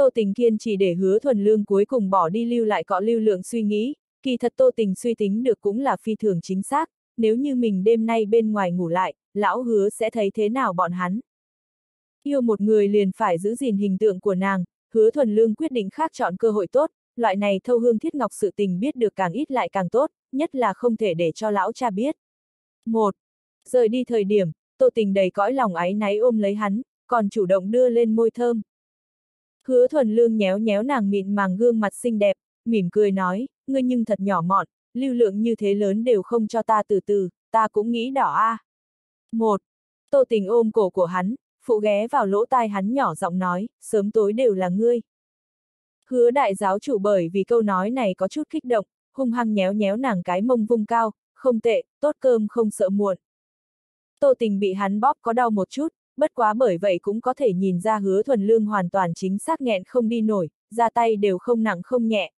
Tô Tình kiên chỉ để hứa thuần lương cuối cùng bỏ đi lưu lại cọ lưu lượng suy nghĩ, kỳ thật Tô Tình suy tính được cũng là phi thường chính xác, nếu như mình đêm nay bên ngoài ngủ lại, lão hứa sẽ thấy thế nào bọn hắn. Yêu một người liền phải giữ gìn hình tượng của nàng, hứa thuần lương quyết định khác chọn cơ hội tốt, loại này thâu hương thiết ngọc sự tình biết được càng ít lại càng tốt, nhất là không thể để cho lão cha biết. Một, Rời đi thời điểm, tô tình đầy cõi lòng ái náy ôm lấy hắn, còn chủ động đưa lên môi thơm. Hứa thuần lương nhéo nhéo nàng mịn màng gương mặt xinh đẹp, mỉm cười nói, ngươi nhưng thật nhỏ mọn, lưu lượng như thế lớn đều không cho ta từ từ, ta cũng nghĩ đỏ a. À. Một, Tô tình ôm cổ của hắn, phụ ghé vào lỗ tai hắn nhỏ giọng nói, sớm tối đều là ngươi. Hứa đại giáo chủ bởi vì câu nói này có chút kích động, hung hăng nhéo nhéo nàng cái mông vung cao, không tệ, tốt cơm không sợ muộn. Tô tình bị hắn bóp có đau một chút, bất quá bởi vậy cũng có thể nhìn ra hứa thuần lương hoàn toàn chính xác nghẹn không đi nổi, ra tay đều không nặng không nhẹ.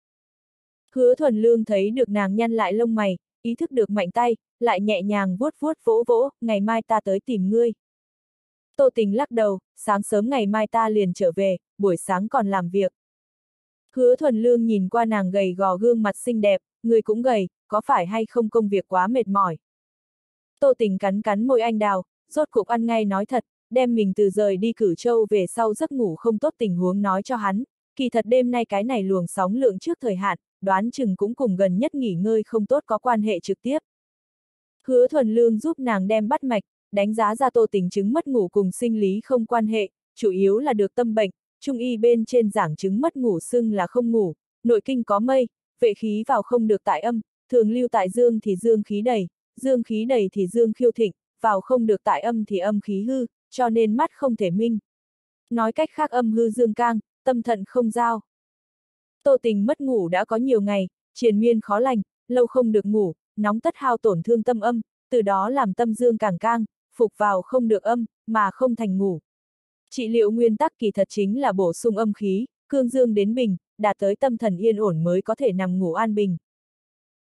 Hứa thuần lương thấy được nàng nhăn lại lông mày, ý thức được mạnh tay, lại nhẹ nhàng vuốt vuốt vỗ vỗ, ngày mai ta tới tìm ngươi. Tô tình lắc đầu, sáng sớm ngày mai ta liền trở về, buổi sáng còn làm việc. Hứa thuần lương nhìn qua nàng gầy gò gương mặt xinh đẹp, người cũng gầy, có phải hay không công việc quá mệt mỏi. Tô tình cắn cắn môi anh đào, rốt cục ăn ngay nói thật, đem mình từ rời đi cử châu về sau giấc ngủ không tốt tình huống nói cho hắn, kỳ thật đêm nay cái này luồng sóng lượng trước thời hạn, đoán chừng cũng cùng gần nhất nghỉ ngơi không tốt có quan hệ trực tiếp. Hứa thuần lương giúp nàng đem bắt mạch, đánh giá ra tô tình chứng mất ngủ cùng sinh lý không quan hệ, chủ yếu là được tâm bệnh, trung y bên trên giảng chứng mất ngủ xưng là không ngủ, nội kinh có mây, vệ khí vào không được tại âm, thường lưu tại dương thì dương khí đầy, dương khí đầy thì dương khiêu thịnh, vào không được tại âm thì âm khí hư, cho nên mắt không thể minh. Nói cách khác âm hư dương cang, tâm thận không giao. Tô tình mất ngủ đã có nhiều ngày, triền miên khó lành, lâu không được ngủ, nóng tất hao tổn thương tâm âm, từ đó làm tâm dương càng cang, phục vào không được âm, mà không thành ngủ. Trị liệu nguyên tắc kỳ thật chính là bổ sung âm khí, cương dương đến bình, đạt tới tâm thần yên ổn mới có thể nằm ngủ an bình.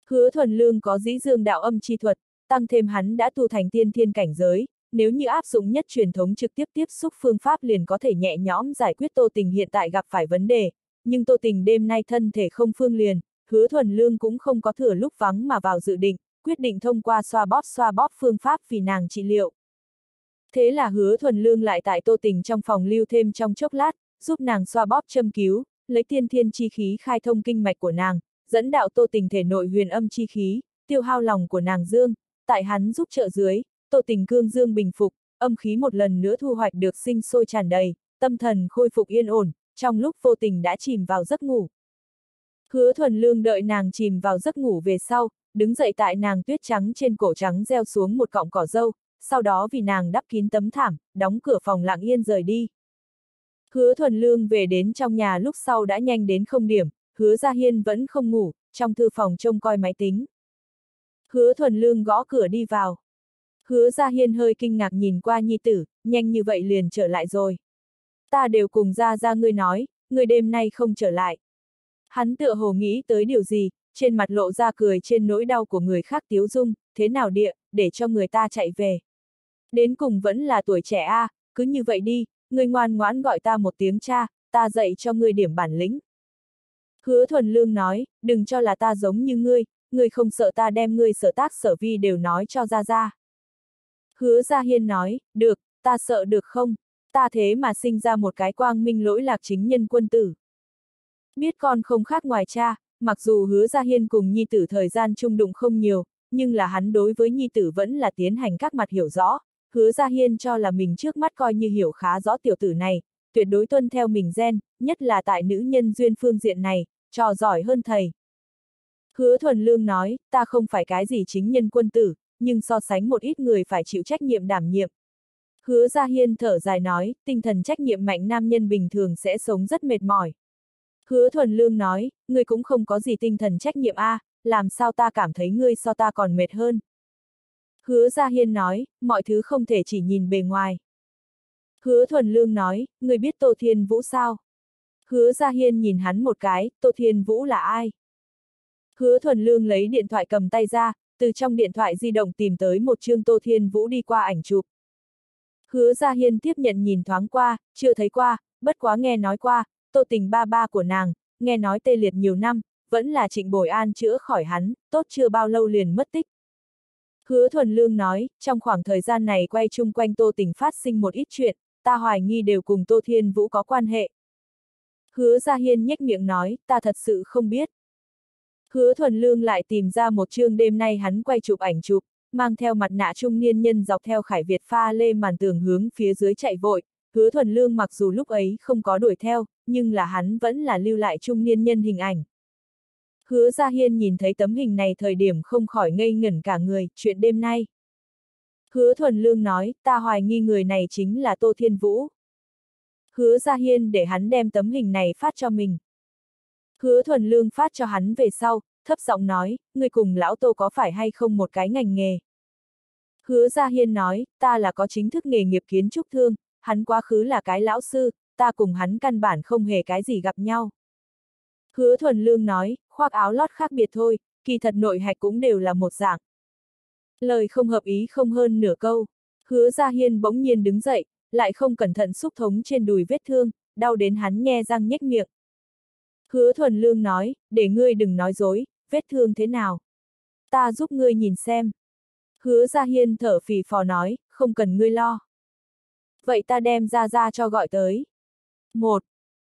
Hứa thuần lương có dĩ dương đạo âm chi thuật, tăng thêm hắn đã tu thành tiên thiên cảnh giới, nếu như áp dụng nhất truyền thống trực tiếp tiếp xúc phương pháp liền có thể nhẹ nhõm giải quyết tô tình hiện tại gặp phải vấn đề, nhưng tô tình đêm nay thân thể không phương liền, hứa thuần lương cũng không có thừa lúc vắng mà vào dự định, quyết định thông qua xoa bóp xoa bóp phương pháp vì nàng trị liệu. Thế là hứa thuần lương lại tại tô tình trong phòng lưu thêm trong chốc lát, giúp nàng xoa bóp châm cứu, lấy tiên thiên chi khí khai thông kinh mạch của nàng, dẫn đạo tô tình thể nội huyền âm chi khí, tiêu hao lòng của nàng dương, tại hắn giúp trợ dưới, tô tình cương dương bình phục, âm khí một lần nữa thu hoạch được sinh sôi tràn đầy, tâm thần khôi phục yên ổn, trong lúc vô tình đã chìm vào giấc ngủ. Hứa thuần lương đợi nàng chìm vào giấc ngủ về sau, đứng dậy tại nàng tuyết trắng trên cổ trắng gieo xuống một cọng cỏ dâu, sau đó vì nàng đắp kín tấm thảm, đóng cửa phòng lặng yên rời đi. Hứa thuần lương về đến trong nhà lúc sau đã nhanh đến không điểm, hứa gia hiên vẫn không ngủ, trong thư phòng trông coi máy tính. Hứa thuần lương gõ cửa đi vào. Hứa gia hiên hơi kinh ngạc nhìn qua nhi tử, nhanh như vậy liền trở lại rồi. Ta đều cùng gia gia ngươi nói, ngươi đêm nay không trở lại. Hắn tựa hồ nghĩ tới điều gì, trên mặt lộ ra cười trên nỗi đau của người khác tiếu dung, thế nào địa, để cho người ta chạy về. Đến cùng vẫn là tuổi trẻ a, à, cứ như vậy đi, ngươi ngoan ngoãn gọi ta một tiếng cha, ta dạy cho ngươi điểm bản lĩnh. Hứa thuần lương nói, đừng cho là ta giống như ngươi, ngươi không sợ ta đem ngươi sở tác sở vi đều nói cho ra ra. Hứa Gia Hiên nói, được, ta sợ được không? Ta thế mà sinh ra một cái quang minh lỗi lạc chính nhân quân tử. Biết con không khác ngoài cha, mặc dù hứa Gia Hiên cùng Nhi tử thời gian chung đụng không nhiều, nhưng là hắn đối với Nhi tử vẫn là tiến hành các mặt hiểu rõ, hứa Gia Hiên cho là mình trước mắt coi như hiểu khá rõ tiểu tử này, tuyệt đối tuân theo mình gen, nhất là tại nữ nhân duyên phương diện này, trò giỏi hơn thầy. Hứa thuần lương nói, ta không phải cái gì chính nhân quân tử, nhưng so sánh một ít người phải chịu trách nhiệm đảm nhiệm. Hứa Gia Hiên thở dài nói, tinh thần trách nhiệm mạnh nam nhân bình thường sẽ sống rất mệt mỏi. Hứa thuần lương nói, ngươi cũng không có gì tinh thần trách nhiệm a, à, làm sao ta cảm thấy ngươi so ta còn mệt hơn. Hứa Gia Hiên nói, mọi thứ không thể chỉ nhìn bề ngoài. Hứa thuần lương nói, ngươi biết Tô Thiên Vũ sao? Hứa Gia Hiên nhìn hắn một cái, Tô Thiên Vũ là ai? Hứa thuần lương lấy điện thoại cầm tay ra, từ trong điện thoại di động tìm tới một chương Tô Thiên Vũ đi qua ảnh chụp. Hứa Gia Hiên tiếp nhận nhìn thoáng qua, chưa thấy qua, bất quá nghe nói qua, tô tình ba ba của nàng, nghe nói tê liệt nhiều năm, vẫn là trịnh bồi an chữa khỏi hắn, tốt chưa bao lâu liền mất tích. Hứa thuần lương nói, trong khoảng thời gian này quay chung quanh tô tình phát sinh một ít chuyện, ta hoài nghi đều cùng tô thiên vũ có quan hệ. Hứa Gia Hiên nhếch miệng nói, ta thật sự không biết. Hứa thuần lương lại tìm ra một chương đêm nay hắn quay chụp ảnh chụp, mang theo mặt nạ trung niên nhân dọc theo khải Việt pha lê màn tường hướng phía dưới chạy vội, hứa thuần lương mặc dù lúc ấy không có đuổi theo, nhưng là hắn vẫn là lưu lại trung niên nhân hình ảnh. Hứa Gia Hiên nhìn thấy tấm hình này thời điểm không khỏi ngây ngẩn cả người, chuyện đêm nay. Hứa thuần lương nói, ta hoài nghi người này chính là Tô Thiên Vũ. Hứa Gia Hiên để hắn đem tấm hình này phát cho mình. Hứa thuần lương phát cho hắn về sau, thấp giọng nói, người cùng lão Tô có phải hay không một cái ngành nghề. Hứa Gia Hiên nói, ta là có chính thức nghề nghiệp kiến trúc thương, hắn quá khứ là cái lão sư, ta cùng hắn căn bản không hề cái gì gặp nhau. Hứa thuần lương nói, khoác áo lót khác biệt thôi, kỳ thật nội hạch cũng đều là một dạng. Lời không hợp ý không hơn nửa câu. Hứa Gia Hiên bỗng nhiên đứng dậy, lại không cẩn thận xúc thống trên đùi vết thương, đau đến hắn nhe răng nhếch miệng. Hứa thuần lương nói, để ngươi đừng nói dối, vết thương thế nào? Ta giúp ngươi nhìn xem. Hứa Gia Hiên thở phì phò nói, không cần ngươi lo. Vậy ta đem ra ra cho gọi tới. Một,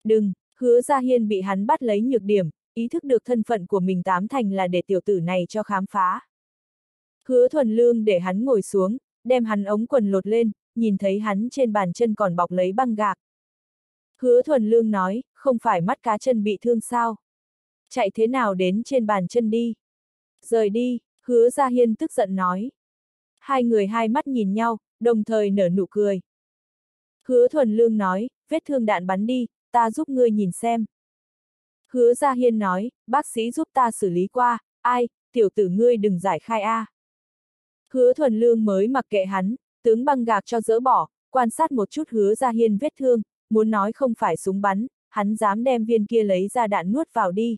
đừng, hứa Gia Hiên bị hắn bắt lấy nhược điểm, ý thức được thân phận của mình tám thành là để tiểu tử này cho khám phá. Hứa thuần lương để hắn ngồi xuống, đem hắn ống quần lột lên, nhìn thấy hắn trên bàn chân còn bọc lấy băng gạc. Hứa thuần lương nói, không phải mắt cá chân bị thương sao? Chạy thế nào đến trên bàn chân đi? Rời đi, hứa Gia Hiên tức giận nói. Hai người hai mắt nhìn nhau, đồng thời nở nụ cười. Hứa thuần lương nói, vết thương đạn bắn đi, ta giúp ngươi nhìn xem. Hứa Gia Hiên nói, bác sĩ giúp ta xử lý qua, ai, tiểu tử ngươi đừng giải khai a. À. Hứa thuần lương mới mặc kệ hắn, tướng băng gạc cho dỡ bỏ, quan sát một chút hứa Gia Hiên vết thương, muốn nói không phải súng bắn, hắn dám đem viên kia lấy ra đạn nuốt vào đi.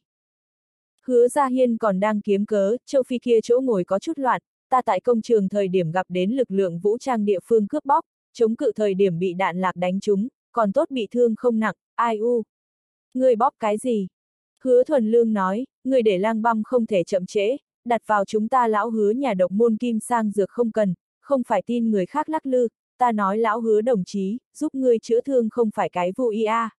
Hứa Gia Hiên còn đang kiếm cớ, châu Phi kia chỗ ngồi có chút loạn, ta tại công trường thời điểm gặp đến lực lượng vũ trang địa phương cướp bóc, chống cự thời điểm bị đạn lạc đánh trúng, còn tốt bị thương không nặng, ai u. Người bóp cái gì? Hứa thuần lương nói, người để lang băm không thể chậm trễ, đặt vào chúng ta lão hứa nhà độc môn kim sang dược không cần, không phải tin người khác lắc lư, ta nói lão hứa đồng chí, giúp ngươi chữa thương không phải cái vô y a.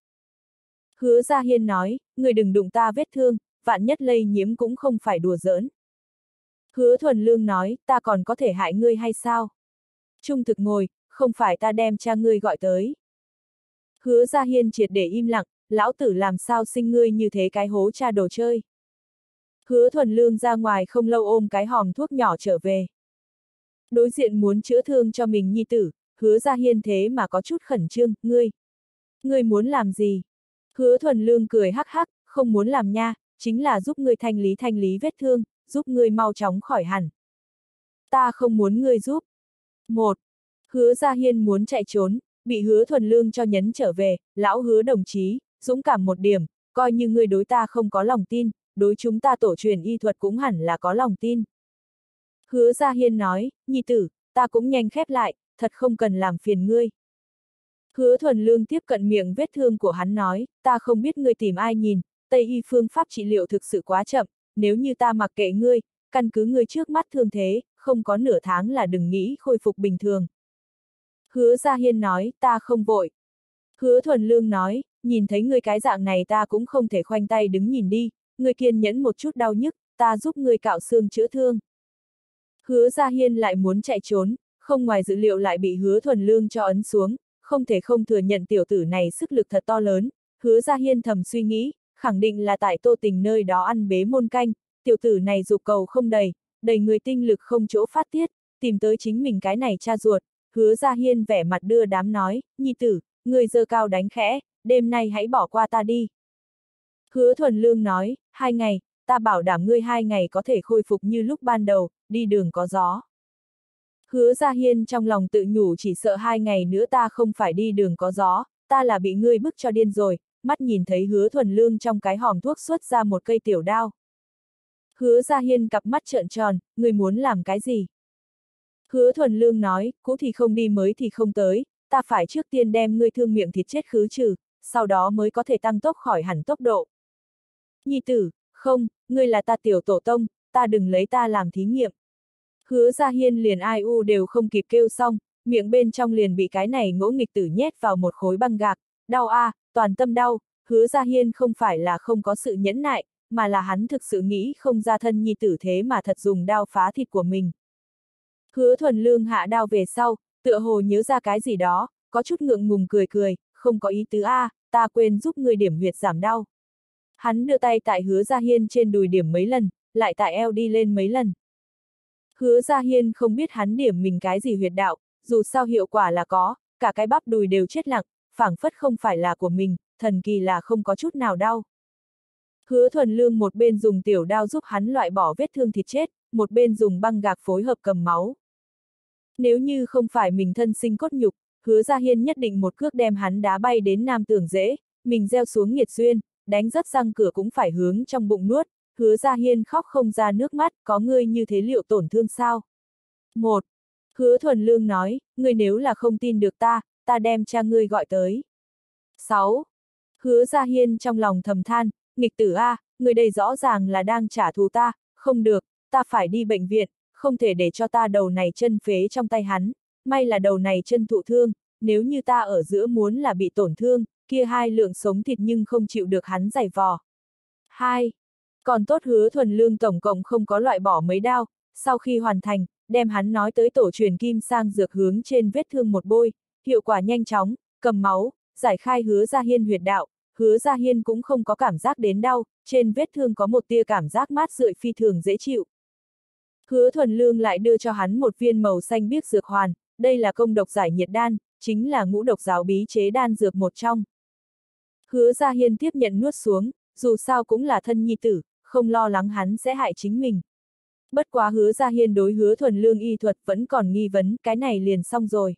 Hứa Gia Hiên nói, người đừng đụng ta vết thương, vạn nhất lây nhiễm cũng không phải đùa giỡn. Hứa Thuần Lương nói, ta còn có thể hại ngươi hay sao? Trung thực ngồi, không phải ta đem cha ngươi gọi tới. Hứa Gia Hiên triệt để im lặng, lão tử làm sao sinh ngươi như thế cái hố cha đồ chơi. Hứa Thuần Lương ra ngoài không lâu ôm cái hòm thuốc nhỏ trở về. Đối diện muốn chữa thương cho mình nhi tử, hứa Gia Hiên thế mà có chút khẩn trương, ngươi. Ngươi muốn làm gì? Hứa Thuần Lương cười hắc hắc, không muốn làm nha, chính là giúp ngươi thanh lý thanh lý vết thương, giúp ngươi mau chóng khỏi hẳn. Ta không muốn ngươi giúp. Một, Hứa Gia Hiên muốn chạy trốn, bị hứa thuần lương cho nhấn trở về, lão hứa đồng chí, dũng cảm một điểm, coi như ngươi đối ta không có lòng tin, đối chúng ta tổ truyền y thuật cũng hẳn là có lòng tin. Hứa Gia Hiên nói, nhi tử, ta cũng nhanh khép lại, thật không cần làm phiền ngươi. Hứa thuần lương tiếp cận miệng vết thương của hắn nói, ta không biết ngươi tìm ai nhìn, Tây y phương pháp trị liệu thực sự quá chậm, nếu như ta mặc kệ ngươi, căn cứ ngươi trước mắt thương thế, không có nửa tháng là đừng nghĩ khôi phục bình thường. Hứa Gia Hiên nói, ta không vội. Hứa Thuần Lương nói, nhìn thấy ngươi cái dạng này ta cũng không thể khoanh tay đứng nhìn đi, ngươi kiên nhẫn một chút đau nhức, ta giúp ngươi cạo xương chữa thương. Hứa Gia Hiên lại muốn chạy trốn, không ngoài dự liệu lại bị hứa Thuần Lương cho ấn xuống, không thể không thừa nhận tiểu tử này sức lực thật to lớn, hứa Gia Hiên thầm suy nghĩ, khẳng định là tại tô tình nơi đó ăn bế môn canh, tiểu tử này dục cầu không đầy, đầy người tinh lực không chỗ phát tiết, tìm tới chính mình cái này cha ruột, hứa ra hiên vẻ mặt đưa đám nói, nhi tử, người dơ cao đánh khẽ, đêm nay hãy bỏ qua ta đi. Hứa thuần lương nói, hai ngày, ta bảo đảm ngươi hai ngày có thể khôi phục như lúc ban đầu, đi đường có gió. Hứa gia hiên trong lòng tự nhủ chỉ sợ hai ngày nữa ta không phải đi đường có gió, ta là bị ngươi bức cho điên rồi, mắt nhìn thấy hứa thuần lương trong cái hòm thuốc xuất ra một cây tiểu đao. Hứa gia hiên cặp mắt trợn tròn, ngươi muốn làm cái gì? Hứa thuần lương nói, cũ thì không đi mới thì không tới, ta phải trước tiên đem ngươi thương miệng thịt chết khứ trừ, sau đó mới có thể tăng tốc khỏi hẳn tốc độ. Nhi tử, không, ngươi là ta tiểu tổ tông, ta đừng lấy ta làm thí nghiệm. Hứa ra hiên liền ai u đều không kịp kêu xong, miệng bên trong liền bị cái này ngỗ nghịch tử nhét vào một khối băng gạc, đau a, à, toàn tâm đau, hứa ra hiên không phải là không có sự nhẫn nại, mà là hắn thực sự nghĩ không ra thân nhi tử thế mà thật dùng đao phá thịt của mình. Hứa thuần lương hạ đao về sau, tựa hồ nhớ ra cái gì đó, có chút ngượng ngùng cười cười, không có ý tứ A, ta quên giúp người điểm huyệt giảm đau. Hắn đưa tay tại hứa gia hiên trên đùi điểm mấy lần, lại tại eo đi lên mấy lần. Hứa gia hiên không biết hắn điểm mình cái gì huyệt đạo, dù sao hiệu quả là có, cả cái bắp đùi đều chết lặng, phảng phất không phải là của mình, thần kỳ là không có chút nào đau. Hứa thuần lương một bên dùng tiểu đao giúp hắn loại bỏ vết thương thịt chết, một bên dùng băng gạc phối hợp cầm máu. Nếu như không phải mình thân sinh cốt nhục, hứa gia hiên nhất định một cước đem hắn đá bay đến nam tường dễ, mình gieo xuống nghiệt duyên, đánh rất răng cửa cũng phải hướng trong bụng nuốt, hứa gia hiên khóc không ra nước mắt, có ngươi như thế liệu tổn thương sao? Một, Hứa thuần lương nói, ngươi nếu là không tin được ta, ta đem cha ngươi gọi tới. 6. Hứa gia hiên trong lòng thầm than, nghịch tử A, người đây rõ ràng là đang trả thù ta, không được, ta phải đi bệnh viện, không thể để cho ta đầu này chân phế trong tay hắn, may là đầu này chân thụ thương, nếu như ta ở giữa muốn là bị tổn thương, kia hai lượng sống thịt nhưng không chịu được hắn giày vò. 2. Còn tốt hứa thuần lương tổng cộng không có loại bỏ mấy đao, sau khi hoàn thành, đem hắn nói tới tổ truyền kim sang dược hướng trên vết thương một bôi, hiệu quả nhanh chóng, cầm máu, giải khai hứa ra hiên huyệt đạo, hứa ra hiên cũng không có cảm giác đến đau, trên vết thương có một tia cảm giác mát rượi phi thường dễ chịu. Hứa thuần lương lại đưa cho hắn một viên màu xanh biếc dược hoàn, đây là công độc giải nhiệt đan, chính là ngũ độc giáo bí chế đan dược một trong. Hứa Gia Hiên tiếp nhận nuốt xuống, dù sao cũng là thân nhi tử, không lo lắng hắn sẽ hại chính mình. Bất quá hứa Gia Hiên đối hứa thuần lương y thuật vẫn còn nghi vấn, cái này liền xong rồi.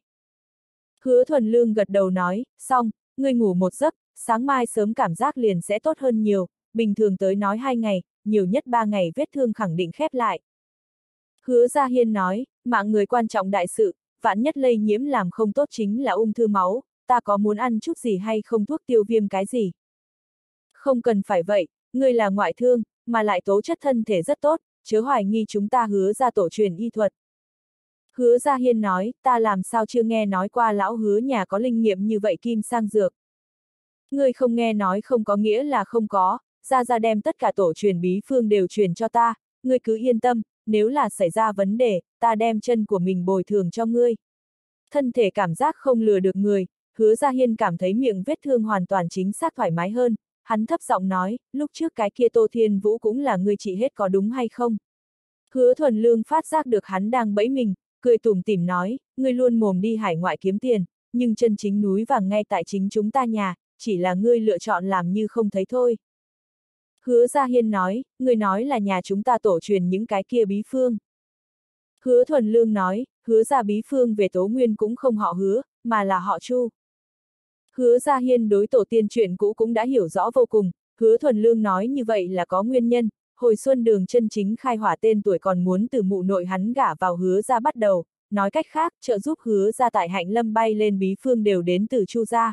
Hứa thuần lương gật đầu nói, xong, ngươi ngủ một giấc, sáng mai sớm cảm giác liền sẽ tốt hơn nhiều, bình thường tới nói hai ngày, nhiều nhất ba ngày vết thương khẳng định khép lại. Hứa Gia Hiên nói, mạng người quan trọng đại sự, vạn nhất lây nhiễm làm không tốt chính là ung thư máu, ta có muốn ăn chút gì hay không thuốc tiêu viêm cái gì. Không cần phải vậy, ngươi là ngoại thương, mà lại tố chất thân thể rất tốt, chớ hoài nghi chúng ta hứa ra tổ truyền y thuật. Hứa Gia Hiên nói, ta làm sao chưa nghe nói qua lão hứa nhà có linh nghiệm như vậy kim sang dược. Ngươi không nghe nói không có nghĩa là không có, ra ra đem tất cả tổ truyền bí phương đều truyền cho ta, ngươi cứ yên tâm, nếu là xảy ra vấn đề, ta đem chân của mình bồi thường cho ngươi. Thân thể cảm giác không lừa được người, hứa Gia Hiên cảm thấy miệng vết thương hoàn toàn chính xác thoải mái hơn, hắn thấp giọng nói, lúc trước cái kia Tô Thiên Vũ cũng là người chị hết có đúng hay không? Hứa thuần lương phát giác được hắn đang bẫy mình, cười tủm tỉm nói, ngươi luôn mồm đi hải ngoại kiếm tiền, nhưng chân chính núi vàng ngay tại chính chúng ta nhà, chỉ là ngươi lựa chọn làm như không thấy thôi. Hứa Gia Hiên nói, ngươi nói là nhà chúng ta tổ truyền những cái kia bí phương. Hứa Thuần Lương nói, hứa Gia bí phương về Tố Nguyên cũng không họ hứa, mà là họ Chu. Hứa Gia Hiên đối tổ tiên chuyện cũ cũng đã hiểu rõ vô cùng, hứa Thuần Lương nói như vậy là có nguyên nhân, hồi xuân đường chân chính khai hỏa tên tuổi còn muốn từ mụ nội hắn gả vào hứa ra bắt đầu, nói cách khác, trợ giúp hứa ra tại hạnh lâm bay lên bí phương đều đến từ Chu gia.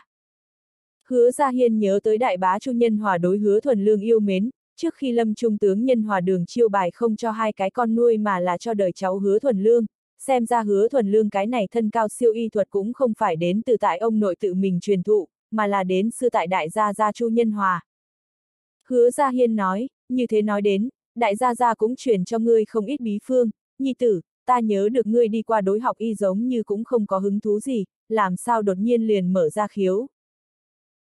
Hứa Gia Hiên nhớ tới đại bá Chu Nhân Hòa đối hứa thuần lương yêu mến, trước khi lâm trung tướng Nhân Hòa đường chiêu bài không cho hai cái con nuôi mà là cho đời cháu hứa thuần lương, xem ra hứa thuần lương cái này thân cao siêu y thuật cũng không phải đến từ tại ông nội tự mình truyền thụ, mà là đến sư tại đại gia gia Chu Nhân Hòa. Hứa Gia Hiên nói, như thế nói đến, đại gia gia cũng truyền cho ngươi không ít bí phương, nhi tử, ta nhớ được ngươi đi qua đối học y giống như cũng không có hứng thú gì, làm sao đột nhiên liền mở ra khiếu.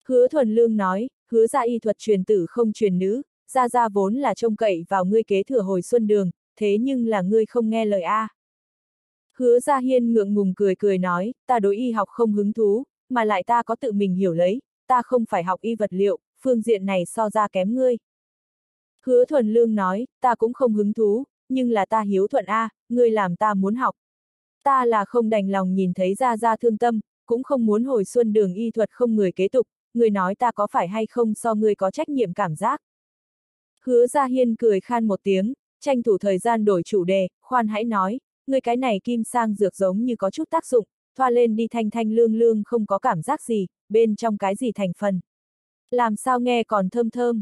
Hứa thuần lương nói, hứa ra y thuật truyền tử không truyền nữ, ra ra vốn là trông cậy vào ngươi kế thừa hồi xuân đường, thế nhưng là ngươi không nghe lời A. Hứa gia hiên ngượng ngùng cười cười nói, ta đối y học không hứng thú, mà lại ta có tự mình hiểu lấy, ta không phải học y vật liệu, phương diện này so ra kém ngươi. Hứa thuần lương nói, ta cũng không hứng thú, nhưng là ta hiếu thuận A, ngươi làm ta muốn học. Ta là không đành lòng nhìn thấy gia gia thương tâm, cũng không muốn hồi xuân đường y thuật không người kế tục, ngươi nói ta có phải hay không so ngươi có trách nhiệm cảm giác. Hứa Gia Hiên cười khan một tiếng, tranh thủ thời gian đổi chủ đề, khoan hãy nói, người cái này kim sang dược giống như có chút tác dụng, thoa lên đi thanh thanh lương lương không có cảm giác gì, bên trong cái gì thành phần. Làm sao nghe còn thơm thơm.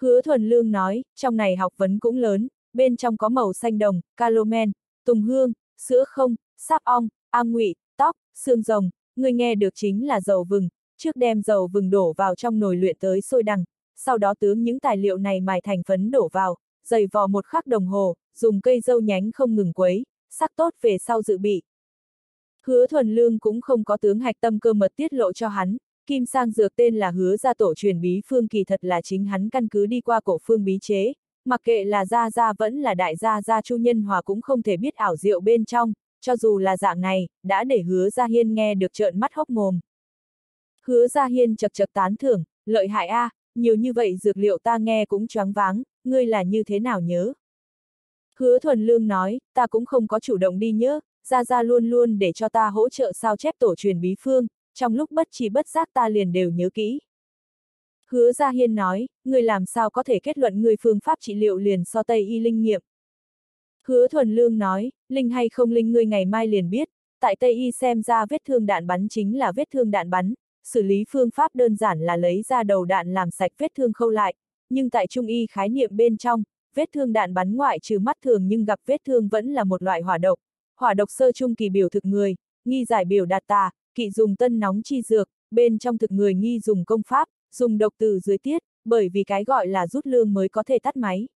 Hứa thuần lương nói, trong này học vấn cũng lớn, bên trong có màu xanh đồng, calomen, tùng hương, sữa không, sáp ong, an ngụy, tóc, xương rồng, người nghe được chính là dầu vừng, trước đem dầu vừng đổ vào trong nồi luyện tới sôi đằng, sau đó tướng những tài liệu này mài thành phấn đổ vào, dày vò một khắc đồng hồ, dùng cây dâu nhánh không ngừng quấy, sắc tốt về sau dự bị. Hứa thuần lương cũng không có tướng hạch tâm cơ mật tiết lộ cho hắn, kim sang dược tên là hứa gia tổ truyền bí phương kỳ thật là chính hắn căn cứ đi qua cổ phương bí chế, mặc kệ là gia gia vẫn là đại gia gia chu nhân hòa cũng không thể biết ảo diệu bên trong, cho dù là dạng này, đã để hứa gia hiên nghe được trợn mắt hốc mồm. Hứa gia hiên chật chật tán thưởng, lợi hại a, nhiều như vậy dược liệu ta nghe cũng choáng váng, ngươi là như thế nào nhớ? Hứa thuần lương nói, ta cũng không có chủ động đi nhớ, Gia Gia luôn luôn để cho ta hỗ trợ sao chép tổ truyền bí phương, trong lúc bất chi bất giác ta liền đều nhớ kỹ. Hứa Gia Hiên nói, người làm sao có thể kết luận người phương pháp trị liệu liền so Tây Y linh nghiệm. Hứa Thuần Lương nói, linh hay không linh người ngày mai liền biết, tại Tây Y xem ra vết thương đạn bắn chính là vết thương đạn bắn, xử lý phương pháp đơn giản là lấy ra đầu đạn làm sạch vết thương khâu lại, nhưng tại Trung Y khái niệm bên trong, vết thương đạn bắn ngoại trừ mắt thường nhưng gặp vết thương vẫn là một loại hỏa độc, hỏa độc sơ trung kỳ biểu thực người, nghi giải biểu đạt tà, kỵ dùng tân nóng chi dược, bên trong thực người nghi dùng công pháp, dùng độc từ dưới tiết, bởi vì cái gọi là rút lương mới có thể tắt máy.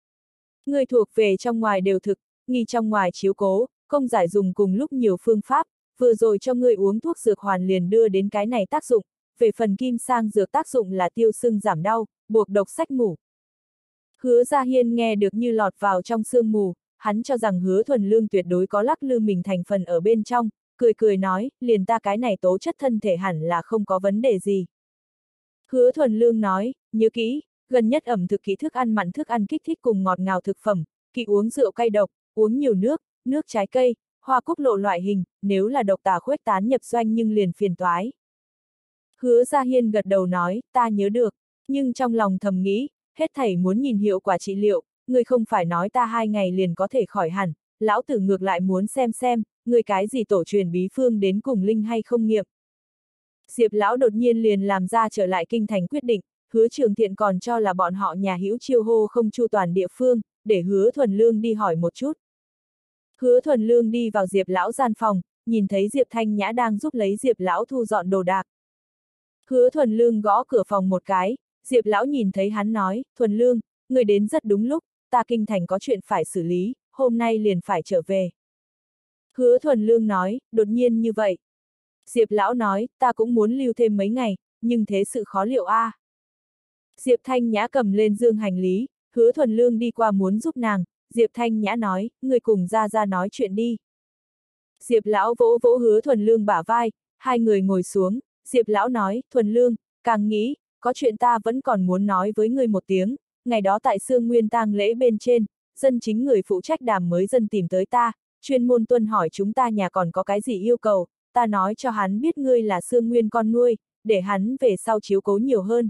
Người thuộc về trong ngoài đều thực, nghi trong ngoài chiếu cố, công giải dùng cùng lúc nhiều phương pháp, vừa rồi cho người uống thuốc dược hoàn liền đưa đến cái này tác dụng, về phần kim sang dược tác dụng là tiêu sưng giảm đau, buộc độc sách ngủ. Hứa Gia Hiên nghe được như lọt vào trong sương mù, hắn cho rằng hứa thuần lương tuyệt đối có lắc lư mình thành phần ở bên trong, cười cười nói, liền ta cái này tố chất thân thể hẳn là không có vấn đề gì. Hứa thuần lương nói, nhớ kỹ, gần nhất ẩm thực kỹ thức ăn mặn thức ăn kích thích cùng ngọt ngào thực phẩm, kỵ uống rượu cay độc, uống nhiều nước, nước trái cây, hoa cúc lộ loại hình, nếu là độc tà khuếch tán nhập doanh nhưng liền phiền toái. Hứa Gia Hiên gật đầu nói, ta nhớ được, nhưng trong lòng thầm nghĩ, hết thảy muốn nhìn hiệu quả trị liệu, người không phải nói ta hai ngày liền có thể khỏi hẳn, lão tử ngược lại muốn xem xem, người cái gì tổ truyền bí phương đến cùng linh hay không nghiệm. Diệp lão đột nhiên liền làm ra trở lại kinh thành quyết định, hứa trường thiện còn cho là bọn họ nhà hữu chiêu hô không chu toàn địa phương, để hứa thuần lương đi hỏi một chút. Hứa thuần lương đi vào diệp lão gian phòng, nhìn thấy diệp thanh nhã đang giúp lấy diệp lão thu dọn đồ đạc. Hứa thuần lương gõ cửa phòng một cái, diệp lão nhìn thấy hắn nói, thuần lương, người đến rất đúng lúc, ta kinh thành có chuyện phải xử lý, hôm nay liền phải trở về. Hứa thuần lương nói, đột nhiên như vậy. Diệp lão nói, ta cũng muốn lưu thêm mấy ngày, nhưng thế sự khó liệu a. À. Diệp Thanh Nhã cầm lên dương hành lý, hứa thuần lương đi qua muốn giúp nàng, Diệp Thanh Nhã nói, người cùng ra ra nói chuyện đi. Diệp lão vỗ vỗ hứa thuần lương bả vai, hai người ngồi xuống, Diệp lão nói, thuần lương, càng nghĩ, có chuyện ta vẫn còn muốn nói với người một tiếng, ngày đó tại Sương Nguyên tang lễ bên trên, dân chính người phụ trách đàm mới dân tìm tới ta, chuyên môn tuân hỏi chúng ta nhà còn có cái gì yêu cầu, ta nói cho hắn biết ngươi là Sương Nguyên con nuôi, để hắn về sau chiếu cố nhiều hơn.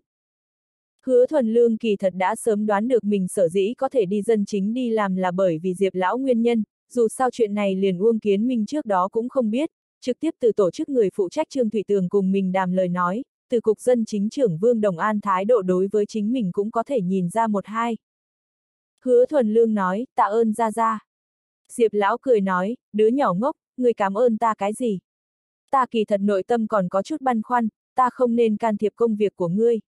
Hứa thuần lương kỳ thật đã sớm đoán được mình sở dĩ có thể đi dân chính đi làm là bởi vì Diệp lão nguyên nhân, dù sao chuyện này liền Uông Kiến Minh trước đó cũng không biết, trực tiếp từ tổ chức người phụ trách Trương Thủy Tường cùng mình đàm lời nói, từ cục dân chính trưởng Vương Đồng An thái độ đối với chính mình cũng có thể nhìn ra một hai. Hứa thuần lương nói, tạ ơn ra ra. Diệp lão cười nói, đứa nhỏ ngốc, người cảm ơn ta cái gì? Ta kỳ thật nội tâm còn có chút băn khoăn, ta không nên can thiệp công việc của ngươi.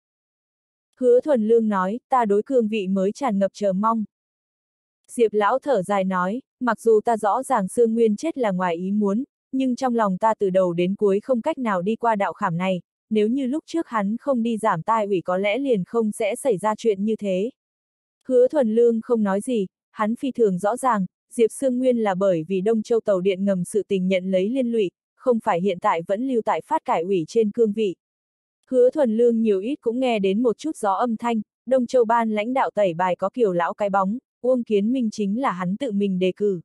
Hứa thuần lương nói, ta đối cương vị mới tràn ngập chờ mong. Diệp lão thở dài nói, mặc dù ta rõ ràng Sương Nguyên chết là ngoài ý muốn, nhưng trong lòng ta từ đầu đến cuối không cách nào đi qua đạo khảm này, nếu như lúc trước hắn không đi giảm tai ủy có lẽ liền không sẽ xảy ra chuyện như thế. Hứa thuần lương không nói gì, hắn phi thường rõ ràng, Diệp Sương Nguyên là bởi vì Đông Châu tàu điện ngầm sự tình nhận lấy liên lụy, không phải hiện tại vẫn lưu tại phát cải ủy trên cương vị. Hứa thuần lương nhiều ít cũng nghe đến một chút gió âm thanh, Đông Châu ban lãnh đạo tẩy bài có kiểu lão cái bóng, Uông Kiến Minh chính là hắn tự mình đề cử.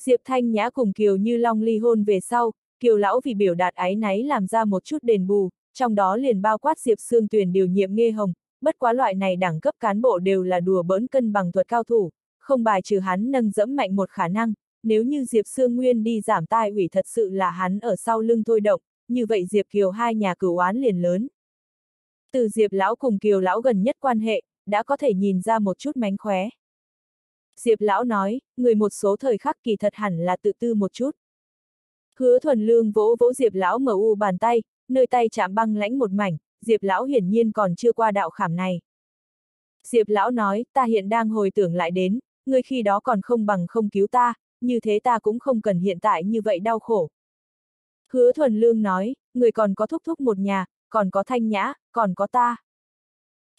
Diệp Thanh Nhã cùng Kiều Như Long ly hôn về sau, Kiều lão vì biểu đạt ái náy làm ra một chút đền bù, trong đó liền bao quát Diệp Sương tuyển điều nhiệm nghe hồng, bất quá loại này đẳng cấp cán bộ đều là đùa bỡn cân bằng thuật cao thủ, không bài trừ hắn nâng dẫm mạnh một khả năng, nếu như Diệp Sương Nguyên đi giảm tai ủy thật sự là hắn ở sau lưng thôi động, như vậy Diệp Kiều hai nhà cửu oán liền lớn. Từ Diệp Lão cùng Kiều Lão gần nhất quan hệ, đã có thể nhìn ra một chút mánh khóe. Diệp Lão nói, người một số thời khắc kỳ thật hẳn là tự tư một chút. Hứa thuần lương vỗ vỗ Diệp Lão mở u bàn tay, nơi tay chạm băng lãnh một mảnh, Diệp Lão hiển nhiên còn chưa qua đạo khảm này. Diệp Lão nói, ta hiện đang hồi tưởng lại đến, người khi đó còn không bằng không cứu ta, như thế ta cũng không cần hiện tại như vậy đau khổ. Hứa thuần lương nói, người còn có thúc thúc một nhà, còn có thanh nhã, còn có ta.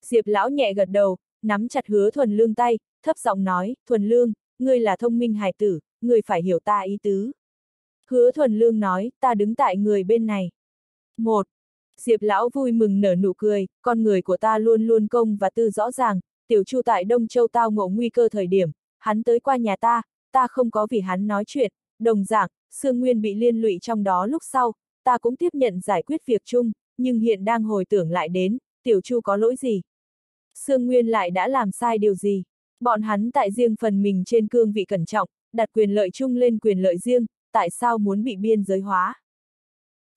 Diệp lão nhẹ gật đầu, nắm chặt hứa thuần lương tay, thấp giọng nói, thuần lương, ngươi là thông minh hài tử, ngươi phải hiểu ta ý tứ. Hứa thuần lương nói, ta đứng tại người bên này. Một. Diệp lão vui mừng nở nụ cười, con người của ta luôn luôn công và tư rõ ràng, tiểu chu tại Đông Châu tao ngộ nguy cơ thời điểm, hắn tới qua nhà ta, ta không có vì hắn nói chuyện, đồng dạng, Sương Nguyên bị liên lụy trong đó lúc sau, ta cũng tiếp nhận giải quyết việc chung, nhưng hiện đang hồi tưởng lại đến, tiểu chu có lỗi gì? Sương Nguyên lại đã làm sai điều gì? Bọn hắn tại riêng phần mình trên cương vị cẩn trọng, đặt quyền lợi chung lên quyền lợi riêng, tại sao muốn bị biên giới hóa?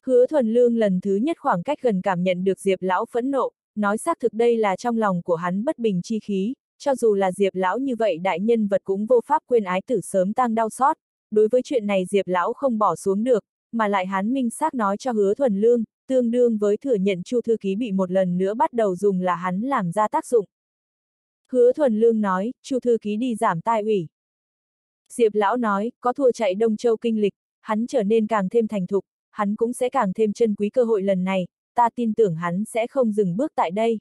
Hứa thuần lương lần thứ nhất khoảng cách gần cảm nhận được Diệp Lão phẫn nộ, nói xác thực đây là trong lòng của hắn bất bình chi khí, cho dù là Diệp Lão như vậy đại nhân vật cũng vô pháp quên ái tử sớm tăng đau xót, đối với chuyện này Diệp Lão không bỏ xuống được, mà lại hắn minh xác nói cho hứa thuần lương, tương đương với thừa nhận Chu thư ký bị một lần nữa bắt đầu dùng là hắn làm ra tác dụng. Hứa thuần lương nói, Chu thư ký đi giảm tai ủy. Diệp lão nói, có thua chạy Đông Châu kinh lịch, hắn trở nên càng thêm thành thục, hắn cũng sẽ càng thêm chân quý cơ hội lần này, ta tin tưởng hắn sẽ không dừng bước tại đây.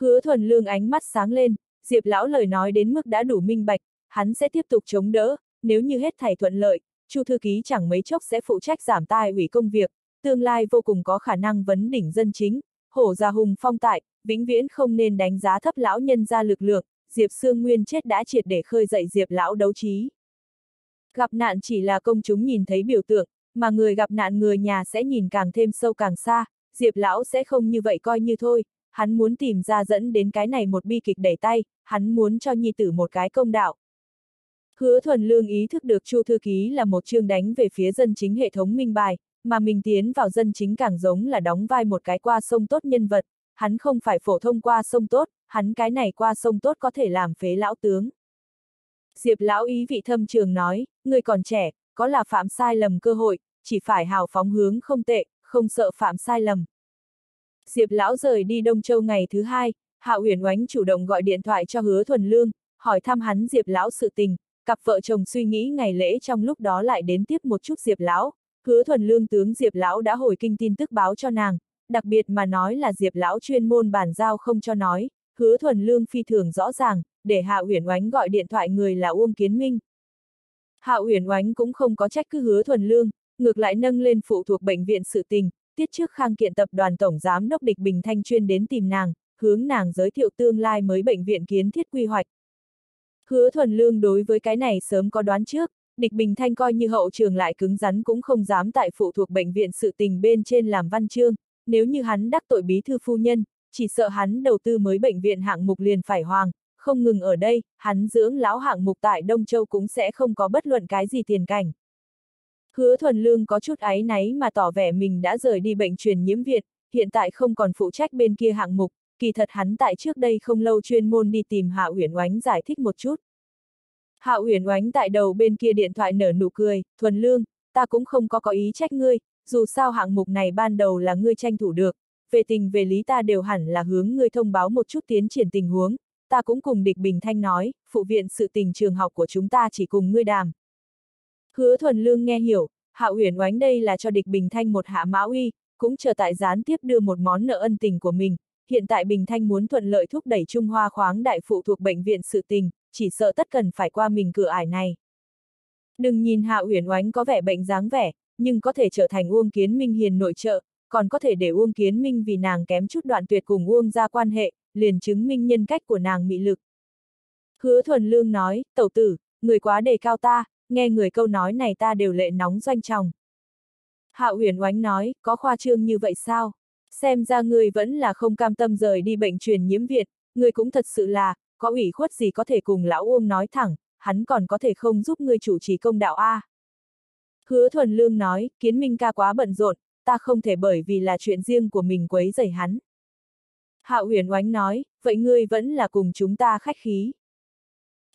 Hứa thuần lương ánh mắt sáng lên, Diệp lão lời nói đến mức đã đủ minh bạch, hắn sẽ tiếp tục chống đỡ, nếu như hết thảy thuận lợi, Chu thư ký chẳng mấy chốc sẽ phụ trách giảm tai ủy công việc, tương lai vô cùng có khả năng vấn đỉnh dân chính, hổ gia hùng phong tại, vĩnh viễn không nên đánh giá thấp lão nhân ra lực lượng, Diệp Sương Nguyên chết đã triệt để khơi dậy Diệp lão đấu trí. Gặp nạn chỉ là công chúng nhìn thấy biểu tượng, mà người gặp nạn người nhà sẽ nhìn càng thêm sâu càng xa, Diệp lão sẽ không như vậy coi như thôi, hắn muốn tìm ra dẫn đến cái này một bi kịch đẩy tay, hắn muốn cho nhi tử một cái công đạo. Hứa thuần lương ý thức được Chu thư ký là một chương đánh về phía dân chính hệ thống minh bài, mà mình tiến vào dân chính càng giống là đóng vai một cái qua sông tốt nhân vật, hắn không phải phổ thông qua sông tốt, hắn cái này qua sông tốt có thể làm phế lão tướng. Diệp lão ý vị thâm trường nói, người còn trẻ, có là phạm sai lầm cơ hội, chỉ phải hào phóng hướng không tệ, không sợ phạm sai lầm. Diệp lão rời đi Đông Châu ngày thứ hai, Hạ Uyển Oánh chủ động gọi điện thoại cho Hứa Thuần Lương, hỏi thăm hắn Diệp lão sự tình, cặp vợ chồng suy nghĩ ngày lễ trong lúc đó lại đến tiếp một chút Diệp lão, Hứa thuần lương tướng Diệp Lão đã hồi kinh tin tức báo cho nàng, đặc biệt mà nói là Diệp Lão chuyên môn bàn giao không cho nói, hứa thuần lương phi thường rõ ràng, để Hạ Uyển Oánh gọi điện thoại người là Uông Kiến Minh. Hạ Uyển Oánh cũng không có trách cứ hứa thuần lương, ngược lại nâng lên phụ thuộc bệnh viện sự tình, tiết trước khang kiện tập đoàn tổng giám đốc địch Bình Thanh chuyên đến tìm nàng, hướng nàng giới thiệu tương lai mới bệnh viện kiến thiết quy hoạch. Hứa thuần lương đối với cái này sớm có đoán trước, Địch Bình Thanh coi như hậu trường lại cứng rắn cũng không dám tại phụ thuộc bệnh viện sự tình bên trên làm văn chương, nếu như hắn đắc tội bí thư phu nhân, chỉ sợ hắn đầu tư mới bệnh viện hạng mục liền phải hoàng, không ngừng ở đây, hắn dưỡng lão hạng mục tại Đông Châu cũng sẽ không có bất luận cái gì tiền cảnh. Hứa thuần lương có chút áy náy mà tỏ vẻ mình đã rời đi bệnh truyền nhiễm việt hiện tại không còn phụ trách bên kia hạng mục, kỳ thật hắn tại trước đây không lâu chuyên môn đi tìm Hạ Uyển Oánh giải thích một chút. Hạ Uyển Oánh tại đầu bên kia điện thoại nở nụ cười, thuần lương, ta cũng không có có ý trách ngươi, dù sao hạng mục này ban đầu là ngươi tranh thủ được, về tình về lý ta đều hẳn là hướng ngươi thông báo một chút tiến triển tình huống, ta cũng cùng địch Bình Thanh nói, phụ viện sự tình trường học của chúng ta chỉ cùng ngươi đàm. Hứa thuần lương nghe hiểu, Hạ Uyển Oánh đây là cho địch Bình Thanh một hạ mã uy, cũng chờ tại gián tiếp đưa một món nợ ân tình của mình, hiện tại Bình Thanh muốn thuận lợi thúc đẩy Trung Hoa khoáng đại phụ thuộc bệnh viện sự tình, chỉ sợ tất cần phải qua mình cửa ải này. Đừng nhìn Hạ Uyển Oánh có vẻ bệnh dáng vẻ, nhưng có thể trở thành Uông Kiến Minh hiền nội trợ, còn có thể để Uông Kiến Minh vì nàng kém chút đoạn tuyệt cùng Uông ra quan hệ, liền chứng minh nhân cách của nàng mị lực. Hứa Thuần Lương nói, tẩu tử, người quá đề cao ta, nghe người câu nói này ta đều lệ nóng doanh tròng. Hạ Uyển Oánh nói, có khoa trương như vậy sao? Xem ra người vẫn là không cam tâm rời đi bệnh truyền nhiễm Việt, người cũng thật sự là, có ủy khuất gì có thể cùng lão Uông nói thẳng, hắn còn có thể không giúp ngươi chủ trì công đạo A. Hứa thuần lương nói, kiến minh ca quá bận rộn, ta không thể bởi vì là chuyện riêng của mình quấy rầy hắn. Hạ Huyền Oánh nói, vậy ngươi vẫn là cùng chúng ta khách khí.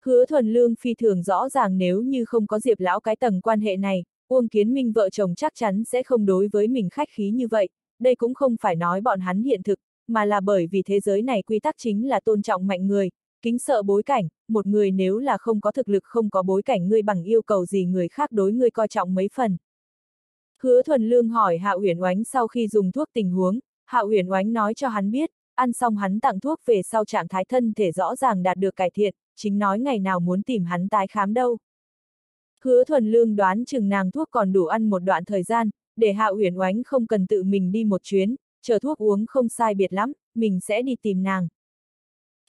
Hứa thuần lương phi thường rõ ràng nếu như không có diệp lão cái tầng quan hệ này, Uông Kiến Minh vợ chồng chắc chắn sẽ không đối với mình khách khí như vậy, đây cũng không phải nói bọn hắn hiện thực, mà là bởi vì thế giới này quy tắc chính là tôn trọng mạnh người, kính sợ bối cảnh, một người nếu là không có thực lực không có bối cảnh ngươi bằng yêu cầu gì người khác đối ngươi coi trọng mấy phần. Hứa thuần lương hỏi Hạ Uyển Oánh sau khi dùng thuốc tình huống, Hạ Uyển Oánh nói cho hắn biết, ăn xong hắn tặng thuốc về sau trạng thái thân thể rõ ràng đạt được cải thiện, chính nói ngày nào muốn tìm hắn tái khám đâu. Hứa thuần lương đoán chừng nàng thuốc còn đủ ăn một đoạn thời gian, để Hạ Uyển Oánh không cần tự mình đi một chuyến, chờ thuốc uống không sai biệt lắm, mình sẽ đi tìm nàng.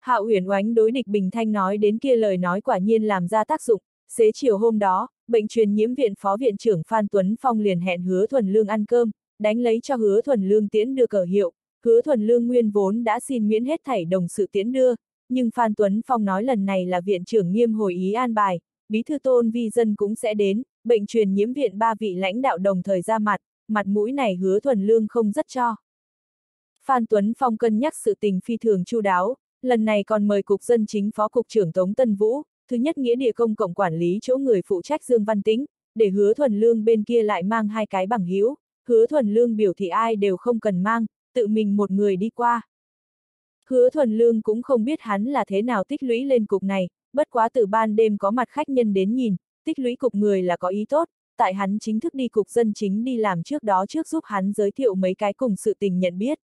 Hạ Uyển Oánh đối địch Bình Thanh nói đến kia lời nói quả nhiên làm ra tác dụng, xế chiều hôm đó, bệnh truyền nhiễm viện phó viện trưởng Phan Tuấn Phong liền hẹn hứa thuần lương ăn cơm, đánh lấy cho hứa thuần lương tiễn đưa cờ hiệu, hứa thuần lương nguyên vốn đã xin miễn hết thảy đồng sự tiễn đưa, nhưng Phan Tuấn Phong nói lần này là viện trưởng nghiêm hồi ý an bài, bí thư tôn vi dân cũng sẽ đến, bệnh truyền nhiễm viện ba vị lãnh đạo đồng thời ra mặt, mặt mũi này hứa thuần lương không rất cho. Phan Tuấn Phong cân nhắc sự tình phi thường chu đáo, lần này còn mời Cục Dân Chính Phó Cục trưởng Tống Tân Vũ, thứ nhất nghĩa địa công cộng quản lý chỗ người phụ trách Dương Văn Tĩnh, để hứa thuần lương bên kia lại mang hai cái bằng hữu hứa thuần lương biểu thị ai đều không cần mang, tự mình một người đi qua. Hứa thuần lương cũng không biết hắn là thế nào tích lũy lên cục này, bất quá từ ban đêm có mặt khách nhân đến nhìn, tích lũy cục người là có ý tốt, tại hắn chính thức đi cục dân chính đi làm trước đó trước giúp hắn giới thiệu mấy cái cùng sự tình nhận biết.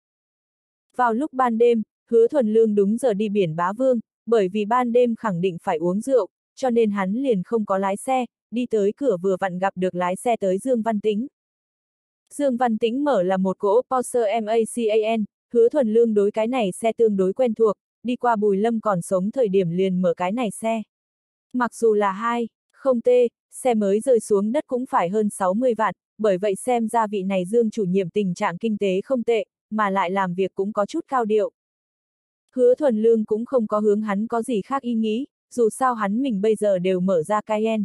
Vào lúc ban đêm, hứa thuần lương đúng giờ đi biển bá vương, bởi vì ban đêm khẳng định phải uống rượu, cho nên hắn liền không có lái xe, đi tới cửa vừa vặn gặp được lái xe tới Dương Văn Tĩnh. Dương Văn Tĩnh mở là một cỗ Porsche Macan, hứa thuần lương đối cái này xe tương đối quen thuộc, đi qua Bùi Lâm còn sống thời điểm liền mở cái này xe. Mặc dù là hai, không tê, xe mới rơi xuống đất cũng phải hơn 60 vạn, bởi vậy xem ra vị này Dương chủ nhiệm tình trạng kinh tế không tệ, mà lại làm việc cũng có chút cao điệu. Hứa thuần lương cũng không có hướng hắn có gì khác ý nghĩ, dù sao hắn mình bây giờ đều mở ra Cayenne.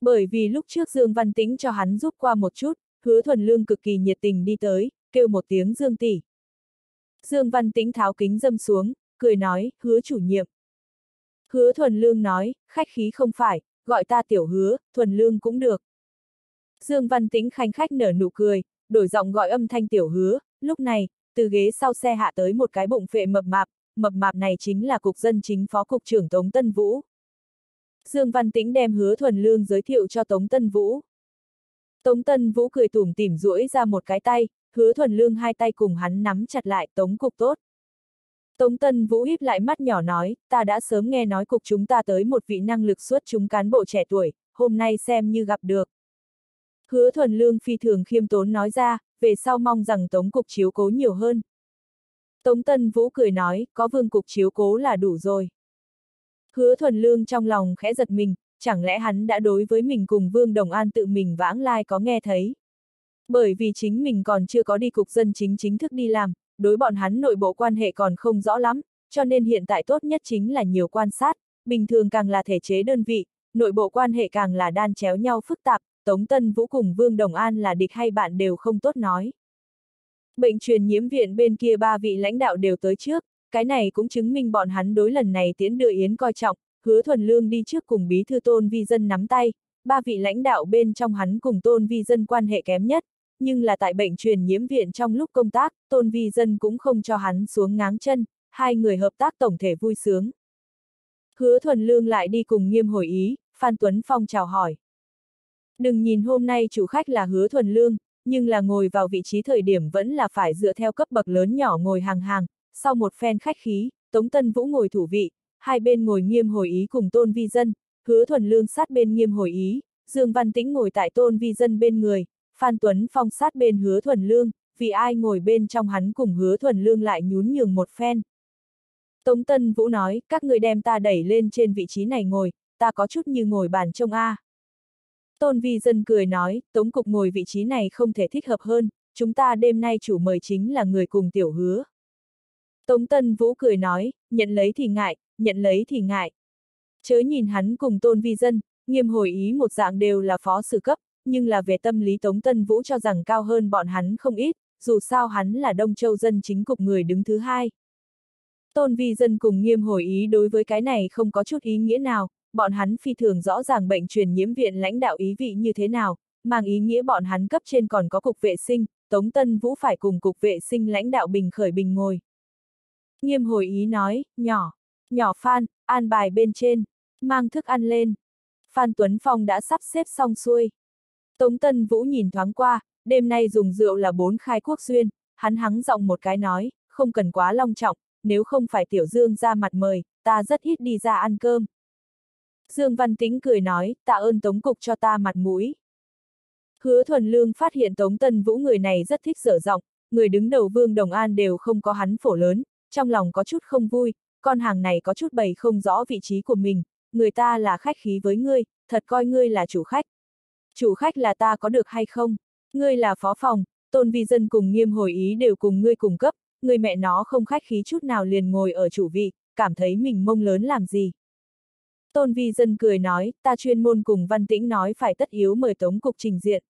Bởi vì lúc trước Dương Văn Tĩnh cho hắn giúp qua một chút, hứa thuần lương cực kỳ nhiệt tình đi tới, kêu một tiếng Dương tỷ. Dương Văn Tĩnh tháo kính dâm xuống, cười nói, hứa chủ nhiệm. Hứa thuần lương nói, khách khí không phải, gọi ta tiểu hứa, thuần lương cũng được. Dương Văn Tĩnh khanh khách nở nụ cười, đổi giọng gọi âm thanh tiểu hứa, lúc này, từ ghế sau xe hạ tới một cái bụng phệ mập mạp, mập mạp này chính là cục dân chính phó cục trưởng Tống Tân Vũ. Dương Văn Tĩnh đem hứa thuần lương giới thiệu cho Tống Tân Vũ. Tống Tân Vũ cười tủm tỉm duỗi ra một cái tay, hứa thuần lương hai tay cùng hắn nắm chặt lại Tống cục tốt. Tống Tân Vũ híp lại mắt nhỏ nói, ta đã sớm nghe nói cục chúng ta tới một vị năng lực xuất chúng cán bộ trẻ tuổi, hôm nay xem như gặp được. Hứa thuần lương phi thường khiêm tốn nói ra, về sau mong rằng Tống cục chiếu cố nhiều hơn. Tống Tân Vũ cười nói, có vương cục chiếu cố là đủ rồi. Hứa thuần lương trong lòng khẽ giật mình, chẳng lẽ hắn đã đối với mình cùng Vương Đồng An tự mình vãng lai có nghe thấy. Bởi vì chính mình còn chưa có đi cục dân chính chính thức đi làm, đối bọn hắn nội bộ quan hệ còn không rõ lắm, cho nên hiện tại tốt nhất chính là nhiều quan sát, bình thường càng là thể chế đơn vị, nội bộ quan hệ càng là đan chéo nhau phức tạp, Tống Tân Vũ cùng Vương Đồng An là địch hay bạn đều không tốt nói. Bệnh truyền nhiễm viện bên kia ba vị lãnh đạo đều tới trước, cái này cũng chứng minh bọn hắn đối lần này tiến đưa Yến coi trọng, hứa thuần lương đi trước cùng bí thư tôn vi dân nắm tay, ba vị lãnh đạo bên trong hắn cùng tôn vi dân quan hệ kém nhất, nhưng là tại bệnh truyền nhiễm viện trong lúc công tác, tôn vi dân cũng không cho hắn xuống ngáng chân, hai người hợp tác tổng thể vui sướng. Hứa thuần lương lại đi cùng nghiêm hồi ý, Phan Tuấn Phong chào hỏi. Đừng nhìn hôm nay chủ khách là hứa thuần lương, nhưng là ngồi vào vị trí thời điểm vẫn là phải dựa theo cấp bậc lớn nhỏ ngồi hàng hàng, sau một phen khách khí, Tống Tân Vũ ngồi thủ vị, hai bên ngồi nghiêm hồi ý cùng tôn vi dân, hứa thuần lương sát bên nghiêm hồi ý, Dương Văn Tĩnh ngồi tại tôn vi dân bên người, Phan Tuấn Phong sát bên hứa thuần lương, vì ai ngồi bên trong hắn cùng hứa thuần lương lại nhún nhường một phen. Tống Tân Vũ nói, các người đem ta đẩy lên trên vị trí này ngồi, ta có chút như ngồi bàn trông A. Tôn Vi Dân cười nói, Tống Cục ngồi vị trí này không thể thích hợp hơn, chúng ta đêm nay chủ mời chính là người cùng tiểu hứa. Tống Tân Vũ cười nói, nhận lấy thì ngại, nhận lấy thì ngại. Chớ nhìn hắn cùng Tôn Vi Dân, nghiêm hồi ý một dạng đều là phó sự cấp, nhưng là về tâm lý Tống Tân Vũ cho rằng cao hơn bọn hắn không ít, dù sao hắn là Đông Châu dân chính cục người đứng thứ hai. Tôn vi dân cùng nghiêm hồi ý đối với cái này không có chút ý nghĩa nào, bọn hắn phi thường rõ ràng bệnh truyền nhiễm viện lãnh đạo ý vị như thế nào, mang ý nghĩa bọn hắn cấp trên còn có cục vệ sinh, Tống Tân Vũ phải cùng cục vệ sinh lãnh đạo bình khởi bình ngồi. Nghiêm hồi ý nói, nhỏ, nhỏ Phan, an bài bên trên, mang thức ăn lên. Phan Tuấn Phong đã sắp xếp xong xuôi. Tống Tân Vũ nhìn thoáng qua, đêm nay dùng rượu là bốn khai quốc duyên, hắn hắng giọng một cái nói, không cần quá long trọng, nếu không phải Tiểu Dương ra mặt mời, ta rất ít đi ra ăn cơm. Dương Văn Tĩnh cười nói, tạ ơn Tống Cục cho ta mặt mũi. Hứa Thuần Lương phát hiện Tống Tân Vũ người này rất thích dở giọng, người đứng đầu Vương Đồng An đều không có hắn phổ lớn, trong lòng có chút không vui, con hàng này có chút bày không rõ vị trí của mình, người ta là khách khí với ngươi, thật coi ngươi là chủ khách. Chủ khách là ta có được hay không? Ngươi là phó phòng, tôn vi dân cùng nghiêm hồi ý đều cùng ngươi cùng cấp, người mẹ nó không khách khí chút nào liền ngồi ở chủ vị, cảm thấy mình mông lớn làm gì. Tôn vi dân cười nói, ta chuyên môn cùng văn tĩnh nói phải tất yếu mời tống cục trình diện.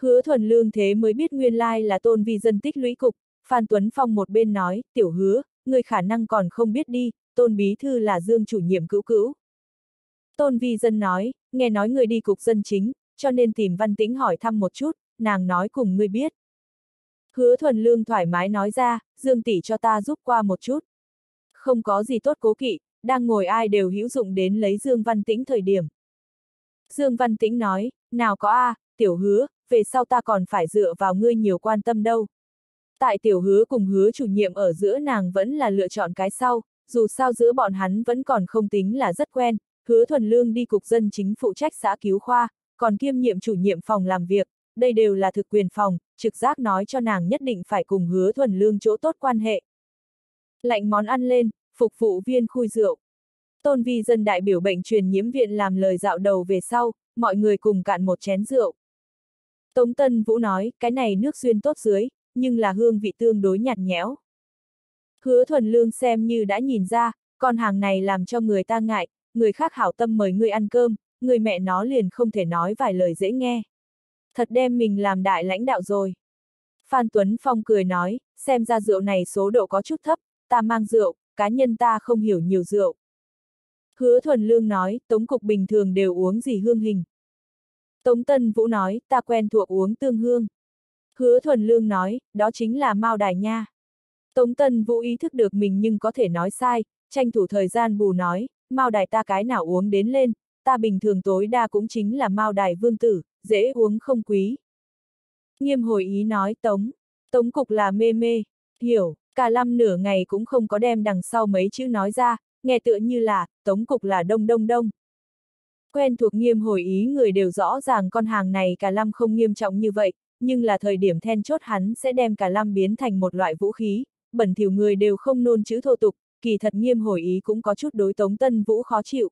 Hứa thuần lương thế mới biết nguyên lai là tôn vi dân tích lũy cục, Phan Tuấn Phong một bên nói, tiểu hứa, người khả năng còn không biết đi, tôn bí thư là dương chủ nhiệm cữu cữu. Tôn vi dân nói, nghe nói người đi cục dân chính, cho nên tìm văn tĩnh hỏi thăm một chút, nàng nói cùng ngươi biết. Hứa thuần lương thoải mái nói ra, dương tỷ cho ta giúp qua một chút. Không có gì tốt cố kỵ, đang ngồi ai đều hữu dụng đến lấy Dương Văn Tĩnh thời điểm. Dương Văn Tĩnh nói, nào có a, tiểu hứa, về sau ta còn phải dựa vào ngươi nhiều quan tâm đâu. Tại tiểu hứa cùng hứa chủ nhiệm ở giữa nàng vẫn là lựa chọn cái sau, dù sao giữa bọn hắn vẫn còn không tính là rất quen, hứa thuần lương đi cục dân chính phụ trách xã cứu khoa, còn kiêm nhiệm chủ nhiệm phòng làm việc, đây đều là thực quyền phòng, trực giác nói cho nàng nhất định phải cùng hứa thuần lương chỗ tốt quan hệ. Lạnh món ăn lên, phục vụ viên khui rượu. Tôn vi dân đại biểu bệnh truyền nhiễm viện làm lời dạo đầu về sau, mọi người cùng cạn một chén rượu. Tống Tân Vũ nói, cái này nước xuyên tốt dưới, nhưng là hương vị tương đối nhạt nhẽo. Hứa thuần lương xem như đã nhìn ra, con hàng này làm cho người ta ngại, người khác hảo tâm mời người ăn cơm, người mẹ nó liền không thể nói vài lời dễ nghe. Thật đem mình làm đại lãnh đạo rồi. Phan Tuấn Phong cười nói, xem ra rượu này số độ có chút thấp, ta mang rượu, cá nhân ta không hiểu nhiều rượu. Hứa Thuần Lương nói, Tống Cục bình thường đều uống gì hương hình. Tống Tân Vũ nói, ta quen thuộc uống tương hương. Hứa Thuần Lương nói, đó chính là Mao Đài Nha. Tống Tân Vũ ý thức được mình nhưng có thể nói sai, tranh thủ thời gian bù nói, Mao Đài ta cái nào uống đến lên, ta bình thường tối đa cũng chính là Mao Đài Vương Tử, dễ uống không quý. Nghiêm hồi ý nói Tống, Tống Cục là mê mê, hiểu, cả lâm nửa ngày cũng không có đem đằng sau mấy chữ nói ra, nghe tựa như là, Tống Cục là đông đông đông. Quen thuộc nghiêm hồi ý người đều rõ ràng con hàng này cả lâm không nghiêm trọng như vậy, nhưng là thời điểm then chốt hắn sẽ đem cả lâm biến thành một loại vũ khí, bẩn thỉu người đều không nôn chữ thô tục, kỳ thật nghiêm hồi ý cũng có chút đối Tống Tân Vũ khó chịu.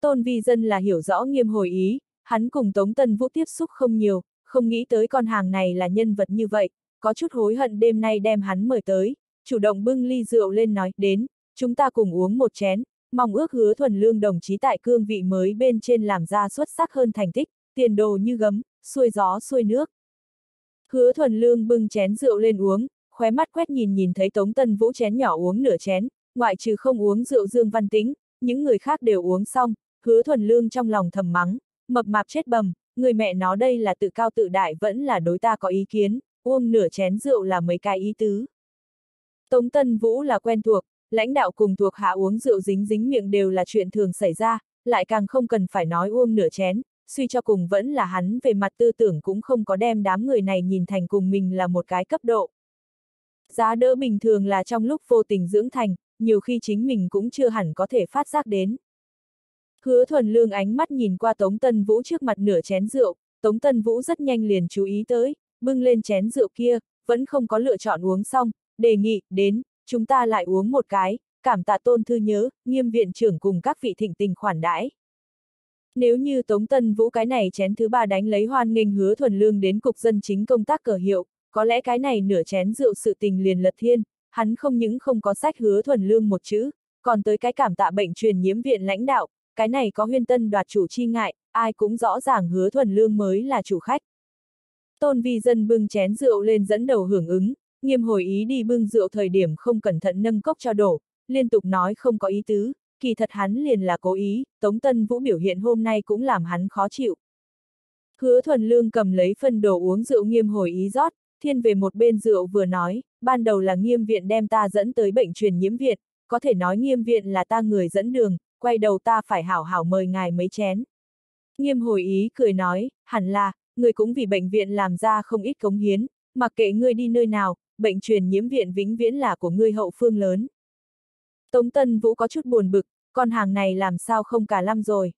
Tôn vi dân là hiểu rõ nghiêm hồi ý, hắn cùng Tống Tân Vũ tiếp xúc không nhiều, không nghĩ tới con hàng này là nhân vật như vậy, có chút hối hận đêm nay đem hắn mời tới, chủ động bưng ly rượu lên nói, đến, chúng ta cùng uống một chén, mong ước hứa thuần lương đồng chí tại cương vị mới bên trên làm ra xuất sắc hơn thành tích, tiền đồ như gấm, xuôi gió xuôi nước. Hứa thuần lương bưng chén rượu lên uống, khóe mắt quét nhìn nhìn thấy Tống Tân Vũ chén nhỏ uống nửa chén, ngoại trừ không uống rượu Dương Văn Tĩnh, những người khác đều uống xong, hứa thuần lương trong lòng thầm mắng, mập mạp chết bầm, người mẹ nó đây là tự cao tự đại vẫn là đối ta có ý kiến, uống nửa chén rượu là mấy cái ý tứ. Tống Tân Vũ là quen thuộc, lãnh đạo cùng thuộc hạ uống rượu dính dính miệng đều là chuyện thường xảy ra, lại càng không cần phải nói uống nửa chén, suy cho cùng vẫn là hắn về mặt tư tưởng cũng không có đem đám người này nhìn thành cùng mình là một cái cấp độ. Giá đỡ bình thường là trong lúc vô tình dưỡng thành, nhiều khi chính mình cũng chưa hẳn có thể phát giác đến. Hứa thuần lương ánh mắt nhìn qua Tống Tân Vũ trước mặt nửa chén rượu, Tống Tân Vũ rất nhanh liền chú ý tới, bưng lên chén rượu kia, vẫn không có lựa chọn uống xong, đề nghị, đến, chúng ta lại uống một cái, cảm tạ tôn thư nhớ, nghiêm viện trưởng cùng các vị thịnh tình khoản đãi. Nếu như Tống Tân Vũ cái này chén thứ ba đánh lấy hoan nghênh hứa thuần lương đến cục dân chính công tác cờ hiệu, có lẽ cái này nửa chén rượu sự tình liền lật thiên, hắn không những không có sách hứa thuần lương một chữ, còn tới cái cảm tạ bệnh truyền nhiễm viện lãnh đạo, cái này có huyên tân đoạt chủ chi ngại, ai cũng rõ ràng hứa thuần lương mới là chủ khách. Tôn vi dân bưng chén rượu lên dẫn đầu hưởng ứng, nghiêm hồi ý đi bưng rượu thời điểm không cẩn thận nâng cốc cho đổ, liên tục nói không có ý tứ, kỳ thật hắn liền là cố ý, Tống Tân Vũ biểu hiện hôm nay cũng làm hắn khó chịu. Hứa thuần lương cầm lấy phân đồ uống rượu nghiêm hồi ý rót, thiên về một bên rượu vừa nói, ban đầu là nghiêm viện đem ta dẫn tới bệnh truyền nhiễm viện, có thể nói nghiêm viện là ta người dẫn đường, quay đầu ta phải hảo hảo mời ngài mấy chén. Nghiêm hồi ý cười nói, hẳn là, người cũng vì bệnh viện làm ra không ít cống hiến, mặc kệ ngươi đi nơi nào, bệnh truyền nhiễm viện vĩnh viễn là của ngươi hậu phương lớn. Tống Tân Vũ có chút buồn bực, con hàng này làm sao không cả năm rồi.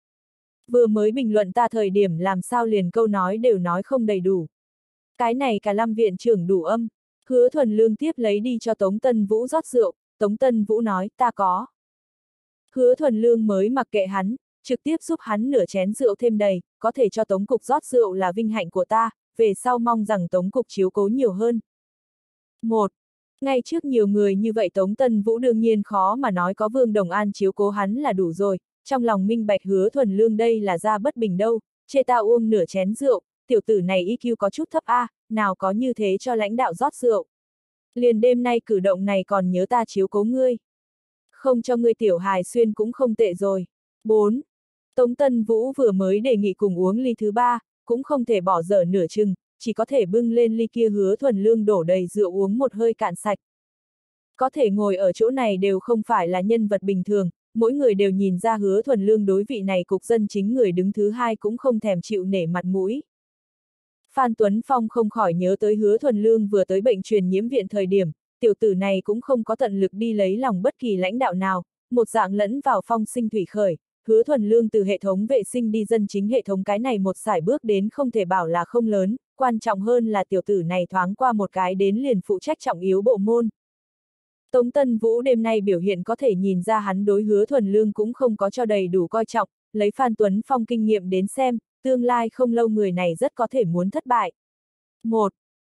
Vừa mới bình luận ta thời điểm làm sao liền câu nói đều nói không đầy đủ. Cái này cả lâm viện trưởng đủ âm, hứa thuần lương tiếp lấy đi cho Tống Tân Vũ rót rượu, Tống Tân Vũ nói, ta có. Hứa thuần lương mới mặc kệ hắn, trực tiếp giúp hắn nửa chén rượu thêm đầy, có thể cho Tống Cục rót rượu là vinh hạnh của ta, về sau mong rằng Tống Cục chiếu cố nhiều hơn. 1. Ngay trước nhiều người như vậy Tống Tân Vũ đương nhiên khó mà nói có Vương Đồng An chiếu cố hắn là đủ rồi, trong lòng minh bạch hứa thuần lương đây là ra bất bình đâu, chê ta uống nửa chén rượu, tiểu tử này IQ có chút thấp a, nào có như thế cho lãnh đạo rót rượu. Liền đêm nay cử động này còn nhớ ta chiếu cố ngươi. Không cho ngươi tiểu hài xuyên cũng không tệ rồi. 4. Tống Tân Vũ vừa mới đề nghị cùng uống ly thứ ba, cũng không thể bỏ dở nửa chừng, chỉ có thể bưng lên ly kia hứa thuần lương đổ đầy rượu uống một hơi cạn sạch. Có thể ngồi ở chỗ này đều không phải là nhân vật bình thường, mỗi người đều nhìn ra hứa thuần lương đối vị này cục dân chính người đứng thứ hai cũng không thèm chịu nể mặt mũi. Phan Tuấn Phong không khỏi nhớ tới hứa thuần lương vừa tới bệnh truyền nhiễm viện thời điểm, tiểu tử này cũng không có tận lực đi lấy lòng bất kỳ lãnh đạo nào, một dạng lẫn vào phong sinh thủy khởi, hứa thuần lương từ hệ thống vệ sinh đi dân chính hệ thống cái này một sải bước đến không thể bảo là không lớn, quan trọng hơn là tiểu tử này thoáng qua một cái đến liền phụ trách trọng yếu bộ môn. Tống Tân Vũ đêm nay biểu hiện có thể nhìn ra hắn đối hứa thuần lương cũng không có cho đầy đủ coi trọng, lấy Phan Tuấn Phong kinh nghiệm đến xem, tương lai không lâu người này rất có thể muốn thất bại. 1.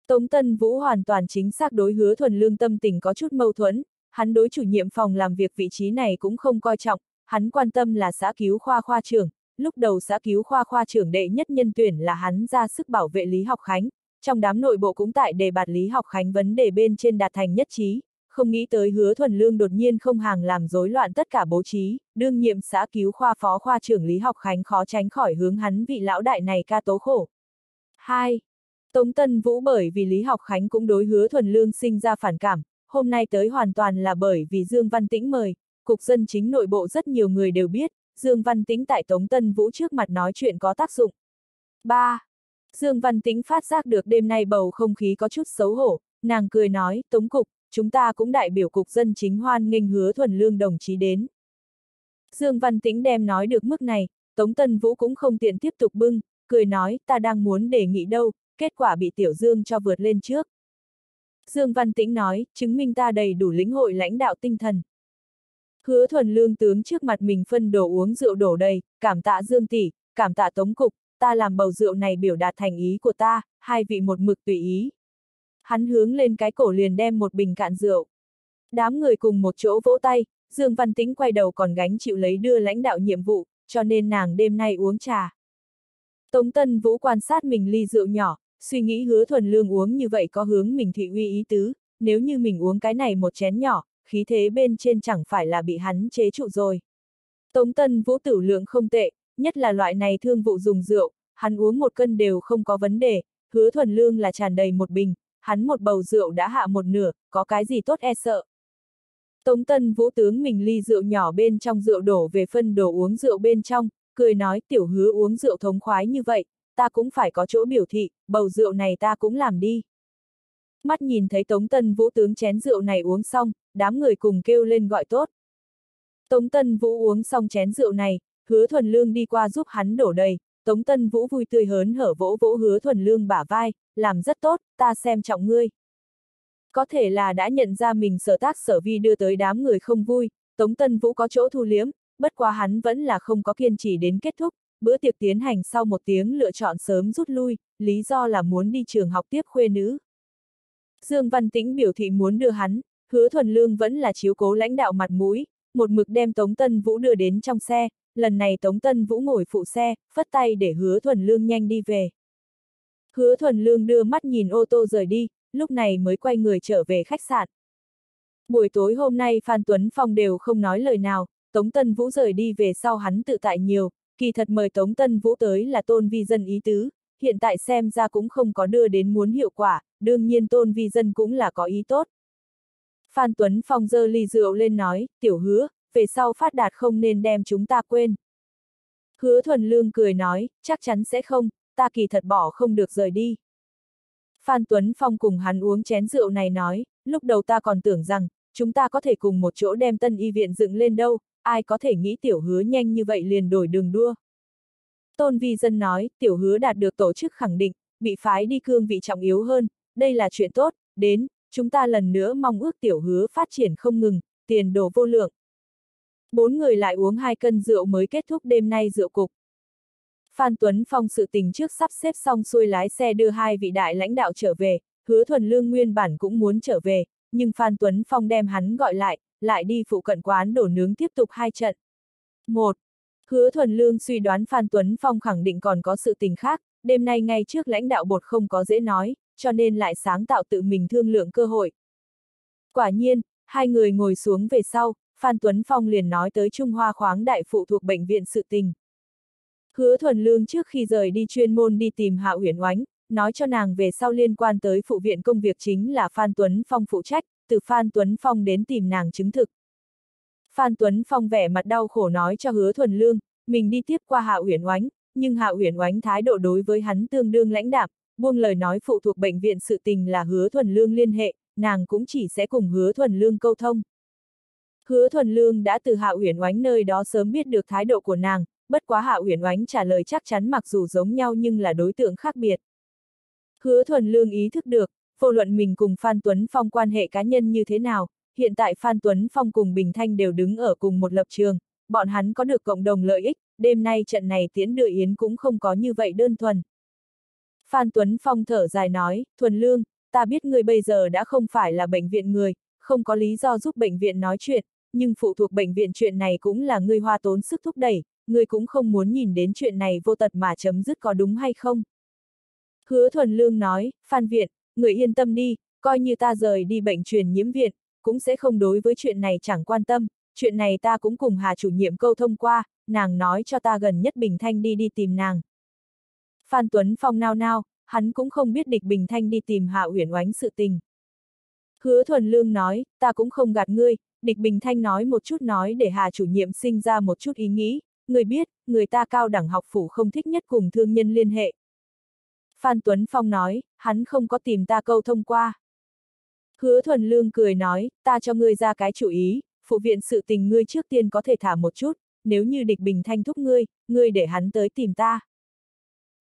Tống Tân Vũ hoàn toàn chính xác đối hứa thuần lương tâm tình có chút mâu thuẫn, hắn đối chủ nhiệm phòng làm việc vị trí này cũng không coi trọng, hắn quan tâm là xã cứu khoa khoa trưởng, lúc đầu xã cứu khoa khoa trưởng đệ nhất nhân tuyển là hắn ra sức bảo vệ Lý Học Khánh, trong đám nội bộ cũng tại đề bạt Lý Học Khánh vấn đề bên trên đạt thành nhất trí, không nghĩ tới hứa thuần lương đột nhiên không hàng làm rối loạn tất cả bố trí, đương nhiệm xã cứu khoa phó khoa trưởng Lý Học Khánh khó tránh khỏi hướng hắn vị lão đại này ca tố khổ. 2. Tống Tân Vũ bởi vì Lý Học Khánh cũng đối hứa thuần lương sinh ra phản cảm, hôm nay tới hoàn toàn là bởi vì Dương Văn Tĩnh mời, cục dân chính nội bộ rất nhiều người đều biết, Dương Văn Tĩnh tại Tống Tân Vũ trước mặt nói chuyện có tác dụng. 3. Dương Văn Tĩnh phát giác được đêm nay bầu không khí có chút xấu hổ, nàng cười nói, Tống Cục, chúng ta cũng đại biểu cục dân chính hoan nghênh hứa thuần lương đồng chí đến. Dương Văn Tĩnh đem nói được mức này, Tống Tân Vũ cũng không tiện tiếp tục bưng, cười nói, ta đang muốn đề nghị đâu, kết quả bị Tiểu Dương cho vượt lên trước. Dương Văn Tĩnh nói, chứng minh ta đầy đủ lĩnh hội lãnh đạo tinh thần. Hứa thuần lương tướng trước mặt mình phân đồ uống rượu đổ đầy, cảm tạ Dương Tỷ, cảm tạ Tống Cục, ta làm bầu rượu này biểu đạt thành ý của ta, hai vị một mực tùy ý. Hắn hướng lên cái cổ liền đem một bình cạn rượu. Đám người cùng một chỗ vỗ tay, Dương Văn Tĩnh quay đầu còn gánh chịu lấy đưa lãnh đạo nhiệm vụ, cho nên nàng đêm nay uống trà. Tống Tân Vũ quan sát mình ly rượu nhỏ, suy nghĩ hứa thuần lương uống như vậy có hướng mình thị uy ý tứ, nếu như mình uống cái này một chén nhỏ, khí thế bên trên chẳng phải là bị hắn chế trụ rồi. Tống Tân Vũ tử lượng không tệ, nhất là loại này thương vụ dùng rượu, hắn uống một cân đều không có vấn đề, hứa thuần lương là tràn đầy một bình, hắn một bầu rượu đã hạ một nửa, có cái gì tốt e sợ. Tống Tân Vũ tướng mình ly rượu nhỏ bên trong rượu đổ về phân đồ uống rượu bên trong, cười nói tiểu hứa uống rượu thống khoái như vậy, ta cũng phải có chỗ biểu thị, bầu rượu này ta cũng làm đi. Mắt nhìn thấy Tống Tân Vũ tướng chén rượu này uống xong, đám người cùng kêu lên gọi tốt. Tống Tân Vũ uống xong chén rượu này, hứa thuần lương đi qua giúp hắn đổ đầy, Tống Tân Vũ vui tươi hớn hở vỗ vỗ hứa thuần lương bả vai, làm rất tốt, ta xem trọng ngươi. Có thể là đã nhận ra mình sở tác sở vi đưa tới đám người không vui, Tống Tân Vũ có chỗ thu liếm, bất quá hắn vẫn là không có kiên trì đến kết thúc, bữa tiệc tiến hành sau một tiếng lựa chọn sớm rút lui, lý do là muốn đi trường học tiếp khuê nữ. Dương Văn Tĩnh biểu thị muốn đưa hắn, hứa thuần lương vẫn là chiếu cố lãnh đạo mặt mũi, một mực đem Tống Tân Vũ đưa đến trong xe, lần này Tống Tân Vũ ngồi phụ xe, phất tay để hứa thuần lương nhanh đi về. Hứa thuần lương đưa mắt nhìn ô tô rời đi, lúc này mới quay người trở về khách sạn. Buổi tối hôm nay Phan Tuấn Phong đều không nói lời nào, Tống Tân Vũ rời đi về sau hắn tự tại nhiều, kỳ thật mời Tống Tân Vũ tới là tôn vi dân ý tứ, hiện tại xem ra cũng không có đưa đến muốn hiệu quả, đương nhiên tôn vi dân cũng là có ý tốt. Phan Tuấn Phong dơ ly rượu lên nói, tiểu hứa, về sau phát đạt không nên đem chúng ta quên. Hứa thuần lương cười nói, chắc chắn sẽ không, ta kỳ thật bỏ không được rời đi. Phan Tuấn Phong cùng hắn uống chén rượu này nói, lúc đầu ta còn tưởng rằng, chúng ta có thể cùng một chỗ đem tân y viện dựng lên đâu, ai có thể nghĩ tiểu hứa nhanh như vậy liền đổi đường đua. Tôn Vi Dân nói, tiểu hứa đạt được tổ chức khẳng định, bị phái đi cương vị trọng yếu hơn, đây là chuyện tốt, đến, chúng ta lần nữa mong ước tiểu hứa phát triển không ngừng, tiền đồ vô lượng. Bốn người lại uống hai cân rượu mới kết thúc đêm nay rượu cục. Phan Tuấn Phong sự tình trước sắp xếp xong xuôi lái xe đưa hai vị đại lãnh đạo trở về, hứa thuần lương nguyên bản cũng muốn trở về, nhưng Phan Tuấn Phong đem hắn gọi lại, lại đi phụ cận quán đổ nướng tiếp tục hai trận. 1. Hứa thuần lương suy đoán Phan Tuấn Phong khẳng định còn có sự tình khác, đêm nay ngay trước lãnh đạo bột không có dễ nói, cho nên lại sáng tạo tự mình thương lượng cơ hội. Quả nhiên, hai người ngồi xuống về sau, Phan Tuấn Phong liền nói tới Trung Hoa khoáng đại phụ thuộc bệnh viện sự tình. Hứa thuần lương trước khi rời đi chuyên môn đi tìm Hạ Uyển Oánh, nói cho nàng về sau liên quan tới phụ viện công việc chính là Phan Tuấn Phong phụ trách, từ Phan Tuấn Phong đến tìm nàng chứng thực. Phan Tuấn Phong vẻ mặt đau khổ nói cho hứa thuần lương, mình đi tiếp qua Hạ Uyển Oánh, nhưng Hạ Uyển Oánh thái độ đối với hắn tương đương lãnh đạm, buông lời nói phụ thuộc bệnh viện sự tình là hứa thuần lương liên hệ, nàng cũng chỉ sẽ cùng hứa thuần lương câu thông. Hứa thuần lương đã từ Hạ Uyển Oánh nơi đó sớm biết được thái độ của nàng, bất quá Hạ Uyển Oánh trả lời chắc chắn mặc dù giống nhau nhưng là đối tượng khác biệt. Hứa thuần lương ý thức được, vô luận mình cùng Phan Tuấn Phong quan hệ cá nhân như thế nào, hiện tại Phan Tuấn Phong cùng Bình Thanh đều đứng ở cùng một lập trường, bọn hắn có được cộng đồng lợi ích, đêm nay trận này tiến đưa yến cũng không có như vậy đơn thuần. Phan Tuấn Phong thở dài nói, thuần lương, ta biết người bây giờ đã không phải là bệnh viện người, không có lý do giúp bệnh viện nói chuyện, nhưng phụ thuộc bệnh viện chuyện này cũng là người hoa tốn sức thúc đẩy, người cũng không muốn nhìn đến chuyện này vô tật mà chấm dứt có đúng hay không. Hứa thuần lương nói, Phan Viện, người yên tâm đi, coi như ta rời đi bệnh truyền nhiễm viện, cũng sẽ không đối với chuyện này chẳng quan tâm, chuyện này ta cũng cùng Hà chủ nhiệm câu thông qua, nàng nói cho ta gần nhất Bình Thanh đi đi tìm nàng. Phan Tuấn Phong nao nao, hắn cũng không biết địch Bình Thanh đi tìm Hạ Uyển Oánh sự tình. Hứa Thuần Lương nói, ta cũng không gạt ngươi, địch Bình Thanh nói một chút nói để Hà chủ nhiệm sinh ra một chút ý nghĩ, người biết, người ta cao đẳng học phủ không thích nhất cùng thương nhân liên hệ. Phan Tuấn Phong nói, hắn không có tìm ta câu thông qua. Hứa Thuần Lương cười nói, ta cho ngươi ra cái chủ ý, phụ viện sự tình ngươi trước tiên có thể thả một chút, nếu như địch bình thanh thúc ngươi, ngươi để hắn tới tìm ta.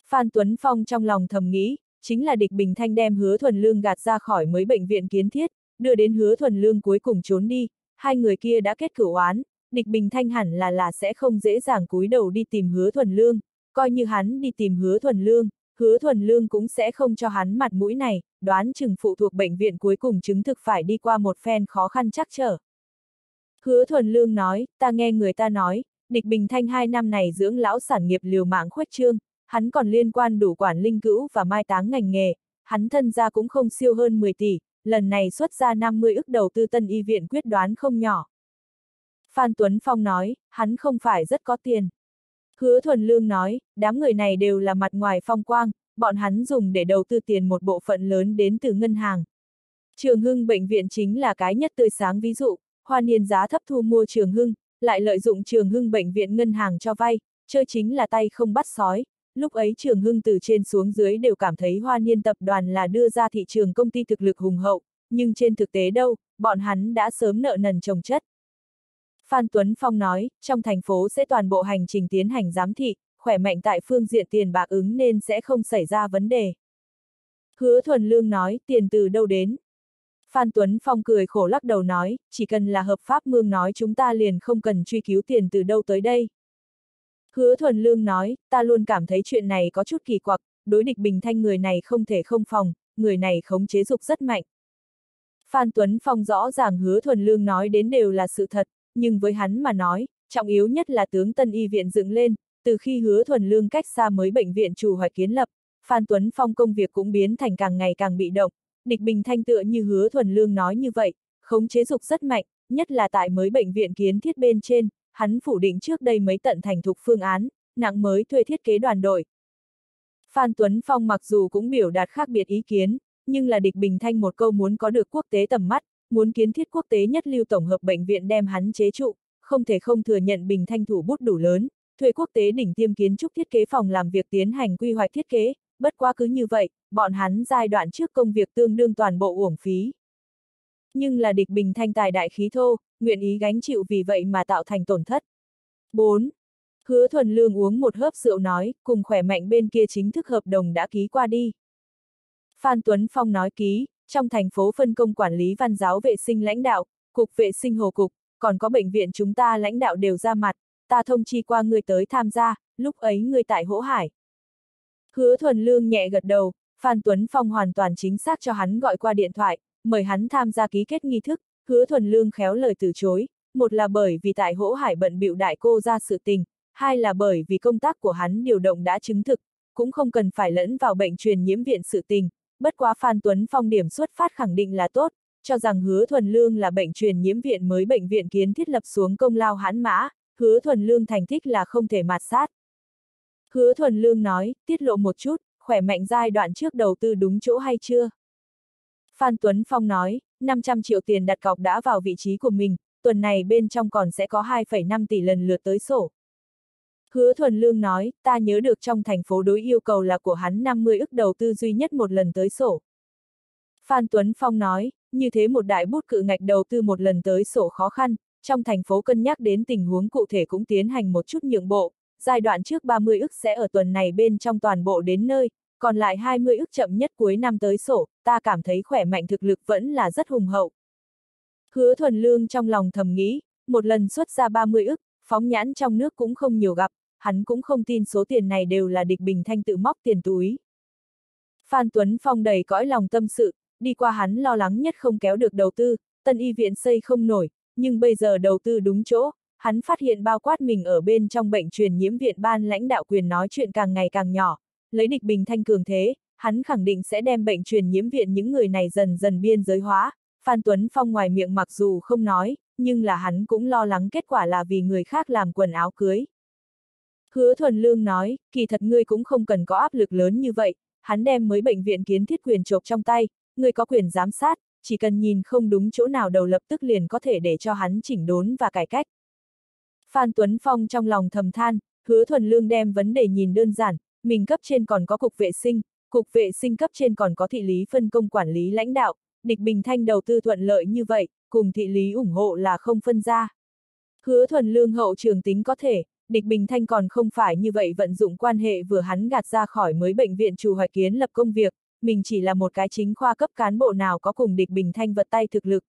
Phan Tuấn Phong trong lòng thầm nghĩ, chính là địch bình thanh đem hứa thuần lương gạt ra khỏi mới bệnh viện kiến thiết, đưa đến hứa thuần lương cuối cùng trốn đi, hai người kia đã kết cửu oán, địch bình thanh hẳn là là sẽ không dễ dàng cúi đầu đi tìm hứa thuần lương, coi như hắn đi tìm hứa thuần lương, hứa thuần lương cũng sẽ không cho hắn mặt mũi này, đoán chừng phụ thuộc bệnh viện cuối cùng chứng thực phải đi qua một phen khó khăn chắc trở. Hứa thuần lương nói, ta nghe người ta nói, địch bình thanh hai năm này dưỡng lão sản nghiệp liều mạng khuếch trương, hắn còn liên quan đủ quản linh cữu và mai táng ngành nghề, hắn thân gia cũng không siêu hơn 10 tỷ, lần này xuất ra 50 ức đầu tư tân y viện quyết đoán không nhỏ. Phan Tuấn Phong nói, hắn không phải rất có tiền. Hứa Thuần Lương nói, đám người này đều là mặt ngoài phong quang, bọn hắn dùng để đầu tư tiền một bộ phận lớn đến từ ngân hàng. Trường Hưng Bệnh viện chính là cái nhất tươi sáng ví dụ, hoa niên giá thấp thu mua Trường Hưng, lại lợi dụng Trường Hưng Bệnh viện ngân hàng cho vay, chơi chính là tay không bắt sói. Lúc ấy Trường Hưng từ trên xuống dưới đều cảm thấy hoa niên tập đoàn là đưa ra thị trường công ty thực lực hùng hậu, nhưng trên thực tế đâu, bọn hắn đã sớm nợ nần trồng chất. Phan Tuấn Phong nói, trong thành phố sẽ toàn bộ hành trình tiến hành giám thị, khỏe mạnh tại phương diện tiền bạc ứng nên sẽ không xảy ra vấn đề. Hứa Thuần Lương nói, tiền từ đâu đến? Phan Tuấn Phong cười khổ lắc đầu nói, chỉ cần là hợp pháp mương nói chúng ta liền không cần truy cứu tiền từ đâu tới đây. Hứa Thuần Lương nói, ta luôn cảm thấy chuyện này có chút kỳ quặc, đối địch bình thanh người này không thể không phòng, người này khống chế dục rất mạnh. Phan Tuấn Phong rõ ràng hứa Thuần Lương nói đến đều là sự thật, nhưng với hắn mà nói, trọng yếu nhất là tướng Tân Y Viện dựng lên, từ khi hứa thuần lương cách xa mới bệnh viện chủ hoài kiến lập, Phan Tuấn Phong công việc cũng biến thành càng ngày càng bị động, địch bình thanh tựa như hứa thuần lương nói như vậy, khống chế dục rất mạnh, nhất là tại mới bệnh viện kiến thiết bên trên, hắn phủ định trước đây mấy tận thành thục phương án, nặng mới thuê thiết kế đoàn đội. Phan Tuấn Phong mặc dù cũng biểu đạt khác biệt ý kiến, nhưng là địch bình thanh một câu muốn có được quốc tế tầm mắt, muốn kiến thiết quốc tế nhất lưu tổng hợp bệnh viện đem hắn chế trụ, không thể không thừa nhận bình thanh thủ bút đủ lớn, thuê quốc tế đỉnh tiêm kiến trúc thiết kế phòng làm việc tiến hành quy hoạch thiết kế, bất quá cứ như vậy, bọn hắn giai đoạn trước công việc tương đương toàn bộ uổng phí. Nhưng là địch bình thanh tài đại khí thô, nguyện ý gánh chịu vì vậy mà tạo thành tổn thất. 4. Hứa thuần lương uống một hớp rượu nói, cùng khỏe mạnh bên kia chính thức hợp đồng đã ký qua đi. Phan Tuấn Phong nói ký, trong thành phố phân công quản lý văn giáo vệ sinh lãnh đạo, cục vệ sinh hồ cục, còn có bệnh viện chúng ta lãnh đạo đều ra mặt, ta thông chi qua người tới tham gia, lúc ấy người tại hỗ hải. Hứa thuần lương nhẹ gật đầu, Phan Tuấn Phong hoàn toàn chính xác cho hắn gọi qua điện thoại, mời hắn tham gia ký kết nghi thức, hứa thuần lương khéo lời từ chối, một là bởi vì tại hỗ hải bận bịu đại cô ra sự tình, hai là bởi vì công tác của hắn điều động đã chứng thực, cũng không cần phải lẫn vào bệnh truyền nhiễm viện sự tình, bất quá Phan Tuấn Phong điểm xuất phát khẳng định là tốt, cho rằng hứa thuần lương là bệnh truyền nhiễm viện mới bệnh viện kiến thiết lập xuống công lao hãn mã, hứa thuần lương thành tích là không thể mạt sát. Hứa thuần lương nói, tiết lộ một chút, khỏe mạnh giai đoạn trước đầu tư đúng chỗ hay chưa? Phan Tuấn Phong nói, 500 triệu tiền đặt cọc đã vào vị trí của mình, tuần này bên trong còn sẽ có 2,5 tỷ lần lượt tới sổ. Hứa Thuần Lương nói, ta nhớ được trong thành phố đối yêu cầu là của hắn 50 ức đầu tư duy nhất một lần tới sổ. Phan Tuấn Phong nói, như thế một đại bút cự ngạch đầu tư một lần tới sổ khó khăn, trong thành phố cân nhắc đến tình huống cụ thể cũng tiến hành một chút nhượng bộ, giai đoạn trước 30 ức sẽ ở tuần này bên trong toàn bộ đến nơi, còn lại 20 ức chậm nhất cuối năm tới sổ, ta cảm thấy khỏe mạnh thực lực vẫn là rất hùng hậu. Hứa thuần lương trong lòng thầm nghĩ, một lần xuất ra 30 ức, phóng nhãn trong nước cũng không nhiều gặp, hắn cũng không tin số tiền này đều là địch bình thanh tự móc tiền túi. Phan Tuấn Phong đầy cõi lòng tâm sự, đi qua hắn lo lắng nhất không kéo được đầu tư, tân y viện xây không nổi, nhưng bây giờ đầu tư đúng chỗ, hắn phát hiện bao quát mình ở bên trong bệnh truyền nhiễm viện ban lãnh đạo quyền nói chuyện càng ngày càng nhỏ, lấy địch bình thanh cường thế, hắn khẳng định sẽ đem bệnh truyền nhiễm viện những người này dần dần biên giới hóa. Phan Tuấn Phong ngoài miệng mặc dù không nói, nhưng là hắn cũng lo lắng kết quả là vì người khác làm quần áo cưới. Hứa Thuần Lương nói, kỳ thật ngươi cũng không cần có áp lực lớn như vậy, hắn đem mới bệnh viện kiến thiết quyền chộp trong tay, ngươi có quyền giám sát, chỉ cần nhìn không đúng chỗ nào đầu lập tức liền có thể để cho hắn chỉnh đốn và cải cách. Phan Tuấn Phong trong lòng thầm than, hứa thuần lương đem vấn đề nhìn đơn giản, mình cấp trên còn có cục vệ sinh, cục vệ sinh cấp trên còn có thị lý phân công quản lý lãnh đạo, địch bình thanh đầu tư thuận lợi như vậy, cùng thị lý ủng hộ là không phân ra. Hứa thuần lương hậu trường tính có thể, địch bình thanh còn không phải như vậy vận dụng quan hệ vừa hắn gạt ra khỏi mới bệnh viện chủ hoài kiến lập công việc, mình chỉ là một cái chính khoa cấp cán bộ nào có cùng địch bình thanh vật tay thực lực.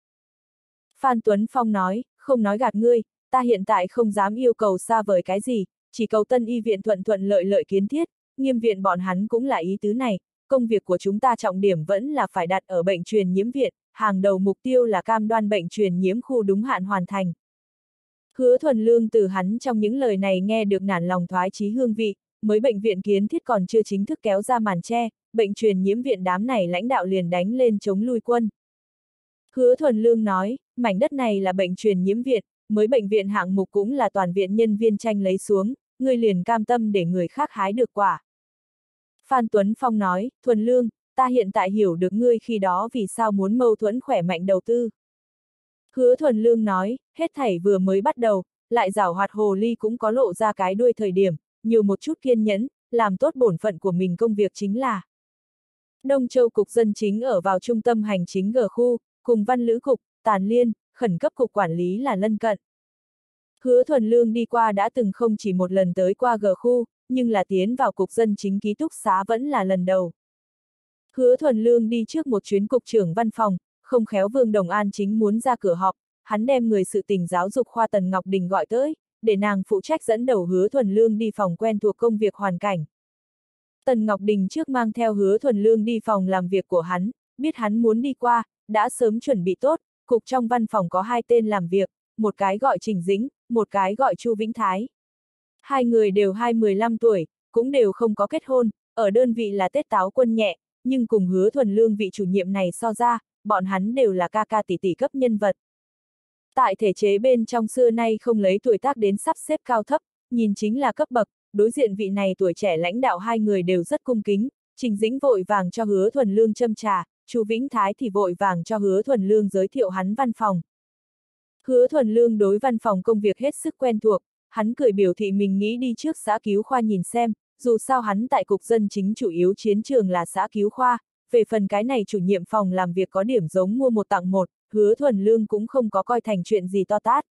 Phan Tuấn Phong nói, không nói gạt ngươi, ta hiện tại không dám yêu cầu xa vời cái gì, chỉ cầu tân y viện thuận thuận lợi lợi kiến thiết, nghiêm viện bọn hắn cũng là ý tứ này, công việc của chúng ta trọng điểm vẫn là phải đặt ở bệnh truyền nhiễm viện, hàng đầu mục tiêu là cam đoan bệnh truyền nhiễm khu đúng hạn hoàn thành. Hứa thuần lương từ hắn trong những lời này nghe được nản lòng thoái chí hương vị, mới bệnh viện kiến thiết còn chưa chính thức kéo ra màn che, bệnh truyền nhiễm viện đám này lãnh đạo liền đánh lên chống lui quân. Hứa thuần lương nói, mảnh đất này là bệnh truyền nhiễm viện, mới bệnh viện hạng mục cũng là toàn viện nhân viên tranh lấy xuống, người liền cam tâm để người khác hái được quả. Phan Tuấn Phong nói, thuần lương, ta hiện tại hiểu được ngươi khi đó vì sao muốn mâu thuẫn khỏe mạnh đầu tư. Hứa thuần lương nói, hết thảy vừa mới bắt đầu, lại giảo hoạt hồ ly cũng có lộ ra cái đuôi thời điểm, nhiều một chút kiên nhẫn, làm tốt bổn phận của mình công việc chính là. Đông Châu Cục Dân Chính ở vào trung tâm hành chính G khu, cùng Văn Lữ Cục, Tàn Liên, khẩn cấp Cục Quản lý là lân cận. Hứa Thuần Lương đi qua đã từng không chỉ một lần tới qua G khu, nhưng là tiến vào Cục Dân Chính ký túc xá vẫn là lần đầu. Hứa Thuần Lương đi trước một chuyến cục trưởng văn phòng, không khéo Vương Đồng An chính muốn ra cửa họp, hắn đem người sự tình giáo dục khoa Tần Ngọc Đình gọi tới, để nàng phụ trách dẫn đầu hứa thuần lương đi phòng quen thuộc công việc hoàn cảnh. Tần Ngọc Đình trước mang theo hứa thuần lương đi phòng làm việc của hắn, biết hắn muốn đi qua, đã sớm chuẩn bị tốt, cục trong văn phòng có hai tên làm việc, một cái gọi Trình Dĩnh, một cái gọi Chu Vĩnh Thái. Hai người đều hai 15 tuổi, cũng đều không có kết hôn, ở đơn vị là Tết Táo quân nhẹ, nhưng cùng hứa thuần lương vị chủ nhiệm này so ra, bọn hắn đều là ca ca tỷ tỷ cấp nhân vật. Tại thể chế bên trong xưa nay không lấy tuổi tác đến sắp xếp cao thấp, nhìn chính là cấp bậc, đối diện vị này tuổi trẻ lãnh đạo hai người đều rất cung kính, Trình Dĩnh vội vàng cho hứa thuần lương châm trà, Chu Vĩnh Thái thì vội vàng cho hứa thuần lương giới thiệu hắn văn phòng. Hứa thuần lương đối văn phòng công việc hết sức quen thuộc, hắn cười biểu thị mình nghĩ đi trước xã cứu khoa nhìn xem, dù sao hắn tại cục dân chính chủ yếu chiến trường là xã cứu khoa, về phần cái này chủ nhiệm phòng làm việc có điểm giống mua một tặng một, hứa thuần lương cũng không có coi thành chuyện gì to tát.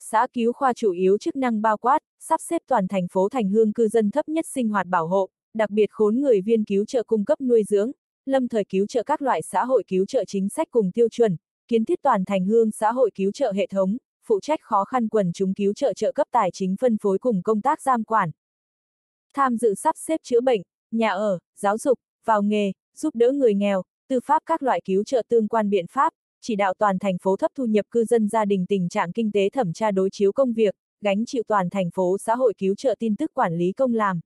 Xã cứu khoa chủ yếu chức năng bao quát, sắp xếp toàn thành phố thành hương cư dân thấp nhất sinh hoạt bảo hộ, đặc biệt khốn người viên cứu trợ cung cấp nuôi dưỡng, lâm thời cứu trợ các loại xã hội cứu trợ chính sách cùng tiêu chuẩn, kiến thiết toàn thành hương xã hội cứu trợ hệ thống, phụ trách khó khăn quần chúng cứu trợ trợ cấp tài chính phân phối cùng công tác giam quản. Tham dự sắp xếp chữa bệnh, nhà ở, giáo dục, vào nghề, giúp đỡ người nghèo, tư pháp các loại cứu trợ tương quan biện pháp, chỉ đạo toàn thành phố thấp thu nhập cư dân gia đình tình trạng kinh tế thẩm tra đối chiếu công việc, gánh chịu toàn thành phố xã hội cứu trợ tin tức quản lý công làm.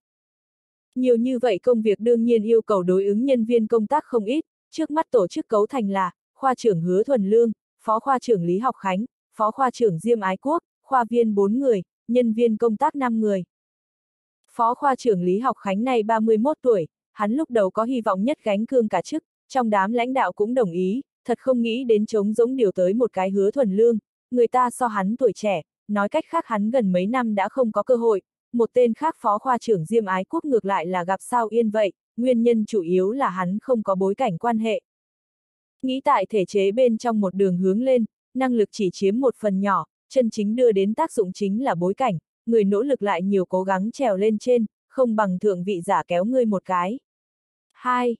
Nhiều như vậy công việc đương nhiên yêu cầu đối ứng nhân viên công tác không ít, trước mắt tổ chức cấu thành là, khoa trưởng Hứa Thuần Lương, phó khoa trưởng Lý Học Khánh, phó khoa trưởng Diêm Ái Quốc, khoa viên 4 người, nhân viên công tác 5 người. Phó khoa trưởng Lý Học Khánh này 31 tuổi, hắn lúc đầu có hy vọng nhất gánh cương cả chức, trong đám lãnh đạo cũng đồng ý, thật không nghĩ đến chống giống điều tới một cái hứa thuần lương, người ta so hắn tuổi trẻ, nói cách khác hắn gần mấy năm đã không có cơ hội, một tên khác phó khoa trưởng Diêm Ái Quốc ngược lại là gặp sao yên vậy, nguyên nhân chủ yếu là hắn không có bối cảnh quan hệ. Nghĩ tại thể chế bên trong một đường hướng lên, năng lực chỉ chiếm một phần nhỏ, chân chính đưa đến tác dụng chính là bối cảnh, người nỗ lực lại nhiều cố gắng trèo lên trên, không bằng thượng vị giả kéo ngươi một cái. 2.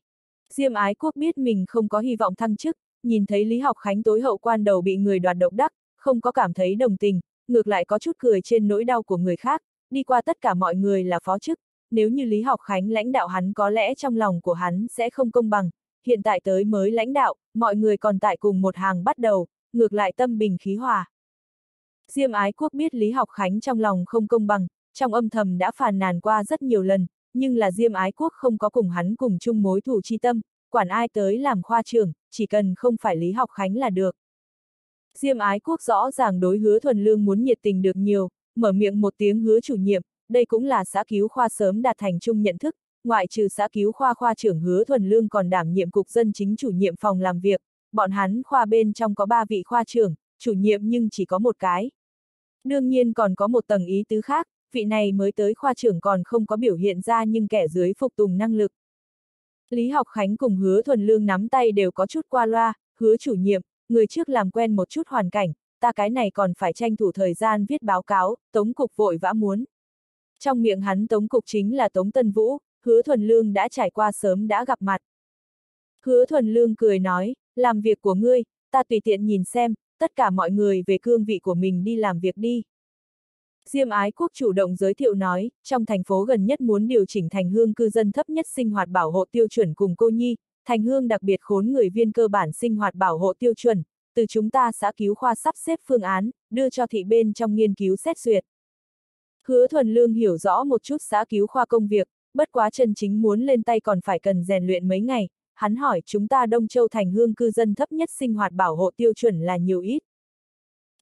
Diêm ái quốc biết mình không có hy vọng thăng chức, nhìn thấy Lý Học Khánh tối hậu quan đầu bị người đoạt độc đắc, không có cảm thấy đồng tình, ngược lại có chút cười trên nỗi đau của người khác, đi qua tất cả mọi người là phó chức, nếu như Lý Học Khánh lãnh đạo hắn có lẽ trong lòng của hắn sẽ không công bằng, hiện tại tới mới lãnh đạo, mọi người còn tại cùng một hàng bắt đầu, ngược lại tâm bình khí hòa. Diêm ái quốc biết Lý Học Khánh trong lòng không công bằng, trong âm thầm đã phàn nàn qua rất nhiều lần, nhưng là Diêm ái quốc không có cùng hắn cùng chung mối thủ chi tâm, quản ai tới làm khoa trưởng, chỉ cần không phải Lý Học Khánh là được. Diêm ái quốc rõ ràng đối hứa thuần lương muốn nhiệt tình được nhiều, mở miệng một tiếng hứa chủ nhiệm, đây cũng là xã cứu khoa sớm đạt thành chung nhận thức, ngoại trừ xã cứu khoa khoa trưởng hứa thuần lương còn đảm nhiệm cục dân chính chủ nhiệm phòng làm việc, bọn hắn khoa bên trong có ba vị khoa trưởng, chủ nhiệm nhưng chỉ có một cái. Đương nhiên còn có một tầng ý tứ khác, vị này mới tới khoa trưởng còn không có biểu hiện ra nhưng kẻ dưới phục tùng năng lực. Lý Học Khánh cùng hứa thuần lương nắm tay đều có chút qua loa, hứa chủ nhiệm, người trước làm quen một chút hoàn cảnh, ta cái này còn phải tranh thủ thời gian viết báo cáo, tống cục vội vã muốn. Trong miệng hắn tống cục chính là tống tân vũ, hứa thuần lương đã trải qua sớm đã gặp mặt. Hứa thuần lương cười nói, làm việc của ngươi, ta tùy tiện nhìn xem, tất cả mọi người về cương vị của mình đi làm việc đi. Diêm Ái Quốc chủ động giới thiệu nói, trong thành phố gần nhất muốn điều chỉnh thành hương cư dân thấp nhất sinh hoạt bảo hộ tiêu chuẩn cùng cô nhi, thành hương đặc biệt khốn người viên cơ bản sinh hoạt bảo hộ tiêu chuẩn, từ chúng ta xã cứu khoa sắp xếp phương án, đưa cho thị bên trong nghiên cứu xét duyệt. Hứa Thuần Lương hiểu rõ một chút xã cứu khoa công việc, bất quá chân chính muốn lên tay còn phải cần rèn luyện mấy ngày, hắn hỏi chúng ta Đông Châu thành hương cư dân thấp nhất sinh hoạt bảo hộ tiêu chuẩn là nhiều ít.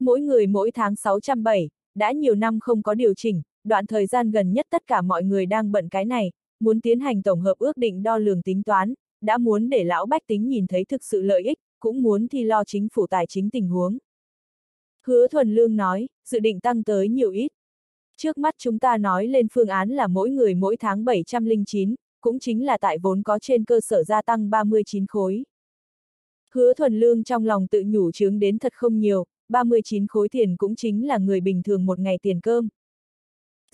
Mỗi người mỗi tháng 607, đã nhiều năm không có điều chỉnh, đoạn thời gian gần nhất tất cả mọi người đang bận cái này, muốn tiến hành tổng hợp ước định đo lường tính toán, đã muốn để lão bách tính nhìn thấy thực sự lợi ích, cũng muốn thì lo chính phủ tài chính tình huống. Hứa Thuần Lương nói, dự định tăng tới nhiều ít. Trước mắt chúng ta nói lên phương án là mỗi người mỗi tháng 709, cũng chính là tại vốn có trên cơ sở gia tăng 39 khối. Hứa thuần lương trong lòng tự nhủ chướng đến thật không nhiều, 39 khối tiền cũng chính là người bình thường một ngày tiền cơm.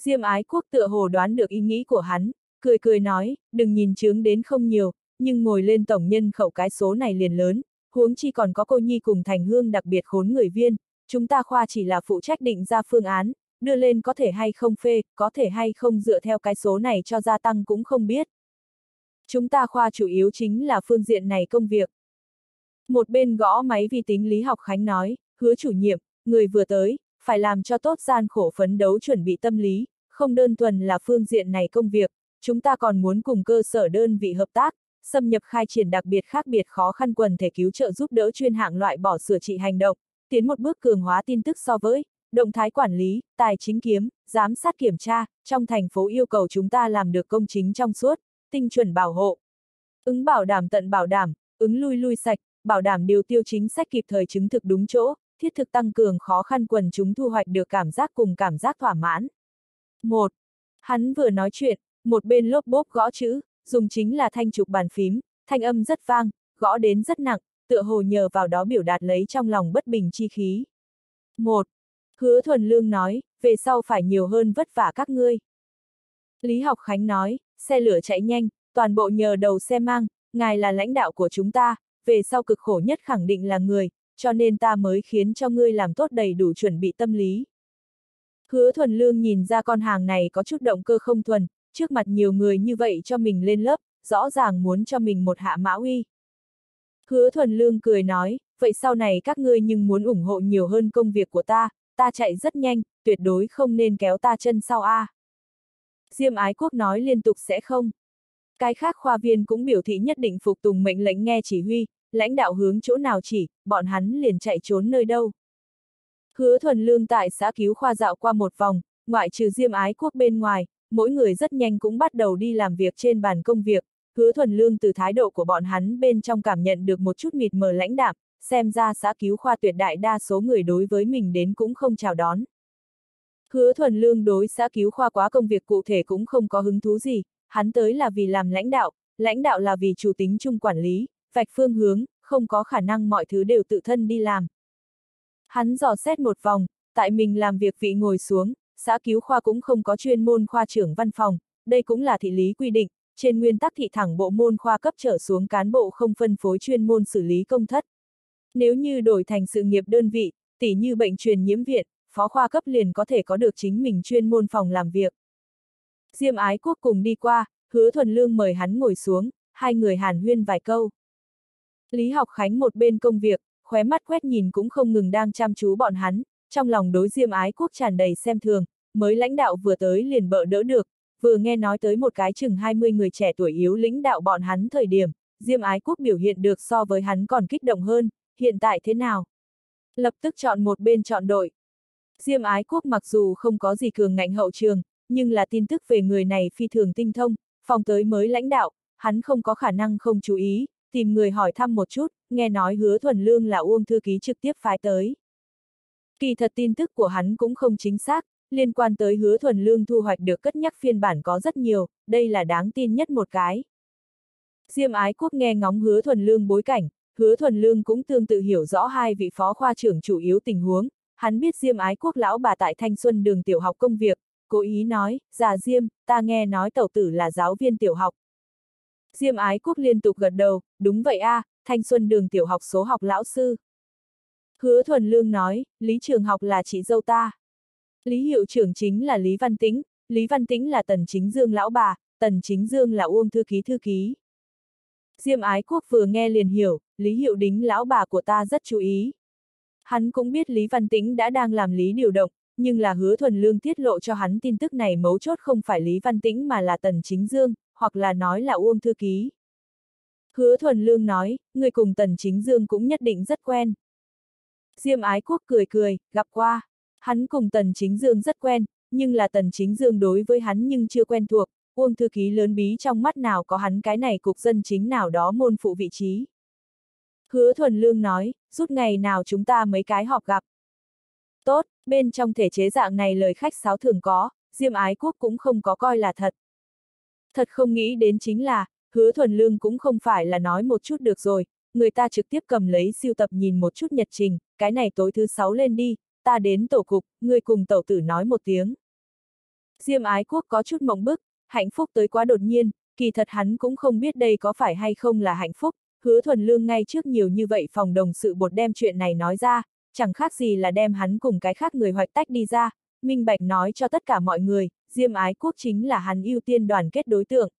Diêm ái quốc tựa hồ đoán được ý nghĩ của hắn, cười cười nói, đừng nhìn chướng đến không nhiều, nhưng ngồi lên tổng nhân khẩu cái số này liền lớn, huống chi còn có cô nhi cùng thành hương đặc biệt khốn người viên, chúng ta khoa chỉ là phụ trách định ra phương án, đưa lên có thể hay không phê, có thể hay không dựa theo cái số này cho gia tăng cũng không biết. Chúng ta khoa chủ yếu chính là phương diện này công việc. Một bên gõ máy vi tính Lý Học Khánh nói, hứa chủ nhiệm, người vừa tới, phải làm cho tốt gian khổ phấn đấu chuẩn bị tâm lý, không đơn thuần là phương diện này công việc, chúng ta còn muốn cùng cơ sở đơn vị hợp tác, xâm nhập khai triển đặc biệt khác biệt khó khăn quần thể cứu trợ giúp đỡ chuyên hạng loại bỏ sửa trị hành động, tiến một bước cường hóa tin tức so với động thái quản lý, tài chính kiếm, giám sát kiểm tra, trong thành phố yêu cầu chúng ta làm được công chính trong suốt, tinh chuẩn bảo hộ. Ứng bảo đảm tận bảo đảm, ứng lui lui sạch, bảo đảm điều tiêu chính sách kịp thời chứng thực đúng chỗ, thiết thực tăng cường khó khăn quần chúng thu hoạch được cảm giác cùng cảm giác thỏa mãn. 1. Hắn vừa nói chuyện, một bên lốp bốp gõ chữ, dùng chính là thanh trục bàn phím, thanh âm rất vang, gõ đến rất nặng, tựa hồ nhờ vào đó biểu đạt lấy trong lòng bất bình chi khí. 1. Hứa Thuần Lương nói, về sau phải nhiều hơn vất vả các ngươi. Lý Học Khánh nói, xe lửa chạy nhanh, toàn bộ nhờ đầu xe mang, ngài là lãnh đạo của chúng ta, về sau cực khổ nhất khẳng định là người, cho nên ta mới khiến cho ngươi làm tốt đầy đủ chuẩn bị tâm lý. Hứa Thuần Lương nhìn ra con hàng này có chút động cơ không thuần, trước mặt nhiều người như vậy cho mình lên lớp, rõ ràng muốn cho mình một hạ mã uy. Hứa Thuần Lương cười nói, vậy sau này các ngươi nhưng muốn ủng hộ nhiều hơn công việc của ta, ta chạy rất nhanh, tuyệt đối không nên kéo ta chân sau a. À. Diêm Ái Quốc nói liên tục sẽ không. Cái khác khoa viên cũng biểu thị nhất định phục tùng mệnh lệnh nghe chỉ huy, lãnh đạo hướng chỗ nào chỉ, bọn hắn liền chạy trốn nơi đâu. Hứa thuần lương tại xã cứu khoa dạo qua một vòng, ngoại trừ Diêm Ái Quốc bên ngoài, mỗi người rất nhanh cũng bắt đầu đi làm việc trên bàn công việc, hứa thuần lương từ thái độ của bọn hắn bên trong cảm nhận được một chút mịt mờ lãnh đạm, xem ra xã cứu khoa tuyệt đại đa số người đối với mình đến cũng không chào đón. Hứa thuần lương đối xã cứu khoa quá công việc cụ thể cũng không có hứng thú gì, hắn tới là vì làm lãnh đạo, lãnh đạo là vì chủ tính chung quản lý, vạch phương hướng, không có khả năng mọi thứ đều tự thân đi làm. Hắn dò xét một vòng, tại mình làm việc vị ngồi xuống, xã cứu khoa cũng không có chuyên môn khoa trưởng văn phòng, đây cũng là thị lý quy định, trên nguyên tắc thị thẳng bộ môn khoa cấp trở xuống cán bộ không phân phối chuyên môn xử lý công thất. Nếu như đổi thành sự nghiệp đơn vị, tỉ như bệnh truyền nhiễm viện, phó khoa cấp liền có thể có được chính mình chuyên môn phòng làm việc. Diêm ái quốc cùng đi qua, hứa thuần lương mời hắn ngồi xuống, hai người hàn huyên vài câu. Lý học khánh một bên công việc, khóe mắt quét nhìn cũng không ngừng đang chăm chú bọn hắn, trong lòng đối diêm ái quốc tràn đầy xem thường, mới lãnh đạo vừa tới liền bợ đỡ được, vừa nghe nói tới một cái chừng 20 người trẻ tuổi yếu lãnh đạo bọn hắn thời điểm, diêm ái quốc biểu hiện được so với hắn còn kích động hơn, hiện tại thế nào? Lập tức chọn một bên chọn đội. Diêm ái quốc mặc dù không có gì cường ngạnh hậu trường, nhưng là tin tức về người này phi thường tinh thông, phòng tới mới lãnh đạo, hắn không có khả năng không chú ý, tìm người hỏi thăm một chút, nghe nói hứa thuần lương là Uông thư ký trực tiếp phái tới. Kỳ thật tin tức của hắn cũng không chính xác, liên quan tới hứa thuần lương thu hoạch được cất nhắc phiên bản có rất nhiều, đây là đáng tin nhất một cái. Diêm ái quốc nghe ngóng hứa thuần lương bối cảnh, hứa thuần lương cũng tương tự hiểu rõ hai vị phó khoa trưởng chủ yếu tình huống, hắn biết Diêm ái quốc lão bà tại Thanh Xuân đường tiểu học công việc, cố ý nói, già Diêm, ta nghe nói tẩu tử là giáo viên tiểu học. Diêm ái quốc liên tục gật đầu, đúng vậy a, à, Thanh Xuân đường tiểu học số học lão sư. Hứa thuần lương nói, Lý Trường học là chị dâu ta. Lý hiệu trưởng chính là Lý Văn Tĩnh, Lý Văn Tĩnh là Tần Chính Dương lão bà, Tần Chính Dương là Uông thư ký thư ký. Diêm ái quốc vừa nghe liền hiểu, Lý Hiệu Đính lão bà của ta rất chú ý. Hắn cũng biết Lý Văn Tĩnh đã đang làm lý điều động, nhưng là hứa thuần lương tiết lộ cho hắn tin tức này mấu chốt không phải Lý Văn Tĩnh mà là Tần Chính Dương, hoặc là nói là Uông Thư Ký. Hứa thuần lương nói, người cùng Tần Chính Dương cũng nhất định rất quen. Diêm ái quốc cười cười, gặp qua. Hắn cùng Tần Chính Dương rất quen, nhưng là Tần Chính Dương đối với hắn nhưng chưa quen thuộc, Uông Thư Ký lớn bí trong mắt nào có hắn cái này cục dân chính nào đó môn phụ vị trí. Hứa thuần lương nói, rút ngày nào chúng ta mấy cái họp gặp. Tốt, bên trong thể chế dạng này lời khách sáo thường có, Diêm Ái Quốc cũng không có coi là thật. Thật không nghĩ đến chính là, hứa thuần lương cũng không phải là nói một chút được rồi, người ta trực tiếp cầm lấy siêu tập nhìn một chút nhật trình, cái này tối thứ sáu lên đi, ta đến tổ cục, người cùng tẩu tử nói một tiếng. Diêm ái quốc có chút mộng bức, hạnh phúc tới quá đột nhiên, kỳ thật hắn cũng không biết đây có phải hay không là hạnh phúc, hứa thuần lương ngay trước nhiều như vậy phòng đồng sự bột đem chuyện này nói ra, chẳng khác gì là đem hắn cùng cái khác người hoạch tách đi ra, minh bạch nói cho tất cả mọi người, Diêm Ái Quốc chính là hắn ưu tiên đoàn kết đối tượng.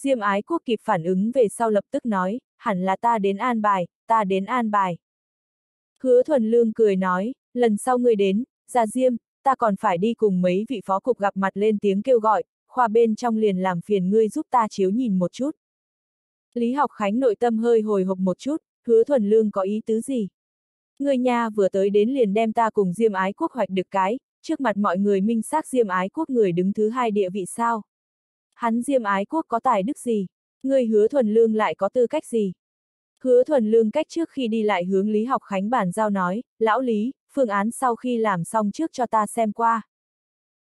Diêm Ái Quốc kịp phản ứng về sau lập tức nói, hẳn là ta đến an bài, ta đến an bài. Hứa thuần lương cười nói, lần sau ngươi đến, ra Diêm, ta còn phải đi cùng mấy vị phó cục gặp mặt lên tiếng kêu gọi, khoa bên trong liền làm phiền ngươi giúp ta chiếu nhìn một chút. Lý học khánh nội tâm hơi hồi hộp một chút, hứa thuần lương có ý tứ gì? Người nhà vừa tới đến liền đem ta cùng Diêm Ái Quốc hoạch được cái, trước mặt mọi người minh xác Diêm Ái Quốc người đứng thứ hai địa vị sao? Hắn Diêm Ái Quốc có tài đức gì? Người hứa thuần lương lại có tư cách gì? Hứa thuần lương cách trước khi đi lại hướng Lý Học Khánh bản giao nói, lão Lý, phương án sau khi làm xong trước cho ta xem qua.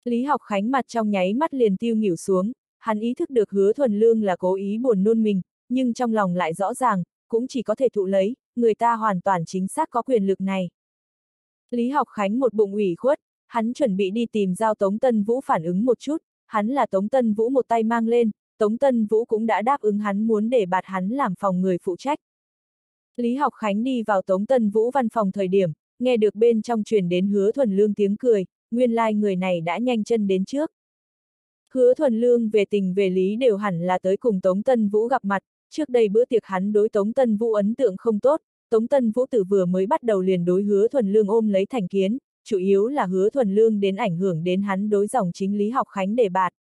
Lý Học Khánh mặt trong nháy mắt liền tiêu nghỉu xuống, hắn ý thức được hứa thuần lương là cố ý buồn nôn mình, nhưng trong lòng lại rõ ràng, cũng chỉ có thể thụ lấy, người ta hoàn toàn chính xác có quyền lực này. Lý Học Khánh một bụng ủy khuất, hắn chuẩn bị đi tìm giao Tống Tân Vũ phản ứng một chút, hắn là Tống Tân Vũ một tay mang lên, Tống Tân Vũ cũng đã đáp ứng hắn muốn để bạt hắn làm phòng người phụ trách. Lý Học Khánh đi vào Tống Tân Vũ văn phòng thời điểm, nghe được bên trong truyền đến hứa thuần lương tiếng cười, nguyên lai like người này đã nhanh chân đến trước. Hứa thuần lương về tình về lý đều hẳn là tới cùng Tống Tân Vũ gặp mặt, trước đây bữa tiệc hắn đối Tống Tân Vũ ấn tượng không tốt, Tống Tân Vũ từ vừa mới bắt đầu liền đối hứa thuần lương ôm lấy thành kiến, chủ yếu là hứa thuần lương đến ảnh hưởng đến hắn đối dòng chính lý học khánh đề bạt.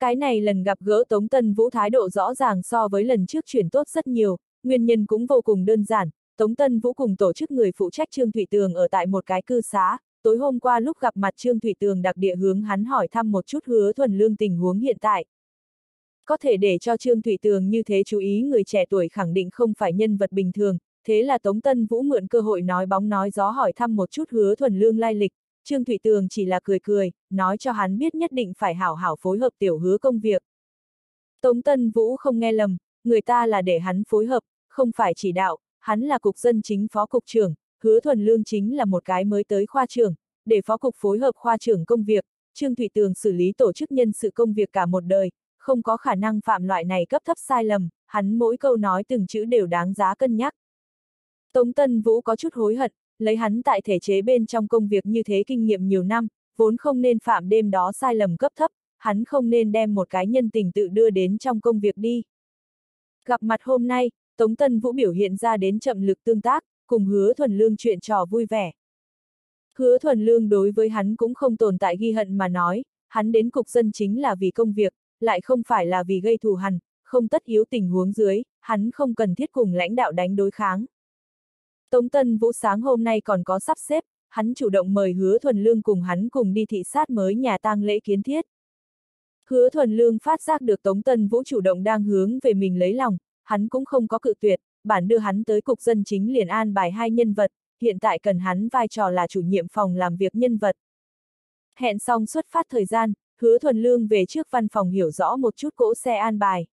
Cái này lần gặp gỡ Tống Tân Vũ thái độ rõ ràng so với lần trước chuyển tốt rất nhiều, nguyên nhân cũng vô cùng đơn giản, Tống Tân Vũ cùng tổ chức người phụ trách Trương Thủy Tường ở tại một cái cư xá, tối hôm qua lúc gặp mặt Trương Thủy Tường đặc địa hướng hắn hỏi thăm một chút hứa thuần lương tình huống hiện tại. Có thể để cho Trương Thủy Tường như thế chú ý người trẻ tuổi khẳng định không phải nhân vật bình thường, thế là Tống Tân Vũ mượn cơ hội nói bóng nói gió hỏi thăm một chút hứa thuần lương lai lịch, Trương Thủy Tường chỉ là cười cười, nói cho hắn biết nhất định phải hảo hảo phối hợp tiểu hứa công việc. Tống Tân Vũ không nghe lầm, người ta là để hắn phối hợp, không phải chỉ đạo, hắn là cục dân chính phó cục trưởng, hứa thuần lương chính là một cái mới tới khoa trưởng, để phó cục phối hợp khoa trưởng công việc, Trương Thủy Tường xử lý tổ chức nhân sự công việc cả một đời, không có khả năng phạm loại này cấp thấp sai lầm, hắn mỗi câu nói từng chữ đều đáng giá cân nhắc. Tống Tân Vũ có chút hối hận, lấy hắn tại thể chế bên trong công việc như thế kinh nghiệm nhiều năm, vốn không nên phạm đêm đó sai lầm cấp thấp, hắn không nên đem một cái nhân tình tự đưa đến trong công việc đi. Gặp mặt hôm nay, Tống Tân Vũ biểu hiện ra đến chậm lực tương tác, cùng hứa thuần lương chuyện trò vui vẻ. Hứa thuần lương đối với hắn cũng không tồn tại ghi hận mà nói, hắn đến cục dân chính là vì công việc, lại không phải là vì gây thù hằn, không tất yếu tình huống dưới, hắn không cần thiết cùng lãnh đạo đánh đối kháng. Tống Tân Vũ sáng hôm nay còn có sắp xếp, hắn chủ động mời hứa thuần lương cùng hắn cùng đi thị sát mới nhà tang lễ kiến thiết. Hứa thuần lương phát giác được Tống Tân Vũ chủ động đang hướng về mình lấy lòng, hắn cũng không có cự tuyệt, bản đưa hắn tới cục dân chính liền an bài hai nhân vật, hiện tại cần hắn vai trò là chủ nhiệm phòng làm việc nhân vật. Hẹn xong xuất phát thời gian, hứa thuần lương về trước văn phòng hiểu rõ một chút cỗ xe an bài.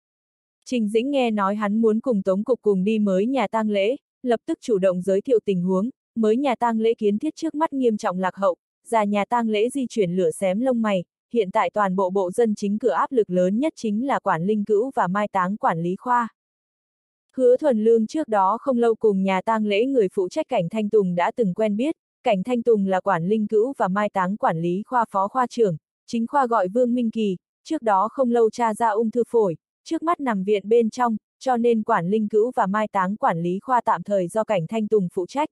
Trình Dĩnh nghe nói hắn muốn cùng Tống Cục cùng đi mới nhà tang lễ, lập tức chủ động giới thiệu tình huống, mới nhà tang lễ kiến thiết trước mắt nghiêm trọng lạc hậu, già nhà tang lễ di chuyển lửa xém lông mày, hiện tại toàn bộ bộ dân chính cửa áp lực lớn nhất chính là quản linh cữu và mai táng quản lý khoa. Hứa thuần lương trước đó không lâu cùng nhà tang lễ người phụ trách cảnh Thanh Tùng đã từng quen biết, cảnh Thanh Tùng là quản linh cữu và mai táng quản lý khoa phó khoa trưởng, chính khoa gọi Vương Minh Kỳ, trước đó không lâu cha ra ung thư phổi, trước mắt nằm viện bên trong, cho nên quản linh cữu và mai táng quản lý khoa tạm thời do cảnh Thanh Tùng phụ trách.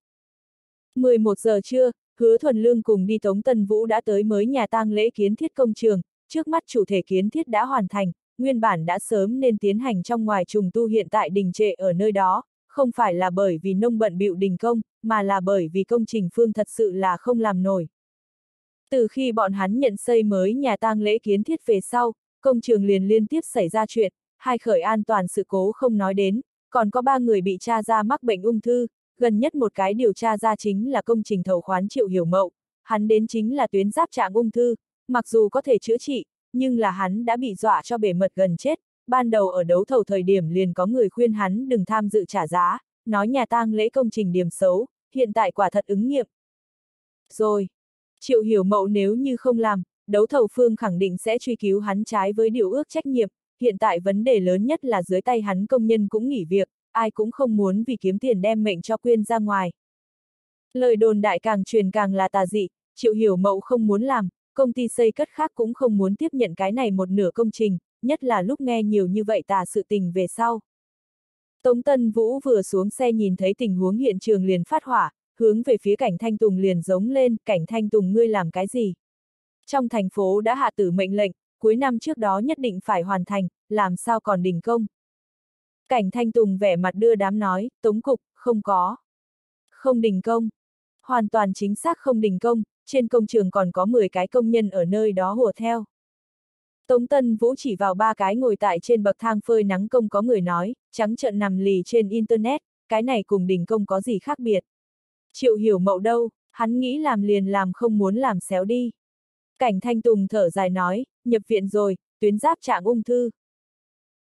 11 giờ trưa, hứa thuần lương cùng đi Tống Tân Vũ đã tới mới nhà tang lễ kiến thiết công trường, trước mắt chủ thể kiến thiết đã hoàn thành, nguyên bản đã sớm nên tiến hành trong ngoài trùng tu hiện tại đình trệ ở nơi đó, không phải là bởi vì nông bận bịu đình công, mà là bởi vì công trình phương thật sự là không làm nổi. Từ khi bọn hắn nhận xây mới nhà tang lễ kiến thiết về sau, công trường liền liên tiếp xảy ra chuyện, hai khởi an toàn sự cố không nói đến, còn có ba người bị tra ra mắc bệnh ung thư, gần nhất một cái điều tra ra chính là công trình thầu khoán triệu hiểu mậu, hắn đến chính là tuyến giáp trạng ung thư, mặc dù có thể chữa trị, nhưng là hắn đã bị dọa cho bể mật gần chết, ban đầu ở đấu thầu thời điểm liền có người khuyên hắn đừng tham dự trả giá, nói nhà tang lễ công trình điểm xấu, hiện tại quả thật ứng nghiệm. Rồi, Triệu Hiểu Mậu nếu như không làm, đấu thầu phương khẳng định sẽ truy cứu hắn trái với điều ước trách nhiệm, hiện tại vấn đề lớn nhất là dưới tay hắn công nhân cũng nghỉ việc, ai cũng không muốn vì kiếm tiền đem mệnh cho quyên ra ngoài. Lời đồn đại càng truyền càng là tà dị, Triệu Hiểu Mậu không muốn làm, công ty xây cất khác cũng không muốn tiếp nhận cái này một nửa công trình, nhất là lúc nghe nhiều như vậy tà sự tình về sau. Tống Tân Vũ vừa xuống xe nhìn thấy tình huống hiện trường liền phát hỏa, hướng về phía cảnh Thanh Tùng liền giống lên, cảnh Thanh Tùng ngươi làm cái gì? Trong thành phố đã hạ tử mệnh lệnh, cuối năm trước đó nhất định phải hoàn thành, làm sao còn đình công. Cảnh Thanh Tùng vẻ mặt đưa đám nói, Tống Cục, không có. Không đình công. Hoàn toàn chính xác không đình công, trên công trường còn có 10 cái công nhân ở nơi đó hùa theo. Tống Tân Vũ chỉ vào ba cái ngồi tại trên bậc thang phơi nắng công có người nói, trắng trợn nằm lì trên Internet, cái này cùng đình công có gì khác biệt. Triệu hiểu mậu đâu, hắn nghĩ làm liền làm không muốn làm xéo đi. Cảnh Thanh Tùng thở dài nói, nhập viện rồi, tuyến giáp trạng ung thư.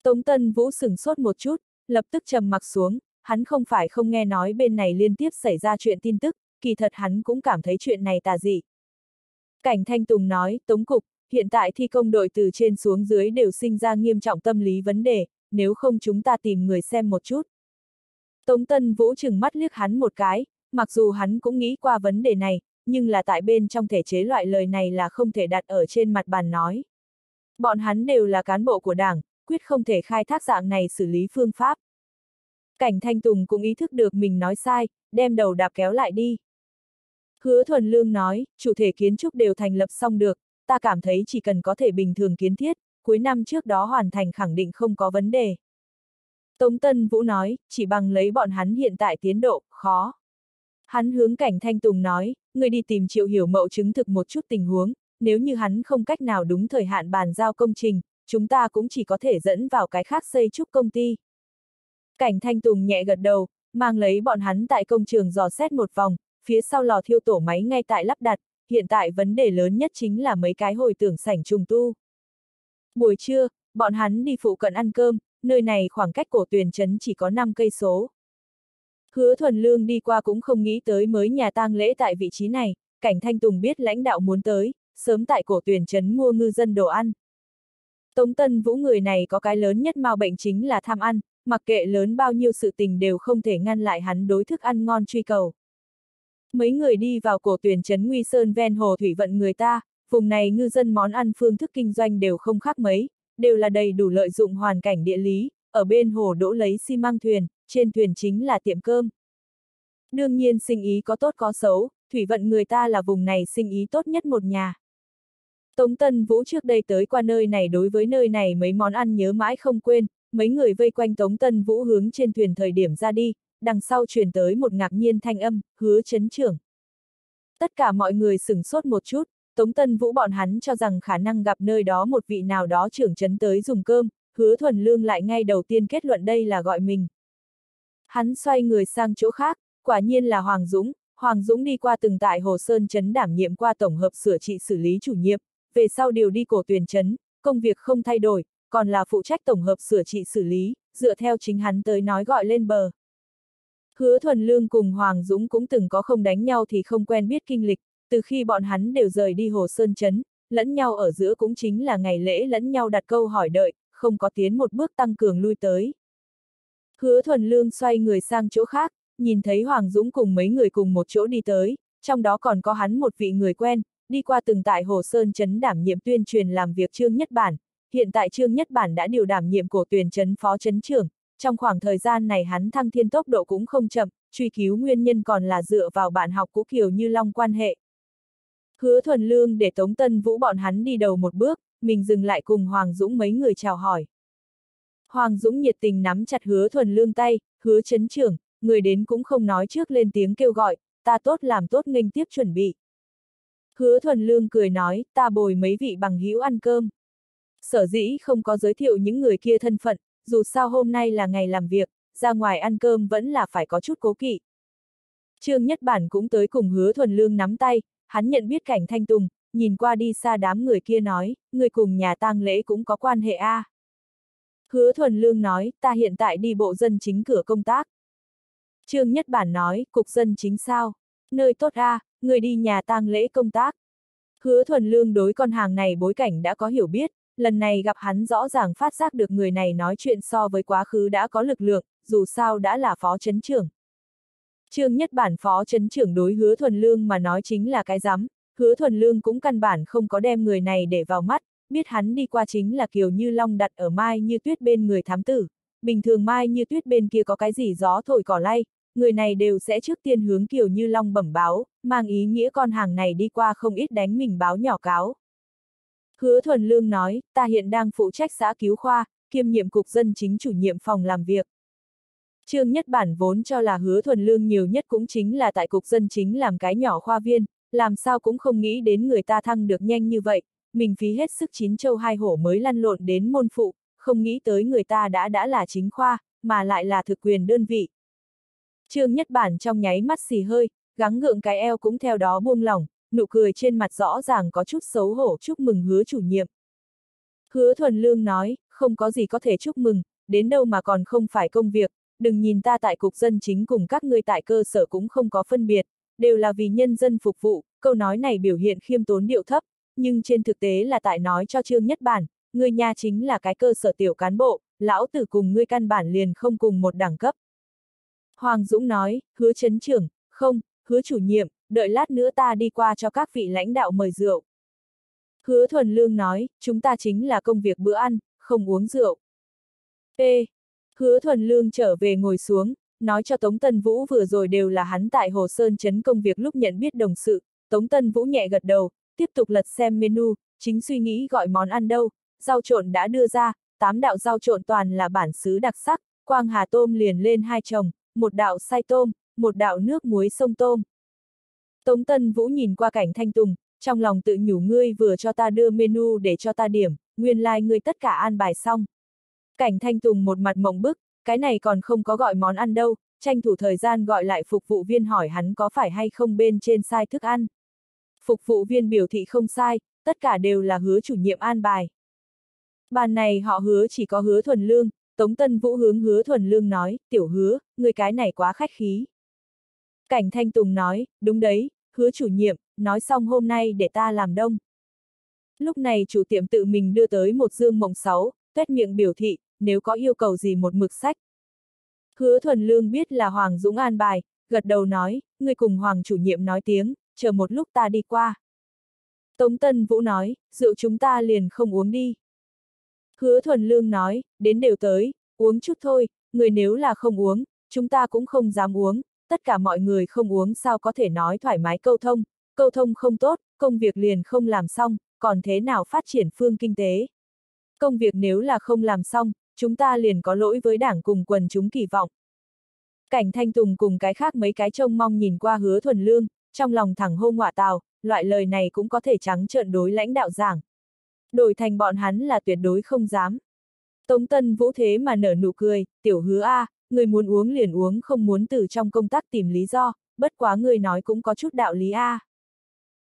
Tống Tân Vũ sửng sốt một chút, lập tức trầm mặc xuống, hắn không phải không nghe nói bên này liên tiếp xảy ra chuyện tin tức, kỳ thật hắn cũng cảm thấy chuyện này tà dị. Cảnh Thanh Tùng nói, Tống Cục, hiện tại thi công đội từ trên xuống dưới đều sinh ra nghiêm trọng tâm lý vấn đề, nếu không chúng ta tìm người xem một chút. Tống Tân Vũ chừng mắt liếc hắn một cái, mặc dù hắn cũng nghĩ qua vấn đề này, nhưng là tại bên trong thể chế loại lời này là không thể đặt ở trên mặt bàn nói. Bọn hắn đều là cán bộ của đảng, quyết không thể khai thác dạng này xử lý phương pháp. Cảnh Thanh Tùng cũng ý thức được mình nói sai, đem đầu đạp kéo lại đi. Hứa Thuần Lương nói, chủ thể kiến trúc đều thành lập xong được, ta cảm thấy chỉ cần có thể bình thường kiến thiết, cuối năm trước đó hoàn thành khẳng định không có vấn đề. Tống Tân Vũ nói, chỉ bằng lấy bọn hắn hiện tại tiến độ, khó. Hắn hướng cảnh Thanh Tùng nói, người đi tìm triệu hiểu mậu chứng thực một chút tình huống, nếu như hắn không cách nào đúng thời hạn bàn giao công trình, chúng ta cũng chỉ có thể dẫn vào cái khác xây trúc công ty. Cảnh Thanh Tùng nhẹ gật đầu, mang lấy bọn hắn tại công trường dò xét một vòng, phía sau lò thiêu tổ máy ngay tại lắp đặt, hiện tại vấn đề lớn nhất chính là mấy cái hồi tưởng sảnh trùng tu. Buổi trưa, bọn hắn đi phụ cận ăn cơm, nơi này khoảng cách cổ tuyển trấn chỉ có 5 cây số. Hứa thuần lương đi qua cũng không nghĩ tới mới nhà tang lễ tại vị trí này, cảnh thanh tùng biết lãnh đạo muốn tới, sớm tại cổ tuyển trấn mua ngư dân đồ ăn. Tống Tân Vũ người này có cái lớn nhất mau bệnh chính là tham ăn, mặc kệ lớn bao nhiêu sự tình đều không thể ngăn lại hắn đối thức ăn ngon truy cầu. Mấy người đi vào cổ tuyển trấn Nguy Sơn ven hồ thủy vận người ta, vùng này ngư dân món ăn phương thức kinh doanh đều không khác mấy, đều là đầy đủ lợi dụng hoàn cảnh địa lý, ở bên hồ đỗ lấy xi măng thuyền, trên thuyền chính là tiệm cơm. Đương nhiên sinh ý có tốt có xấu, thủy vận người ta là vùng này sinh ý tốt nhất một nhà. Tống Tân Vũ trước đây tới qua nơi này đối với nơi này mấy món ăn nhớ mãi không quên, mấy người vây quanh Tống Tân Vũ hướng trên thuyền thời điểm ra đi, đằng sau truyền tới một ngạc nhiên thanh âm, hứa chấn trưởng. Tất cả mọi người sửng sốt một chút, Tống Tân Vũ bọn hắn cho rằng khả năng gặp nơi đó một vị nào đó trưởng chấn tới dùng cơm, hứa thuần lương lại ngay đầu tiên kết luận đây là gọi mình. Hắn xoay người sang chỗ khác, quả nhiên là Hoàng Dũng, Hoàng Dũng đi qua từng tại Hồ Sơn Trấn đảm nhiệm qua tổng hợp sửa trị xử lý chủ nhiệm, về sau điều đi cổ tuyển trấn, công việc không thay đổi, còn là phụ trách tổng hợp sửa trị xử lý, dựa theo chính hắn tới nói gọi lên bờ. Hứa Thuần Lương cùng Hoàng Dũng cũng từng có không đánh nhau thì không quen biết kinh lịch, từ khi bọn hắn đều rời đi Hồ Sơn Trấn, lẫn nhau ở giữa cũng chính là ngày lễ lẫn nhau đặt câu hỏi đợi, không có tiến một bước tăng cường lui tới. Hứa Thuần Lương xoay người sang chỗ khác, nhìn thấy Hoàng Dũng cùng mấy người cùng một chỗ đi tới, trong đó còn có hắn một vị người quen, đi qua từng tại Hồ Sơn Trấn đảm nhiệm tuyên truyền làm việc Trương Nhất Bản, hiện tại Trương Nhất Bản đã điều đảm nhiệm cổ tuyển trấn phó trấn trưởng, trong khoảng thời gian này hắn thăng thiên tốc độ cũng không chậm, truy cứu nguyên nhân còn là dựa vào bạn học cũ Kiều Như Long quan hệ. Hứa thuần lương để Tống Tân Vũ bọn hắn đi đầu một bước, mình dừng lại cùng Hoàng Dũng mấy người chào hỏi. Hoàng Dũng nhiệt tình nắm chặt hứa thuần lương tay, hứa chấn trưởng, người đến cũng không nói trước lên tiếng kêu gọi, ta tốt làm tốt nghênh tiếp chuẩn bị. Hứa thuần lương cười nói, ta bồi mấy vị bằng hữu ăn cơm. Sở dĩ không có giới thiệu những người kia thân phận, dù sao hôm nay là ngày làm việc, ra ngoài ăn cơm vẫn là phải có chút cố kỵ. Trương Nhất Bản cũng tới cùng hứa thuần lương nắm tay, hắn nhận biết cảnh thanh tùng, nhìn qua đi xa đám người kia nói, người cùng nhà tang lễ cũng có quan hệ a. À. Hứa thuần lương nói, ta hiện tại đi bộ dân chính cửa công tác. Trương Nhất Bản nói, cục dân chính sao? Nơi tốt a, à, người đi nhà tang lễ công tác. Hứa thuần lương đối con hàng này bối cảnh đã có hiểu biết, lần này gặp hắn rõ ràng phát giác được người này nói chuyện so với quá khứ đã có lực lượng, dù sao đã là phó chấn trưởng. Trương nhất bản phó chấn trưởng đối hứa thuần lương mà nói chính là cái rắm hứa thuần lương cũng căn bản không có đem người này để vào mắt, biết hắn đi qua chính là Kiều Như Long đặt ở Mai Như Tuyết bên người thám tử. Bình thường Mai Như Tuyết bên kia có cái gì gió thổi cỏ lay, người này đều sẽ trước tiên hướng Kiều Như Long bẩm báo, mang ý nghĩa con hàng này đi qua không ít đánh mình báo nhỏ cáo. Hứa Thuần Lương nói, ta hiện đang phụ trách xã cứu khoa, kiêm nhiệm cục dân chính chủ nhiệm phòng làm việc. Trương Nhất Bản vốn cho là hứa thuần lương nhiều nhất cũng chính là tại cục dân chính làm cái nhỏ khoa viên, làm sao cũng không nghĩ đến người ta thăng được nhanh như vậy, mình phí hết sức chín châu hai hổ mới lăn lộn đến môn phụ, không nghĩ tới người ta đã đã là chính khoa, mà lại là thực quyền đơn vị. Trương Nhất Bản trong nháy mắt xì hơi, gắng gượng cái eo cũng theo đó buông lỏng, nụ cười trên mặt rõ ràng có chút xấu hổ chúc mừng hứa chủ nhiệm. Hứa thuần lương nói, không có gì có thể chúc mừng, đến đâu mà còn không phải công việc, đừng nhìn ta tại cục dân chính cùng các ngươi tại cơ sở cũng không có phân biệt, đều là vì nhân dân phục vụ, câu nói này biểu hiện khiêm tốn điệu thấp, nhưng trên thực tế là tại nói cho Trương Nhất Bản, người nhà chính là cái cơ sở tiểu cán bộ, lão tử cùng ngươi căn bản liền không cùng một đẳng cấp. Hoàng Dũng nói, hứa chấn trưởng, không, hứa chủ nhiệm, đợi lát nữa ta đi qua cho các vị lãnh đạo mời rượu. Hứa Thuần Lương nói, chúng ta chính là công việc bữa ăn, không uống rượu. P. Hứa Thuần Lương trở về ngồi xuống, nói cho Tống Tân Vũ vừa rồi đều là hắn tại Hồ Sơn chấn công việc lúc nhận biết đồng sự, Tống Tân Vũ nhẹ gật đầu, tiếp tục lật xem menu, chính suy nghĩ gọi món ăn đâu, rau trộn đã đưa ra, tám đạo rau trộn toàn là bản xứ đặc sắc, quang hà tôm liền lên hai chồng, một đạo sai tôm, một đạo nước muối sông tôm. Tống Tân Vũ nhìn qua cảnh thanh tùng, trong lòng tự nhủ ngươi vừa cho ta đưa menu để cho ta điểm, nguyên lai like ngươi tất cả an bài xong. Cảnh thanh tùng một mặt mộng bức, cái này còn không có gọi món ăn đâu, tranh thủ thời gian gọi lại phục vụ viên hỏi hắn có phải hay không bên trên sai thức ăn. Phục vụ viên biểu thị không sai, tất cả đều là hứa chủ nhiệm an bài. Bàn này họ hứa chỉ có hứa thuần lương, Tống Tân Vũ hướng hứa thuần lương nói, tiểu hứa, người cái này quá khách khí. Cảnh Thanh Tùng nói, đúng đấy, hứa chủ nhiệm, nói xong hôm nay để ta làm đông. Lúc này chủ tiệm tự mình đưa tới một dương mộng sáu, tuét miệng biểu thị, nếu có yêu cầu gì một mực sách. Hứa thuần lương biết là Hoàng Dũng an bài, gật đầu nói, người cùng Hoàng chủ nhiệm nói tiếng, chờ một lúc ta đi qua. Tống Tân Vũ nói, rượu chúng ta liền không uống đi. Hứa thuần lương nói, đến đều tới, uống chút thôi, người nếu là không uống, chúng ta cũng không dám uống, tất cả mọi người không uống sao có thể nói thoải mái câu thông, câu thông không tốt, công việc liền không làm xong, còn thế nào phát triển phương kinh tế. Công việc nếu là không làm xong, chúng ta liền có lỗi với đảng cùng quần chúng kỳ vọng. Cảnh Thanh Tùng cùng cái khác mấy cái trông mong nhìn qua hứa thuần lương, trong lòng thẳng hô ngọa tào, loại lời này cũng có thể trắng trợn đối lãnh đạo giảng. Đổi thành bọn hắn là tuyệt đối không dám. Tống Tân Vũ thế mà nở nụ cười, tiểu hứa A, người muốn uống liền uống không muốn từ trong công tác tìm lý do, bất quá người nói cũng có chút đạo lý A.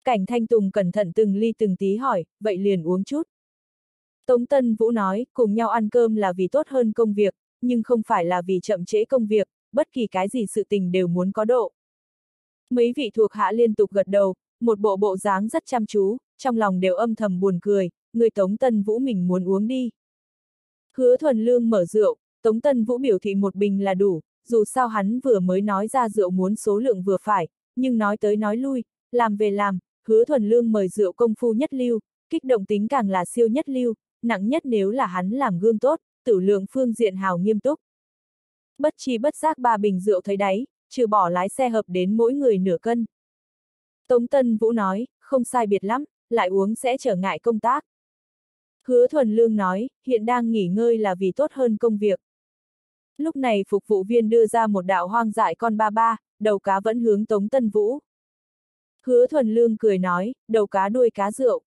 Cảnh Thanh Tùng cẩn thận từng ly từng tí hỏi, vậy liền uống chút. Tống Tân Vũ nói, cùng nhau ăn cơm là vì tốt hơn công việc, nhưng không phải là vì chậm trễ công việc, bất kỳ cái gì sự tình đều muốn có độ. Mấy vị thuộc hạ liên tục gật đầu, một bộ bộ dáng rất chăm chú, trong lòng đều âm thầm buồn cười, người Tống Tân Vũ mình muốn uống đi. Hứa thuần lương mở rượu, Tống Tân Vũ biểu thị một bình là đủ, dù sao hắn vừa mới nói ra rượu muốn số lượng vừa phải, nhưng nói tới nói lui, làm về làm, hứa thuần lương mời rượu công phu nhất lưu, kích động tính càng là siêu nhất lưu, nặng nhất nếu là hắn làm gương tốt, tử lượng phương diện hào nghiêm túc. Bất chi bất giác ba bình rượu thấy đáy, trừ bỏ lái xe hợp đến mỗi người nửa cân. Tống Tân Vũ nói, không sai biệt lắm, lại uống sẽ trở ngại công tác. Hứa Thuần Lương nói, hiện đang nghỉ ngơi là vì tốt hơn công việc. Lúc này phục vụ viên đưa ra một đạo hoang dại con ba ba, đầu cá vẫn hướng Tống Tân Vũ. Hứa Thuần Lương cười nói, đầu cá đuôi cá rượu.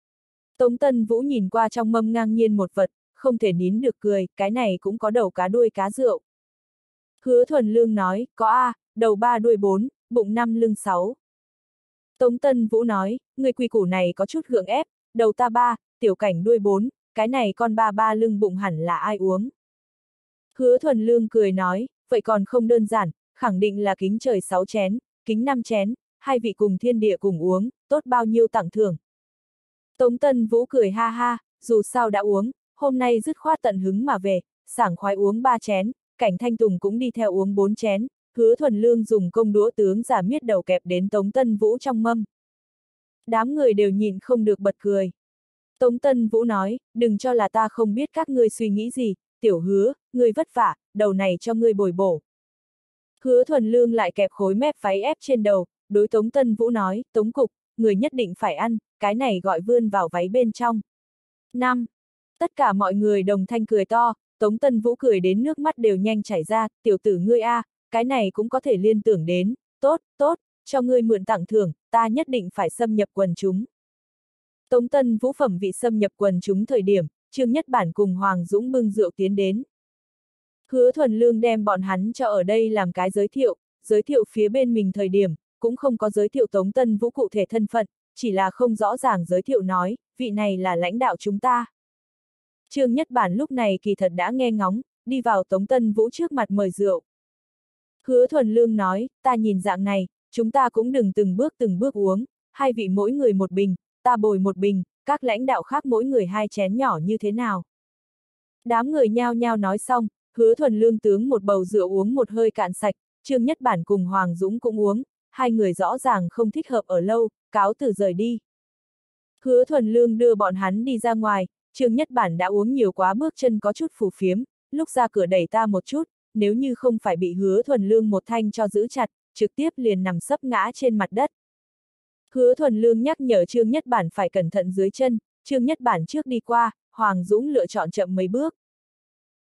Tống Tân Vũ nhìn qua trong mâm ngang nhiên một vật, không thể nín được cười, cái này cũng có đầu cá đuôi cá rượu. Hứa Thuần Lương nói, có A, đầu ba đuôi bốn, bụng năm lưng sáu. Tống Tân Vũ nói, người quy củ này có chút gượng ép, đầu ta ba, tiểu cảnh đuôi bốn, cái này con ba ba lưng bụng hẳn là ai uống. Hứa Thuần Lương cười nói, vậy còn không đơn giản, khẳng định là kính trời sáu chén, kính năm chén, hai vị cùng thiên địa cùng uống, tốt bao nhiêu tặng thưởng. Tống Tân Vũ cười ha ha, dù sao đã uống, hôm nay dứt khoát tận hứng mà về, sảng khoái uống ba chén, cảnh thanh tùng cũng đi theo uống bốn chén, hứa thuần lương dùng công đũa tướng giả miết đầu kẹp đến Tống Tân Vũ trong mâm. Đám người đều nhìn không được bật cười. Tống Tân Vũ nói, đừng cho là ta không biết các ngươi suy nghĩ gì, tiểu hứa, ngươi vất vả, đầu này cho ngươi bồi bổ. Hứa thuần lương lại kẹp khối mép váy ép trên đầu, đối Tống Tân Vũ nói, Tống Cục, người nhất định phải ăn, cái này gọi vươn vào váy bên trong. 5. Tất cả mọi người đồng thanh cười to, Tống Tân Vũ cười đến nước mắt đều nhanh chảy ra, tiểu tử ngươi a, cái này cũng có thể liên tưởng đến, tốt, tốt, cho ngươi mượn tặng thưởng, ta nhất định phải xâm nhập quần chúng. Tống Tân Vũ phẩm vị xâm nhập quần chúng thời điểm, Trương Nhất Bản cùng Hoàng Dũng bưng rượu tiến đến. Hứa thuần lương đem bọn hắn cho ở đây làm cái giới thiệu, giới thiệu phía bên mình thời điểm, cũng không có giới thiệu Tống Tân Vũ cụ thể thân phận, chỉ là không rõ ràng giới thiệu nói, vị này là lãnh đạo chúng ta. Trương Nhất Bản lúc này kỳ thật đã nghe ngóng, đi vào Tống Tân Vũ trước mặt mời rượu. Hứa thuần lương nói, ta nhìn dạng này, chúng ta cũng đừng từng bước từng bước uống, hai vị mỗi người một bình, ta bồi một bình, các lãnh đạo khác mỗi người hai chén nhỏ như thế nào. Đám người nhao nhao nói xong, hứa thuần lương tướng một bầu rượu uống một hơi cạn sạch, Trương Nhất Bản cùng Hoàng Dũng cũng uống, hai người rõ ràng không thích hợp ở lâu, cáo từ rời đi. Hứa thuần lương đưa bọn hắn đi ra ngoài, Trương Nhất Bản đã uống nhiều quá bước chân có chút phù phiếm, lúc ra cửa đẩy ta một chút, nếu như không phải bị hứa thuần lương một thanh cho giữ chặt, trực tiếp liền nằm sấp ngã trên mặt đất. Hứa thuần lương nhắc nhở Trương Nhất Bản phải cẩn thận dưới chân, Trương Nhất Bản trước đi qua, Hoàng Dũng lựa chọn chậm mấy bước.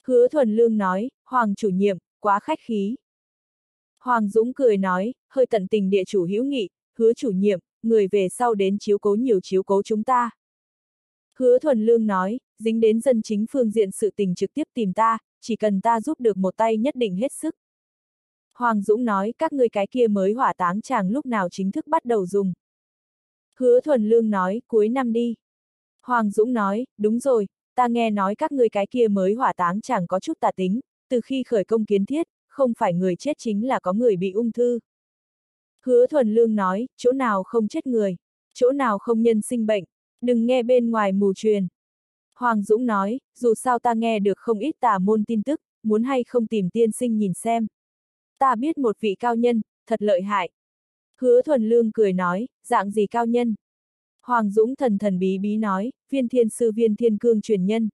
Hứa thuần lương nói, Hoàng chủ nhiệm, quá khách khí. Hoàng Dũng cười nói, hơi tận tình địa chủ hữu nghị, hứa chủ nhiệm, người về sau đến chiếu cố nhiều chiếu cố chúng ta. Hứa thuần lương nói, dính đến dân chính phương diện sự tình trực tiếp tìm ta, chỉ cần ta giúp được một tay nhất định hết sức. Hoàng Dũng nói các ngươi cái kia mới hỏa táng chàng lúc nào chính thức bắt đầu dùng. Hứa thuần lương nói, cuối năm đi. Hoàng Dũng nói, đúng rồi, ta nghe nói các ngươi cái kia mới hỏa táng chẳng có chút tà tính, từ khi khởi công kiến thiết, không phải người chết chính là có người bị ung thư. Hứa thuần lương nói, chỗ nào không chết người, chỗ nào không nhân sinh bệnh, đừng nghe bên ngoài mù truyền. Hoàng Dũng nói, dù sao ta nghe được không ít tà môn tin tức, muốn hay không tìm tiên sinh nhìn xem. Ta biết một vị cao nhân, thật lợi hại. Hứa thuần lương cười nói, dạng gì cao nhân? Hoàng Dũng thần thần bí bí nói, viên thiên sư viên thiên cương truyền nhân.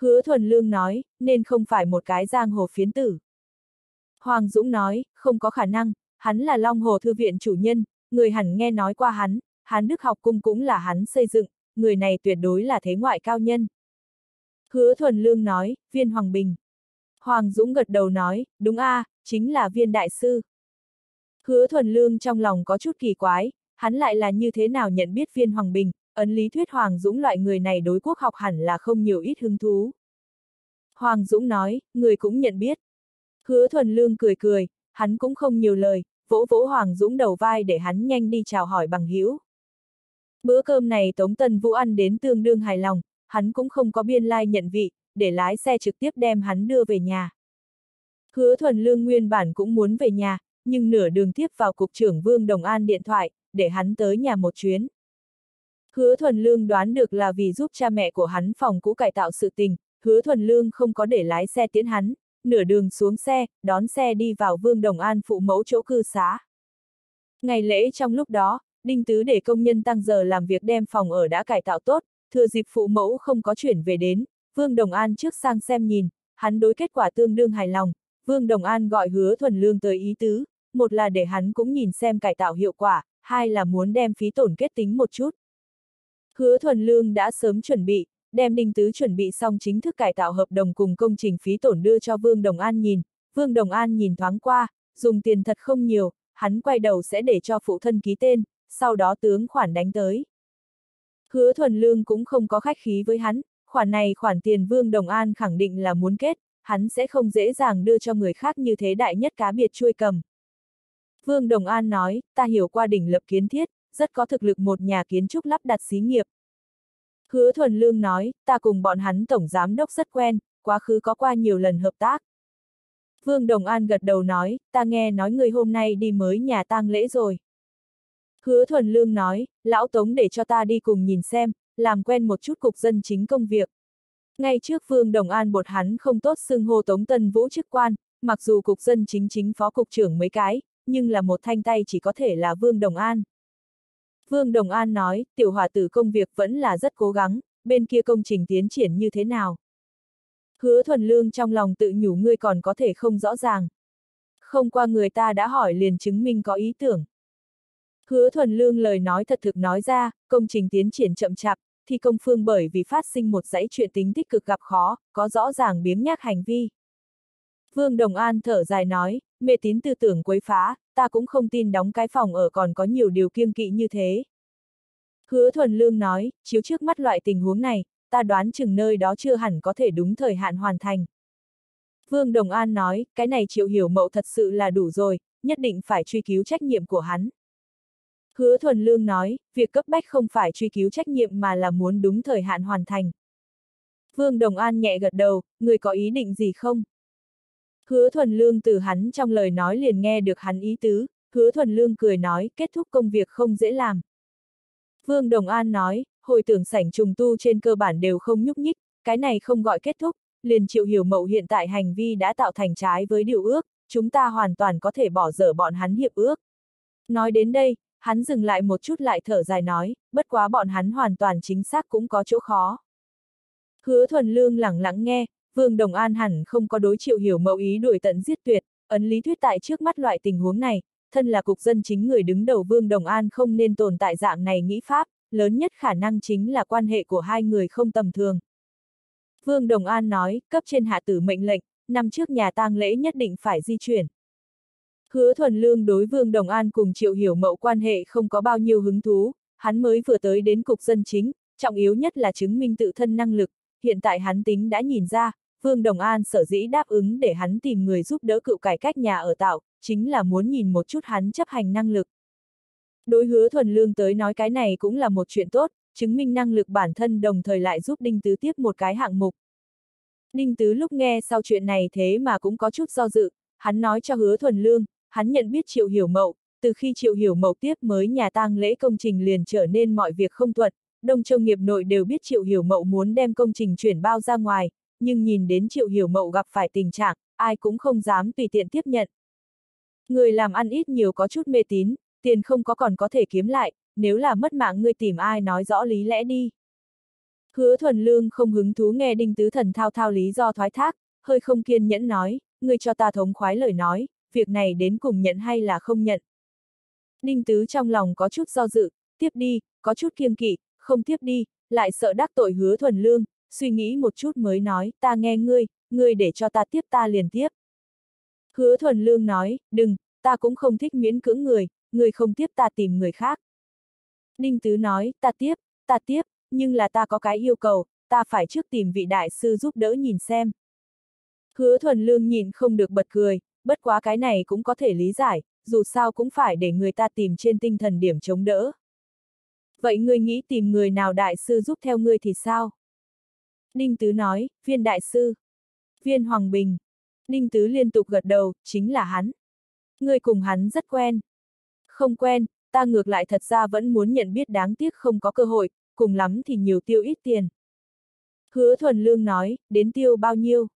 Hứa thuần lương nói, nên không phải một cái giang hồ phiến tử. Hoàng Dũng nói, không có khả năng, hắn là Long Hồ Thư viện chủ nhân, người hẳn nghe nói qua hắn, Hán Đức học cung cũng là hắn xây dựng, người này tuyệt đối là thế ngoại cao nhân. Hứa thuần lương nói, viên Hoàng Bình. Hoàng Dũng gật đầu nói, đúng a, à, chính là viên đại sư. Hứa thuần lương trong lòng có chút kỳ quái, hắn lại là như thế nào nhận biết viên Hoàng Bình, ấn lý thuyết Hoàng Dũng loại người này đối quốc học hẳn là không nhiều ít hứng thú. Hoàng Dũng nói, người cũng nhận biết. Hứa thuần lương cười cười, hắn cũng không nhiều lời, vỗ vỗ Hoàng Dũng đầu vai để hắn nhanh đi chào hỏi bằng hữu. Bữa cơm này Tống Tân Vũ ăn đến tương đương hài lòng, hắn cũng không có biên lai like nhận vị, để lái xe trực tiếp đem hắn đưa về nhà. Hứa thuần lương nguyên bản cũng muốn về nhà, nhưng nửa đường tiếp vào cục trưởng Vương Đồng An điện thoại, để hắn tới nhà một chuyến. Hứa thuần lương đoán được là vì giúp cha mẹ của hắn phòng cũ cải tạo sự tình, hứa thuần lương không có để lái xe tiễn hắn, nửa đường xuống xe, đón xe đi vào Vương Đồng An phụ mẫu chỗ cư xá. Ngày lễ trong lúc đó, Đinh Tứ để công nhân tăng giờ làm việc đem phòng ở đã cải tạo tốt, thừa dịp phụ mẫu không có chuyển về đến, Vương Đồng An trước sang xem nhìn, hắn đối kết quả tương đương hài lòng, Vương Đồng An gọi hứa thuần lương tới ý tứ, một là để hắn cũng nhìn xem cải tạo hiệu quả, hai là muốn đem phí tổn kết tính một chút. Hứa thuần lương đã sớm chuẩn bị, đem Đinh Tứ chuẩn bị xong chính thức cải tạo hợp đồng cùng công trình phí tổn đưa cho Vương Đồng An nhìn, Vương Đồng An nhìn thoáng qua, dùng tiền thật không nhiều, hắn quay đầu sẽ để cho phụ thân ký tên, sau đó tướng khoản đánh tới. Hứa thuần lương cũng không có khách khí với hắn, khoản này khoản tiền Vương Đồng An khẳng định là muốn kết, hắn sẽ không dễ dàng đưa cho người khác như thế đại nhất cá biệt chui cầm. Vương Đồng An nói, ta hiểu qua đỉnh lập kiến thiết, rất có thực lực một nhà kiến trúc lắp đặt xí nghiệp. Hứa Thuần Lương nói, ta cùng bọn hắn tổng giám đốc rất quen, quá khứ có qua nhiều lần hợp tác. Vương Đồng An gật đầu nói, ta nghe nói người hôm nay đi mới nhà tang lễ rồi. Hứa Thuần Lương nói, lão Tống để cho ta đi cùng nhìn xem, làm quen một chút cục dân chính công việc. Ngay trước Vương Đồng An bột hắn không tốt xưng hô Tống Tân Vũ chức quan, mặc dù cục dân chính chính phó cục trưởng mấy cái, nhưng là một thanh tay chỉ có thể là Vương Đồng An. Vương Đồng An nói, tiểu hòa tử công việc vẫn là rất cố gắng, bên kia công trình tiến triển như thế nào. Hứa thuần lương trong lòng tự nhủ ngươi còn có thể không rõ ràng. Không qua người ta đã hỏi liền chứng minh có ý tưởng. Hứa thuần lương lời nói thật thực nói ra, công trình tiến triển chậm chạp, thì công phương bởi vì phát sinh một dãy chuyện tính tích cực gặp khó, có rõ ràng biếng nhác hành vi. Vương Đồng An thở dài nói, mê tín tư tưởng quấy phá, ta cũng không tin đóng cái phòng ở còn có nhiều điều kiêng kỵ như thế. Hứa Thuần Lương nói, chiếu trước mắt loại tình huống này, ta đoán chừng nơi đó chưa hẳn có thể đúng thời hạn hoàn thành. Vương Đồng An nói, cái này chịu Hiểu Mậu thật sự là đủ rồi, nhất định phải truy cứu trách nhiệm của hắn. Hứa Thuần Lương nói, việc cấp bách không phải truy cứu trách nhiệm mà là muốn đúng thời hạn hoàn thành. Vương Đồng An nhẹ gật đầu, người có ý định gì không? Hứa Thuần Lương từ hắn trong lời nói liền nghe được hắn ý tứ, Hứa Thuần Lương cười nói, kết thúc công việc không dễ làm. Vương Đồng An nói, hồi tưởng sảnh trùng tu trên cơ bản đều không nhúc nhích, cái này không gọi kết thúc, liền chịu hiểu mậu hiện tại hành vi đã tạo thành trái với điều ước, chúng ta hoàn toàn có thể bỏ dở bọn hắn hiệp ước. Nói đến đây, hắn dừng lại một chút lại thở dài nói, bất quá bọn hắn hoàn toàn chính xác cũng có chỗ khó. Hứa thuần lương lẳng lặng nghe, Vương Đồng An hẳn không có đối chịu hiểu mậu ý đuổi tận giết tuyệt, ấn lý thuyết tại trước mắt loại tình huống này, thân là cục dân chính người đứng đầu Vương Đồng An không nên tồn tại dạng này nghĩ pháp, lớn nhất khả năng chính là quan hệ của hai người không tầm thường. Vương Đồng An nói, cấp trên hạ tử mệnh lệnh, năm trước nhà tang lễ nhất định phải di chuyển. Hứa thuần lương đối Vương Đồng An cùng Triệu Hiểu Mậu quan hệ không có bao nhiêu hứng thú, hắn mới vừa tới đến cục dân chính, trọng yếu nhất là chứng minh tự thân năng lực, hiện tại hắn tính đã nhìn ra, Vương Đồng An sở dĩ đáp ứng để hắn tìm người giúp đỡ cựu cải cách nhà ở tạo, chính là muốn nhìn một chút hắn chấp hành năng lực. Đối hứa thuần lương tới nói cái này cũng là một chuyện tốt, chứng minh năng lực bản thân đồng thời lại giúp Đinh Tứ tiếp một cái hạng mục. Đinh Tứ lúc nghe sau chuyện này thế mà cũng có chút do dự, hắn nói cho hứa thuần lương, hắn nhận biết Triệu Hiểu Mậu, từ khi Triệu Hiểu Mậu tiếp mới nhà tang lễ công trình liền trở nên mọi việc không thuận, Đông Châu nghiệp nội đều biết Triệu Hiểu Mậu muốn đem công trình chuyển bao ra ngoài, nhưng nhìn đến Triệu Hiểu Mậu gặp phải tình trạng, ai cũng không dám tùy tiện tiếp nhận. Người làm ăn ít nhiều có chút mê tín, tiền không có còn có thể kiếm lại, nếu là mất mạng ngươi tìm ai nói rõ lý lẽ đi. Hứa thuần lương không hứng thú nghe đinh tứ thần thao thao lý do thoái thác, hơi không kiên nhẫn nói, ngươi cho ta thống khoái lời nói, việc này đến cùng nhận hay là không nhận. Đinh tứ trong lòng có chút do dự, tiếp đi, có chút kiêng kỵ, không tiếp đi, lại sợ đắc tội hứa thuần lương, suy nghĩ một chút mới nói, ta nghe ngươi, ngươi để cho ta tiếp ta liền tiếp. Hứa thuần lương nói, đừng, ta cũng không thích miễn cưỡng người, người không tiếp ta tìm người khác. Ninh Tứ nói, ta tiếp, ta tiếp, nhưng là ta có cái yêu cầu, ta phải trước tìm vị đại sư giúp đỡ nhìn xem. Hứa thuần lương nhìn không được bật cười, bất quá cái này cũng có thể lý giải, dù sao cũng phải để người ta tìm trên tinh thần điểm chống đỡ. Vậy ngươi nghĩ tìm người nào đại sư giúp theo ngươi thì sao? Ninh Tứ nói, viên đại sư. Viên Hoàng Bình. Ninh Tứ liên tục gật đầu, chính là hắn. Ngươi cùng hắn rất quen. Không quen, ta ngược lại thật ra vẫn muốn nhận biết đáng tiếc không có cơ hội, cùng lắm thì nhiều tiêu ít tiền. Hứa thuần lương nói, đến tiêu bao nhiêu?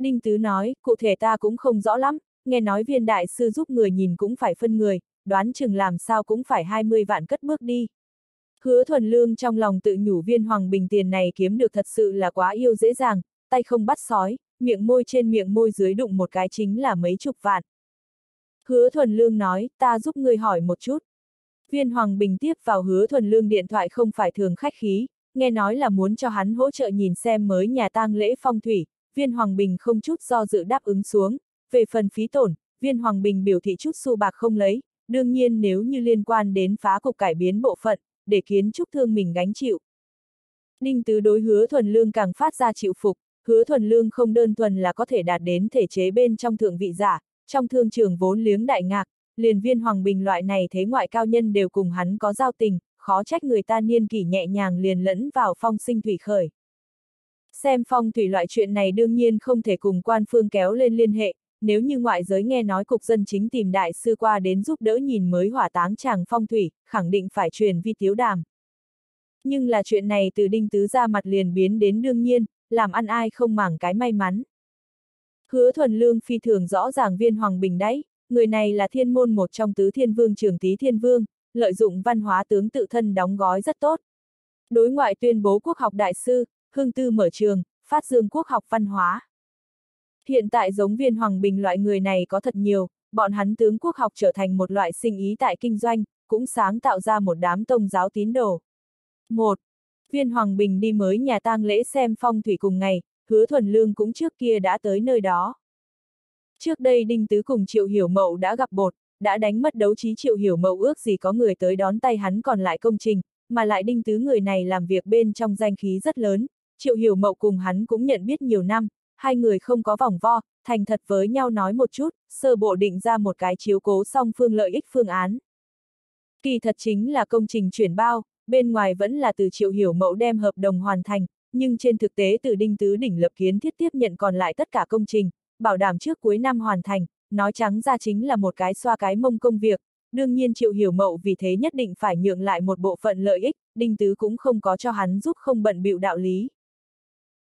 Ninh Tứ nói, cụ thể ta cũng không rõ lắm, nghe nói viên đại sư giúp người nhìn cũng phải phân người, đoán chừng làm sao cũng phải 20 vạn cất bước đi. Hứa thuần lương trong lòng tự nhủ viên hoàng bình tiền này kiếm được thật sự là quá yêu dễ dàng, tay không bắt sói, miệng môi trên miệng môi dưới đụng một cái chính là mấy chục vạn. Hứa thuần lương nói, ta giúp ngươi hỏi một chút. Viên Hoàng Bình tiếp vào hứa thuần lương điện thoại không phải thường khách khí, nghe nói là muốn cho hắn hỗ trợ nhìn xem mới nhà tang lễ phong thủy, viên Hoàng Bình không chút do dự đáp ứng xuống, về phần phí tổn, viên Hoàng Bình biểu thị chút xu bạc không lấy, đương nhiên nếu như liên quan đến phá cục cải biến bộ phận, để kiến trúc thương mình gánh chịu. Ninh Tứ đối hứa thuần lương càng phát ra chịu phục, hứa thuần lương không đơn thuần là có thể đạt đến thể chế bên trong thượng vị giả, trong thương trường vốn liếng đại ngạc, liền viên Hoàng Bình loại này thế ngoại cao nhân đều cùng hắn có giao tình, khó trách người ta niên kỷ nhẹ nhàng liền lẫn vào phong sinh thủy khởi. Xem phong thủy loại chuyện này đương nhiên không thể cùng quan phương kéo lên liên hệ, nếu như ngoại giới nghe nói cục dân chính tìm đại sư qua đến giúp đỡ nhìn mới hỏa táng chàng phong thủy, khẳng định phải truyền vi tiếu đàm. Nhưng là chuyện này từ đinh tứ ra mặt liền biến đến đương nhiên, làm ăn ai không mảng cái may mắn. Hứa thuần lương phi thường rõ ràng viên hoàng bình đấy, người này là thiên môn một trong tứ thiên vương trường tý thiên vương, lợi dụng văn hóa tướng tự thân đóng gói rất tốt. Đối ngoại tuyên bố quốc học đại sư, hương tư mở trường, phát dương quốc học văn hóa. Hiện tại giống viên hoàng bình loại người này có thật nhiều, bọn hắn tướng quốc học trở thành một loại sinh ý tại kinh doanh, cũng sáng tạo ra một đám tông giáo tín đồ. 1. Viên Hoàng Bình đi mới nhà tang lễ xem phong thủy cùng ngày, hứa thuần lương cũng trước kia đã tới nơi đó. Trước đây Đinh Tứ cùng Triệu Hiểu Mậu đã gặp bột, đã đánh mất đấu trí Triệu Hiểu Mậu ước gì có người tới đón tay hắn còn lại công trình, mà lại Đinh Tứ người này làm việc bên trong danh khí rất lớn, Triệu Hiểu Mậu cùng hắn cũng nhận biết nhiều năm, hai người không có vòng vo, thành thật với nhau nói một chút, sơ bộ định ra một cái chiếu cố song phương lợi ích phương án. Kỳ thật chính là công trình chuyển bao, bên ngoài vẫn là từ Triệu Hiểu Mậu đem hợp đồng hoàn thành, nhưng trên thực tế từ Đinh Tứ đỉnh lập kiến thiết tiếp nhận còn lại tất cả công trình, bảo đảm trước cuối năm hoàn thành, nói trắng ra chính là một cái xoa cái mông công việc, đương nhiên Triệu Hiểu Mậu vì thế nhất định phải nhượng lại một bộ phận lợi ích, Đinh Tứ cũng không có cho hắn giúp không bận bịu đạo lý.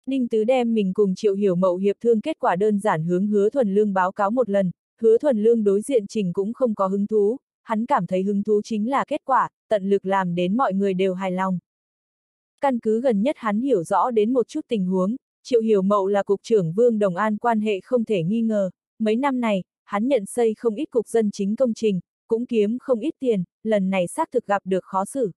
Ninh Tứ đem mình cùng Triệu Hiểu Mậu hiệp thương kết quả đơn giản hướng Hứa Thuần Lương báo cáo một lần, Hứa Thuần Lương đối diện trình cũng không có hứng thú, hắn cảm thấy hứng thú chính là kết quả, tận lực làm đến mọi người đều hài lòng. Căn cứ gần nhất hắn hiểu rõ đến một chút tình huống, Triệu Hiểu Mậu là cục trưởng Vương Đồng An quan hệ không thể nghi ngờ, mấy năm này, hắn nhận xây không ít cục dân chính công trình, cũng kiếm không ít tiền, lần này xác thực gặp được khó xử.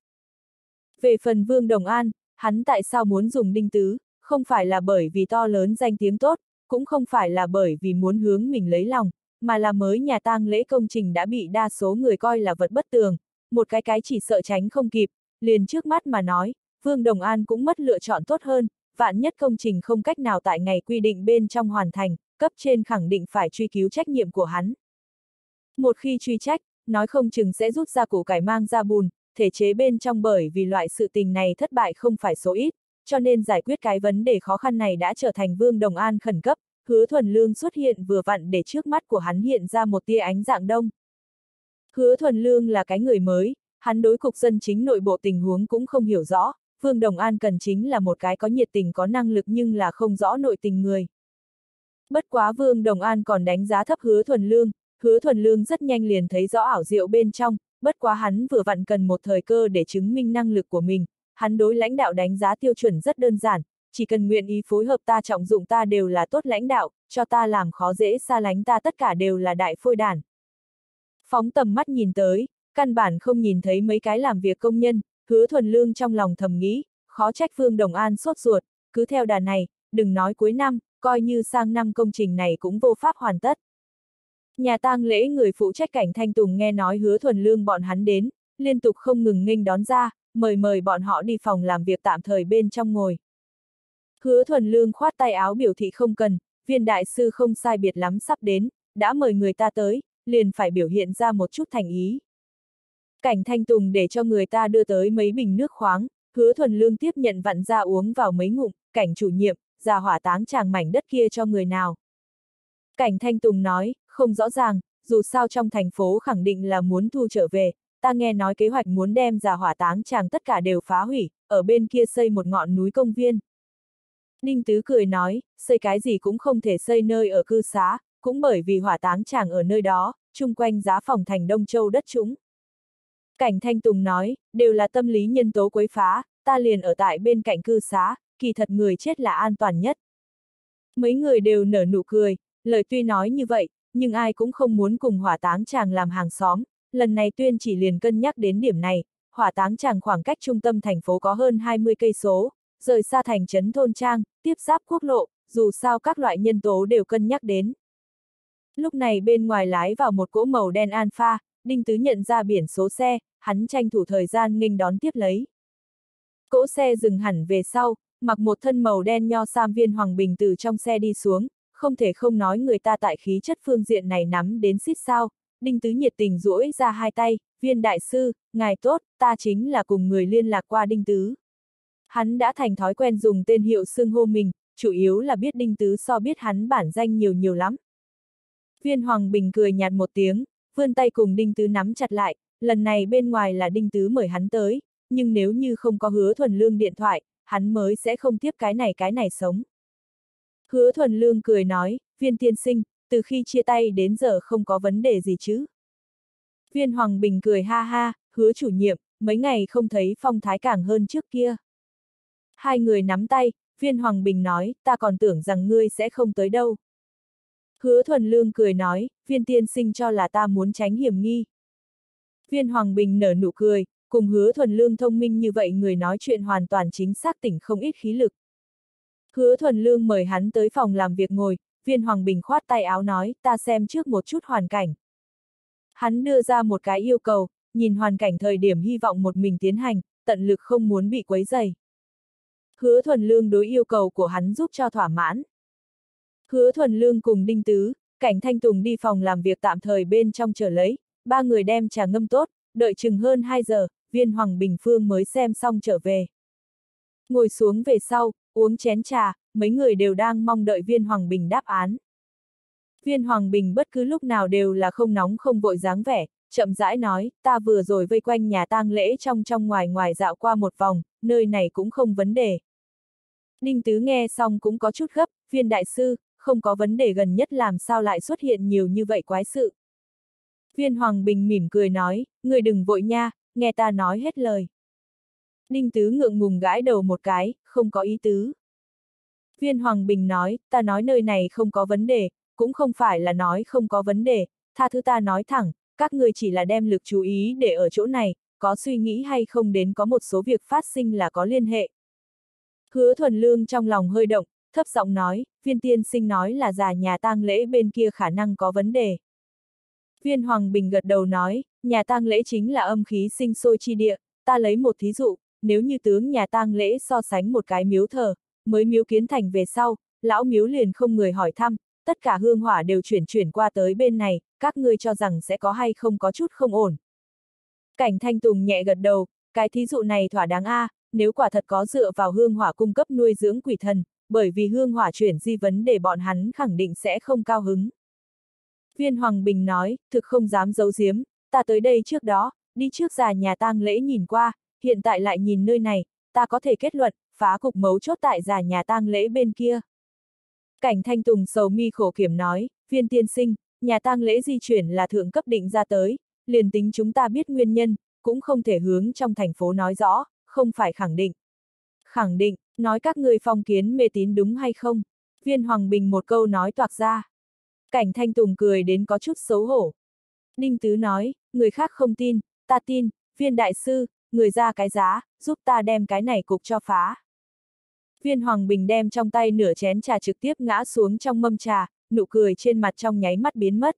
Về phần Vương Đồng An, hắn tại sao muốn dùng Ninh tứ, không phải là bởi vì to lớn danh tiếng tốt, cũng không phải là bởi vì muốn hướng mình lấy lòng, mà là mới nhà tang lễ công trình đã bị đa số người coi là vật bất tường, một cái cái chỉ sợ tránh không kịp, liền trước mắt mà nói, Vương Đồng An cũng mất lựa chọn tốt hơn, vạn nhất công trình không cách nào tại ngày quy định bên trong hoàn thành, cấp trên khẳng định phải truy cứu trách nhiệm của hắn. Một khi truy trách, nói không chừng sẽ rút ra củ cải mang ra bùn, thể chế bên trong bởi vì loại sự tình này thất bại không phải số ít, cho nên giải quyết cái vấn đề khó khăn này đã trở thành Vương Đồng An khẩn cấp, hứa thuần lương xuất hiện vừa vặn để trước mắt của hắn hiện ra một tia ánh dạng đông. Hứa thuần lương là cái người mới, hắn đối cục dân chính nội bộ tình huống cũng không hiểu rõ, Vương Đồng An cần chính là một cái có nhiệt tình có năng lực nhưng là không rõ nội tình người. Bất quá Vương Đồng An còn đánh giá thấp hứa thuần lương, hứa thuần lương rất nhanh liền thấy rõ ảo diệu bên trong, bất quá hắn vừa vặn cần một thời cơ để chứng minh năng lực của mình, hắn đối lãnh đạo đánh giá tiêu chuẩn rất đơn giản, chỉ cần nguyện ý phối hợp ta trọng dụng ta đều là tốt lãnh đạo, cho ta làm khó dễ xa lánh ta tất cả đều là đại phôi đản. Phóng tầm mắt nhìn tới, căn bản không nhìn thấy mấy cái làm việc công nhân, hứa thuần lương trong lòng thầm nghĩ, khó trách Vương Đồng An sốt ruột, cứ theo đà này, đừng nói cuối năm, coi như sang năm công trình này cũng vô pháp hoàn tất. Nhà tang lễ người phụ trách cảnh Thanh Tùng nghe nói hứa thuần lương bọn hắn đến, liên tục không ngừng nghênh đón ra, mời mời bọn họ đi phòng làm việc tạm thời bên trong ngồi. Hứa thuần lương khoát tay áo biểu thị không cần, viên đại sư không sai biệt lắm sắp đến, đã mời người ta tới, liền phải biểu hiện ra một chút thành ý. Cảnh Thanh Tùng để cho người ta đưa tới mấy bình nước khoáng, hứa thuần lương tiếp nhận vặn ra uống vào mấy ngụm, cảnh chủ nhiệm, ra hỏa táng chàng mảnh đất kia cho người nào. Cảnh Thanh Tùng nói, không rõ ràng, dù sao trong thành phố khẳng định là muốn thu trở về, ta nghe nói kế hoạch muốn đem già hỏa táng chàng tất cả đều phá hủy, ở bên kia xây một ngọn núi công viên. Ninh Tứ cười nói, xây cái gì cũng không thể xây nơi ở cư xá, cũng bởi vì hỏa táng chàng ở nơi đó, chung quanh giá phòng thành Đông Châu đất chúng. Cảnh Thanh Tùng nói, đều là tâm lý nhân tố quấy phá, ta liền ở tại bên cạnh cư xá, kỳ thật người chết là an toàn nhất. Mấy người đều nở nụ cười, lời tuy nói như vậy, nhưng ai cũng không muốn cùng hỏa táng chàng làm hàng xóm, lần này tuyên chỉ liền cân nhắc đến điểm này, hỏa táng chàng khoảng cách trung tâm thành phố có hơn 20 cây số, rời xa thành trấn thôn trang, tiếp giáp quốc lộ, dù sao các loại nhân tố đều cân nhắc đến. Lúc này bên ngoài lái vào một cỗ màu đen alpha, Đinh Tứ nhận ra biển số xe, hắn tranh thủ thời gian nghênh đón tiếp lấy. Cỗ xe dừng hẳn về sau, mặc một thân màu đen nho sam viên Hoàng Bình từ trong xe đi xuống, không thể không nói người ta tại khí chất phương diện này nắm đến xít sao, Đinh Tứ nhiệt tình duỗi ra hai tay, viên đại sư, ngài tốt, ta chính là cùng người liên lạc qua Đinh Tứ. Hắn đã thành thói quen dùng tên hiệu xưng hô mình, chủ yếu là biết Đinh Tứ so biết hắn bản danh nhiều nhiều lắm. Viên Hoàng Bình cười nhạt một tiếng, vươn tay cùng Đinh Tứ nắm chặt lại, lần này bên ngoài là Đinh Tứ mời hắn tới, nhưng nếu như không có hứa thuần lương điện thoại, hắn mới sẽ không tiếp cái này cái này sống. Hứa thuần lương cười nói, viên tiên sinh, từ khi chia tay đến giờ không có vấn đề gì chứ. Viên Hoàng Bình cười ha ha, hứa chủ nhiệm, mấy ngày không thấy phong thái càng hơn trước kia. Hai người nắm tay, viên Hoàng Bình nói, ta còn tưởng rằng ngươi sẽ không tới đâu. Hứa thuần lương cười nói, viên tiên sinh cho là ta muốn tránh hiểm nghi. Viên Hoàng Bình nở nụ cười, cùng hứa thuần lương thông minh như vậy người nói chuyện hoàn toàn chính xác tỉnh không ít khí lực. Hứa thuần lương mời hắn tới phòng làm việc ngồi, viên Hoàng Bình khoát tay áo nói, ta xem trước một chút hoàn cảnh. Hắn đưa ra một cái yêu cầu, nhìn hoàn cảnh thời điểm hy vọng một mình tiến hành, tận lực không muốn bị quấy dày. Hứa thuần lương đối yêu cầu của hắn giúp cho thỏa mãn. Hứa thuần lương cùng Đinh Tứ, cảnh Thanh Tùng đi phòng làm việc tạm thời bên trong chờ lấy, ba người đem trà ngâm tốt, đợi chừng hơn 2 giờ, viên Hoàng Bình Phương mới xem xong trở về. Ngồi xuống về sau, uống chén trà, mấy người đều đang mong đợi viên Hoàng Bình đáp án. Viên Hoàng Bình bất cứ lúc nào đều là không nóng không vội dáng vẻ, chậm rãi nói, ta vừa rồi vây quanh nhà tang lễ trong trong ngoài ngoài dạo qua một vòng, nơi này cũng không vấn đề. Ninh Tứ nghe xong cũng có chút gấp, viên đại sư, không có vấn đề gần nhất làm sao lại xuất hiện nhiều như vậy quái sự. Viên Hoàng Bình mỉm cười nói, người đừng vội nha, nghe ta nói hết lời. Ninh Tứ ngượng ngùng gãi đầu một cái, không có ý tứ. Viên Hoàng Bình nói, ta nói nơi này không có vấn đề, cũng không phải là nói không có vấn đề, tha thứ ta nói thẳng, các người chỉ là đem lực chú ý để ở chỗ này, có suy nghĩ hay không đến có một số việc phát sinh là có liên hệ. Hứa thuần lương trong lòng hơi động, thấp giọng nói, viên tiên sinh nói là già nhà tang lễ bên kia khả năng có vấn đề. Viên Hoàng Bình gật đầu nói, nhà tang lễ chính là âm khí sinh sôi chi địa, ta lấy một thí dụ, nếu như tướng nhà tang lễ so sánh một cái miếu thờ, mới miếu kiến thành về sau, lão miếu liền không người hỏi thăm, tất cả hương hỏa đều chuyển chuyển qua tới bên này, các ngươi cho rằng sẽ có hay không có chút không ổn. Cảnh Thanh Tùng nhẹ gật đầu, cái thí dụ này thỏa đáng a, nếu quả thật có dựa vào hương hỏa cung cấp nuôi dưỡng quỷ thần, bởi vì hương hỏa chuyển di vấn để bọn hắn khẳng định sẽ không cao hứng. Viên Hoàng Bình nói, thực không dám giấu giếm, ta tới đây trước đó, đi trước già nhà tang lễ nhìn qua, hiện tại lại nhìn nơi này, ta có thể kết luận, phá cục mấu chốt tại già nhà tang lễ bên kia. Cảnh Thanh Tùng sầu mi khổ kiểm nói, viên tiên sinh, nhà tang lễ di chuyển là thượng cấp định ra tới, liền tính chúng ta biết nguyên nhân, cũng không thể hướng trong thành phố nói rõ, không phải khẳng định. Khẳng định, nói các người phong kiến mê tín đúng hay không? Viên Hoàng Bình một câu nói toạc ra. Cảnh Thanh Tùng cười đến có chút xấu hổ. Ninh Tứ nói, người khác không tin, ta tin, viên đại sư, người ra cái giá, giúp ta đem cái này cục cho phá. Viên Hoàng Bình đem trong tay nửa chén trà trực tiếp ngã xuống trong mâm trà, nụ cười trên mặt trong nháy mắt biến mất.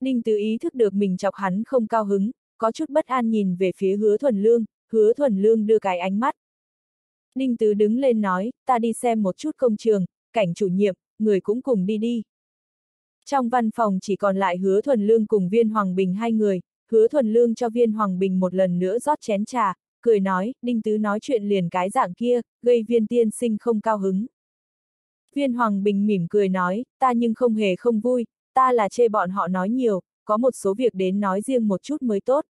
Ninh Tứ ý thức được mình chọc hắn không cao hứng, có chút bất an nhìn về phía hứa thuần lương, hứa thuần lương đưa cái ánh mắt. Ninh Tứ đứng lên nói, ta đi xem một chút công trường, cảnh chủ nhiệm, người cũng cùng đi đi. Trong văn phòng chỉ còn lại hứa thuần lương cùng viên Hoàng Bình hai người, hứa thuần lương cho viên Hoàng Bình một lần nữa rót chén trà, cười nói, Đinh Tứ nói chuyện liền cái dạng kia, gây viên tiên sinh không cao hứng. Viên Hoàng Bình mỉm cười nói, ta nhưng không hề không vui, ta là chê bọn họ nói nhiều, có một số việc đến nói riêng một chút mới tốt.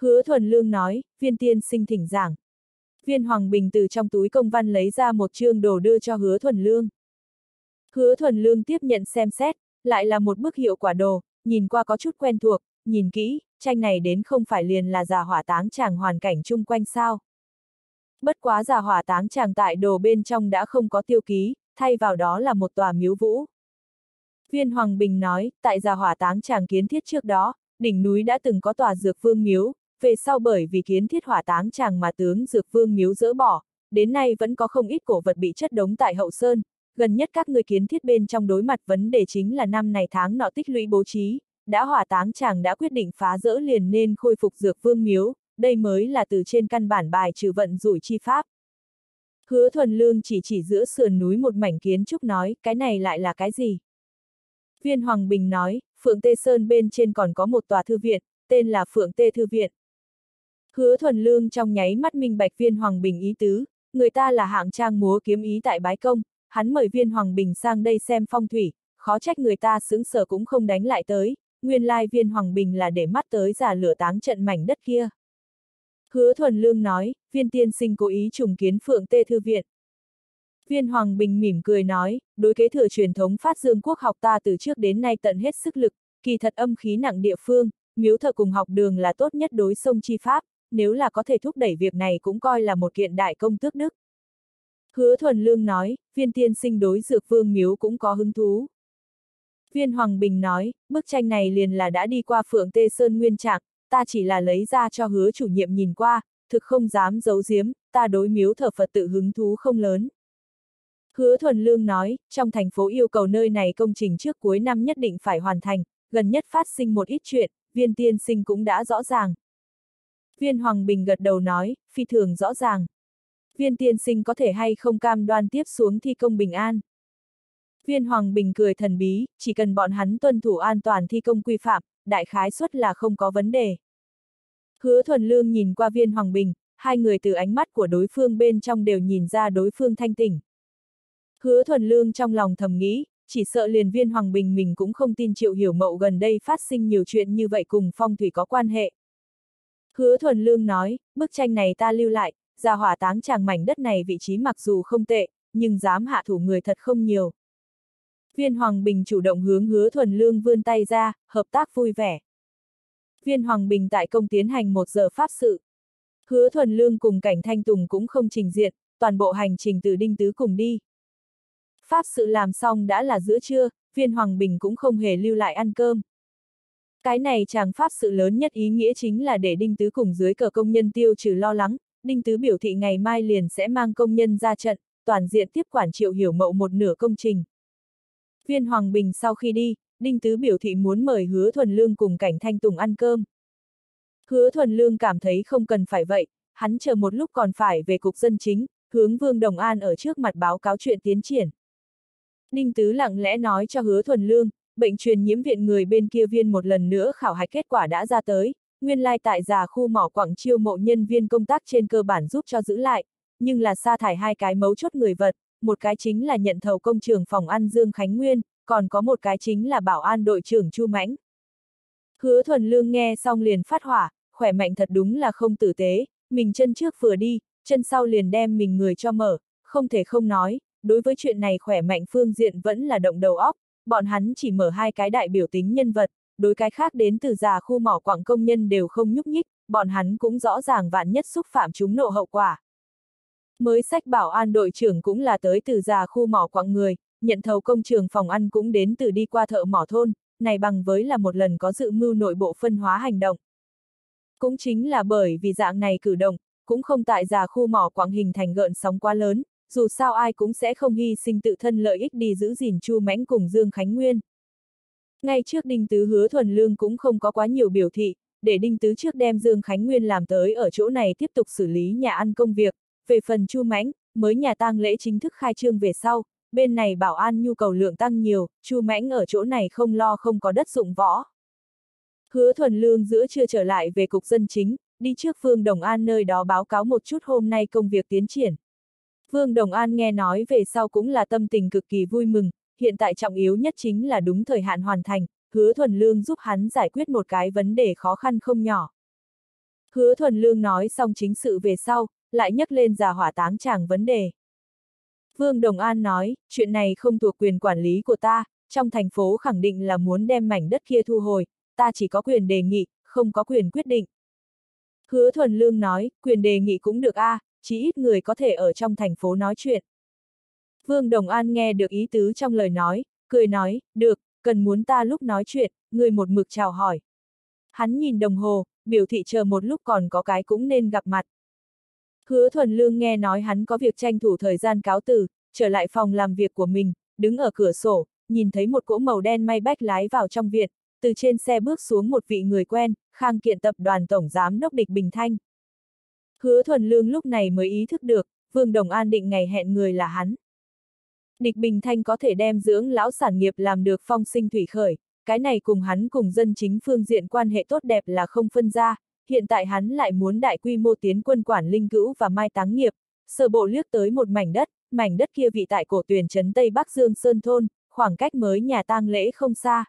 Hứa thuần lương nói, viên tiên sinh thỉnh giảng. Viên Hoàng Bình từ trong túi công văn lấy ra một chương đồ đưa cho hứa thuần lương. Hứa thuần lương tiếp nhận xem xét, lại là một bức hiệu quả đồ, nhìn qua có chút quen thuộc, nhìn kỹ, tranh này đến không phải liền là giả hỏa táng chàng hoàn cảnh chung quanh sao. Bất quá giả hỏa táng chàng tại đồ bên trong đã không có tiêu ký, thay vào đó là một tòa miếu vũ. Viên Hoàng Bình nói, tại giả hỏa táng chàng kiến thiết trước đó, đỉnh núi đã từng có tòa dược vương miếu, về sau bởi vì kiến thiết hỏa táng chàng mà tướng dược vương miếu dỡ bỏ, đến nay vẫn có không ít cổ vật bị chất đống tại hậu sơn, gần nhất các người kiến thiết bên trong đối mặt vấn đề chính là năm này tháng nọ tích lũy bố trí, đã hỏa táng chàng đã quyết định phá rỡ liền nên khôi phục dược vương miếu, đây mới là từ trên căn bản bài trừ vận rủi chi pháp. Hứa thuần lương chỉ chỉ giữa sườn núi một mảnh kiến trúc nói, cái này lại là cái gì? Viên Hoàng Bình nói, Phượng Tê Sơn bên trên còn có một tòa thư viện, tên là Phượng Tê Thư Viện. Hứa thuần lương trong nháy mắt minh bạch viên Hoàng Bình ý tứ, người ta là hạng trang múa kiếm ý tại bái công, hắn mời viên Hoàng Bình sang đây xem phong thủy, khó trách người ta sướng sở cũng không đánh lại tới, nguyên lai viên Hoàng Bình là để mắt tới giả lửa táng trận mảnh đất kia. Hứa thuần lương nói, viên tiên sinh cố ý trùng kiến phượng tê thư viện. Viên Hoàng Bình mỉm cười nói, đối kế thừa truyền thống phát dương quốc học ta từ trước đến nay tận hết sức lực, kỳ thật âm khí nặng địa phương, miếu thờ cùng học đường là tốt nhất đối sông chi pháp, nếu là có thể thúc đẩy việc này cũng coi là một kiện đại công tước đức. Hứa thuần lương nói, viên tiên sinh đối dược vương miếu cũng có hứng thú. Viên Hoàng Bình nói, bức tranh này liền là đã đi qua Phượng Tê Sơn Nguyên Trạng, ta chỉ là lấy ra cho hứa chủ nhiệm nhìn qua, thực không dám giấu giếm, ta đối miếu thờ Phật tự hứng thú không lớn. Hứa Thuần Lương nói, trong thành phố yêu cầu nơi này công trình trước cuối năm nhất định phải hoàn thành, gần nhất phát sinh một ít chuyện, viên tiên sinh cũng đã rõ ràng. Viên Hoàng Bình gật đầu nói, phi thường rõ ràng. Viên tiên sinh có thể hay không cam đoan tiếp xuống thi công bình an. Viên Hoàng Bình cười thần bí, chỉ cần bọn hắn tuân thủ an toàn thi công quy phạm, đại khái suất là không có vấn đề. Hứa Thuần Lương nhìn qua viên Hoàng Bình, hai người từ ánh mắt của đối phương bên trong đều nhìn ra đối phương thanh tỉnh. Hứa Thuần Lương trong lòng thầm nghĩ, chỉ sợ liền viên Hoàng Bình mình cũng không tin Triệu Hiểu Mậu gần đây phát sinh nhiều chuyện như vậy cùng phong thủy có quan hệ. Hứa Thuần Lương nói, bức tranh này ta lưu lại, ra hỏa táng chàng mảnh đất này vị trí mặc dù không tệ, nhưng dám hạ thủ người thật không nhiều. Viên Hoàng Bình chủ động hướng hứa Thuần Lương vươn tay ra, hợp tác vui vẻ. Viên Hoàng Bình tại công tiến hành một giờ pháp sự. Hứa Thuần Lương cùng cảnh Thanh Tùng cũng không trình diện, toàn bộ hành trình từ Đinh Tứ cùng đi. Pháp sự làm xong đã là giữa trưa, viên Hoàng Bình cũng không hề lưu lại ăn cơm. Cái này chàng pháp sự lớn nhất ý nghĩa chính là để Đinh Tứ cùng dưới cờ công nhân tiêu trừ lo lắng, Đinh Tứ biểu thị ngày mai liền sẽ mang công nhân ra trận, toàn diện tiếp quản triệu hiểu mậu một nửa công trình. Viên Hoàng Bình sau khi đi, Đinh Tứ biểu thị muốn mời Hứa Thuần Lương cùng Cảnh Thanh Tùng ăn cơm. Hứa Thuần Lương cảm thấy không cần phải vậy, hắn chờ một lúc còn phải về cục dân chính, hướng Vương Đồng An ở trước mặt báo cáo chuyện tiến triển. Đinh Tứ lặng lẽ nói cho hứa thuần lương, bệnh truyền nhiễm viện người bên kia viên một lần nữa khảo hạch kết quả đã ra tới, nguyên lai tại già khu mỏ quảng chiêu mộ nhân viên công tác trên cơ bản giúp cho giữ lại, nhưng là sa thải hai cái mấu chốt người vật, một cái chính là nhận thầu công trường phòng ăn Dương Khánh Nguyên, còn có một cái chính là bảo an đội trưởng Chu Mãnh. Hứa thuần lương nghe xong liền phát hỏa, khỏe mạnh thật đúng là không tử tế, mình chân trước vừa đi, chân sau liền đem mình người cho mở, không thể không nói, đối với chuyện này khỏe mạnh phương diện vẫn là động đầu óc, bọn hắn chỉ mở hai cái đại biểu tính nhân vật, đối cái khác đến từ già khu mỏ quảng công nhân đều không nhúc nhích, bọn hắn cũng rõ ràng vạn nhất xúc phạm chúng nộ hậu quả. Mới sách bảo an đội trưởng cũng là tới từ già khu mỏ quặng người, nhận thầu công trường phòng ăn cũng đến từ đi qua thợ mỏ thôn, này bằng với là một lần có dự mưu nội bộ phân hóa hành động. Cũng chính là bởi vì dạng này cử động, cũng không tại già khu mỏ quảng hình thành gợn sóng quá lớn, dù sao ai cũng sẽ không hy sinh tự thân lợi ích đi giữ gìn Chu Mãnh cùng Dương Khánh Nguyên. Ngay trước Đinh Tứ hứa thuần lương cũng không có quá nhiều biểu thị, để Đinh Tứ trước đem Dương Khánh Nguyên làm tới ở chỗ này tiếp tục xử lý nhà ăn công việc, về phần Chu Mãnh, mới nhà tang lễ chính thức khai trương về sau, bên này bảo an nhu cầu lượng tăng nhiều, Chu Mãnh ở chỗ này không lo không có đất dụng võ. Hứa thuần lương giữa chưa trở lại về cục dân chính, đi trước phương Đồng An nơi đó báo cáo một chút hôm nay công việc tiến triển. Vương Đồng An nghe nói về sau cũng là tâm tình cực kỳ vui mừng, hiện tại trọng yếu nhất chính là đúng thời hạn hoàn thành, hứa thuần lương giúp hắn giải quyết một cái vấn đề khó khăn không nhỏ. Hứa thuần lương nói xong chính sự về sau, lại nhắc lên giả hỏa táng chàng vấn đề. Vương Đồng An nói, chuyện này không thuộc quyền quản lý của ta, trong thành phố khẳng định là muốn đem mảnh đất kia thu hồi, ta chỉ có quyền đề nghị, không có quyền quyết định. Hứa thuần lương nói, quyền đề nghị cũng được a, chỉ ít người có thể ở trong thành phố nói chuyện. Vương Đồng An nghe được ý tứ trong lời nói, cười nói, được, cần muốn ta lúc nói chuyện, người một mực chào hỏi. Hắn nhìn đồng hồ, biểu thị chờ một lúc còn có cái cũng nên gặp mặt. Hứa thuần lương nghe nói hắn có việc tranh thủ thời gian cáo từ, trở lại phòng làm việc của mình, đứng ở cửa sổ, nhìn thấy một cỗ màu đen may bách lái vào trong viện, từ trên xe bước xuống một vị người quen, khang kiện tập đoàn tổng giám đốc địch Bình Thanh. Hứa thuần lương lúc này mới ý thức được, Vương Đồng An định ngày hẹn người là hắn. Địch Bình Thanh có thể đem dưỡng lão sản nghiệp làm được phong sinh thủy khởi, cái này cùng hắn cùng dân chính phương diện quan hệ tốt đẹp là không phân ra, hiện tại hắn lại muốn đại quy mô tiến quân quản linh cữu và mai táng nghiệp, sơ bộ liếc tới một mảnh đất, mảnh đất kia vị tại cổ tuyển trấn Tây Bắc Dương Sơn Thôn, khoảng cách mới nhà tang lễ không xa.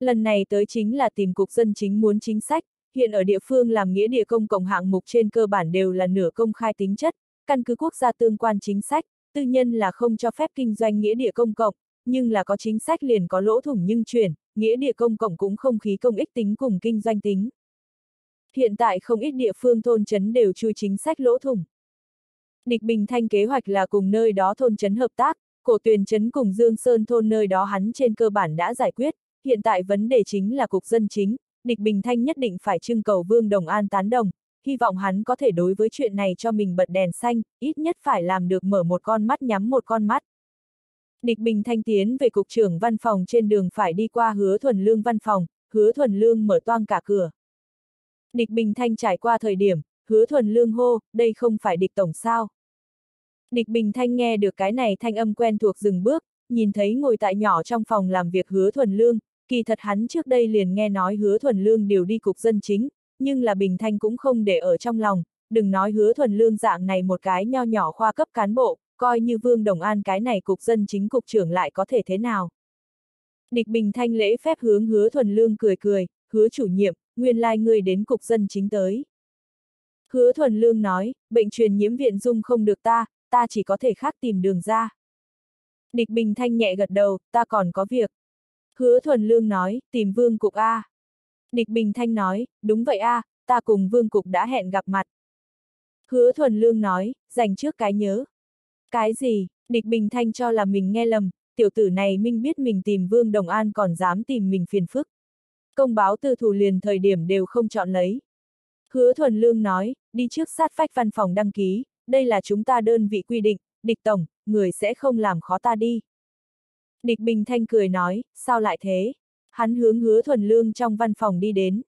Lần này tới chính là tìm cục dân chính muốn chính sách, hiện ở địa phương làm nghĩa địa công cộng hạng mục trên cơ bản đều là nửa công khai tính chất, căn cứ quốc gia tương quan chính sách, tư nhân là không cho phép kinh doanh nghĩa địa công cộng, nhưng là có chính sách liền có lỗ thủng nhưng chuyển, nghĩa địa công cộng cũng không khí công ích tính cùng kinh doanh tính. Hiện tại không ít địa phương thôn chấn đều chui chính sách lỗ thủng. Địch Bình Thanh kế hoạch là cùng nơi đó thôn chấn hợp tác, cổ tuyền chấn cùng Dương Sơn thôn nơi đó hắn trên cơ bản đã giải quyết, hiện tại vấn đề chính là cục dân chính, Địch Bình Thanh nhất định phải trưng cầu Vương Đồng An tán đồng, hy vọng hắn có thể đối với chuyện này cho mình bật đèn xanh, ít nhất phải làm được mở một con mắt nhắm một con mắt. Địch Bình Thanh tiến về cục trưởng văn phòng trên đường phải đi qua hứa thuần lương văn phòng, hứa thuần lương mở toang cả cửa. Địch Bình Thanh trải qua thời điểm, hứa thuần lương hô, đây không phải địch tổng sao. Địch Bình Thanh nghe được cái này thanh âm quen thuộc dừng bước, nhìn thấy ngồi tại nhỏ trong phòng làm việc hứa thuần lương, kỳ thật hắn trước đây liền nghe nói hứa thuần lương điều đi cục dân chính, nhưng là Bình Thanh cũng không để ở trong lòng, đừng nói hứa thuần lương dạng này một cái nho nhỏ khoa cấp cán bộ, coi như Vương Đồng An cái này cục dân chính cục trưởng lại có thể thế nào. Địch Bình Thanh lễ phép hướng hứa thuần lương cười cười, hứa chủ nhiệm, nguyên lai like ngươi đến cục dân chính tới. Hứa thuần lương nói, bệnh truyền nhiễm viện dung không được ta, ta chỉ có thể khác tìm đường ra. Địch Bình Thanh nhẹ gật đầu, ta còn có việc. Hứa thuần lương nói, tìm vương cục A. Địch Bình Thanh nói, đúng vậy A, ta cùng vương cục đã hẹn gặp mặt. Hứa thuần lương nói, dành trước cái nhớ. Cái gì, địch Bình Thanh cho là mình nghe lầm, tiểu tử này minh biết mình tìm Vương Đồng An còn dám tìm mình phiền phức. Công báo tư thủ liền thời điểm đều không chọn lấy. Hứa thuần lương nói, đi trước sát phách văn phòng đăng ký, đây là chúng ta đơn vị quy định, địch tổng, người sẽ không làm khó ta đi. Địch Bình Thanh cười nói, sao lại thế? Hắn hướng hứa thuần lương trong văn phòng đi đến.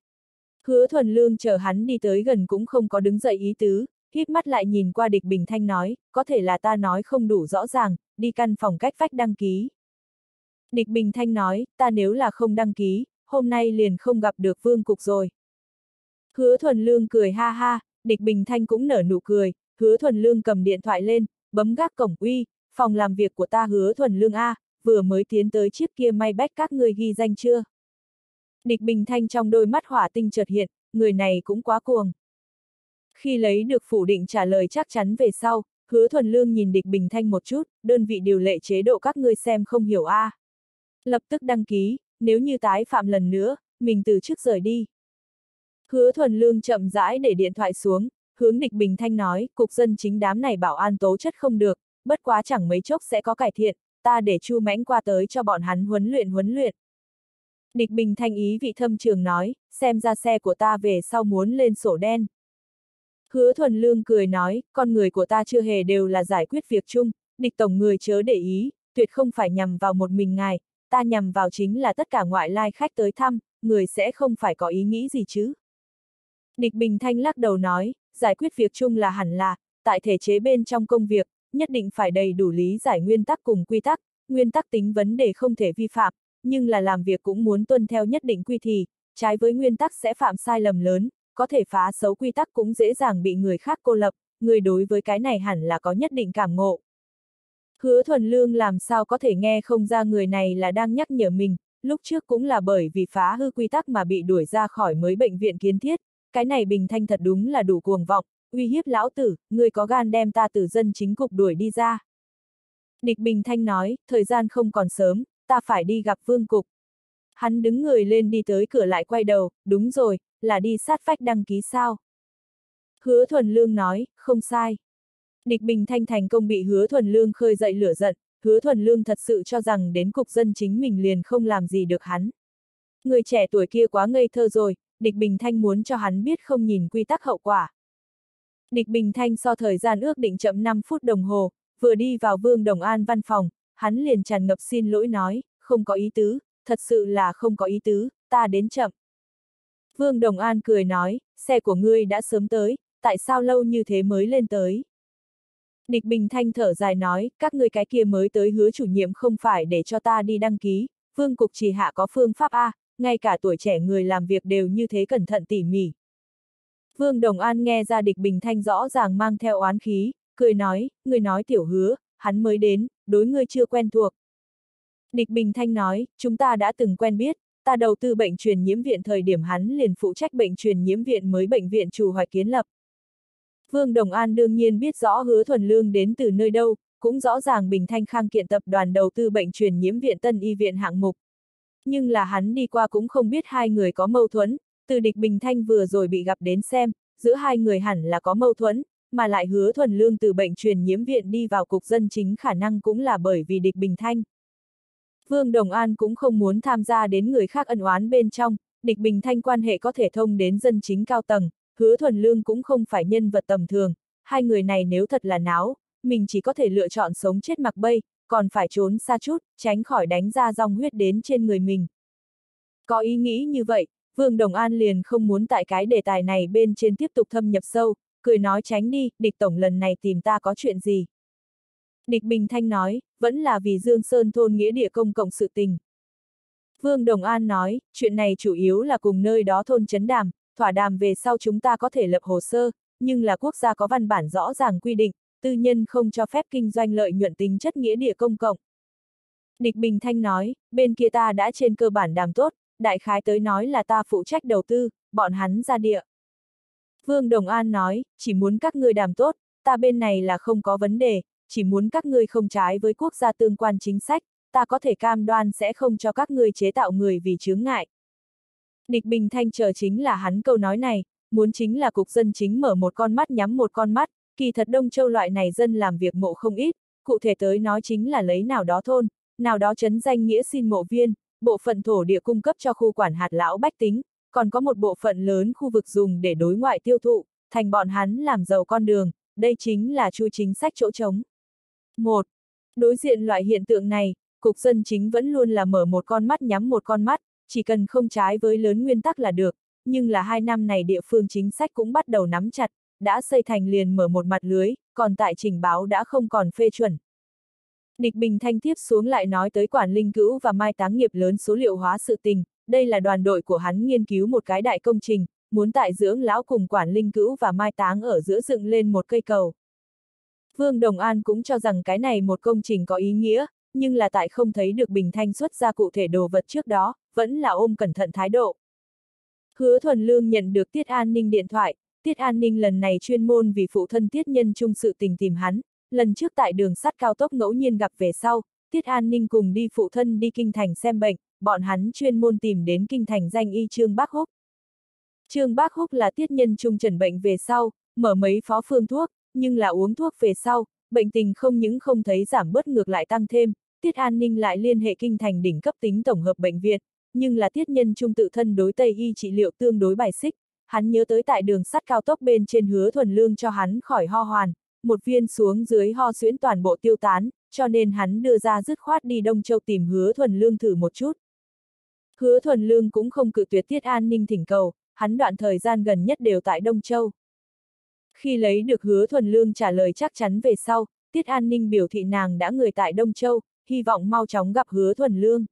Hứa thuần lương chờ hắn đi tới gần cũng không có đứng dậy ý tứ, híp mắt lại nhìn qua địch Bình Thanh nói, có thể là ta nói không đủ rõ ràng, đi căn phòng cách vách đăng ký. Địch Bình Thanh nói, ta nếu là không đăng ký, hôm nay liền không gặp được vương cục rồi. Hứa thuần lương cười ha ha, địch Bình Thanh cũng nở nụ cười, hứa thuần lương cầm điện thoại lên, bấm gác cổng uy, phòng làm việc của ta hứa thuần lương A, vừa mới tiến tới chiếc kia may bách các người ghi danh chưa? Địch Bình Thanh trong đôi mắt hỏa tinh chợt hiện, người này cũng quá cuồng. Khi lấy được phủ định trả lời chắc chắn về sau, hứa thuần lương nhìn địch bình thanh một chút, đơn vị điều lệ chế độ các ngươi xem không hiểu a. À. Lập tức đăng ký, nếu như tái phạm lần nữa, mình từ trước rời đi. Hứa thuần lương chậm rãi để điện thoại xuống, hướng địch bình thanh nói, cục dân chính đám này bảo an tố chất không được, bất quá chẳng mấy chốc sẽ có cải thiện, ta để chu mãnh qua tới cho bọn hắn huấn luyện huấn luyện. Địch bình thanh ý vị thâm trường nói, xem ra xe của ta về sau muốn lên sổ đen. Hứa thuần lương cười nói, con người của ta chưa hề đều là giải quyết việc chung, địch tổng người chớ để ý, tuyệt không phải nhằm vào một mình ngài, ta nhằm vào chính là tất cả ngoại lai khách tới thăm, người sẽ không phải có ý nghĩ gì chứ. Địch Bình Thanh lắc đầu nói, giải quyết việc chung là hẳn là, tại thể chế bên trong công việc, nhất định phải đầy đủ lý giải nguyên tắc cùng quy tắc, nguyên tắc tính vấn đề không thể vi phạm, nhưng là làm việc cũng muốn tuân theo nhất định quy thì, trái với nguyên tắc sẽ phạm sai lầm lớn, có thể phá xấu quy tắc cũng dễ dàng bị người khác cô lập, người đối với cái này hẳn là có nhất định cảm ngộ. Hứa thuần lương làm sao có thể nghe không ra người này là đang nhắc nhở mình, lúc trước cũng là bởi vì phá hư quy tắc mà bị đuổi ra khỏi mới bệnh viện kiến thiết, cái này bình thanh thật đúng là đủ cuồng vọng, uy hiếp lão tử, người có gan đem ta từ dân chính cục đuổi đi ra. Địch Bình Thanh nói, thời gian không còn sớm, ta phải đi gặp vương cục. Hắn đứng người lên đi tới cửa lại quay đầu, đúng rồi, là đi sát phách đăng ký sao? Hứa thuần lương nói, không sai. Địch Bình Thanh thành công bị hứa thuần lương khơi dậy lửa giận, hứa thuần lương thật sự cho rằng đến cục dân chính mình liền không làm gì được hắn. Người trẻ tuổi kia quá ngây thơ rồi, địch Bình Thanh muốn cho hắn biết không nhìn quy tắc hậu quả. Địch Bình Thanh so thời gian ước định chậm 5 phút đồng hồ, vừa đi vào Vương Đồng An văn phòng, hắn liền tràn ngập xin lỗi nói, không có ý tứ, thật sự là không có ý tứ, ta đến chậm. Vương Đồng An cười nói, xe của ngươi đã sớm tới, tại sao lâu như thế mới lên tới? Địch Bình Thanh thở dài nói, các ngươi cái kia mới tới hứa chủ nhiệm không phải để cho ta đi đăng ký, vương cục chỉ hạ có phương pháp A, ngay cả tuổi trẻ người làm việc đều như thế cẩn thận tỉ mỉ. Vương Đồng An nghe ra địch Bình Thanh rõ ràng mang theo oán khí, cười nói, người nói tiểu hứa, hắn mới đến, đối ngươi chưa quen thuộc. Địch Bình Thanh nói, chúng ta đã từng quen biết, ta đầu tư bệnh truyền nhiễm viện thời điểm hắn liền phụ trách bệnh truyền nhiễm viện mới bệnh viện chủ hoạch kiến lập. Vương Đồng An đương nhiên biết rõ hứa thuần lương đến từ nơi đâu, cũng rõ ràng Bình Thanh Khang kiện tập đoàn đầu tư bệnh truyền nhiễm viện Tân Y viện hạng mục. Nhưng là hắn đi qua cũng không biết hai người có mâu thuẫn, từ địch Bình Thanh vừa rồi bị gặp đến xem, giữa hai người hẳn là có mâu thuẫn, mà lại hứa thuần lương từ bệnh truyền nhiễm viện đi vào cục dân chính khả năng cũng là bởi vì địch Bình Thanh. Vương Đồng An cũng không muốn tham gia đến người khác ân oán bên trong, địch bình thanh quan hệ có thể thông đến dân chính cao tầng, hứa thuần lương cũng không phải nhân vật tầm thường, hai người này nếu thật là náo, mình chỉ có thể lựa chọn sống chết mặc bay, còn phải trốn xa chút, tránh khỏi đánh ra dòng huyết đến trên người mình. Có ý nghĩ như vậy, Vương Đồng An liền không muốn tại cái đề tài này bên trên tiếp tục thâm nhập sâu, cười nói tránh đi, địch tổng lần này tìm ta có chuyện gì. Địch Bình Thanh nói, vẫn là vì Dương Sơn thôn nghĩa địa công cộng sự tình. Vương Đồng An nói, chuyện này chủ yếu là cùng nơi đó thôn chấn đàm, thỏa đàm về sau chúng ta có thể lập hồ sơ, nhưng là quốc gia có văn bản rõ ràng quy định, tư nhân không cho phép kinh doanh lợi nhuận tính chất nghĩa địa công cộng. Địch Bình Thanh nói, bên kia ta đã trên cơ bản đàm tốt, đại khái tới nói là ta phụ trách đầu tư, bọn hắn ra địa. Vương Đồng An nói, chỉ muốn các ngươi đàm tốt, ta bên này là không có vấn đề, chỉ muốn các ngươi không trái với quốc gia tương quan chính sách, ta có thể cam đoan sẽ không cho các ngươi chế tạo người vì chướng ngại. Địch Bình Thanh chờ chính là hắn câu nói này, muốn chính là cục dân chính mở một con mắt nhắm một con mắt, kỳ thật Đông Châu loại này dân làm việc mộ không ít, cụ thể tới nói chính là lấy nào đó thôn, nào đó chấn danh nghĩa xin mộ viên, bộ phận thổ địa cung cấp cho khu quản hạt lão bách tính, còn có một bộ phận lớn khu vực dùng để đối ngoại tiêu thụ, thành bọn hắn làm giàu con đường, đây chính là chu chính sách chỗ trống. 1. Đối diện loại hiện tượng này, cục dân chính vẫn luôn là mở một con mắt nhắm một con mắt, chỉ cần không trái với lớn nguyên tắc là được, nhưng là hai năm này địa phương chính sách cũng bắt đầu nắm chặt, đã xây thành liền mở một mặt lưới, còn tại trình báo đã không còn phê chuẩn. Địch Bình Thanh tiếp xuống lại nói tới quản linh cữu và mai táng nghiệp lớn số liệu hóa sự tình, đây là đoàn đội của hắn nghiên cứu một cái đại công trình, muốn tại dưỡng lão cùng quản linh cữu và mai táng ở giữa dựng lên một cây cầu. Vương Đồng An cũng cho rằng cái này một công trình có ý nghĩa, nhưng là tại không thấy được Bình Thanh xuất ra cụ thể đồ vật trước đó, vẫn là ôm cẩn thận thái độ. Hứa Thuần Lương nhận được Tiết An Ninh điện thoại, Tiết An Ninh lần này chuyên môn vì phụ thân Tiết Nhân chung sự tình tìm hắn, lần trước tại đường sắt cao tốc ngẫu nhiên gặp về sau, Tiết An Ninh cùng đi phụ thân đi kinh thành xem bệnh, bọn hắn chuyên môn tìm đến kinh thành danh y Trương Bác Húc. Trương Bác Húc là Tiết Nhân chung trần bệnh về sau, mở mấy phó phương thuốc, nhưng là uống thuốc về sau, bệnh tình không những không thấy giảm bớt ngược lại tăng thêm, Tiết An Ninh lại liên hệ kinh thành đỉnh cấp tính tổng hợp bệnh viện, nhưng là Tiết Nhân Trung tự thân đối Tây y trị liệu tương đối bài xích, hắn nhớ tới tại đường sắt cao tốc bên trên hứa thuần lương cho hắn khỏi ho hoàn, một viên xuống dưới ho xuyễn toàn bộ tiêu tán, cho nên hắn đưa ra dứt khoát đi Đông Châu tìm hứa thuần lương thử một chút. Hứa thuần lương cũng không cự tuyệt Tiết An Ninh thỉnh cầu, hắn đoạn thời gian gần nhất đều tại Đông Châu. Khi lấy được hứa thuần lương trả lời chắc chắn về sau, Tiết An Ninh biểu thị nàng đã người tại Đông Châu, hy vọng mau chóng gặp hứa thuần lương.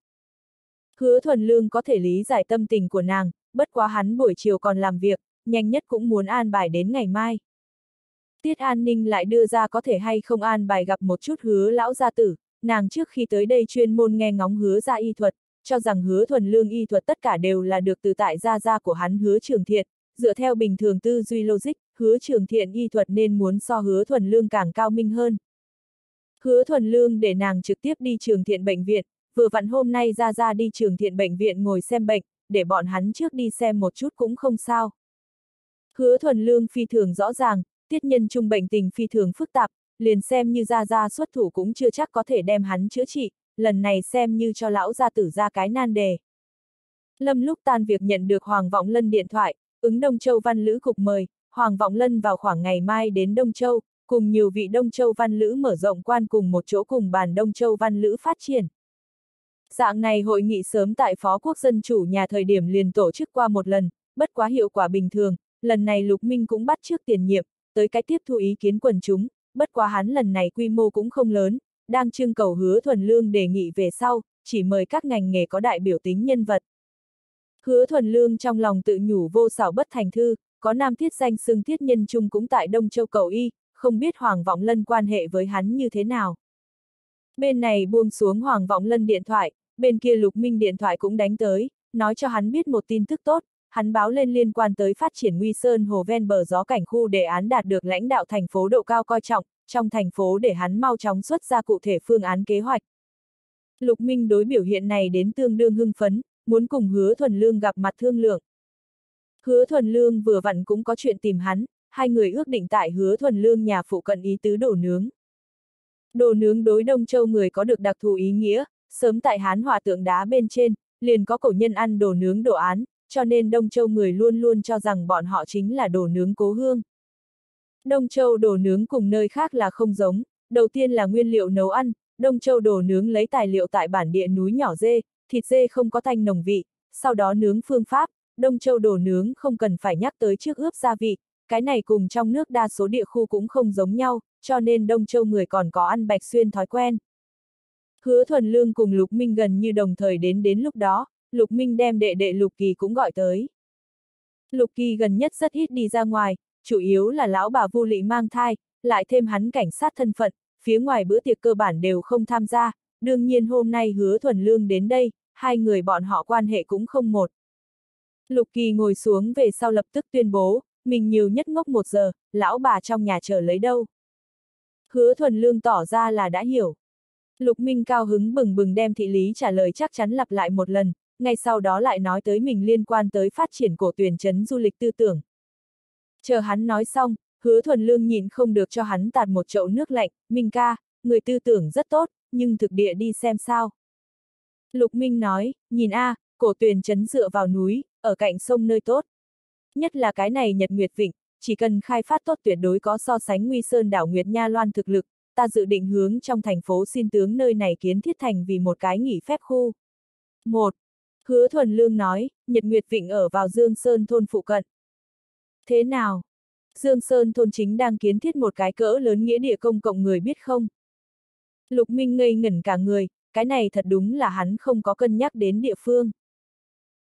Hứa thuần lương có thể lý giải tâm tình của nàng, bất quá hắn buổi chiều còn làm việc, nhanh nhất cũng muốn an bài đến ngày mai. Tiết An Ninh lại đưa ra có thể hay không an bài gặp một chút hứa lão gia tử, nàng trước khi tới đây chuyên môn nghe ngóng hứa ra y thuật, cho rằng hứa thuần lương y thuật tất cả đều là được từ tại gia gia của hắn hứa trường thiện, dựa theo bình thường tư duy logic, hứa trường thiện y thuật nên muốn so hứa thuần lương càng cao minh hơn. Hứa thuần lương để nàng trực tiếp đi trường thiện bệnh viện, vừa vặn hôm nay ra ra đi trường thiện bệnh viện ngồi xem bệnh, để bọn hắn trước đi xem một chút cũng không sao. Hứa thuần lương phi thường rõ ràng, tiết nhân trung bệnh tình phi thường phức tạp, liền xem như ra ra xuất thủ cũng chưa chắc có thể đem hắn chữa trị, lần này xem như cho lão gia tử ra cái nan đề. Lâm lúc tan việc nhận được Hoàng Vọng Lân điện thoại, ứng Đông Châu Văn Lữ cục mời, Hoàng Vọng Lân vào khoảng ngày mai đến Đông Châu, cùng nhiều vị Đông Châu Văn Lữ mở rộng quan cùng một chỗ cùng bàn Đông Châu Văn Lữ phát triển. Dạng này hội nghị sớm tại Phó Quốc Dân Chủ nhà thời điểm liền tổ chức qua một lần, bất quá hiệu quả bình thường, lần này Lục Minh cũng bắt trước tiền nhiệm, tới cái tiếp thu ý kiến quần chúng, bất quá hắn lần này quy mô cũng không lớn, đang trưng cầu hứa thuần lương đề nghị về sau, chỉ mời các ngành nghề có đại biểu tính nhân vật. Hứa thuần lương trong lòng tự nhủ vô xảo bất thành thư, có nam thiết danh xưng thiết nhân trung cũng tại Đông Châu cầu y, không biết Hoàng Vọng Lân quan hệ với hắn như thế nào. Bên này buông xuống Hoàng Vọng Lân điện thoại, bên kia Lục Minh điện thoại cũng đánh tới, nói cho hắn biết một tin tức tốt, hắn báo lên liên quan tới phát triển Nguy Sơn Hồ ven bờ gió cảnh khu đề án đạt được lãnh đạo thành phố độ cao coi trọng, trong thành phố để hắn mau chóng xuất ra cụ thể phương án kế hoạch. Lục Minh đối biểu hiện này đến tương đương hưng phấn, muốn cùng hứa thuần lương gặp mặt thương lượng. Hứa thuần lương vừa vặn cũng có chuyện tìm hắn, hai người ước định tại hứa thuần lương nhà phụ cận ý tứ đổ nướng. Đồ nướng đối Đông Châu người có được đặc thù ý nghĩa, sớm tại Hán hòa tượng đá bên trên, liền có cổ nhân ăn đồ nướng đồ án, cho nên Đông Châu người luôn luôn cho rằng bọn họ chính là đồ nướng cố hương. Đông Châu đồ nướng cùng nơi khác là không giống, đầu tiên là nguyên liệu nấu ăn, Đông Châu đồ nướng lấy tài liệu tại bản địa núi nhỏ dê, thịt dê không có thanh nồng vị, sau đó nướng phương pháp, Đông Châu đồ nướng không cần phải nhắc tới trước ướp gia vị, cái này cùng trong nước đa số địa khu cũng không giống nhau, cho nên Đông Châu người còn có ăn bạch xuyên thói quen. Hứa Thuần Lương cùng Lục Minh gần như đồng thời đến đến lúc đó, Lục Minh đem đệ đệ Lục Kỳ cũng gọi tới. Lục Kỳ gần nhất rất ít đi ra ngoài, chủ yếu là lão bà Vu Lị mang thai, lại thêm hắn cảnh sát thân phận, phía ngoài bữa tiệc cơ bản đều không tham gia, đương nhiên hôm nay hứa thuần lương đến đây, hai người bọn họ quan hệ cũng không một. Lục Kỳ ngồi xuống về sau lập tức tuyên bố, mình nhiều nhất ngốc một giờ, lão bà trong nhà chờ lấy đâu. Hứa thuần lương tỏ ra là đã hiểu. Lục Minh cao hứng bừng bừng đem thị lý trả lời chắc chắn lặp lại một lần, ngay sau đó lại nói tới mình liên quan tới phát triển cổ tuyển chấn du lịch tư tưởng. Chờ hắn nói xong, hứa thuần lương nhìn không được cho hắn tạt một chậu nước lạnh, Minh ca, người tư tưởng rất tốt, nhưng thực địa đi xem sao. Lục Minh nói, nhìn a, cổ tuyền chấn dựa vào núi, ở cạnh sông nơi tốt. Nhất là cái này Nhật Nguyệt Vịnh, chỉ cần khai phát tốt tuyệt đối có so sánh nguy sơn đảo Nguyệt Nha Loan thực lực, ta dự định hướng trong thành phố xin tướng nơi này kiến thiết thành vì một cái nghỉ phép khu. 1. Hứa Thuần Lương nói, Nhật Nguyệt Vịnh ở vào Dương Sơn thôn phụ cận. Thế nào? Dương Sơn thôn chính đang kiến thiết một cái cỡ lớn nghĩa địa công cộng người biết không? Lục Minh ngây ngẩn cả người, cái này thật đúng là hắn không có cân nhắc đến địa phương.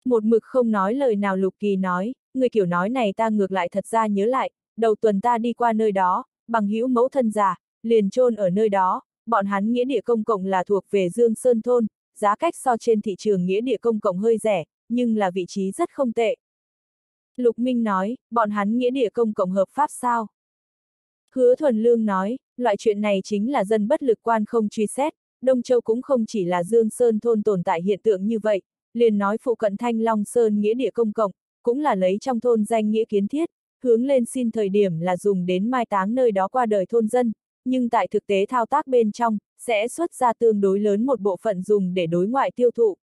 Một mực không nói lời nào Lục Kỳ nói, người kiểu nói này ta ngược lại thật ra nhớ lại, đầu tuần ta đi qua nơi đó, bằng hữu mẫu thân già, liền chôn ở nơi đó, bọn hắn nghĩa địa công cộng là thuộc về Dương Sơn thôn, giá cách so trên thị trường nghĩa địa công cộng hơi rẻ, nhưng là vị trí rất không tệ. Lục Minh nói, bọn hắn nghĩa địa công cộng hợp pháp sao? Hứa Thuần Lương nói, loại chuyện này chính là dân bất lực quan không truy xét, Đông Châu cũng không chỉ là Dương Sơn thôn tồn tại hiện tượng như vậy, liền nói phụ cận Thanh Long Sơn nghĩa địa công cộng, cũng là lấy trong thôn danh nghĩa kiến thiết, hướng lên xin thời điểm là dùng đến mai táng nơi đó qua đời thôn dân, nhưng tại thực tế thao tác bên trong, sẽ xuất ra tương đối lớn một bộ phận dùng để đối ngoại tiêu thụ.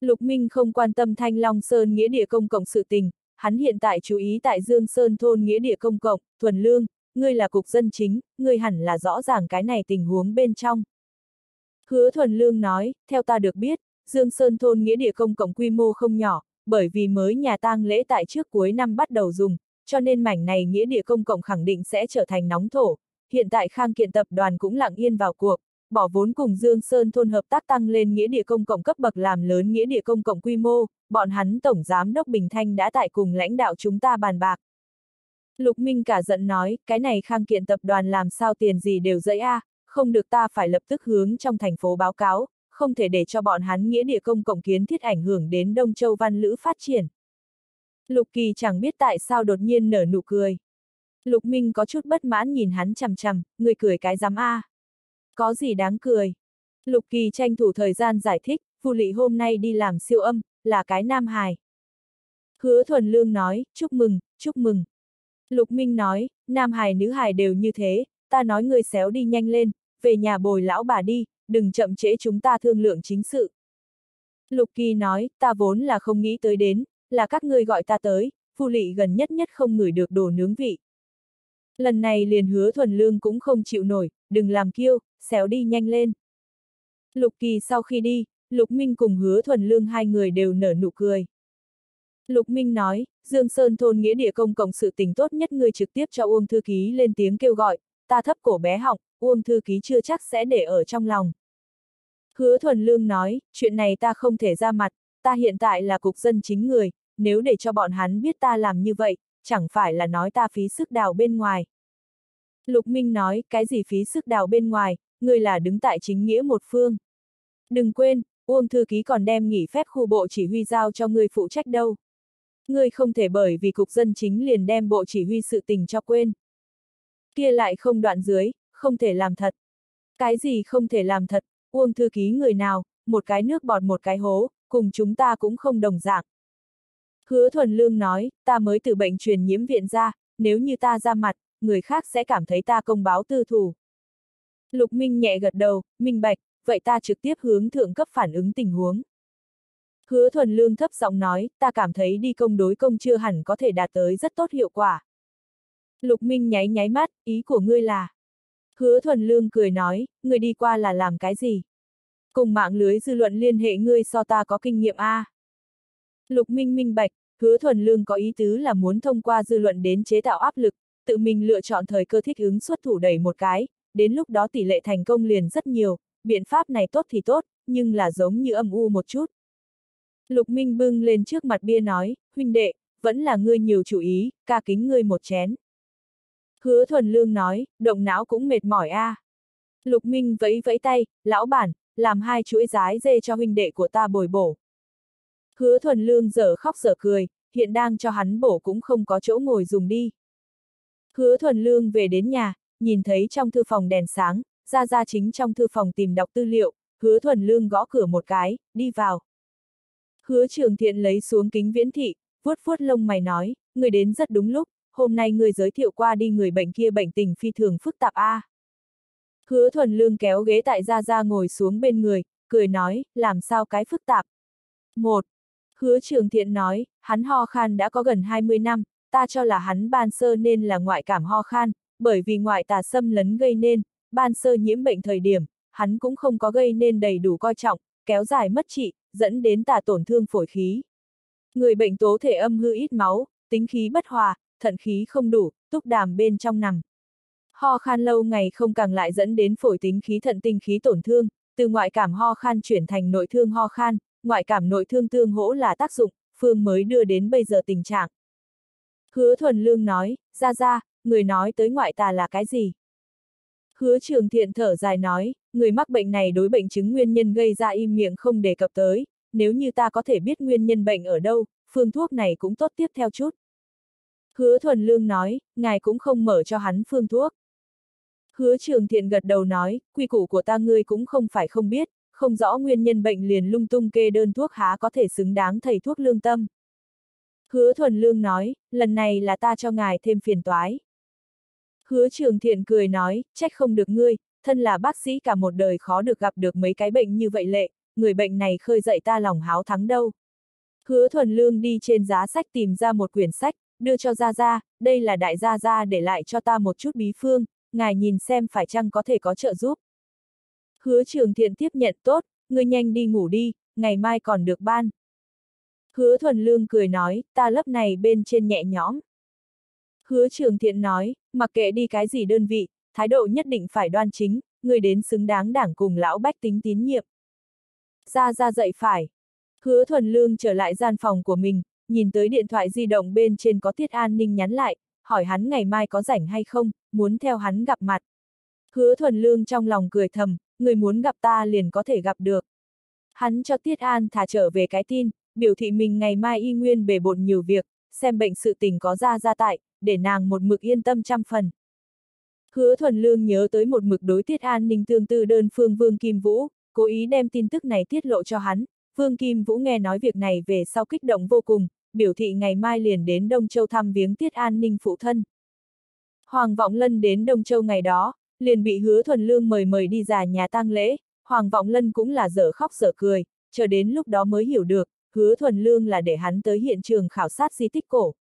Lục Minh không quan tâm Thanh Long Sơn nghĩa địa công cộng sự tình, hắn hiện tại chú ý tại Dương Sơn thôn nghĩa địa công cộng, thuần lương, ngươi là cục dân chính, ngươi hẳn là rõ ràng cái này tình huống bên trong. Hứa thuần lương nói, theo ta được biết, Dương Sơn thôn nghĩa địa công cộng quy mô không nhỏ, bởi vì mới nhà tang lễ tại trước cuối năm bắt đầu dùng, cho nên mảnh này nghĩa địa công cộng khẳng định sẽ trở thành nóng thổ. Hiện tại Khang Kiện tập đoàn cũng lặng yên vào cuộc, bỏ vốn cùng Dương Sơn thôn hợp tác tăng lên nghĩa địa công cộng cấp bậc làm lớn nghĩa địa công cộng quy mô, bọn hắn Tổng Giám đốc Bình Thanh đã tại cùng lãnh đạo chúng ta bàn bạc. Lục Minh cả giận nói, cái này khang kiện tập đoàn làm sao tiền gì đều dễ a, à, không được ta phải lập tức hướng trong thành phố báo cáo, không thể để cho bọn hắn nghĩa địa công cộng kiến thiết ảnh hưởng đến Đông Châu Văn Lữ phát triển. Lục Kỳ chẳng biết tại sao đột nhiên nở nụ cười. Lục Minh có chút bất mãn nhìn hắn chằm chằm, người cười cái dám a. À. Có gì đáng cười? Lục Kỳ tranh thủ thời gian giải thích, phụ Lị hôm nay đi làm siêu âm, là cái nam hài. Hứa Thuần Lương nói, chúc mừng, chúc mừng. Lục Minh nói, nam hài nữ hài đều như thế, ta nói ngươi xéo đi nhanh lên, về nhà bồi lão bà đi, đừng chậm trễ chúng ta thương lượng chính sự. Lục Kỳ nói, ta vốn là không nghĩ tới đến, là các ngươi gọi ta tới, Phu Lị gần nhất nhất không ngửi được đồ nướng vị. Lần này liền hứa thuần lương cũng không chịu nổi, đừng làm kiêu, xéo đi nhanh lên. Lục Kỳ sau khi đi, Lục Minh cùng hứa thuần lương hai người đều nở nụ cười. Lục Minh nói, Dương Sơn thôn nghĩa địa công cộng sự tình tốt nhất người trực tiếp cho Uông Thư Ký lên tiếng kêu gọi, ta thấp cổ bé họng, Uông Thư Ký chưa chắc sẽ để ở trong lòng. Hứa Thuần Lương nói, chuyện này ta không thể ra mặt, ta hiện tại là cục dân chính người, nếu để cho bọn hắn biết ta làm như vậy, chẳng phải là nói ta phí sức đào bên ngoài. Lục Minh nói, cái gì phí sức đào bên ngoài, người là đứng tại chính nghĩa một phương. Đừng quên, Uông Thư Ký còn đem nghỉ phép khu bộ chỉ huy giao cho người phụ trách đâu. Ngươi không thể bởi vì cục dân chính liền đem bộ chỉ huy sự tình cho quên. Kia lại không đoạn dưới, không thể làm thật. Cái gì không thể làm thật, Uông Thư Ký người nào, một cái nước bọt một cái hố, cùng chúng ta cũng không đồng dạng. Hứa Thuần Lương nói, ta mới từ bệnh truyền nhiễm viện ra, nếu như ta ra mặt, người khác sẽ cảm thấy ta công báo tư thủ. Lục Minh nhẹ gật đầu, minh bạch, vậy ta trực tiếp hướng thượng cấp phản ứng tình huống. Hứa thuần lương thấp giọng nói, ta cảm thấy đi công đối công chưa hẳn có thể đạt tới rất tốt hiệu quả. Lục Minh nháy nháy mắt, ý của ngươi là. Hứa thuần lương cười nói, người đi qua là làm cái gì? Cùng mạng lưới dư luận liên hệ ngươi so ta có kinh nghiệm A. Lục Minh minh bạch, hứa thuần lương có ý tứ là muốn thông qua dư luận đến chế tạo áp lực, tự mình lựa chọn thời cơ thích ứng xuất thủ đẩy một cái, đến lúc đó tỷ lệ thành công liền rất nhiều, biện pháp này tốt thì tốt, nhưng là giống như âm u một chút. Lục Minh bưng lên trước mặt bia nói, huynh đệ, vẫn là ngươi nhiều chủ ý, ca kính ngươi một chén. Hứa thuần lương nói, động não cũng mệt mỏi a. À. Lục Minh vẫy vẫy tay, lão bản, làm hai chuỗi rái dê cho huynh đệ của ta bồi bổ. Hứa thuần lương giờ khóc giờ cười, hiện đang cho hắn bổ cũng không có chỗ ngồi dùng đi. Hứa thuần lương về đến nhà, nhìn thấy trong thư phòng đèn sáng, ra ra chính trong thư phòng tìm đọc tư liệu, hứa thuần lương gõ cửa một cái, đi vào. Hứa trường thiện lấy xuống kính viễn thị, vuốt vuốt lông mày nói, người đến rất đúng lúc, hôm nay người giới thiệu qua đi người bệnh kia bệnh tình phi thường phức tạp a. À. Hứa thuần lương kéo ghế tại Gia Gia ngồi xuống bên người, cười nói, làm sao cái phức tạp. Một, Hứa trường thiện nói, hắn ho khan đã có gần 20 năm, ta cho là hắn ban sơ nên là ngoại cảm ho khan, bởi vì ngoại tà xâm lấn gây nên, ban sơ nhiễm bệnh thời điểm, hắn cũng không có gây nên đầy đủ coi trọng, kéo dài mất trị, dẫn đến tà tổn thương phổi khí. Người bệnh tố thể âm hư ít máu, tính khí bất hòa, thận khí không đủ, túc đàm bên trong nằm. Ho khan lâu ngày không càng lại dẫn đến phổi tính khí thận tinh khí tổn thương, từ ngoại cảm ho khan chuyển thành nội thương ho khan, ngoại cảm nội thương tương hỗ là tác dụng, phương mới đưa đến bây giờ tình trạng. Hứa thuần lương nói, ra ra, người nói tới ngoại tà là cái gì? Hứa trường thiện thở dài nói, người mắc bệnh này đối bệnh chứng nguyên nhân gây ra im miệng không đề cập tới, nếu như ta có thể biết nguyên nhân bệnh ở đâu, phương thuốc này cũng tốt tiếp theo chút. Hứa thuần lương nói, ngài cũng không mở cho hắn phương thuốc. Hứa trường thiện gật đầu nói, quy củ của ta ngươi cũng không phải không biết, không rõ nguyên nhân bệnh liền lung tung kê đơn thuốc há có thể xứng đáng thầy thuốc lương tâm. Hứa thuần lương nói, lần này là ta cho ngài thêm phiền toái. Hứa trường thiện cười nói, trách không được ngươi, thân là bác sĩ cả một đời khó được gặp được mấy cái bệnh như vậy lệ, người bệnh này khơi dậy ta lòng háo thắng đâu. Hứa thuần lương đi trên giá sách tìm ra một quyển sách, đưa cho Gia Gia, đây là đại Gia Gia để lại cho ta một chút bí phương, ngài nhìn xem phải chăng có thể có trợ giúp. Hứa trường thiện tiếp nhận tốt, ngươi nhanh đi ngủ đi, ngày mai còn được ban. Hứa thuần lương cười nói, ta lớp này bên trên nhẹ nhõm. Hứa trường thiện nói, mặc kệ đi cái gì đơn vị, thái độ nhất định phải đoan chính, người đến xứng đáng đảng cùng lão bách tính tín nhiệm. Ra ra dậy phải. Hứa thuần lương trở lại gian phòng của mình, nhìn tới điện thoại di động bên trên có tiết an ninh nhắn lại, hỏi hắn ngày mai có rảnh hay không, muốn theo hắn gặp mặt. Hứa thuần lương trong lòng cười thầm, người muốn gặp ta liền có thể gặp được. Hắn cho Tiết An thả trở về cái tin, biểu thị mình ngày mai y nguyên bề bộn nhiều việc, xem bệnh sự tình có ra ra tại, để nàng một mực yên tâm trăm phần. Hứa thuần lương nhớ tới một mực đối tiết an ninh tương tư đơn phương Vương Kim Vũ, cố ý đem tin tức này tiết lộ cho hắn, Vương Kim Vũ nghe nói việc này về sau kích động vô cùng, biểu thị ngày mai liền đến Đông Châu thăm viếng tiết an ninh phụ thân. Hoàng Vọng Lân đến Đông Châu ngày đó, liền bị hứa thuần lương mời mời đi già nhà tang lễ, Hoàng Vọng Lân cũng là dở khóc dở cười, chờ đến lúc đó mới hiểu được, hứa thuần lương là để hắn tới hiện trường khảo sát di tích cổ.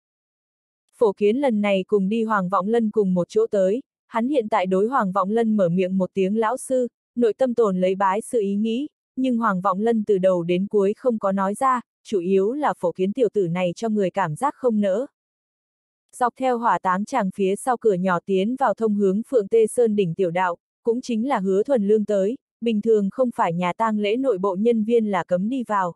Phổ kiến lần này cùng đi Hoàng Vọng Lân cùng một chỗ tới, hắn hiện tại đối Hoàng Vọng Lân mở miệng một tiếng lão sư, nội tâm tồn lấy bái sự ý nghĩ, nhưng Hoàng Vọng Lân từ đầu đến cuối không có nói ra, chủ yếu là phổ kiến tiểu tử này cho người cảm giác không nỡ. Dọc theo hỏa táng chàng phía sau cửa nhỏ tiến vào thông hướng Phượng Tê Sơn đỉnh tiểu đạo, cũng chính là hứa thuần lương tới, bình thường không phải nhà tang lễ nội bộ nhân viên là cấm đi vào.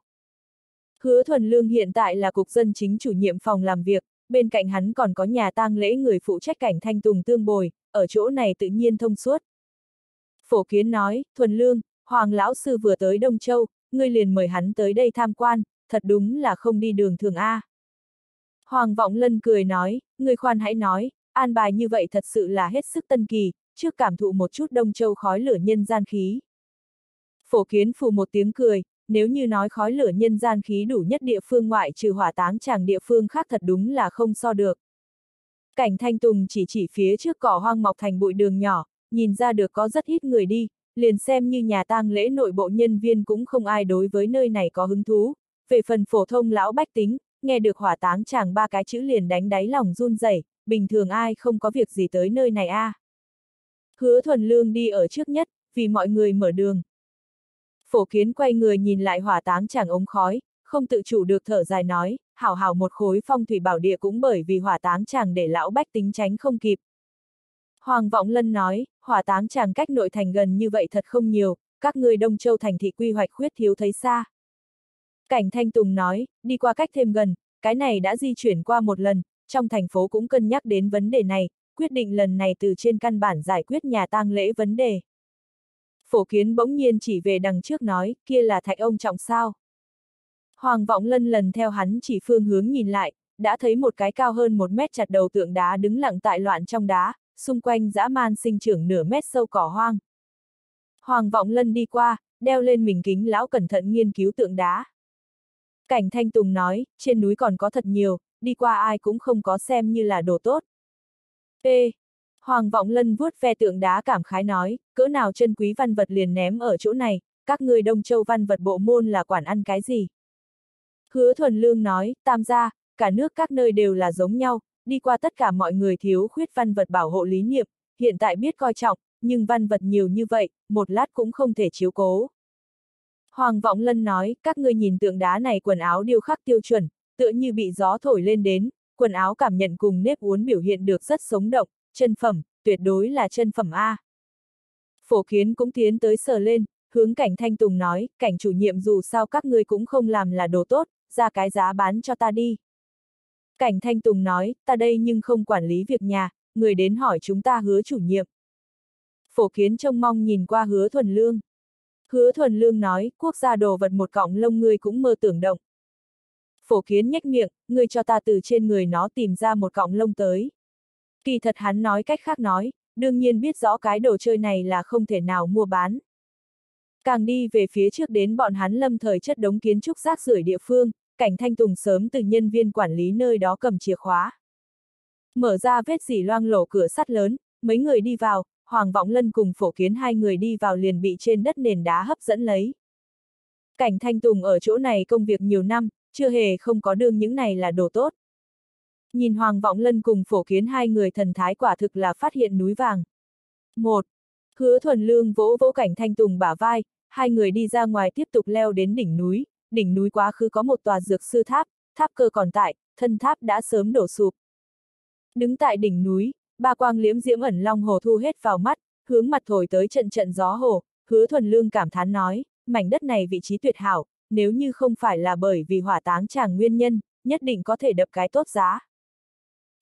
Hứa thuần lương hiện tại là cục dân chính chủ nhiệm phòng làm việc, bên cạnh hắn còn có nhà tang lễ người phụ trách cảnh thanh tùng tương bồi, ở chỗ này tự nhiên thông suốt. Phổ kiến nói, thuần lương, Hoàng lão sư vừa tới Đông Châu, ngươi liền mời hắn tới đây tham quan, thật đúng là không đi đường thường A. Hoàng Vọng Lân cười nói, ngươi khoan hãy nói, an bài như vậy thật sự là hết sức tân kỳ, trước cảm thụ một chút đông châu khói lửa nhân gian khí. Phổ kiến phù một tiếng cười, nếu như nói khói lửa nhân gian khí đủ nhất địa phương ngoại trừ hỏa táng chàng địa phương khác thật đúng là không so được. Cảnh Thanh Tùng chỉ chỉ phía trước cỏ hoang mọc thành bụi đường nhỏ, nhìn ra được có rất ít người đi, liền xem như nhà tang lễ nội bộ nhân viên cũng không ai đối với nơi này có hứng thú, về phần phổ thông lão bách tính, nghe được hỏa táng chàng ba cái chữ liền đánh đáy lòng run rẩy, bình thường ai không có việc gì tới nơi này a. À. Hứa thuần lương đi ở trước nhất, vì mọi người mở đường. Phổ kiến quay người nhìn lại hỏa táng chàng ống khói, không tự chủ được thở dài nói, hảo hảo một khối phong thủy bảo địa cũng bởi vì hỏa táng chàng để lão bách tính tránh không kịp. Hoàng Vọng Lân nói, hỏa táng chàng cách nội thành gần như vậy thật không nhiều, các người Đông Châu thành thị quy hoạch khuyết thiếu thấy xa. Cảnh Thanh Tùng nói, đi qua cách thêm gần, cái này đã di chuyển qua một lần, trong thành phố cũng cân nhắc đến vấn đề này, quyết định lần này từ trên căn bản giải quyết nhà tang lễ vấn đề. Phổ kiến bỗng nhiên chỉ về đằng trước nói, kia là thạch ông trọng sao. Hoàng vọng lân lần theo hắn chỉ phương hướng nhìn lại, đã thấy một cái cao hơn một mét chặt đầu tượng đá đứng lặng tại loạn trong đá, xung quanh dã man sinh trưởng nửa mét sâu cỏ hoang. Hoàng vọng lân đi qua, đeo lên mình kính lão cẩn thận nghiên cứu tượng đá. Cảnh Thanh Tùng nói, trên núi còn có thật nhiều, đi qua ai cũng không có xem như là đồ tốt. P. Hoàng Vọng Lân vuốt ve tượng đá cảm khái nói, cỡ nào chân quý văn vật liền ném ở chỗ này, các người Đông Châu văn vật bộ môn là quản ăn cái gì? Hứa Thuần Lương nói, tam gia, cả nước các nơi đều là giống nhau, đi qua tất cả mọi người thiếu khuyết văn vật bảo hộ lý niệm, hiện tại biết coi trọng, nhưng văn vật nhiều như vậy, một lát cũng không thể chiếu cố. Hoàng Vọng Lân nói, các ngươi nhìn tượng đá này quần áo điêu khắc tiêu chuẩn, tựa như bị gió thổi lên đến, quần áo cảm nhận cùng nếp uốn biểu hiện được rất sống động, chân phẩm, tuyệt đối là chân phẩm A. Phổ kiến cũng tiến tới sờ lên, hướng cảnh thanh tùng nói, cảnh chủ nhiệm dù sao các ngươi cũng không làm là đồ tốt, ra cái giá bán cho ta đi. Cảnh thanh tùng nói, ta đây nhưng không quản lý việc nhà, người đến hỏi chúng ta hứa chủ nhiệm. Phổ kiến trông mong nhìn qua hứa thuần lương. Hứa thuần lương nói, quốc gia đồ vật một cọng lông ngươi cũng mơ tưởng động. Phổ kiến nhếch miệng, ngươi cho ta từ trên người nó tìm ra một cọng lông tới. Kỳ thật hắn nói cách khác nói, đương nhiên biết rõ cái đồ chơi này là không thể nào mua bán. Càng đi về phía trước đến bọn hắn lâm thời chất đống kiến trúc rác rưởi địa phương, cảnh thanh tùng sớm từ nhân viên quản lý nơi đó cầm chìa khóa. Mở ra vết dỉ loang lổ cửa sắt lớn, mấy người đi vào, Hoàng Vọng Lân cùng phổ kiến hai người đi vào liền bị trên đất nền đá hấp dẫn lấy. Cảnh Thanh Tùng ở chỗ này công việc nhiều năm, chưa hề không có đương những này là đồ tốt. Nhìn Hoàng Vọng Lân cùng phổ kiến hai người thần thái quả thực là phát hiện núi vàng. Một, Hứa thuần lương vỗ vỗ cảnh Thanh Tùng bả vai, hai người đi ra ngoài tiếp tục leo đến đỉnh núi, đỉnh núi quá khứ có một tòa dược sư tháp, tháp cơ còn tại, thân tháp đã sớm đổ sụp. Đứng tại đỉnh núi, ba quang liếm diễm ẩn long hồ thu hết vào mắt, hướng mặt thổi tới trận trận gió hồ, hứa thuần lương cảm thán nói, mảnh đất này vị trí tuyệt hảo, nếu như không phải là bởi vì hỏa táng chàng nguyên nhân, nhất định có thể đập cái tốt giá.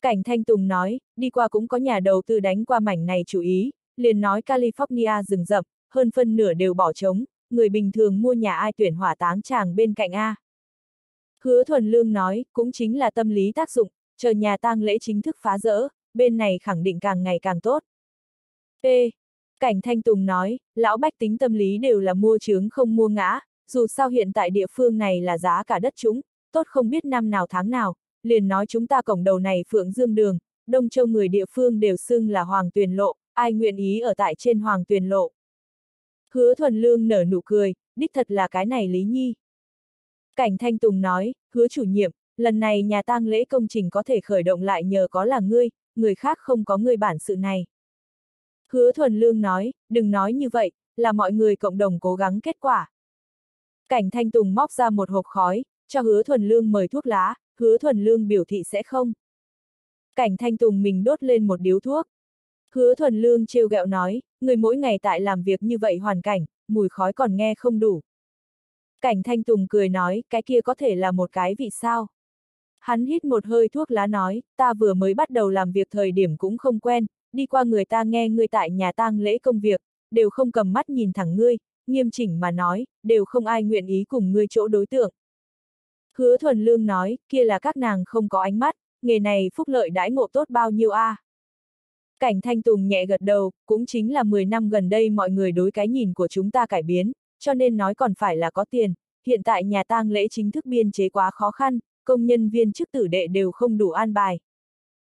Cảnh Thanh Tùng nói, đi qua cũng có nhà đầu tư đánh qua mảnh này chú ý, liền nói California rừng rậm, hơn phân nửa đều bỏ trống, người bình thường mua nhà ai tuyển hỏa táng chàng bên cạnh A. Hứa Thuần Lương nói, cũng chính là tâm lý tác dụng, chờ nhà tang lễ chính thức phá rỡ, bên này khẳng định càng ngày càng tốt. P. Cảnh Thanh Tùng nói, lão bách tính tâm lý đều là mua trướng không mua ngã, dù sao hiện tại địa phương này là giá cả đất chúng, tốt không biết năm nào tháng nào, liền nói chúng ta cổng đầu này phượng dương đường, đông châu người địa phương đều xưng là hoàng tuyền lộ, ai nguyện ý ở tại trên hoàng tuyền lộ. Hứa thuần lương nở nụ cười, đích thật là cái này Lý Nhi. Cảnh Thanh Tùng nói, hứa chủ nhiệm, lần này nhà tang lễ công trình có thể khởi động lại nhờ có là ngươi, người khác không có người bản sự này. Hứa thuần lương nói, đừng nói như vậy, là mọi người cộng đồng cố gắng kết quả. Cảnh Thanh Tùng móc ra một hộp khói, cho hứa thuần lương mời thuốc lá, hứa thuần lương biểu thị sẽ không. Cảnh Thanh Tùng mình đốt lên một điếu thuốc. Hứa thuần lương trêu gẹo nói, người mỗi ngày tại làm việc như vậy hoàn cảnh, mùi khói còn nghe không đủ. Cảnh Thanh Tùng cười nói, cái kia có thể là một cái vị sao. Hắn hít một hơi thuốc lá nói, ta vừa mới bắt đầu làm việc thời điểm cũng không quen, đi qua người ta nghe người tại nhà tang lễ công việc, đều không cầm mắt nhìn thẳng ngươi, nghiêm chỉnh mà nói, đều không ai nguyện ý cùng ngươi chỗ đối tượng. Hứa thuần lương nói, kia là các nàng không có ánh mắt, nghề này phúc lợi đãi ngộ tốt bao nhiêu a? À? Cảnh Thanh Tùng nhẹ gật đầu, cũng chính là 10 năm gần đây mọi người đối cái nhìn của chúng ta cải biến, cho nên nói còn phải là có tiền, hiện tại nhà tang lễ chính thức biên chế quá khó khăn, công nhân viên chức tử đệ đều không đủ an bài.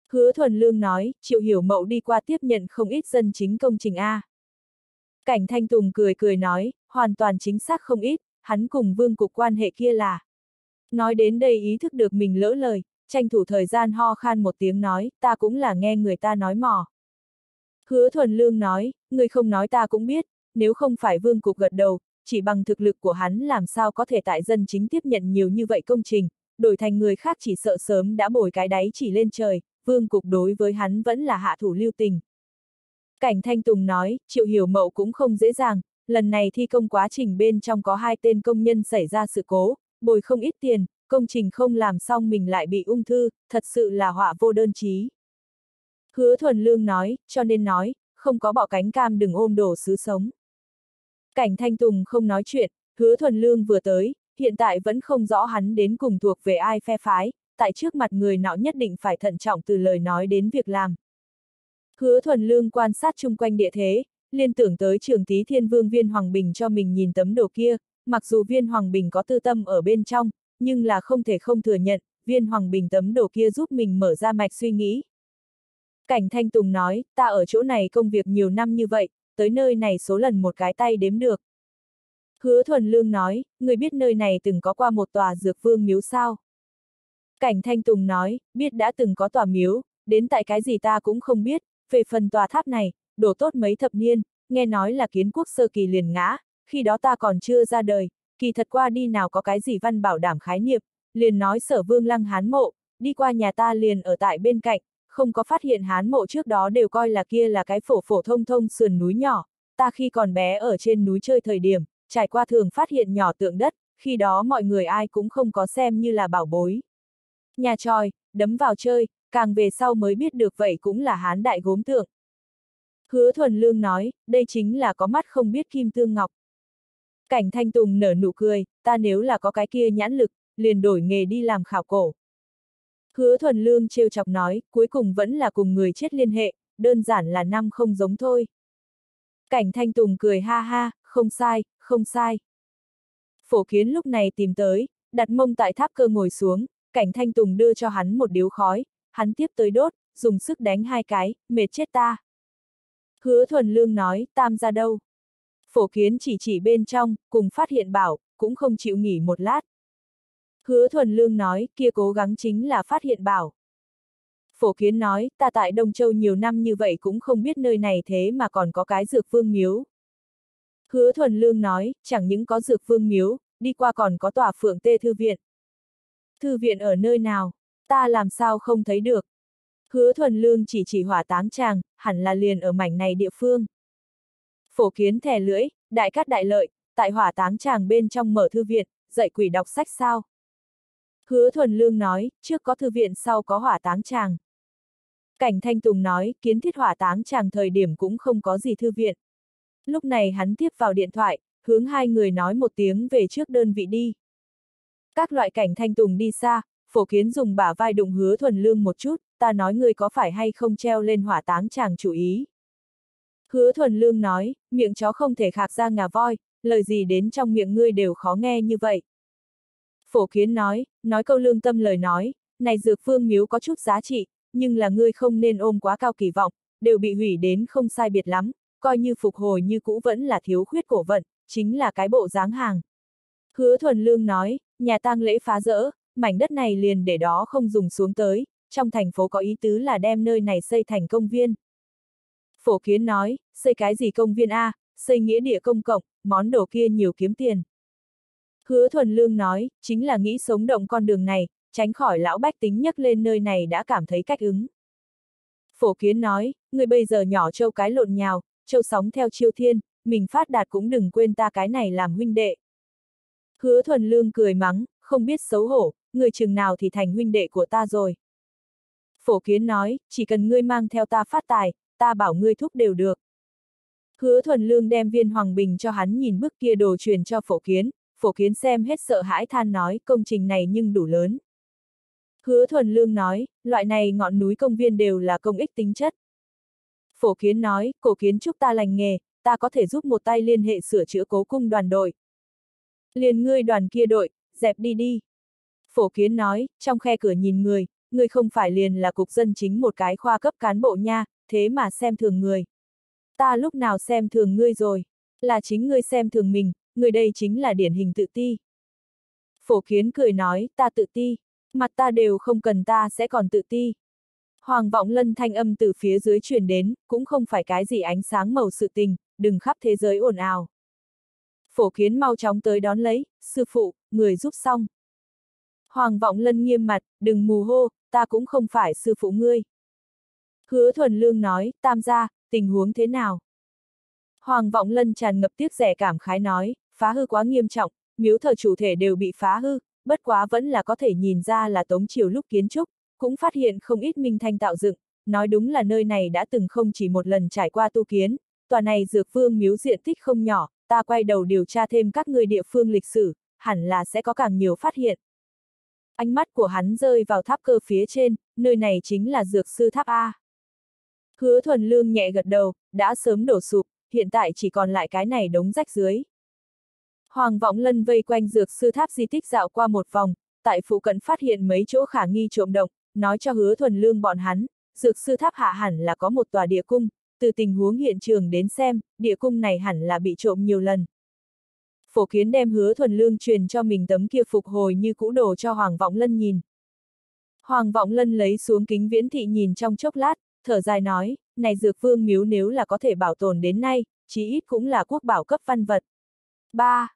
Hứa Thuần Lương nói, Triệu Hiểu Mậu đi qua tiếp nhận không ít dân chính công trình A. Cảnh Thanh Tùng cười cười nói, hoàn toàn chính xác không ít, hắn cùng vương cục quan hệ kia là. Nói đến đây ý thức được mình lỡ lời, tranh thủ thời gian ho khan một tiếng nói, ta cũng là nghe người ta nói mò. Hứa thuần lương nói, người không nói ta cũng biết, nếu không phải vương cục gật đầu, chỉ bằng thực lực của hắn làm sao có thể tại dân chính tiếp nhận nhiều như vậy công trình, đổi thành người khác chỉ sợ sớm đã bồi cái đáy chỉ lên trời, vương cục đối với hắn vẫn là hạ thủ lưu tình. Cảnh Thanh Tùng nói, Triệu Hiểu Mậu cũng không dễ dàng, lần này thi công quá trình bên trong có hai tên công nhân xảy ra sự cố, bồi không ít tiền, công trình không làm xong mình lại bị ung thư, thật sự là họa vô đơn chí. Hứa Thuần Lương nói, cho nên nói, không có bỏ cánh cam đừng ôm đổ sứ sống. Cảnh Thanh Tùng không nói chuyện, hứa Thuần Lương vừa tới, hiện tại vẫn không rõ hắn đến cùng thuộc về ai phe phái, tại trước mặt người nọ nhất định phải thận trọng từ lời nói đến việc làm. Hứa Thuần Lương quan sát chung quanh địa thế, liên tưởng tới trường tí thiên vương viên Hoàng Bình cho mình nhìn tấm đồ kia, mặc dù viên Hoàng Bình có tư tâm ở bên trong, nhưng là không thể không thừa nhận, viên Hoàng Bình tấm đồ kia giúp mình mở ra mạch suy nghĩ. Cảnh Thanh Tùng nói, ta ở chỗ này công việc nhiều năm như vậy, tới nơi này số lần một cái tay đếm được. Hứa Thuần Lương nói, người biết nơi này từng có qua một tòa dược vương miếu sao? Cảnh Thanh Tùng nói, biết đã từng có tòa miếu, đến tại cái gì ta cũng không biết, về phần tòa tháp này, đổ tốt mấy thập niên, nghe nói là kiến quốc sơ kỳ liền ngã, khi đó ta còn chưa ra đời, kỳ thật qua đi nào có cái gì văn bảo đảm khái niệm, liền nói sở vương lăng hán mộ, đi qua nhà ta liền ở tại bên cạnh, không có phát hiện hán mộ trước đó đều coi là kia là cái phổ phổ thông thông sườn núi nhỏ, ta khi còn bé ở trên núi chơi thời điểm, trải qua thường phát hiện nhỏ tượng đất, khi đó mọi người ai cũng không có xem như là bảo bối. Nhà tròi, đấm vào chơi, càng về sau mới biết được vậy cũng là hán đại gốm tượng. Hứa thuần lương nói, đây chính là có mắt không biết kim tương ngọc. Cảnh thanh tùng nở nụ cười, ta nếu là có cái kia nhãn lực, liền đổi nghề đi làm khảo cổ. Hứa thuần lương trêu chọc nói, cuối cùng vẫn là cùng người chết liên hệ, đơn giản là năm không giống thôi. Cảnh thanh tùng cười ha ha, không sai, không sai. Phổ kiến lúc này tìm tới, đặt mông tại tháp cơ ngồi xuống, cảnh thanh tùng đưa cho hắn một điếu khói, hắn tiếp tới đốt, dùng sức đánh hai cái, mệt chết ta. Hứa thuần lương nói, tam ra đâu? Phổ kiến chỉ chỉ bên trong, cùng phát hiện bảo, cũng không chịu nghỉ một lát. Hứa thuần lương nói, kia cố gắng chính là phát hiện bảo. Phổ kiến nói, ta tại Đông Châu nhiều năm như vậy cũng không biết nơi này thế mà còn có cái dược vương miếu. Hứa thuần lương nói, chẳng những có dược vương miếu, đi qua còn có tòa phượng tê thư viện. Thư viện ở nơi nào? Ta làm sao không thấy được? Hứa thuần lương chỉ chỉ hỏa táng tràng, hẳn là liền ở mảnh này địa phương. Phổ kiến thẻ lưỡi, đại cát đại lợi, tại hỏa táng tràng bên trong mở thư viện, dạy quỷ đọc sách sao? Hứa thuần lương nói, trước có thư viện sau có hỏa táng tràng. Cảnh Thanh Tùng nói, kiến thiết hỏa táng tràng thời điểm cũng không có gì thư viện. Lúc này hắn tiếp vào điện thoại, hướng hai người nói một tiếng về trước đơn vị đi. Các loại cảnh Thanh Tùng đi xa, phổ kiến dùng bả vai đụng hứa thuần lương một chút, ta nói ngươi có phải hay không treo lên hỏa táng chàng chủ ý. Hứa thuần lương nói, miệng chó không thể khạc ra ngà voi, lời gì đến trong miệng ngươi đều khó nghe như vậy. Phổ kiến nói, nói câu lương tâm lời nói, này dược phương miếu có chút giá trị, nhưng là ngươi không nên ôm quá cao kỳ vọng, đều bị hủy đến không sai biệt lắm, coi như phục hồi như cũ vẫn là thiếu khuyết cổ vận, chính là cái bộ dáng hàng. Hứa thuần lương nói, nhà tang lễ phá rỡ, mảnh đất này liền để đó không dùng xuống tới, trong thành phố có ý tứ là đem nơi này xây thành công viên. Phổ kiến nói, xây cái gì công viên A, xây nghĩa địa công cộng, món đồ kia nhiều kiếm tiền. Hứa thuần lương nói, chính là nghĩ sống động con đường này, tránh khỏi lão bách tính nhắc lên nơi này đã cảm thấy cách ứng. Phổ kiến nói, người bây giờ nhỏ châu cái lộn nhào, châu sóng theo chiêu thiên, mình phát đạt cũng đừng quên ta cái này làm huynh đệ. Hứa thuần lương cười mắng, không biết xấu hổ, người chừng nào thì thành huynh đệ của ta rồi. Phổ kiến nói, chỉ cần ngươi mang theo ta phát tài, ta bảo ngươi thúc đều được. Hứa thuần lương đem viên hoàng bình cho hắn nhìn bức kia đồ truyền cho phổ kiến, phổ kiến xem hết sợ hãi than nói công trình này nhưng đủ lớn. Hứa thuần lương nói, loại này ngọn núi công viên đều là công ích tính chất. Phổ kiến nói, cổ kiến chúc ta lành nghề, ta có thể giúp một tay liên hệ sửa chữa cố cung đoàn đội. Liền ngươi đoàn kia đội, dẹp đi đi. Phổ kiến nói, trong khe cửa nhìn người, ngươi không phải liền là cục dân chính một cái khoa cấp cán bộ nha, thế mà xem thường người. Ta lúc nào xem thường ngươi rồi, là chính ngươi xem thường mình, người đây chính là điển hình tự ti. Phổ kiến cười nói, ta tự ti, mặt ta đều không cần ta sẽ còn tự ti. Hoàng vọng lân thanh âm từ phía dưới truyền đến, cũng không phải cái gì ánh sáng màu sự tình, đừng khắp thế giới ồn ào. Phổ kiến mau chóng tới đón lấy, sư phụ, người giúp xong. Hoàng vọng lân nghiêm mặt, đừng mù hô, ta cũng không phải sư phụ ngươi. Hứa thuần lương nói, tam gia, tình huống thế nào? Hoàng vọng lân tràn ngập tiếc rẻ cảm khái nói, phá hư quá nghiêm trọng, miếu thờ chủ thể đều bị phá hư, bất quá vẫn là có thể nhìn ra là tống triều lúc kiến trúc, cũng phát hiện không ít minh thanh tạo dựng, nói đúng là nơi này đã từng không chỉ một lần trải qua tu kiến, tòa này dược vương miếu diện tích không nhỏ, ta quay đầu điều tra thêm các người địa phương lịch sử, hẳn là sẽ có càng nhiều phát hiện. Ánh mắt của hắn rơi vào tháp cơ phía trên, nơi này chính là dược sư tháp A. Hứa thuần lương nhẹ gật đầu, đã sớm đổ sụp, hiện tại chỉ còn lại cái này đống rách dưới. Hoàng Vọng Lân vây quanh dược sư tháp di tích dạo qua một vòng, tại phụ cận phát hiện mấy chỗ khả nghi trộm động, nói cho hứa thuần lương bọn hắn, dược sư tháp hạ hẳn là có một tòa địa cung, từ tình huống hiện trường đến xem, địa cung này hẳn là bị trộm nhiều lần. Phổ kiến đem hứa thuần lương truyền cho mình tấm kia phục hồi như cũ đồ cho Hoàng Vọng Lân nhìn. Hoàng Vọng Lân lấy xuống kính viễn thị nhìn trong chốc lát, thở dài nói, này dược vương miếu nếu là có thể bảo tồn đến nay, chí ít cũng là quốc bảo cấp văn vật. 3.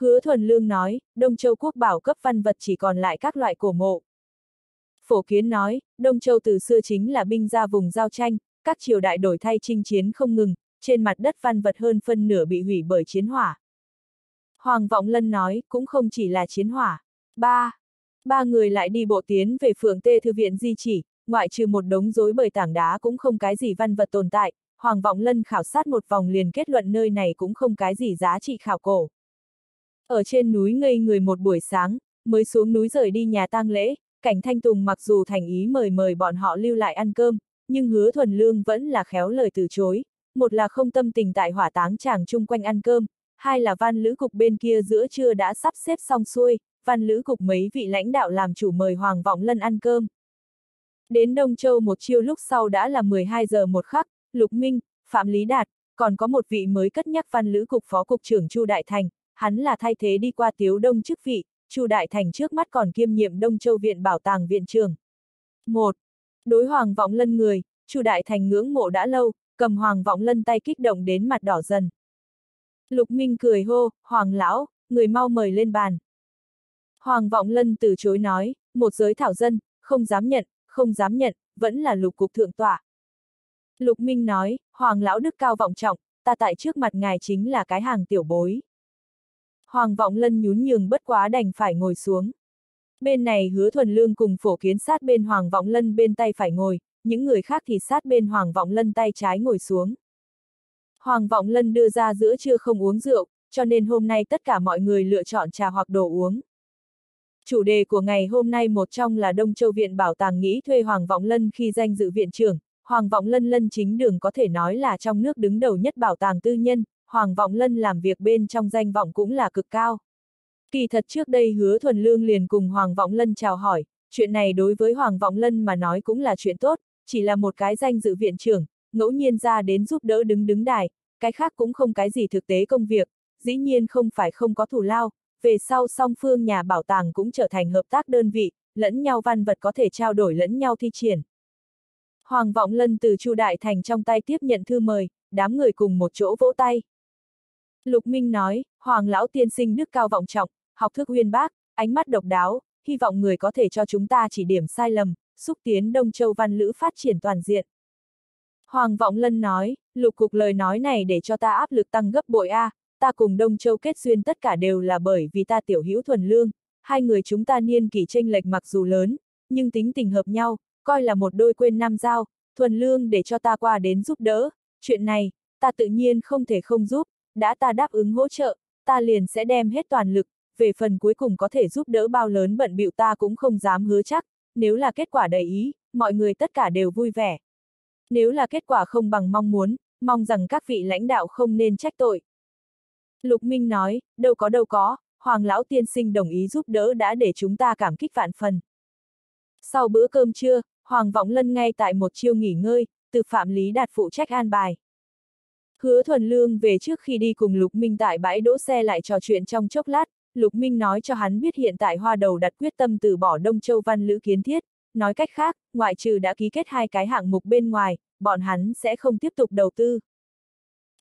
Hứa Thuần Lương nói, Đông Châu quốc bảo cấp văn vật chỉ còn lại các loại cổ mộ. Phổ Kiến nói, Đông Châu từ xưa chính là binh ra vùng giao tranh, các triều đại đổi thay chinh chiến không ngừng, trên mặt đất văn vật hơn phân nửa bị hủy bởi chiến hỏa. Hoàng Vọng Lân nói, cũng không chỉ là chiến hỏa. Ba. Ba người lại đi bộ tiến về phường Tê Thư Viện di chỉ, ngoại trừ một đống rối bởi tảng đá cũng không cái gì văn vật tồn tại, Hoàng Vọng Lân khảo sát một vòng liền kết luận nơi này cũng không cái gì giá trị khảo cổ. Ở trên núi ngây người một buổi sáng, mới xuống núi rời đi nhà tang lễ, cảnh thanh tùng mặc dù thành ý mời mời bọn họ lưu lại ăn cơm, nhưng hứa thuần lương vẫn là khéo lời từ chối, một là không tâm tình tại hỏa táng chàng chung quanh ăn cơm, hai là văn lữ cục bên kia giữa trưa đã sắp xếp xong xuôi, văn lữ cục mấy vị lãnh đạo làm chủ mời Hoàng Vọng Lân ăn cơm. Đến Đông Châu một chiêu lúc sau đã là 12 giờ một khắc, Lục Minh, Phạm Lý Đạt, còn có một vị mới cất nhắc văn lữ cục phó cục trưởng Chu Đại Thành, hắn là thay thế đi qua Tiếu Đông chức vị, Chu Đại Thành trước mắt còn kiêm nhiệm Đông Châu Viện Bảo tàng Viện trường. 1. Đối Hoàng Vọng Lân người, Chu Đại Thành ngưỡng mộ đã lâu, cầm Hoàng Vọng Lân tay kích động đến mặt đỏ dần. Lục Minh cười hô, Hoàng Lão, người mau mời lên bàn. Hoàng Vọng Lân từ chối nói, một giới thảo dân, không dám nhận, không dám nhận, vẫn là lục cục thượng tọa. Lục Minh nói, Hoàng Lão Đức cao vọng trọng, ta tại trước mặt ngài chính là cái hàng tiểu bối. Hoàng Vọng Lân nhún nhường bất quá đành phải ngồi xuống. Bên này hứa thuần lương cùng phổ kiến sát bên Hoàng Vọng Lân bên tay phải ngồi, những người khác thì sát bên Hoàng Vọng Lân tay trái ngồi xuống. Hoàng Vọng Lân đưa ra giữa trưa không uống rượu, cho nên hôm nay tất cả mọi người lựa chọn trà hoặc đồ uống. Chủ đề của ngày hôm nay một trong là Đông Châu Viện Bảo tàng nghĩ thuê Hoàng Vọng Lân khi danh dự viện trưởng, Hoàng Vọng Lân Lân chính đường có thể nói là trong nước đứng đầu nhất bảo tàng tư nhân, Hoàng Vọng Lân làm việc bên trong danh vọng cũng là cực cao. Kỳ thật trước đây hứa thuần lương liền cùng Hoàng Vọng Lân chào hỏi, chuyện này đối với Hoàng Vọng Lân mà nói cũng là chuyện tốt, chỉ là một cái danh dự viện trưởng, ngẫu nhiên ra đến giúp đỡ đứng đứng đài, cái khác cũng không cái gì thực tế công việc, dĩ nhiên không phải không có thủ lao, về sau song phương nhà bảo tàng cũng trở thành hợp tác đơn vị, lẫn nhau văn vật có thể trao đổi lẫn nhau thi triển. Hoàng Vọng Lân từ Chu Đại Thành trong tay tiếp nhận thư mời, đám người cùng một chỗ vỗ tay. Lục Minh nói, Hoàng Lão tiên sinh đức cao vọng trọng, học thức uyên bác, ánh mắt độc đáo, hy vọng người có thể cho chúng ta chỉ điểm sai lầm, xúc tiến Đông Châu văn lữ phát triển toàn diện. Hoàng Vọng Lân nói, lục cục lời nói này để cho ta áp lực tăng gấp bội A, ta cùng Đông Châu kết duyên tất cả đều là bởi vì ta tiểu hữu thuần lương, hai người chúng ta niên kỷ tranh lệch mặc dù lớn, nhưng tính tình hợp nhau, coi là một đôi quên nam giao, thuần lương để cho ta qua đến giúp đỡ, chuyện này, ta tự nhiên không thể không giúp, đã ta đáp ứng hỗ trợ, ta liền sẽ đem hết toàn lực, về phần cuối cùng có thể giúp đỡ bao lớn bận bịu ta cũng không dám hứa chắc, nếu là kết quả đầy ý, mọi người tất cả đều vui vẻ. Nếu là kết quả không bằng mong muốn, mong rằng các vị lãnh đạo không nên trách tội. Lục Minh nói, đâu có đâu có, Hoàng Lão Tiên Sinh đồng ý giúp đỡ đã để chúng ta cảm kích vạn phần. Sau bữa cơm trưa, Hoàng Vọng Lân ngay tại một chiêu nghỉ ngơi, từ Phạm Lý Đạt phụ trách an bài. Hứa Thuần Lương về trước khi đi cùng Lục Minh tại bãi đỗ xe lại trò chuyện trong chốc lát, Lục Minh nói cho hắn biết hiện tại hoa đầu đặt quyết tâm từ bỏ Đông Châu Văn Lữ Kiến Thiết, nói cách khác, ngoại trừ đã ký kết hai cái hạng mục bên ngoài, bọn hắn sẽ không tiếp tục đầu tư.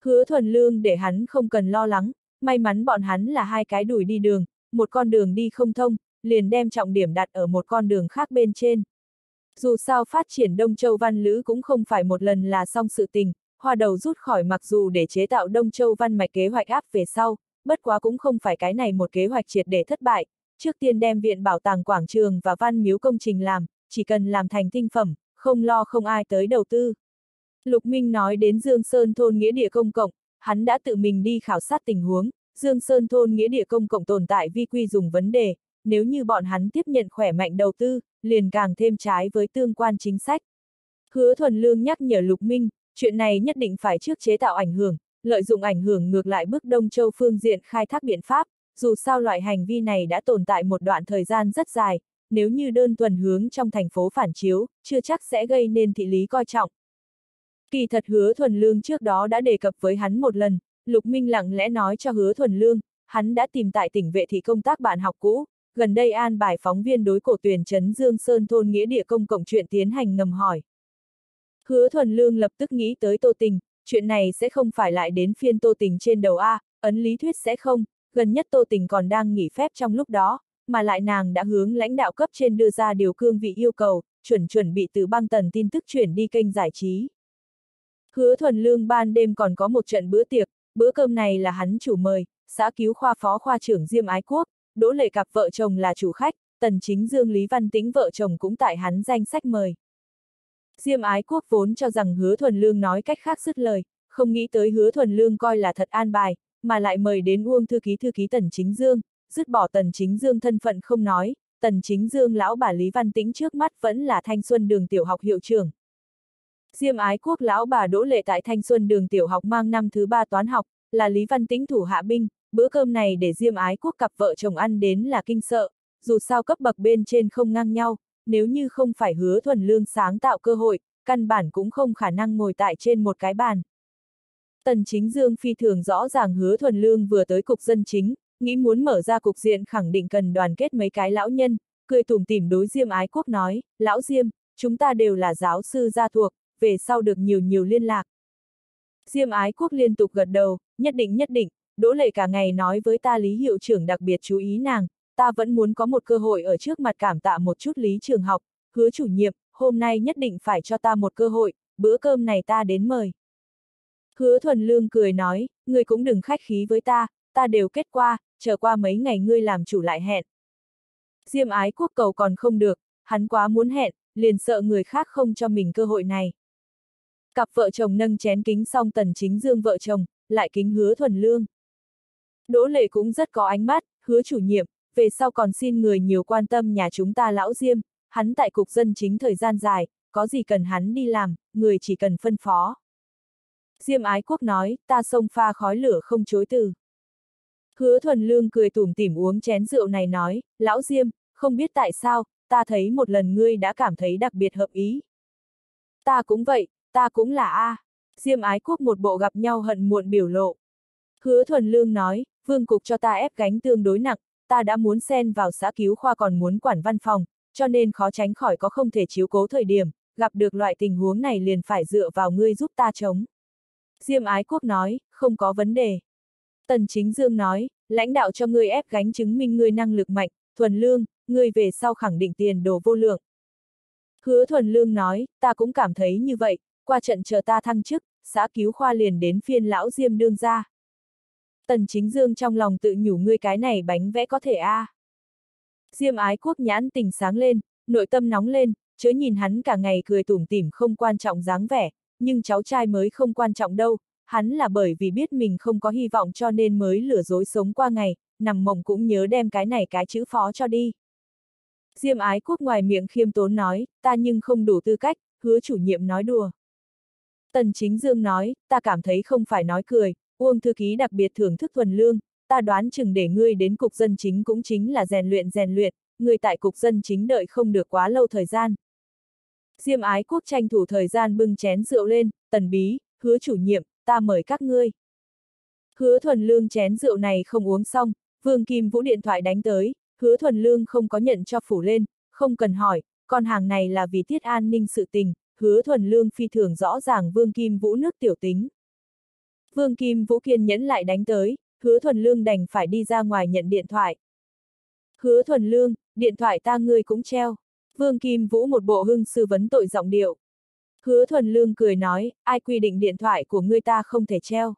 Hứa thuần lương để hắn không cần lo lắng, may mắn bọn hắn là hai cái đuổi đi đường, một con đường đi không thông, liền đem trọng điểm đặt ở một con đường khác bên trên. Dù sao phát triển Đông Châu Văn Lữ cũng không phải một lần là xong sự tình, hoa đầu rút khỏi mặc dù để chế tạo Đông Châu Văn mạch kế hoạch áp về sau, bất quá cũng không phải cái này một kế hoạch triệt để thất bại, trước tiên đem viện bảo tàng quảng trường và văn miếu công trình làm, chỉ cần làm thành tinh phẩm, không lo không ai tới đầu tư. Lục Minh nói đến Dương Sơn thôn nghĩa địa công cộng, hắn đã tự mình đi khảo sát tình huống, Dương Sơn thôn nghĩa địa công cộng tồn tại vi quy dùng vấn đề, nếu như bọn hắn tiếp nhận khỏe mạnh đầu tư, liền càng thêm trái với tương quan chính sách. Hứa thuần lương nhắc nhở Lục Minh, chuyện này nhất định phải trước chế tạo ảnh hưởng, lợi dụng ảnh hưởng ngược lại bước Đông Châu phương diện khai thác biện pháp, dù sao loại hành vi này đã tồn tại một đoạn thời gian rất dài, nếu như đơn thuần hướng trong thành phố phản chiếu, chưa chắc sẽ gây nên thị lý coi trọng. Kỳ thật hứa thuần lương trước đó đã đề cập với hắn một lần, Lục Minh lặng lẽ nói cho hứa thuần lương, hắn đã tìm tại tỉnh vệ thị công tác bạn học cũ, gần đây an bài phóng viên đối cổ tuyển trấn Dương Sơn thôn nghĩa địa công cộng chuyện tiến hành ngầm hỏi. Hứa thuần lương lập tức nghĩ tới tô tình, chuyện này sẽ không phải lại đến phiên tô tình trên đầu A, ấn lý thuyết sẽ không, gần nhất tô tình còn đang nghỉ phép trong lúc đó, mà lại nàng đã hướng lãnh đạo cấp trên đưa ra điều cương vị yêu cầu, chuẩn chuẩn bị từ băng tần tin tức chuyển đi kênh giải trí. Hứa thuần lương ban đêm còn có một trận bữa tiệc, bữa cơm này là hắn chủ mời, xã cứu khoa phó khoa trưởng Diêm Ái Quốc, Đỗ Lệ cặp vợ chồng là chủ khách, Tần Chính Dương Lý Văn Tĩnh vợ chồng cũng tại hắn danh sách mời. Diêm Ái Quốc vốn cho rằng hứa thuần lương nói cách khác dứt lời, không nghĩ tới hứa thuần lương coi là thật an bài, mà lại mời đến Uông thư ký thư ký Tần Chính Dương, dứt bỏ Tần Chính Dương thân phận không nói, Tần Chính Dương lão bà Lý Văn Tĩnh trước mắt vẫn là Thanh Xuân đường tiểu học hiệu trưởng. Diêm ái quốc lão bà đỗ lệ tại Thanh Xuân đường tiểu học mang năm thứ ba toán học, là Lý Văn Tĩnh thủ hạ binh, bữa cơm này để Diêm ái quốc cặp vợ chồng ăn đến là kinh sợ, dù sao cấp bậc bên trên không ngang nhau, nếu như không phải hứa thuần lương sáng tạo cơ hội, căn bản cũng không khả năng ngồi tại trên một cái bàn. Tần chính dương phi thường rõ ràng hứa thuần lương vừa tới cục dân chính, nghĩ muốn mở ra cục diện khẳng định cần đoàn kết mấy cái lão nhân, cười tủm tỉm đối Diêm ái quốc nói, lão Diêm, chúng ta đều là giáo sư gia thuộc, về sau được nhiều nhiều liên lạc. Diêm ái quốc liên tục gật đầu, nhất định nhất định, đỗ lệ cả ngày nói với ta lý hiệu trưởng đặc biệt chú ý nàng, ta vẫn muốn có một cơ hội ở trước mặt cảm tạ một chút lý trường học, hứa chủ nhiệm, hôm nay nhất định phải cho ta một cơ hội, bữa cơm này ta đến mời. Hứa thuần lương cười nói, ngươi cũng đừng khách khí với ta, ta đều kết qua, chờ qua mấy ngày ngươi làm chủ lại hẹn. Diêm ái quốc cầu còn không được, hắn quá muốn hẹn, liền sợ người khác không cho mình cơ hội này. Cặp vợ chồng nâng chén kính xong tần chính dương vợ chồng, lại kính hứa thuần lương. Đỗ lệ cũng rất có ánh mắt, hứa chủ nhiệm, về sau còn xin người nhiều quan tâm nhà chúng ta lão diêm, hắn tại cục dân chính thời gian dài, có gì cần hắn đi làm, người chỉ cần phân phó. Diêm ái quốc nói, ta sông pha khói lửa không chối từ. Hứa thuần lương cười tủm tỉm uống chén rượu này nói, lão Diêm, không biết tại sao, ta thấy một lần ngươi đã cảm thấy đặc biệt hợp ý. Ta cũng vậy, ta cũng là A. Diêm ái quốc một bộ gặp nhau hận muộn biểu lộ. Hứa thuần lương nói, vương cục cho ta ép gánh tương đối nặng, ta đã muốn xen vào xã cứu khoa còn muốn quản văn phòng, cho nên khó tránh khỏi có không thể chiếu cố thời điểm, gặp được loại tình huống này liền phải dựa vào ngươi giúp ta chống. Diêm ái quốc nói, không có vấn đề. Tần chính dương nói, lãnh đạo cho ngươi ép gánh chứng minh ngươi năng lực mạnh, thuần lương, ngươi về sau khẳng định tiền đồ vô lượng. Hứa thuần lương nói, ta cũng cảm thấy như vậy, qua trận chờ ta thăng chức, xã cứu khoa liền đến phiên lão diêm đương ra. Tần chính dương trong lòng tự nhủ ngươi cái này bánh vẽ có thể a. À. Diêm ái quốc nhãn tình sáng lên, nội tâm nóng lên, chớ nhìn hắn cả ngày cười tủm tỉm không quan trọng dáng vẻ, nhưng cháu trai mới không quan trọng đâu, hắn là bởi vì biết mình không có hy vọng cho nên mới lừa dối sống qua ngày, nằm mộng cũng nhớ đem cái này cái chữ phó cho đi. Diêm ái quốc ngoài miệng khiêm tốn nói, ta nhưng không đủ tư cách, hứa chủ nhiệm nói đùa. Tần chính dương nói, ta cảm thấy không phải nói cười, Uông thư ký đặc biệt thưởng thức thuần lương, ta đoán chừng để ngươi đến cục dân chính cũng chính là rèn luyện rèn luyện, người tại cục dân chính đợi không được quá lâu thời gian. Diêm ái quốc tranh thủ thời gian bưng chén rượu lên, tần bí, hứa chủ nhiệm, ta mời các ngươi. Hứa thuần lương chén rượu này không uống xong, Vương Kim Vũ điện thoại đánh tới, hứa thuần lương không có nhận cho phủ lên, không cần hỏi, con hàng này là vì tiết an ninh sự tình, hứa thuần lương phi thường rõ ràng Vương Kim Vũ nước tiểu tính. Vương Kim Vũ kiên nhẫn lại đánh tới, hứa thuần lương đành phải đi ra ngoài nhận điện thoại. Hứa thuần lương, điện thoại ta ngươi cũng treo. Vương Kim Vũ một bộ hưng sư vấn tội giọng điệu. Hứa thuần lương cười nói, ai quy định điện thoại của ngươi ta không thể treo.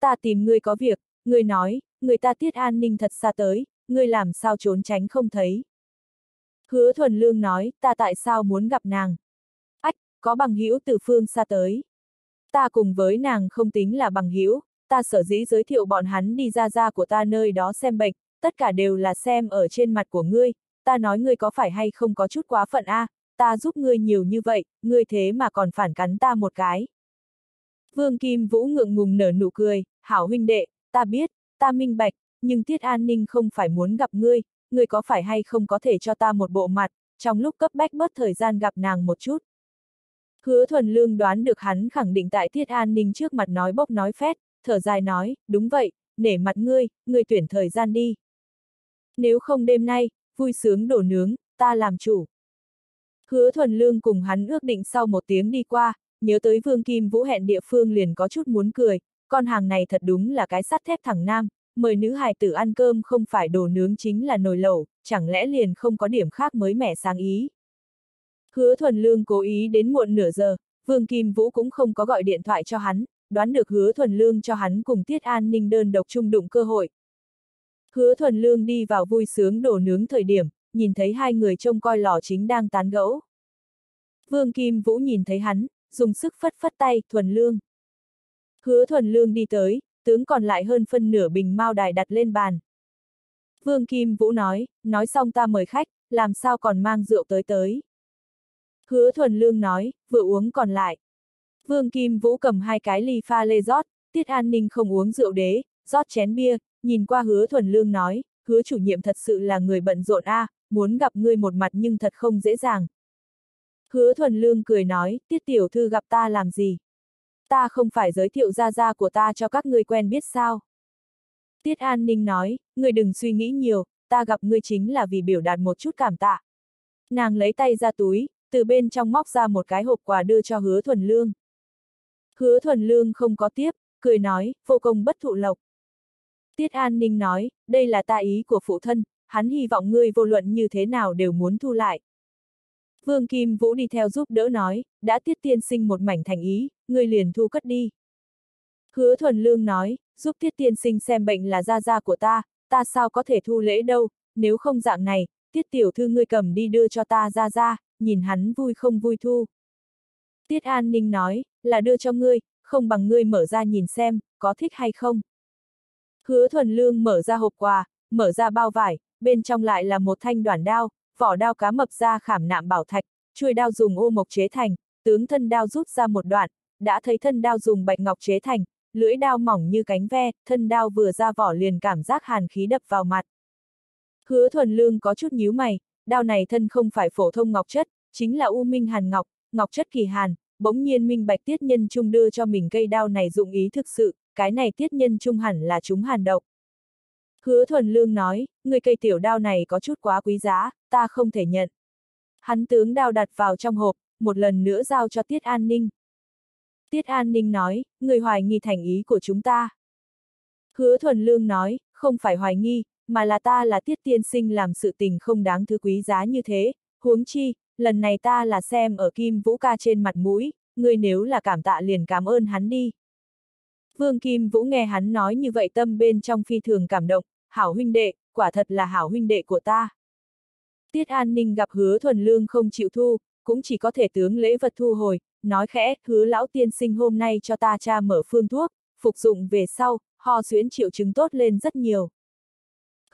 Ta tìm ngươi có việc, ngươi nói, người ta tiết an ninh thật xa tới, ngươi làm sao trốn tránh không thấy. Hứa thuần lương nói, ta tại sao muốn gặp nàng? Có bằng hữu từ phương xa tới. Ta cùng với nàng không tính là bằng hữu, ta sở dĩ giới thiệu bọn hắn đi ra ra của ta nơi đó xem bệnh, tất cả đều là xem ở trên mặt của ngươi, ta nói ngươi có phải hay không có chút quá phận a, à, ta giúp ngươi nhiều như vậy, ngươi thế mà còn phản cắn ta một cái. Vương Kim Vũ ngượng ngùng nở nụ cười, hảo huynh đệ, ta biết, ta minh bạch, nhưng Tiết An Ninh không phải muốn gặp ngươi, ngươi có phải hay không có thể cho ta một bộ mặt, trong lúc cấp bách bớt thời gian gặp nàng một chút. Hứa thuần lương đoán được hắn khẳng định tại Tiết An Ninh trước mặt nói bốc nói phét, thở dài nói, đúng vậy, nể mặt ngươi, ngươi tuyển thời gian đi. Nếu không đêm nay, vui sướng đổ nướng, ta làm chủ. Hứa thuần lương cùng hắn ước định sau một tiếng đi qua, nhớ tới Vương Kim Vũ hẹn địa phương liền có chút muốn cười, con hàng này thật đúng là cái sắt thép thẳng nam, mời nữ hài tử ăn cơm không phải đồ nướng chính là nồi lẩu, chẳng lẽ liền không có điểm khác mới mẻ sáng ý. Hứa thuần lương cố ý đến muộn nửa giờ, Vương Kim Vũ cũng không có gọi điện thoại cho hắn, đoán được hứa thuần lương cho hắn cùng tiết an ninh đơn độc chung đụng cơ hội. Hứa thuần lương đi vào vui sướng đổ nướng thời điểm, nhìn thấy hai người trông coi lò chính đang tán gẫu. Vương Kim Vũ nhìn thấy hắn, dùng sức phất phất tay, thuần lương. Hứa thuần lương đi tới, tướng còn lại hơn phân nửa bình mao đài đặt lên bàn. Vương Kim Vũ nói, nói xong ta mời khách, làm sao còn mang rượu tới tới. Hứa thuần lương nói, vừa uống còn lại. Vương Kim Vũ cầm hai cái ly pha lê rót, tiết an ninh không uống rượu đế, rót chén bia, nhìn qua hứa thuần lương nói, hứa chủ nhiệm thật sự là người bận rộn a, à, muốn gặp ngươi một mặt nhưng thật không dễ dàng. Hứa thuần lương cười nói, tiết tiểu thư gặp ta làm gì? Ta không phải giới thiệu gia gia của ta cho các ngươi quen biết sao? Tiết An Ninh nói, ngươi đừng suy nghĩ nhiều, ta gặp ngươi chính là vì biểu đạt một chút cảm tạ. Nàng lấy tay ra túi, từ bên trong móc ra một cái hộp quà đưa cho hứa thuần lương. Hứa thuần lương không có tiếp, cười nói, vô công bất thụ lộc. Tiết An Ninh nói, đây là ta ý của phụ thân, hắn hy vọng ngươi vô luận như thế nào đều muốn thu lại. Vương Kim Vũ đi theo giúp đỡ nói, đã tiết tiên sinh một mảnh thành ý, ngươi liền thu cất đi. Hứa thuần lương nói, giúp tiết tiên sinh xem bệnh là gia gia của ta, ta sao có thể thu lễ đâu, nếu không dạng này, tiết tiểu thư ngươi cầm đi đưa cho ta ra ra, nhìn hắn vui không vui thu. Tiết An Ninh nói, là đưa cho ngươi, không bằng ngươi mở ra nhìn xem, có thích hay không. Hứa thuần lương mở ra hộp quà, mở ra bao vải, bên trong lại là một thanh đoạn đao, vỏ đao cá mập ra khảm nạm bảo thạch, chuôi đao dùng ô mộc chế thành, tướng thân đao rút ra một đoạn, đã thấy thân đao dùng bạch ngọc chế thành, lưỡi đao mỏng như cánh ve, thân đao vừa ra vỏ liền cảm giác hàn khí đập vào mặt. Hứa thuần lương có chút nhíu mày, đao này thân không phải phổ thông ngọc chất, chính là u minh hàn ngọc, ngọc chất kỳ hàn, bỗng nhiên minh bạch tiết nhân trung đưa cho mình cây đao này dụng ý thực sự, cái này tiết nhân trung hẳn là chúng hàn độc. Hứa thuần lương nói, người cây tiểu đao này có chút quá quý giá, ta không thể nhận. Hắn tướng đao đặt vào trong hộp, một lần nữa giao cho Tiết An Ninh. Tiết An Ninh nói, người hoài nghi thành ý của chúng ta. Hứa thuần lương nói, không phải hoài nghi, mà là ta là Tiết Tiên Sinh làm sự tình không đáng thứ quý giá như thế, huống chi, lần này ta là xem ở Kim Vũ ca trên mặt mũi, người nếu là cảm tạ liền cảm ơn hắn đi. Vương Kim Vũ nghe hắn nói như vậy tâm bên trong phi thường cảm động, hảo huynh đệ, quả thật là hảo huynh đệ của ta. Tiết An Ninh gặp hứa thuần lương không chịu thu, cũng chỉ có thể tướng lễ vật thu hồi, nói khẽ, hứa lão tiên sinh hôm nay cho ta cha mở phương thuốc, phục dụng về sau, ho xuyến triệu chứng tốt lên rất nhiều.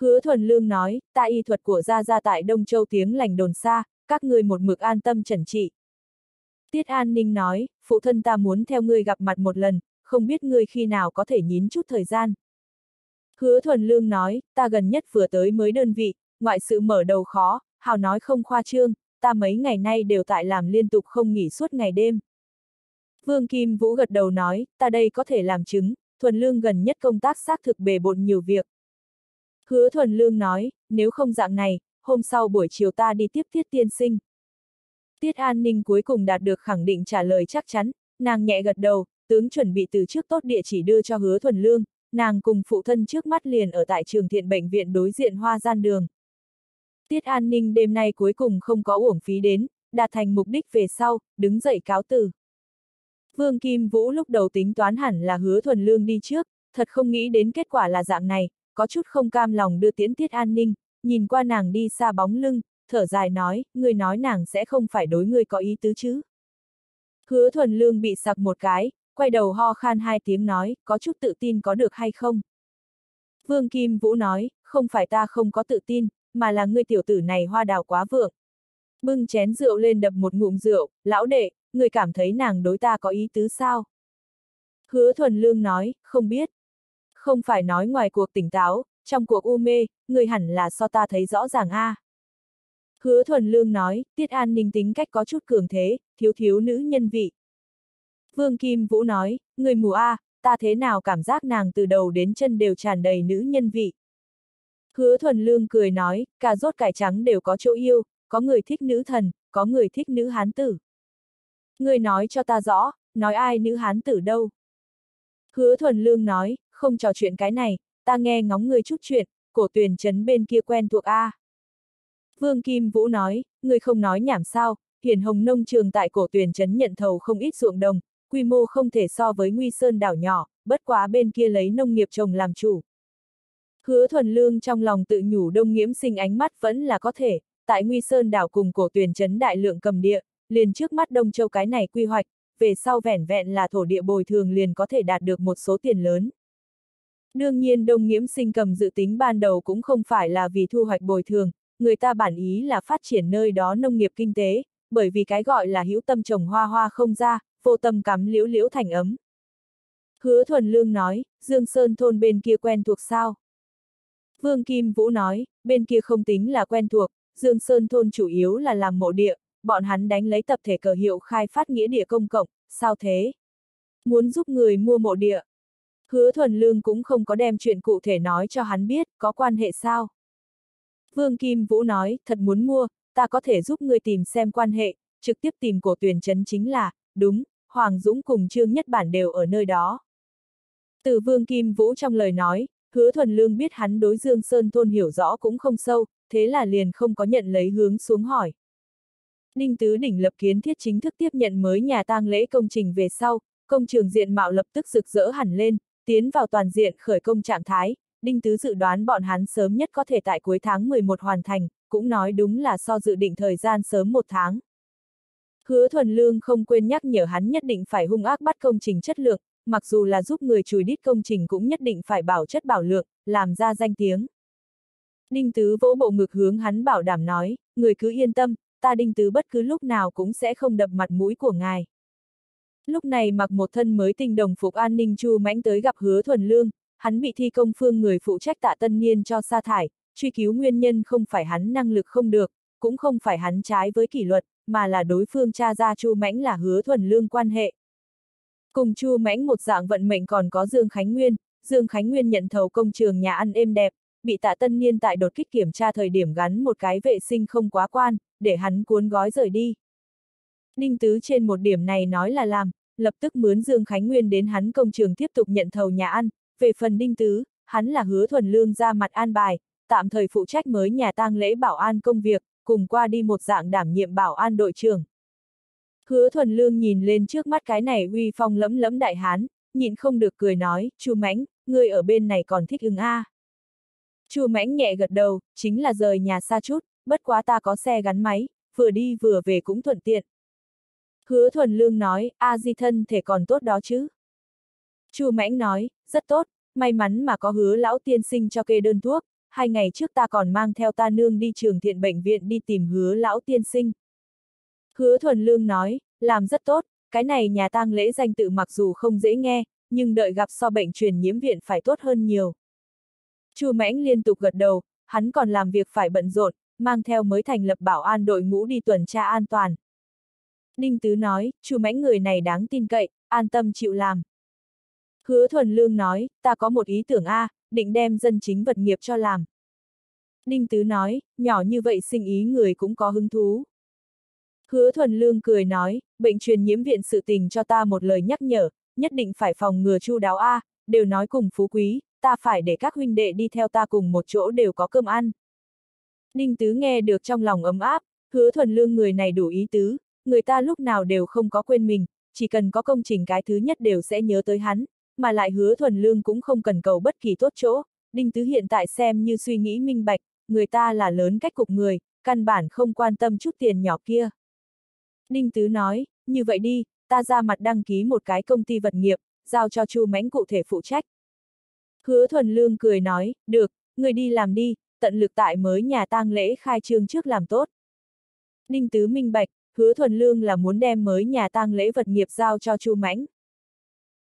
Hứa thuần lương nói, ta y thuật của gia gia tại Đông Châu tiếng lành đồn xa, các người một mực an tâm trần trị. Tiết An Ninh nói, phụ thân ta muốn theo ngươi gặp mặt một lần, không biết ngươi khi nào có thể nhín chút thời gian. Hứa thuần lương nói, ta gần nhất vừa tới mới đơn vị, ngoại sự mở đầu khó, hào nói không khoa trương, ta mấy ngày nay đều tại làm liên tục không nghỉ suốt ngày đêm. Vương Kim Vũ gật đầu nói, ta đây có thể làm chứng, thuần lương gần nhất công tác xác thực bề bộn nhiều việc. Hứa thuần lương nói, nếu không dạng này, hôm sau buổi chiều ta đi tiếp tiết tiên sinh. Tiết an ninh cuối cùng đạt được khẳng định trả lời chắc chắn, nàng nhẹ gật đầu, tướng chuẩn bị từ trước tốt địa chỉ đưa cho hứa thuần lương, nàng cùng phụ thân trước mắt liền ở tại trường thiện bệnh viện đối diện hoa gian đường. Tiết an ninh đêm nay cuối cùng không có uổng phí đến, đạt thành mục đích về sau, đứng dậy cáo từ. Vương Kim Vũ lúc đầu tính toán hẳn là hứa thuần lương đi trước, thật không nghĩ đến kết quả là dạng này, có chút không cam lòng đưa tiễn tiết an ninh, nhìn qua nàng đi xa bóng lưng, thở dài nói, người nói nàng sẽ không phải đối người có ý tứ chứ. Hứa thuần lương bị sặc một cái, quay đầu ho khan hai tiếng nói, có chút tự tin có được hay không? Vương Kim Vũ nói, không phải ta không có tự tin, mà là ngươi tiểu tử này hoa đào quá vượng. Bưng chén rượu lên đập một ngụm rượu, lão đệ, người cảm thấy nàng đối ta có ý tứ sao? Hứa thuần lương nói, không biết. Không phải nói ngoài cuộc tỉnh táo, trong cuộc u mê, người hẳn là so ta thấy rõ ràng a. À. Hứa thuần lương nói, tiết an ninh tính cách có chút cường thế, thiếu thiếu nữ nhân vị. Vương Kim Vũ nói, người mù a, à, ta thế nào cảm giác nàng từ đầu đến chân đều tràn đầy nữ nhân vị. Hứa thuần lương cười nói, cà rốt cải trắng đều có chỗ yêu, có người thích nữ thần, có người thích nữ hán tử. Người nói cho ta rõ, nói ai nữ hán tử đâu. Hứa thuần lương nói, không trò chuyện cái này, ta nghe ngóng người chút chuyện, cổ tuyển chấn bên kia quen thuộc A. Vương Kim Vũ nói, người không nói nhảm sao, hiển hồng nông trường tại cổ tuyển chấn nhận thầu không ít ruộng đồng, quy mô không thể so với Nguy Sơn đảo nhỏ, bất quá bên kia lấy nông nghiệp trồng làm chủ. Hứa thuần lương trong lòng tự nhủ đông nghiễm sinh ánh mắt vẫn là có thể, tại Nguy Sơn đảo cùng cổ tuyển chấn đại lượng cầm địa, liền trước mắt Đông Châu cái này quy hoạch, về sau vẻn vẹn là thổ địa bồi thường liền có thể đạt được một số tiền lớn. Đương nhiên Đông Nghiễm sinh cầm dự tính ban đầu cũng không phải là vì thu hoạch bồi thường, người ta bản ý là phát triển nơi đó nông nghiệp kinh tế, bởi vì cái gọi là hữu tâm trồng hoa hoa không ra, vô tâm cắm liễu liễu thành ấm. Hứa Thuần Lương nói, Dương Sơn thôn bên kia quen thuộc sao? Vương Kim Vũ nói, bên kia không tính là quen thuộc, Dương Sơn thôn chủ yếu là làm mộ địa, bọn hắn đánh lấy tập thể cờ hiệu khai phát nghĩa địa công cộng, sao thế? Muốn giúp người mua mộ địa. Hứa thuần lương cũng không có đem chuyện cụ thể nói cho hắn biết, có quan hệ sao? Vương Kim Vũ nói, thật muốn mua, ta có thể giúp người tìm xem quan hệ, trực tiếp tìm cổ tuyển chấn chính là, đúng, Hoàng Dũng cùng Trương Nhất Bản đều ở nơi đó. Từ Vương Kim Vũ trong lời nói, hứa thuần lương biết hắn đối Dương Sơn Thôn hiểu rõ cũng không sâu, thế là liền không có nhận lấy hướng xuống hỏi. Ninh Tứ Đỉnh lập kiến thiết chính thức tiếp nhận mới nhà tang lễ công trình về sau, công trường diện mạo lập tức rực rỡ hẳn lên, tiến vào toàn diện khởi công trạng thái, Đinh Tứ dự đoán bọn hắn sớm nhất có thể tại cuối tháng 11 hoàn thành, cũng nói đúng là so dự định thời gian sớm một tháng. Hứa Thuần Lương không quên nhắc nhở hắn nhất định phải hung ác bắt công trình chất lượng, mặc dù là giúp người chùi đít công trình cũng nhất định phải bảo chất bảo lượng, làm ra danh tiếng. Đinh Tứ vỗ bộ ngực hướng hắn bảo đảm nói, người cứ yên tâm, ta Đinh Tứ bất cứ lúc nào cũng sẽ không đập mặt mũi của ngài. Lúc này mặc một thân mới tinh đồng phục an ninh chu mãnh tới gặp hứa thuần lương, hắn bị thi công phương người phụ trách tạ tân niên cho sa thải, truy cứu nguyên nhân không phải hắn năng lực không được, cũng không phải hắn trái với kỷ luật, mà là đối phương cha ra chu mãnh là hứa thuần lương quan hệ. Cùng chu mãnh một dạng vận mệnh còn có Dương Khánh Nguyên, Dương Khánh Nguyên nhận thầu công trường nhà ăn êm đẹp, bị tạ tân niên tại đột kích kiểm tra thời điểm gắn một cái vệ sinh không quá quan, để hắn cuốn gói rời đi. Ninh Tứ trên một điểm này nói là làm, lập tức mướn Dương Khánh Nguyên đến hắn công trường tiếp tục nhận thầu nhà ăn, về phần Ninh Tứ, hắn là hứa thuần lương ra mặt an bài, tạm thời phụ trách mới nhà tang lễ bảo an công việc, cùng qua đi một dạng đảm nhiệm bảo an đội trưởng. Hứa thuần lương nhìn lên trước mắt cái này uy phong lẫm lẫm đại hán, nhịn không được cười nói, chu mãnh, ngươi ở bên này còn thích ứng a. À. Chu mãnh nhẹ gật đầu, chính là rời nhà xa chút, bất quá ta có xe gắn máy, vừa đi vừa về cũng thuận tiện. Hứa thuần lương nói, a di thân thể còn tốt đó chứ. Chu mãnh nói, rất tốt, may mắn mà có hứa lão tiên sinh cho kê đơn thuốc, hai ngày trước ta còn mang theo ta nương đi trường thiện bệnh viện đi tìm hứa lão tiên sinh. Hứa thuần lương nói, làm rất tốt, cái này nhà tang lễ danh tự mặc dù không dễ nghe, nhưng đợi gặp so bệnh truyền nhiễm viện phải tốt hơn nhiều. Chu Mãnh liên tục gật đầu, hắn còn làm việc phải bận rộn, mang theo mới thành lập bảo an đội ngũ đi tuần tra an toàn. Ninh Tứ nói, Chu Mãnh người này đáng tin cậy, an tâm chịu làm. Hứa Thuần Lương nói, ta có một ý tưởng A, định đem dân chính vật nghiệp cho làm, Ninh Tứ nói, nhỏ như vậy sinh ý người cũng có hứng thú. Hứa thuần lương cười nói, bệnh truyền nhiễm viện sự tình cho ta một lời nhắc nhở, nhất định phải phòng ngừa chu đáo A, đều nói cùng phú quý, ta phải để các huynh đệ đi theo ta cùng một chỗ đều có cơm ăn. Ninh Tứ nghe được trong lòng ấm áp, hứa thuần lương người này đủ ý tứ, người ta lúc nào đều không có quên mình, chỉ cần có công trình cái thứ nhất đều sẽ nhớ tới hắn, mà lại hứa thuần lương cũng không cần cầu bất kỳ tốt chỗ, Đinh Tứ hiện tại xem như suy nghĩ minh bạch, người ta là lớn cách cục người, căn bản không quan tâm chút tiền nhỏ kia. Đinh Tứ nói, như vậy đi, ta ra mặt đăng ký một cái công ty vật nghiệp, giao cho Chu Mãnh cụ thể phụ trách. Hứa Thuần Lương cười nói, được, người đi làm đi, tận lực tại mới nhà tang lễ khai trương trước làm tốt. Đinh Tứ minh bạch, Hứa Thuần Lương là muốn đem mới nhà tang lễ vật nghiệp giao cho Chu Mãnh.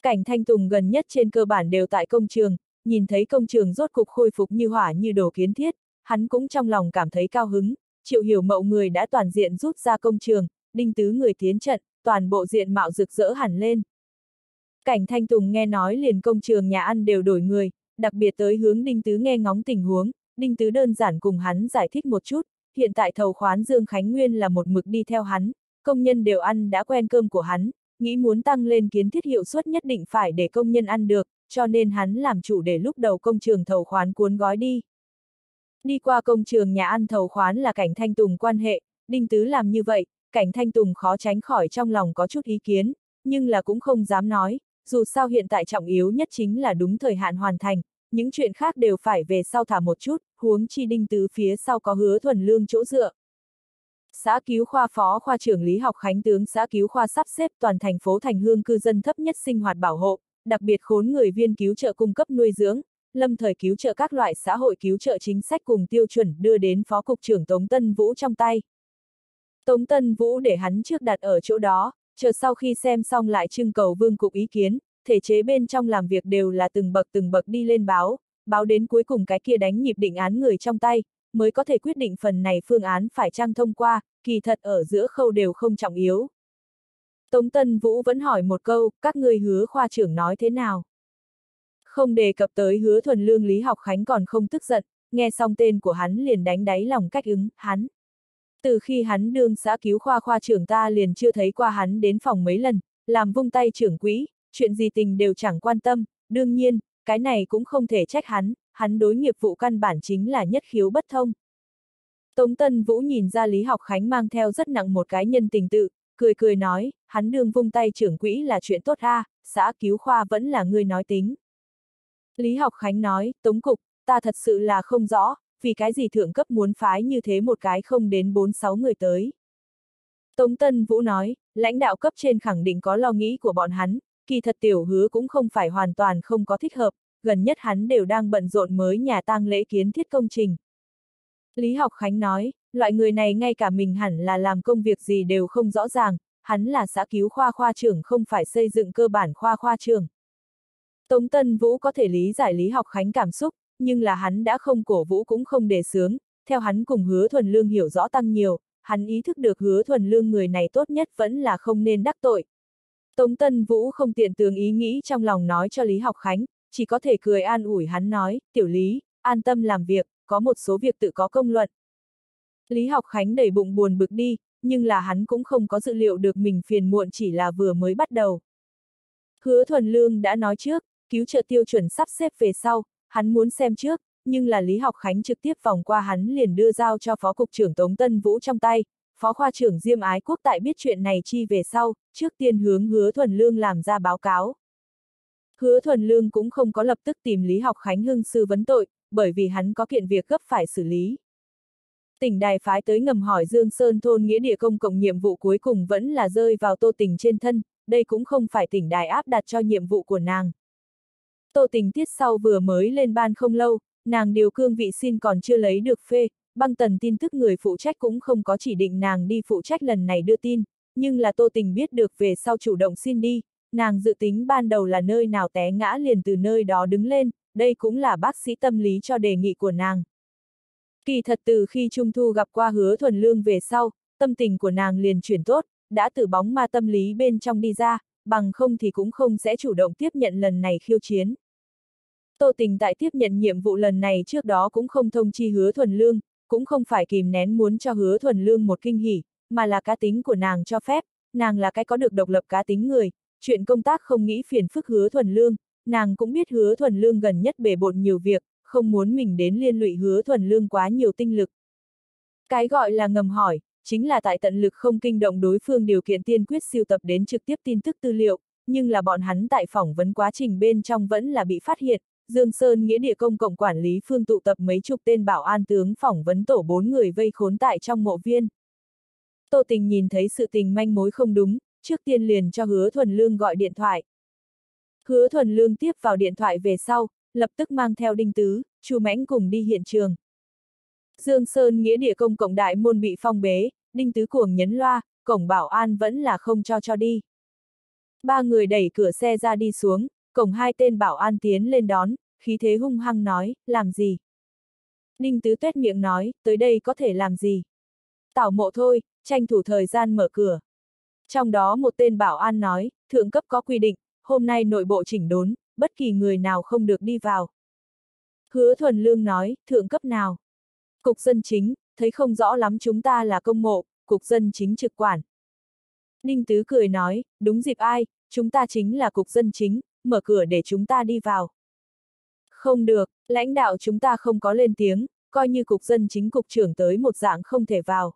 Cảnh Thanh Tùng gần nhất trên cơ bản đều tại công trường, nhìn thấy công trường rốt cục khôi phục như hỏa như đồ kiến thiết, hắn cũng trong lòng cảm thấy cao hứng, triệu hiểu mậu người đã toàn diện rút ra công trường, đinh tứ người tiến trận, toàn bộ diện mạo rực rỡ hẳn lên. Cảnh Thanh Tùng nghe nói liền công trường nhà ăn đều đổi người, đặc biệt tới hướng Đinh Tứ nghe ngóng tình huống, Đinh Tứ đơn giản cùng hắn giải thích một chút, hiện tại thầu khoán Dương Khánh Nguyên là một mực đi theo hắn, công nhân đều ăn đã quen cơm của hắn, nghĩ muốn tăng lên kiến thiết hiệu suất nhất định phải để công nhân ăn được, cho nên hắn làm chủ để lúc đầu công trường thầu khoán cuốn gói đi. Đi qua công trường nhà ăn thầu khoán là cảnh Thanh Tùng quan hệ, Đinh Tứ làm như vậy, cảnh Thanh Tùng khó tránh khỏi trong lòng có chút ý kiến, nhưng là cũng không dám nói, dù sao hiện tại trọng yếu nhất chính là đúng thời hạn hoàn thành, những chuyện khác đều phải về sau thả một chút, huống chi Đinh Tứ phía sau có hứa thuần lương chỗ dựa. Xã cứu khoa phó khoa trưởng Lý Học Khánh tướng xã cứu khoa sắp xếp toàn thành phố thành hương cư dân thấp nhất sinh hoạt bảo hộ, đặc biệt khốn người viên cứu trợ cung cấp nuôi dưỡng, lâm thời cứu trợ các loại xã hội cứu trợ chính sách cùng tiêu chuẩn đưa đến Phó Cục trưởng Tống Tân Vũ trong tay. Tống Tân Vũ để hắn trước đặt ở chỗ đó, chờ sau khi xem xong lại trưng cầu vương cục ý kiến, thể chế bên trong làm việc đều là từng bậc từng bậc đi lên báo, báo đến cuối cùng cái kia đánh nhịp định án người trong tay, mới có thể quyết định phần này phương án phải trang thông qua, kỳ thật ở giữa khâu đều không trọng yếu. Tống Tân Vũ vẫn hỏi một câu, các người hứa khoa trưởng nói thế nào? Không đề cập tới hứa thuần lương Lý Học Khánh còn không tức giận, nghe xong tên của hắn liền đánh đáy lòng cách ứng, hắn. Từ khi hắn đương xã cứu khoa khoa trưởng ta liền chưa thấy qua hắn đến phòng mấy lần, làm vung tay trưởng quỹ, chuyện gì tình đều chẳng quan tâm, đương nhiên, cái này cũng không thể trách hắn, hắn đối nghiệp vụ căn bản chính là nhất khiếu bất thông. Tống Tân Vũ nhìn ra Lý Học Khánh mang theo rất nặng một cái nhân tình tự, cười cười nói, hắn đương vung tay trưởng quỹ là chuyện tốt a, xã cứu khoa vẫn là người nói tính. Lý Học Khánh nói, Tống Cục, ta thật sự là không rõ, vì cái gì thượng cấp muốn phái như thế một cái không đến 4-6 người tới. Tống Tân Vũ nói, lãnh đạo cấp trên khẳng định có lo nghĩ của bọn hắn, kỳ thật tiểu hứa cũng không phải hoàn toàn không có thích hợp, gần nhất hắn đều đang bận rộn mới nhà tang lễ kiến thiết công trình. Lý Học Khánh nói, loại người này ngay cả mình hẳn là làm công việc gì đều không rõ ràng, hắn là xã cứu khoa khoa trưởng không phải xây dựng cơ bản khoa khoa trưởng. Tống Tân Vũ có thể lý giải Lý Học Khánh cảm xúc, nhưng là hắn đã không cổ vũ cũng không đề sướng, theo hắn cùng hứa thuần lương hiểu rõ tăng nhiều, hắn ý thức được hứa thuần lương người này tốt nhất vẫn là không nên đắc tội. Tống Tân Vũ không tiện tường ý nghĩ trong lòng nói cho Lý Học Khánh, chỉ có thể cười an ủi hắn nói, tiểu Lý, an tâm làm việc, có một số việc tự có công luận. Lý Học Khánh đầy bụng buồn bực đi, nhưng là hắn cũng không có dự liệu được mình phiền muộn chỉ là vừa mới bắt đầu. Hứa thuần lương đã nói trước, cứu trợ tiêu chuẩn sắp xếp về sau, hắn muốn xem trước, nhưng là Lý Học Khánh trực tiếp vòng qua hắn liền đưa giao cho Phó Cục trưởng Tống Tân Vũ trong tay, Phó Khoa trưởng Diêm Ái Quốc tại biết chuyện này chi về sau, trước tiên hướng hứa thuần lương làm ra báo cáo. Hứa thuần lương cũng không có lập tức tìm Lý Học Khánh hưng sư vấn tội, bởi vì hắn có kiện việc gấp phải xử lý. Tỉnh đài phái tới ngầm hỏi Dương Sơn thôn nghĩa địa công cộng nhiệm vụ cuối cùng vẫn là rơi vào tô tình trên thân, đây cũng không phải tỉnh đài áp đặt cho nhiệm vụ của nàng. Tô tình tiết sau vừa mới lên ban không lâu, nàng điều cương vị xin còn chưa lấy được phê, băng tần tin tức người phụ trách cũng không có chỉ định nàng đi phụ trách lần này đưa tin, nhưng là tô tình biết được về sau chủ động xin đi, nàng dự tính ban đầu là nơi nào té ngã liền từ nơi đó đứng lên, đây cũng là bác sĩ tâm lý cho đề nghị của nàng. Kỳ thật từ khi Trung Thu gặp qua hứa thuần lương về sau, tâm tình của nàng liền chuyển tốt, đã từ bóng ma tâm lý bên trong đi ra, bằng không thì cũng không sẽ chủ động tiếp nhận lần này khiêu chiến. Tô Tình tại tiếp nhận nhiệm vụ lần này trước đó cũng không thông chi hứa thuần lương, cũng không phải kìm nén muốn cho hứa thuần lương một kinh hỉ, mà là cá tính của nàng cho phép, nàng là cái có được độc lập cá tính người, chuyện công tác không nghĩ phiền phức hứa thuần lương, nàng cũng biết hứa thuần lương gần nhất bề bộn nhiều việc, không muốn mình đến liên lụy hứa thuần lương quá nhiều tinh lực. Cái gọi là ngầm hỏi, chính là tại tận lực không kinh động đối phương điều kiện tiên quyết siêu tập đến trực tiếp tin tức tư liệu, nhưng là bọn hắn tại phỏng vấn quá trình bên trong vẫn là bị phát hiện, Dương Sơn nghĩa địa công cộng quản lý phương tụ tập mấy chục tên bảo an tướng phỏng vấn tổ bốn người vây khốn tại trong mộ viên. Tô Tình nhìn thấy sự tình manh mối không đúng, trước tiên liền cho hứa thuần lương gọi điện thoại. Hứa thuần lương tiếp vào điện thoại về sau, lập tức mang theo đinh tứ, chu mãnh cùng đi hiện trường. Dương Sơn nghĩa địa công cộng đại môn bị phong bế, đinh tứ cuồng nhấn loa, cổng bảo an vẫn là không cho cho đi. Ba người đẩy cửa xe ra đi xuống, cổng hai tên bảo an tiến lên đón, khí thế hung hăng nói, làm gì? ninh tứ tuét miệng nói, tới đây có thể làm gì? Tảo mộ thôi, tranh thủ thời gian mở cửa. Trong đó một tên bảo an nói, thượng cấp có quy định, hôm nay nội bộ chỉnh đốn, bất kỳ người nào không được đi vào. Hứa thuần lương nói, thượng cấp nào? Cục dân chính, thấy không rõ lắm chúng ta là công mộ, cục dân chính trực quản. Ninh Tứ cười nói, đúng dịp ai, chúng ta chính là cục dân chính, mở cửa để chúng ta đi vào. Không được, lãnh đạo chúng ta không có lên tiếng, coi như cục dân chính cục trưởng tới một dạng không thể vào.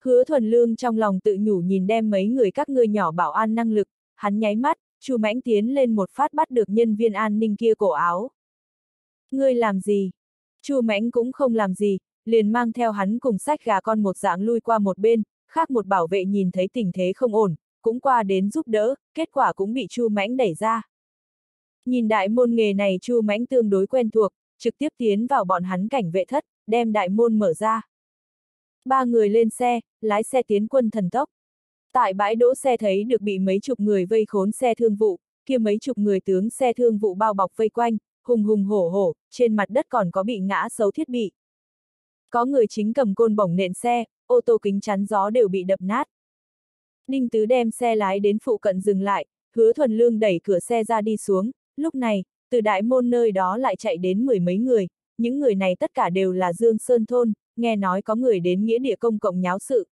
Hứa thuần lương trong lòng tự nhủ nhìn đem mấy người các ngươi nhỏ bảo an năng lực, hắn nháy mắt, chu mãnh tiến lên một phát bắt được nhân viên an ninh kia cổ áo. Ngươi làm gì? chu mãnh cũng không làm gì, liền mang theo hắn cùng sách gà con một dạng lui qua một bên, khác một bảo vệ nhìn thấy tình thế không ổn, cũng qua đến giúp đỡ, kết quả cũng bị chu mãnh đẩy ra. Nhìn đại môn nghề này chu mãnh tương đối quen thuộc, trực tiếp tiến vào bọn hắn cảnh vệ thất, đem đại môn mở ra. Ba người lên xe, lái xe tiến quân thần tốc. Tại bãi đỗ xe thấy được bị mấy chục người vây khốn xe thương vụ, kia mấy chục người tướng xe thương vụ bao bọc vây quanh, hùng hùng hổ hổ, trên mặt đất còn có bị ngã xấu thiết bị. Có người chính cầm côn bổng nện xe, ô tô kính chắn gió đều bị đập nát. Ninh Tứ đem xe lái đến phụ cận dừng lại, hứa thuần lương đẩy cửa xe ra đi xuống, lúc này, từ đại môn nơi đó lại chạy đến mười mấy người, những người này tất cả đều là Dương Sơn Thôn, nghe nói có người đến nghĩa địa công cộng nháo sự.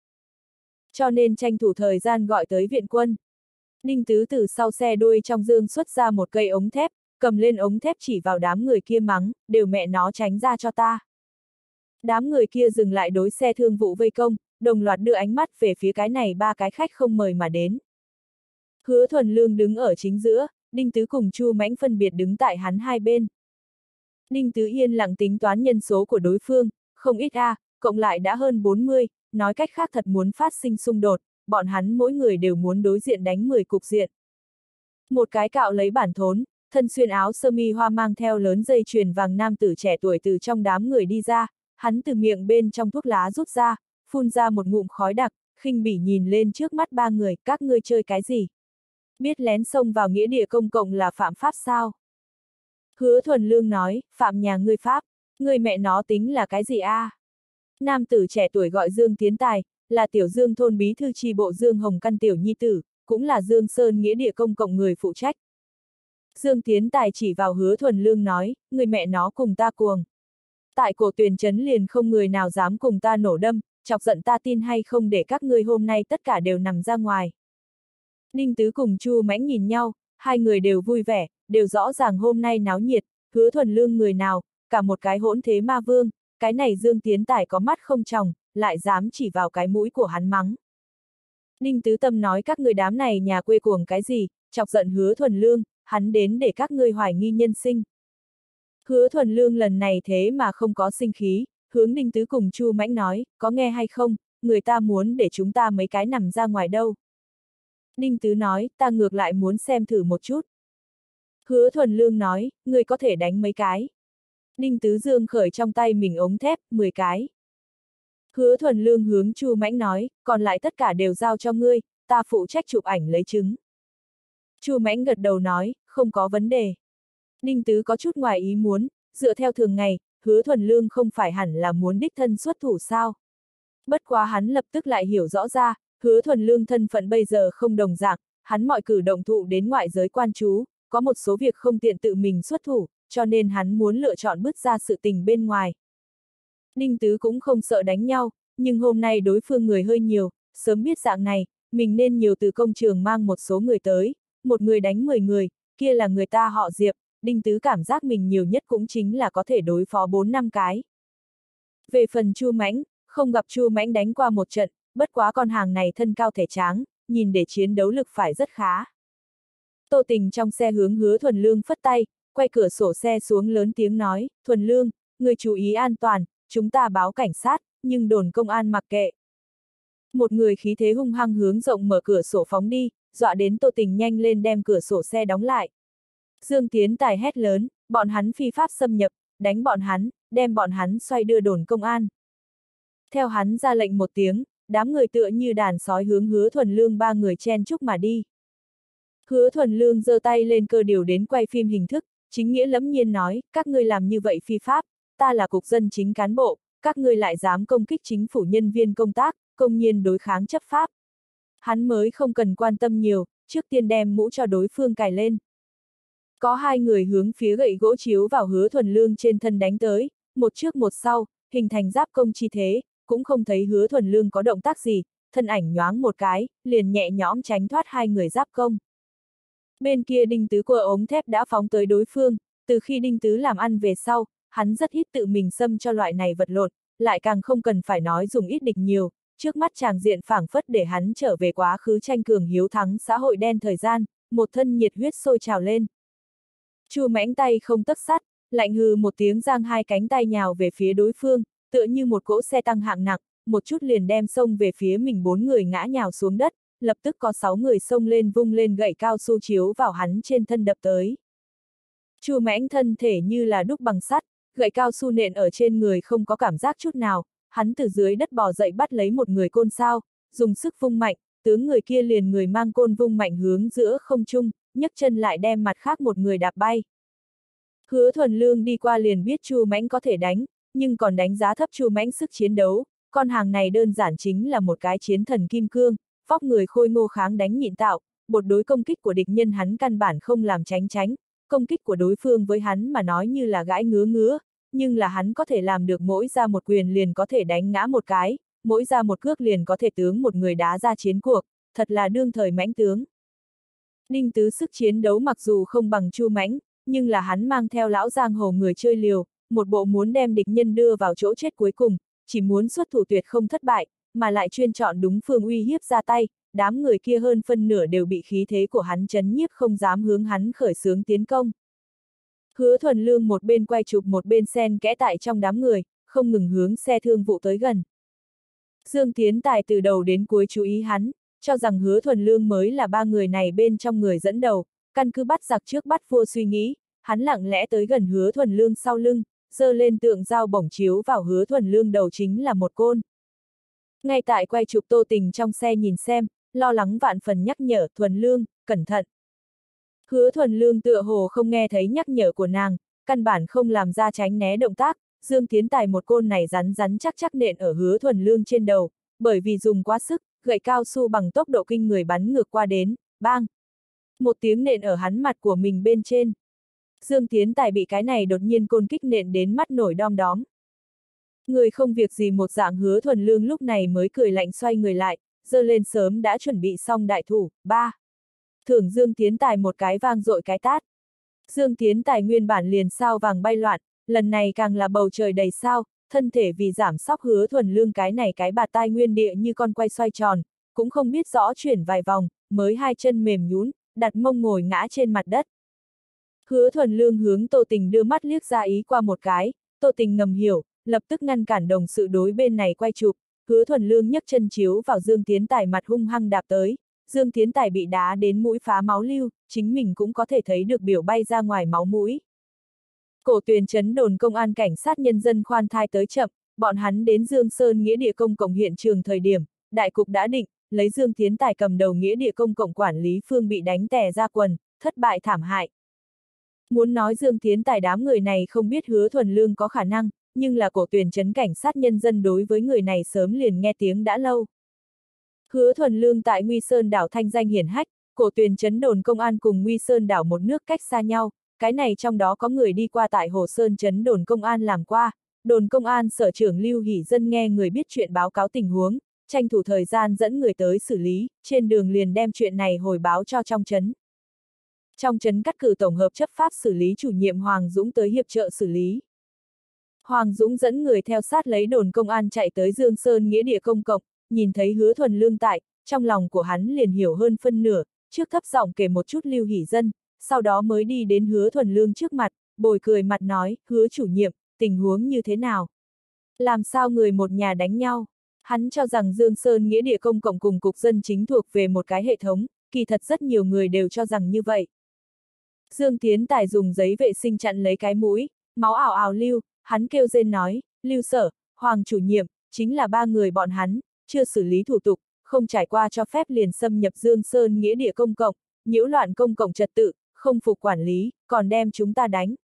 Cho nên tranh thủ thời gian gọi tới viện quân. Ninh Tứ từ sau xe đuôi trong dương xuất ra một cây ống thép, cầm lên ống thép chỉ vào đám người kia mắng, đều mẹ nó tránh ra cho ta. Đám người kia dừng lại đối xe thương vụ vây công, đồng loạt đưa ánh mắt về phía cái này ba cái khách không mời mà đến. Hứa thuần lương đứng ở chính giữa, Đinh Tứ cùng Chu Mãnh phân biệt đứng tại hắn hai bên. Đinh Tứ yên lặng tính toán nhân số của đối phương, không ít a, à, cộng lại đã hơn 40, nói cách khác thật muốn phát sinh xung đột, bọn hắn mỗi người đều muốn đối diện đánh 10 cục diện. Một cái cạo lấy bản thốn, thân xuyên áo sơ mi hoa mang theo lớn dây chuyền vàng nam tử trẻ tuổi từ trong đám người đi ra, hắn từ miệng bên trong thuốc lá rút ra, phun ra một ngụm khói đặc, khinh bỉ nhìn lên trước mắt ba người, các ngươi chơi cái gì? Biết lén xông vào nghĩa địa công cộng là phạm pháp sao? Hứa thuần lương nói, phạm nhà ngươi pháp, ngươi mẹ nó tính là cái gì a? À? Nam tử trẻ tuổi gọi Dương Tiến Tài, là tiểu Dương thôn bí thư tri bộ Dương Hồng Căn tiểu nhi tử, cũng là Dương Sơn nghĩa địa công cộng người phụ trách. Dương Tiến Tài chỉ vào hứa thuần lương nói, người mẹ nó cùng ta cuồng. Tại cổ tuyển chấn liền không người nào dám cùng ta nổ đâm, chọc giận ta tin hay không để các ngươi hôm nay tất cả đều nằm ra ngoài. Ninh Tứ cùng Chu Mãnh nhìn nhau, hai người đều vui vẻ, đều rõ ràng hôm nay náo nhiệt, hứa thuần lương người nào, cả một cái hỗn thế ma vương, cái này Dương Tiến Tài có mắt không tròng, lại dám chỉ vào cái mũi của hắn mắng. Ninh Tứ Tâm nói các người đám này nhà quê cuồng cái gì, chọc giận hứa thuần lương, hắn đến để các ngươi hoài nghi nhân sinh. Hứa thuần lương lần này thế mà không có sinh khí, hướng Ninh Tứ cùng Chu Mãnh nói, có nghe hay không, người ta muốn để chúng ta mấy cái nằm ra ngoài đâu. Ninh Tứ nói, ta ngược lại muốn xem thử một chút. Hứa thuần lương nói, người có thể đánh mấy cái. Ninh Tứ Dương khởi trong tay mình ống thép, 10 cái. Hứa thuần lương hướng Chu Mãnh nói, còn lại tất cả đều giao cho ngươi, ta phụ trách chụp ảnh lấy chứng. Chu Mãnh gật đầu nói, không có vấn đề. Ninh Tứ có chút ngoài ý muốn, dựa theo thường ngày, hứa thuần lương không phải hẳn là muốn đích thân xuất thủ sao. Bất quá hắn lập tức lại hiểu rõ ra, hứa thuần lương thân phận bây giờ không đồng dạng, hắn mọi cử động thụ đến ngoại giới quan chú, có một số việc không tiện tự mình xuất thủ, cho nên hắn muốn lựa chọn bước ra sự tình bên ngoài. Ninh Tứ cũng không sợ đánh nhau, nhưng hôm nay đối phương người hơi nhiều, sớm biết dạng này, mình nên nhiều từ công trường mang một số người tới, một người đánh 10 người, kia là người ta họ Diệp, Đinh Tứ cảm giác mình nhiều nhất cũng chính là có thể đối phó 4 năm cái. Về phần Chu Mãnh, không gặp Chu Mãnh đánh qua một trận, bất quá con hàng này thân cao thể tráng, nhìn để chiến đấu lực phải rất khá. Tô Tình trong xe hướng hứa Thuần Lương phất tay, quay cửa sổ xe xuống lớn tiếng nói, Thuần Lương, người chú ý an toàn, chúng ta báo cảnh sát, nhưng đồn công an mặc kệ. Một người khí thế hung hăng hướng rộng mở cửa sổ phóng đi, dọa đến Tô Tình nhanh lên đem cửa sổ xe đóng lại. Dương Tiến Tài hét lớn, bọn hắn phi pháp xâm nhập, đánh bọn hắn, đem bọn hắn xoay đưa đồn công an. Theo hắn ra lệnh một tiếng, đám người tựa như đàn sói hướng hứa thuần lương ba người chen chúc mà đi. Hứa thuần lương giơ tay lên cơ điều đến quay phim hình thức, chính nghĩa lẫm nhiên nói, các ngươi làm như vậy phi pháp, ta là cục dân chính cán bộ, các ngươi lại dám công kích chính phủ nhân viên công tác, công nhiên đối kháng chấp pháp. Hắn mới không cần quan tâm nhiều, trước tiên đem mũ cho đối phương cài lên. Có hai người hướng phía gậy gỗ chiếu vào hứa thuần lương trên thân đánh tới, một trước một sau, hình thành giáp công chi thế, cũng không thấy hứa thuần lương có động tác gì, thân ảnh nhoáng một cái, liền nhẹ nhõm tránh thoát hai người giáp công. Bên kia đinh tứ của ống thép đã phóng tới đối phương, từ khi đinh tứ làm ăn về sau, hắn rất ít tự mình xâm cho loại này vật lộn, lại càng không cần phải nói dùng ít địch nhiều, trước mắt chàng diện phảng phất để hắn trở về quá khứ tranh cường hiếu thắng xã hội đen thời gian, một thân nhiệt huyết sôi trào lên. Chu mãnh tay không tất sắt, lạnh hừ một tiếng giang hai cánh tay nhào về phía đối phương, tựa như một cỗ xe tăng hạng nặng, một chút liền đem sông về phía mình bốn người ngã nhào xuống đất, lập tức có sáu người xông lên vung lên gậy cao su chiếu vào hắn trên thân đập tới. Chu mãnh thân thể như là đúc bằng sắt, gậy cao su nện ở trên người không có cảm giác chút nào, hắn từ dưới đất bò dậy bắt lấy một người côn sao, dùng sức vung mạnh, tướng người kia liền người mang côn vung mạnh hướng giữa không trung, nhấc chân lại đem mặt khác một người đạp bay. Hứa thuần lương đi qua liền biết Chu Mãnh có thể đánh, nhưng còn đánh giá thấp Chu Mãnh sức chiến đấu, con hàng này đơn giản chính là một cái chiến thần kim cương, vóc người khôi ngô kháng đánh nhịn tạo, một đối công kích của địch nhân hắn căn bản không làm tránh tránh, công kích của đối phương với hắn mà nói như là gãi ngứa ngứa, nhưng là hắn có thể làm được mỗi ra một quyền liền có thể đánh ngã một cái, mỗi ra một cước liền có thể tướng một người đá ra chiến cuộc, thật là đương thời mãnh tướng. Ninh Tứ sức chiến đấu mặc dù không bằng Chu Mãnh, nhưng là hắn mang theo lão giang hồ người chơi liều, một bộ muốn đem địch nhân đưa vào chỗ chết cuối cùng, chỉ muốn xuất thủ tuyệt không thất bại, mà lại chuyên chọn đúng phương uy hiếp ra tay, đám người kia hơn phân nửa đều bị khí thế của hắn chấn nhiếp không dám hướng hắn khởi xướng tiến công. Hứa thuần lương một bên quay chụp một bên sen kẽ tại trong đám người, không ngừng hướng xe thương vụ tới gần. Dương Tiến Tài từ đầu đến cuối chú ý hắn, cho rằng hứa thuần lương mới là ba người này bên trong người dẫn đầu, căn cứ bắt giặc trước bắt vua suy nghĩ, hắn lặng lẽ tới gần hứa thuần lương sau lưng, dơ lên tượng dao bổng chiếu vào hứa thuần lương đầu chính là một côn. Ngay tại quay chụp tô tình trong xe nhìn xem, lo lắng vạn phần nhắc nhở thuần lương, cẩn thận. Hứa thuần lương tựa hồ không nghe thấy nhắc nhở của nàng, căn bản không làm ra tránh né động tác, Dương Tiến Tài một côn này rắn rắn chắc chắc nện ở hứa thuần lương trên đầu, bởi vì dùng quá sức, gậy cao su bằng tốc độ kinh người bắn ngược qua đến, bang. Một tiếng nện ở hắn mặt của mình bên trên. Dương Tiến Tài bị cái này đột nhiên côn kích nện đến mắt nổi đom đóm. Người không việc gì một dạng hứa thuần lương lúc này mới cười lạnh xoay người lại, dơ lên sớm đã chuẩn bị xong đại thủ, ba. Thưởng Dương Tiến Tài một cái vang dội cái tát. Dương Tiến Tài nguyên bản liền sao vàng bay loạn, lần này càng là bầu trời đầy sao, thân thể vì giảm sóc hứa thuần lương cái này cái bạt tai nguyên địa như con quay xoay tròn, cũng không biết rõ chuyển vài vòng, mới hai chân mềm nhún, đặt mông ngồi ngã trên mặt đất. Hứa thuần lương hướng tô tình đưa mắt liếc ra ý qua một cái, tô tình ngầm hiểu, lập tức ngăn cản đồng sự đối bên này quay chụp, hứa thuần lương nhấc chân chiếu vào Dương Tiến Tài mặt hung hăng đạp tới, Dương Tiến Tài bị đá đến mũi phá máu lưu, chính mình cũng có thể thấy được biểu bay ra ngoài máu mũi. Cổ tuyền chấn đồn công an cảnh sát nhân dân khoan thai tới chậm, bọn hắn đến Dương Sơn nghĩa địa công cộng hiện trường thời điểm, đại cục đã định, lấy Dương Tiến Tài cầm đầu nghĩa địa công cộng quản lý phương bị đánh tè ra quần, thất bại thảm hại. Muốn nói Dương Tiến Tài đám người này không biết hứa thuần lương có khả năng, nhưng là cổ tuyển chấn cảnh sát nhân dân đối với người này sớm liền nghe tiếng đã lâu. Hứa thuần lương tại Nguy Sơn đảo thanh danh hiển hách, cổ tuyển chấn đồn công an cùng Nguy Sơn đảo một nước cách xa nhau, cái này trong đó có người đi qua tại Hồ Sơn Trấn đồn công an làm qua, đồn công an sở trưởng Lưu Hỷ Dân nghe người biết chuyện báo cáo tình huống, tranh thủ thời gian dẫn người tới xử lý, trên đường liền đem chuyện này hồi báo cho trong trấn. Trong trấn cắt cử tổng hợp chấp pháp xử lý chủ nhiệm Hoàng Dũng tới hiệp trợ xử lý. Hoàng Dũng dẫn người theo sát lấy đồn công an chạy tới Dương Sơn nghĩa địa công cộng, nhìn thấy hứa thuần lương tại, trong lòng của hắn liền hiểu hơn phân nửa, trước thấp giọng kể một chút lưu hỷ dân, sau đó mới đi đến hứa thuần lương trước mặt, bồi cười mặt nói, hứa chủ nhiệm, tình huống như thế nào? Làm sao người một nhà đánh nhau? Hắn cho rằng Dương Sơn nghĩa địa công cộng cùng cục dân chính thuộc về một cái hệ thống, kỳ thật rất nhiều người đều cho rằng như vậy. Dương Tiến Tài dùng giấy vệ sinh chặn lấy cái mũi, máu ảo ảo lưu, hắn kêu rên nói, lưu sở, hoàng chủ nhiệm, chính là ba người bọn hắn, chưa xử lý thủ tục, không trải qua cho phép liền xâm nhập Dương Sơn nghĩa địa công cộng, nhiễu loạn công cộng trật tự, không phục quản lý, còn đem chúng ta đánh.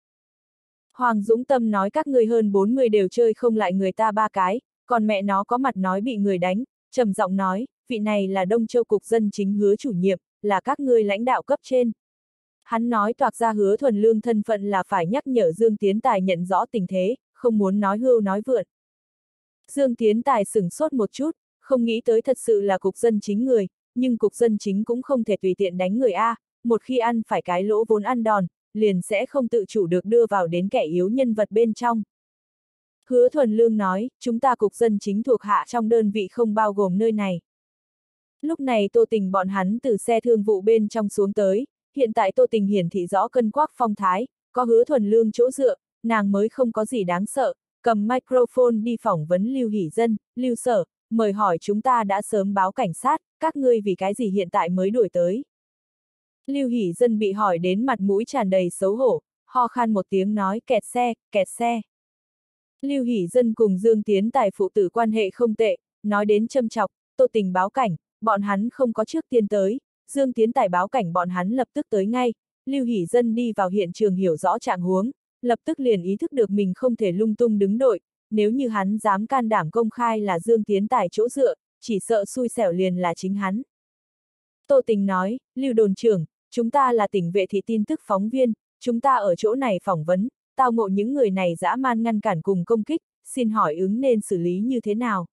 Hoàng Dũng Tâm nói các ngươi hơn 40 đều chơi không lại người ta ba cái, còn mẹ nó có mặt nói bị người đánh, trầm giọng nói, vị này là Đông Châu Cục Dân Chính hứa chủ nhiệm, là các ngươi lãnh đạo cấp trên. Hắn nói toạc ra hứa thuần lương thân phận là phải nhắc nhở Dương Tiến Tài nhận rõ tình thế, không muốn nói hưu nói vượn. Dương Tiến Tài sửng sốt một chút, không nghĩ tới thật sự là cục dân chính người, nhưng cục dân chính cũng không thể tùy tiện đánh người A, một khi ăn phải cái lỗ vốn ăn đòn, liền sẽ không tự chủ được đưa vào đến kẻ yếu nhân vật bên trong. Hứa Thuần Lương nói, chúng ta cục dân chính thuộc hạ trong đơn vị không bao gồm nơi này. Lúc này Tô Tình bọn hắn từ xe thương vụ bên trong xuống tới, hiện tại Tô Tình hiển thị rõ cân quắc phong thái, có hứa Thuần Lương chỗ dựa, nàng mới không có gì đáng sợ, cầm microphone đi phỏng vấn Lưu Hỷ Dân, Lưu Sở, mời hỏi chúng ta đã sớm báo cảnh sát, các ngươi vì cái gì hiện tại mới đuổi tới. Lưu Hỷ Dân bị hỏi đến mặt mũi tràn đầy xấu hổ, ho khan một tiếng nói kẹt xe, kẹt xe. Lưu Hỷ Dân cùng Dương Tiến Tài phụ tử quan hệ không tệ, nói đến châm chọc, tô tình báo cảnh, bọn hắn không có trước tiên tới, Dương Tiến Tài báo cảnh bọn hắn lập tức tới ngay, Lưu Hỷ Dân đi vào hiện trường hiểu rõ trạng huống, lập tức liền ý thức được mình không thể lung tung đứng đội, nếu như hắn dám can đảm công khai là Dương Tiến Tài chỗ dựa, chỉ sợ xui xẻo liền là chính hắn. Tô Tình nói, Lưu đồn trưởng, chúng ta là tỉnh vệ thị tin tức phóng viên, chúng ta ở chỗ này phỏng vấn, tao ngộ những người này dã man ngăn cản cùng công kích, xin hỏi ứng nên xử lý như thế nào?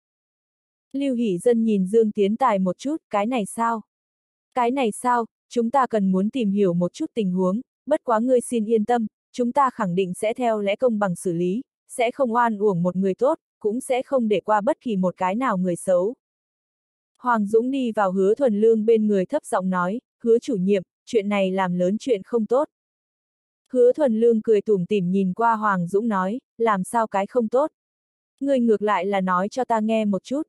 Lưu Hỷ Dân nhìn Dương Tiến Tài một chút, cái này sao? Cái này sao, chúng ta cần muốn tìm hiểu một chút tình huống, bất quá ngươi xin yên tâm, chúng ta khẳng định sẽ theo lẽ công bằng xử lý, sẽ không oan uổng một người tốt, cũng sẽ không để qua bất kỳ một cái nào người xấu. Hoàng Dũng đi vào hứa thuần lương bên người thấp giọng nói, hứa chủ nhiệm, chuyện này làm lớn chuyện không tốt. Hứa thuần lương cười tủm tỉm nhìn qua Hoàng Dũng nói, làm sao cái không tốt. Người ngược lại là nói cho ta nghe một chút.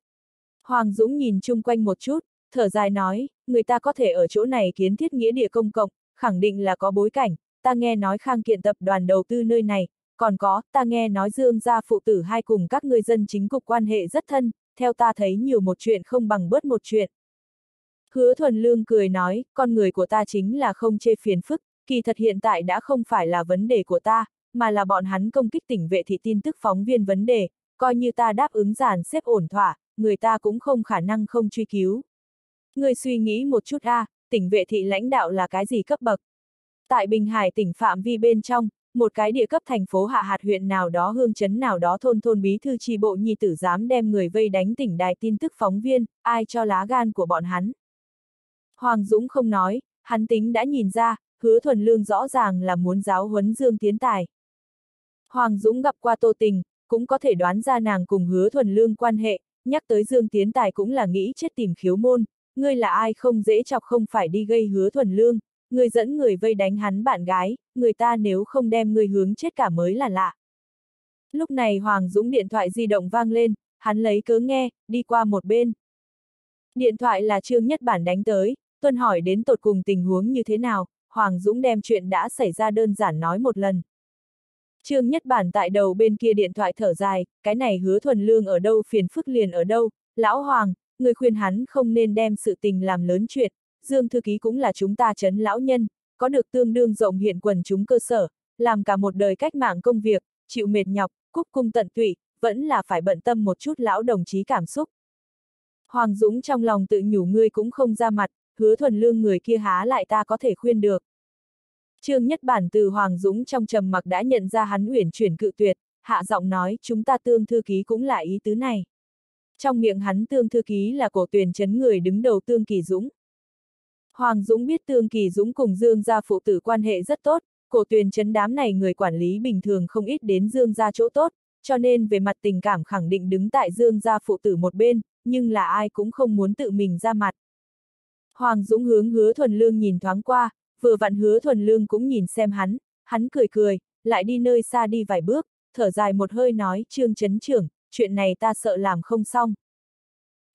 Hoàng Dũng nhìn chung quanh một chút, thở dài nói, người ta có thể ở chỗ này kiến thiết nghĩa địa công cộng, khẳng định là có bối cảnh, ta nghe nói khang kiện tập đoàn đầu tư nơi này, còn có, ta nghe nói Dương gia phụ tử hai cùng các người dân chính cục quan hệ rất thân, theo ta thấy nhiều một chuyện không bằng bớt một chuyện. Hứa thuần lương cười nói, con người của ta chính là không chê phiền phức, kỳ thật hiện tại đã không phải là vấn đề của ta, mà là bọn hắn công kích tỉnh vệ thị tin tức phóng viên vấn đề, coi như ta đáp ứng giản xếp ổn thỏa, người ta cũng không khả năng không truy cứu. Người suy nghĩ một chút a, à, tỉnh vệ thị lãnh đạo là cái gì cấp bậc? Tại Bình Hải tỉnh phạm vi bên trong, một cái địa cấp thành phố hạ hạt huyện nào đó hương chấn nào đó thôn thôn bí thư tri bộ nhi tử dám đem người vây đánh tỉnh đài tin tức phóng viên, ai cho lá gan của bọn hắn. Hoàng Dũng không nói, hắn tính đã nhìn ra, hứa thuần lương rõ ràng là muốn giáo huấn Dương Tiến Tài. Hoàng Dũng gặp qua Tô Tình, cũng có thể đoán ra nàng cùng hứa thuần lương quan hệ, nhắc tới Dương Tiến Tài cũng là nghĩ chết tìm khiếu môn, ngươi là ai không dễ chọc không phải đi gây hứa thuần lương, ngươi dẫn người vây đánh hắn bạn gái, người ta nếu không đem ngươi hướng chết cả mới là lạ. Lúc này Hoàng Dũng điện thoại di động vang lên, hắn lấy cớ nghe, đi qua một bên. Điện thoại là Trương Nhất Bản đánh tới, tuân hỏi đến tột cùng tình huống như thế nào, Hoàng Dũng đem chuyện đã xảy ra đơn giản nói một lần. Trương Nhất Bản tại đầu bên kia điện thoại thở dài, cái này hứa thuần lương ở đâu phiền phức liền ở đâu, lão Hoàng, người khuyên hắn không nên đem sự tình làm lớn chuyện, Dương Thư Ký cũng là chúng ta chấn lão nhân, có được tương đương rộng hiện quần chúng cơ sở, làm cả một đời cách mạng công việc, chịu mệt nhọc, cúc cung tận tụy, vẫn là phải bận tâm một chút lão đồng chí cảm xúc. Hoàng Dũng trong lòng tự nhủ ngươi cũng không ra mặt, hứa thuần lương người kia há lại ta có thể khuyên được. Trương Nhất Bản từ Hoàng Dũng trong trầm mặc đã nhận ra hắn uyển chuyển cự tuyệt, hạ giọng nói chúng ta tương thư ký cũng là ý tứ này. Trong miệng hắn tương thư ký là cổ tuyển chấn người đứng đầu tương kỳ dũng. Hoàng Dũng biết tương kỳ dũng cùng Dương gia phụ tử quan hệ rất tốt, cổ tuyển chấn đám này người quản lý bình thường không ít đến Dương gia chỗ tốt, cho nên về mặt tình cảm khẳng định đứng tại Dương gia phụ tử một bên, nhưng là ai cũng không muốn tự mình ra mặt. Hoàng Dũng hướng hứa thuần lương nhìn thoáng qua, vừa vặn hứa thuần lương cũng nhìn xem hắn, hắn cười cười, lại đi nơi xa đi vài bước, thở dài một hơi nói trương chấn trưởng, chuyện này ta sợ làm không xong.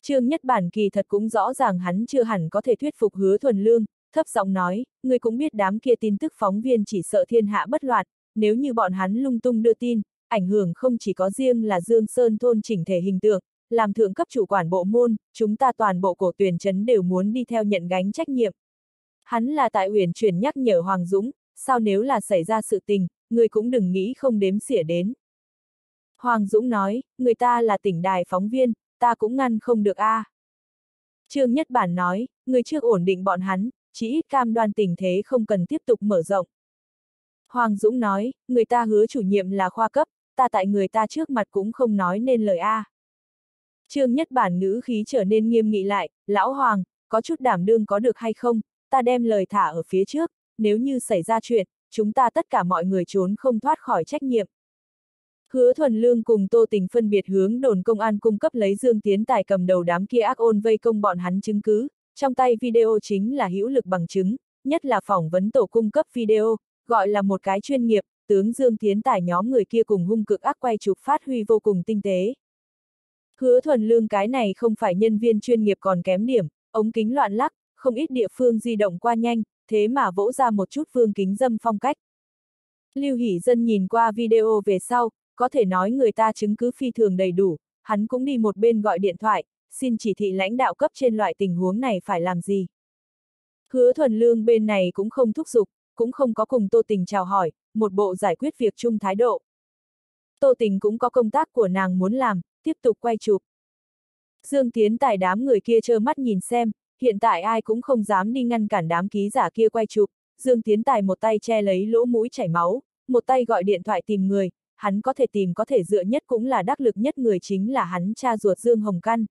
Trương Nhất Bản kỳ thật cũng rõ ràng hắn chưa hẳn có thể thuyết phục hứa thuần lương, thấp giọng nói, người cũng biết đám kia tin tức phóng viên chỉ sợ thiên hạ bất loạn, nếu như bọn hắn lung tung đưa tin, ảnh hưởng không chỉ có riêng là Dương Sơn thôn chỉnh thể hình tượng, làm thượng cấp chủ quản bộ môn, chúng ta toàn bộ cổ tuyển chấn đều muốn đi theo nhận gánh trách nhiệm. Hắn là tại uyển chuyển nhắc nhở Hoàng Dũng, sao nếu là xảy ra sự tình, người cũng đừng nghĩ không đếm xỉa đến. Hoàng Dũng nói, người ta là tỉnh đài phóng viên, ta cũng ngăn không được a. À. Trương Nhất Bản nói, người trước ổn định bọn hắn, chỉ ít cam đoan tình thế không cần tiếp tục mở rộng. Hoàng Dũng nói, người ta hứa chủ nhiệm là khoa cấp, ta tại người ta trước mặt cũng không nói nên lời A. Trương Nhất Bản ngữ khí trở nên nghiêm nghị lại, lão Hoàng, có chút đảm đương có được hay không, ta đem lời thả ở phía trước, nếu như xảy ra chuyện, chúng ta tất cả mọi người trốn không thoát khỏi trách nhiệm. Hứa thuần lương cùng Tô Tình phân biệt hướng đồn công an cung cấp lấy Dương Tiến Tài cầm đầu đám kia ác ôn vây công bọn hắn chứng cứ, trong tay video chính là hữu lực bằng chứng, nhất là phỏng vấn tổ cung cấp video, gọi là một cái chuyên nghiệp, tướng Dương Tiến Tài nhóm người kia cùng hung cực ác quay chụp phát huy vô cùng tinh tế. Hứa thuần lương cái này không phải nhân viên chuyên nghiệp còn kém điểm, ống kính loạn lắc, không ít địa phương di động qua nhanh, thế mà vỗ ra một chút vương kính dâm phong cách. Lưu Hỷ Dân nhìn qua video về sau, có thể nói người ta chứng cứ phi thường đầy đủ, hắn cũng đi một bên gọi điện thoại, xin chỉ thị lãnh đạo cấp trên loại tình huống này phải làm gì. Hứa thuần lương bên này cũng không thúc giục, cũng không có cùng Tô Tình chào hỏi, một bộ giải quyết việc chung thái độ. Tô Tình cũng có công tác của nàng muốn làm, tiếp tục quay chụp. Dương Tiến Tài đám người kia trơ mắt nhìn xem, hiện tại ai cũng không dám đi ngăn cản đám ký giả kia quay chụp, Dương Tiến Tài một tay che lấy lỗ mũi chảy máu, một tay gọi điện thoại tìm người, hắn có thể tìm có thể dựa nhất cũng là đắc lực nhất người chính là hắn cha ruột Dương Hồng Căn.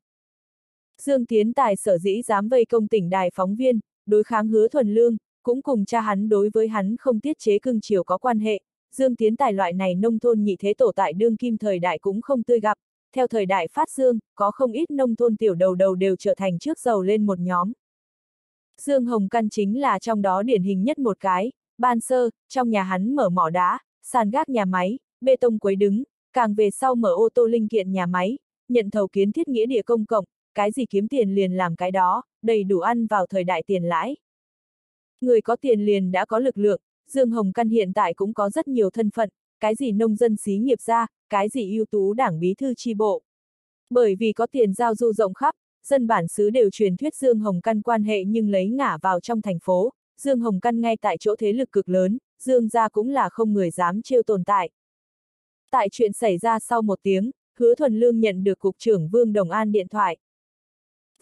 Dương Tiến Tài sở dĩ dám vây công tỉnh đài phóng viên, đối kháng hứa thuần lương, cũng cùng cha hắn đối với hắn không tiết chế cưng chiều có quan hệ, Dương Tiến Tài loại này nông thôn nhị thế tổ tại đương kim thời đại cũng không tươi gặp, theo thời đại phát dương, có không ít nông thôn tiểu đầu đầu đều trở thành trước giàu lên một nhóm. Dương Hồng Căn chính là trong đó điển hình nhất một cái, ban sơ, trong nhà hắn mở mỏ đá, sàn gác nhà máy, bê tông quấy đứng, càng về sau mở ô tô linh kiện nhà máy, nhận thầu kiến thiết nghĩa địa công cộng, cái gì kiếm tiền liền làm cái đó, đầy đủ ăn vào thời đại tiền lãi. Người có tiền liền đã có lực lượng, Dương Hồng Căn hiện tại cũng có rất nhiều thân phận, cái gì nông dân xí nghiệp ra, cái gì ưu tú đảng bí thư tri bộ. Bởi vì có tiền giao du rộng khắp, dân bản xứ đều truyền thuyết Dương Hồng Căn quan hệ nhưng lấy ngả vào trong thành phố, Dương Hồng Căn ngay tại chỗ thế lực cực lớn, Dương gia cũng là không người dám trêu tồn tại. Tại chuyện xảy ra sau một tiếng, hứa thuần lương nhận được cục trưởng Vương Đồng An điện thoại.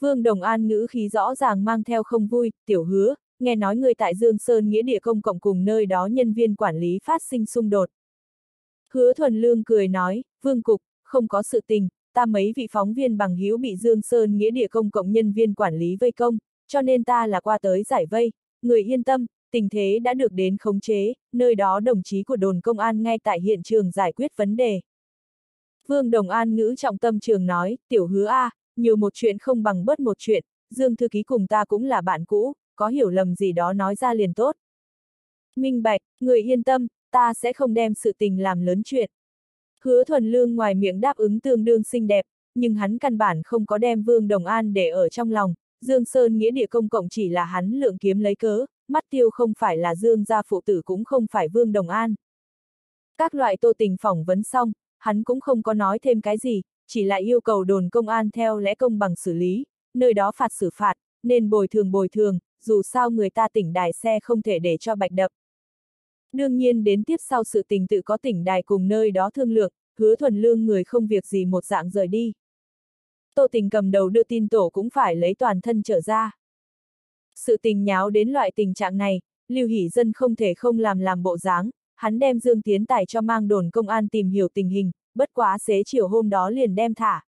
Vương Đồng An ngữ khí rõ ràng mang theo không vui, tiểu hứa, nghe nói người tại Dương Sơn nghĩa địa công cộng cùng nơi đó nhân viên quản lý phát sinh xung đột. Hứa thuần lương cười nói, Vương Cục, không có sự tình, ta mấy vị phóng viên bằng hữu bị Dương Sơn nghĩa địa công cộng nhân viên quản lý vây công, cho nên ta là qua tới giải vây, người yên tâm, tình thế đã được đến khống chế, nơi đó đồng chí của đồn công an ngay tại hiện trường giải quyết vấn đề. Vương Đồng An ngữ trọng tâm trường nói, tiểu hứa A, nhiều một chuyện không bằng bớt một chuyện, Dương Thư Ký cùng ta cũng là bạn cũ, có hiểu lầm gì đó nói ra liền tốt. Minh Bạch, người yên tâm, ta sẽ không đem sự tình làm lớn chuyện. Hứa thuần lương ngoài miệng đáp ứng tương đương xinh đẹp, nhưng hắn căn bản không có đem Vương Đồng An để ở trong lòng, Dương Sơn nghĩa địa công cộng chỉ là hắn lượng kiếm lấy cớ, mắt tiêu không phải là Dương gia phụ tử cũng không phải Vương Đồng An. Các loại tô tình phỏng vấn xong, hắn cũng không có nói thêm cái gì, chỉ là yêu cầu đồn công an theo lẽ công bằng xử lý, nơi đó phạt xử phạt, nên bồi thường bồi thường, dù sao người ta tỉnh đài xe không thể để cho bạch đập. Đương nhiên đến tiếp sau sự tình tự có tỉnh đài cùng nơi đó thương lượng, hứa thuần lương người không việc gì một dạng rời đi. Tô tình cầm đầu đưa tin tổ cũng phải lấy toàn thân trở ra. Sự tình nháo đến loại tình trạng này, Lưu Hỷ Dân không thể không làm làm bộ dáng, hắn đem Dương Tiến Tài cho mang đồn công an tìm hiểu tình hình, bất quá xế chiều hôm đó liền đem thả.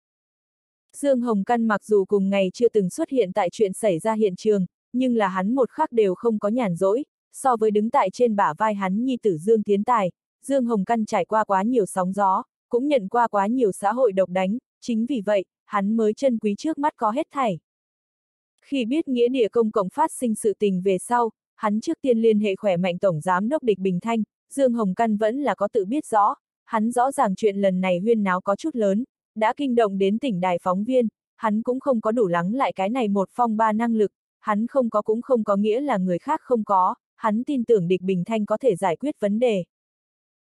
Dương Hồng Căn mặc dù cùng ngày chưa từng xuất hiện tại chuyện xảy ra hiện trường, nhưng là hắn một khắc đều không có nhàn rỗi, so với đứng tại trên bả vai hắn nhi tử Dương Tiến Tài, Dương Hồng Căn trải qua quá nhiều sóng gió, cũng nhận qua quá nhiều xã hội độc đánh, chính vì vậy, hắn mới chân quý trước mắt có hết thảy. Khi biết nghĩa địa công cộng phát sinh sự tình về sau, hắn trước tiên liên hệ khỏe mạnh Tổng Giám Đốc Địch Bình Thanh, Dương Hồng Căn vẫn là có tự biết rõ, hắn rõ ràng chuyện lần này huyên náo có chút lớn, đã kinh động đến tỉnh đài phóng viên, hắn cũng không có đủ lắng lại cái này một phong ba năng lực, hắn không có cũng không có nghĩa là người khác không có, hắn tin tưởng Địch Bình Thanh có thể giải quyết vấn đề.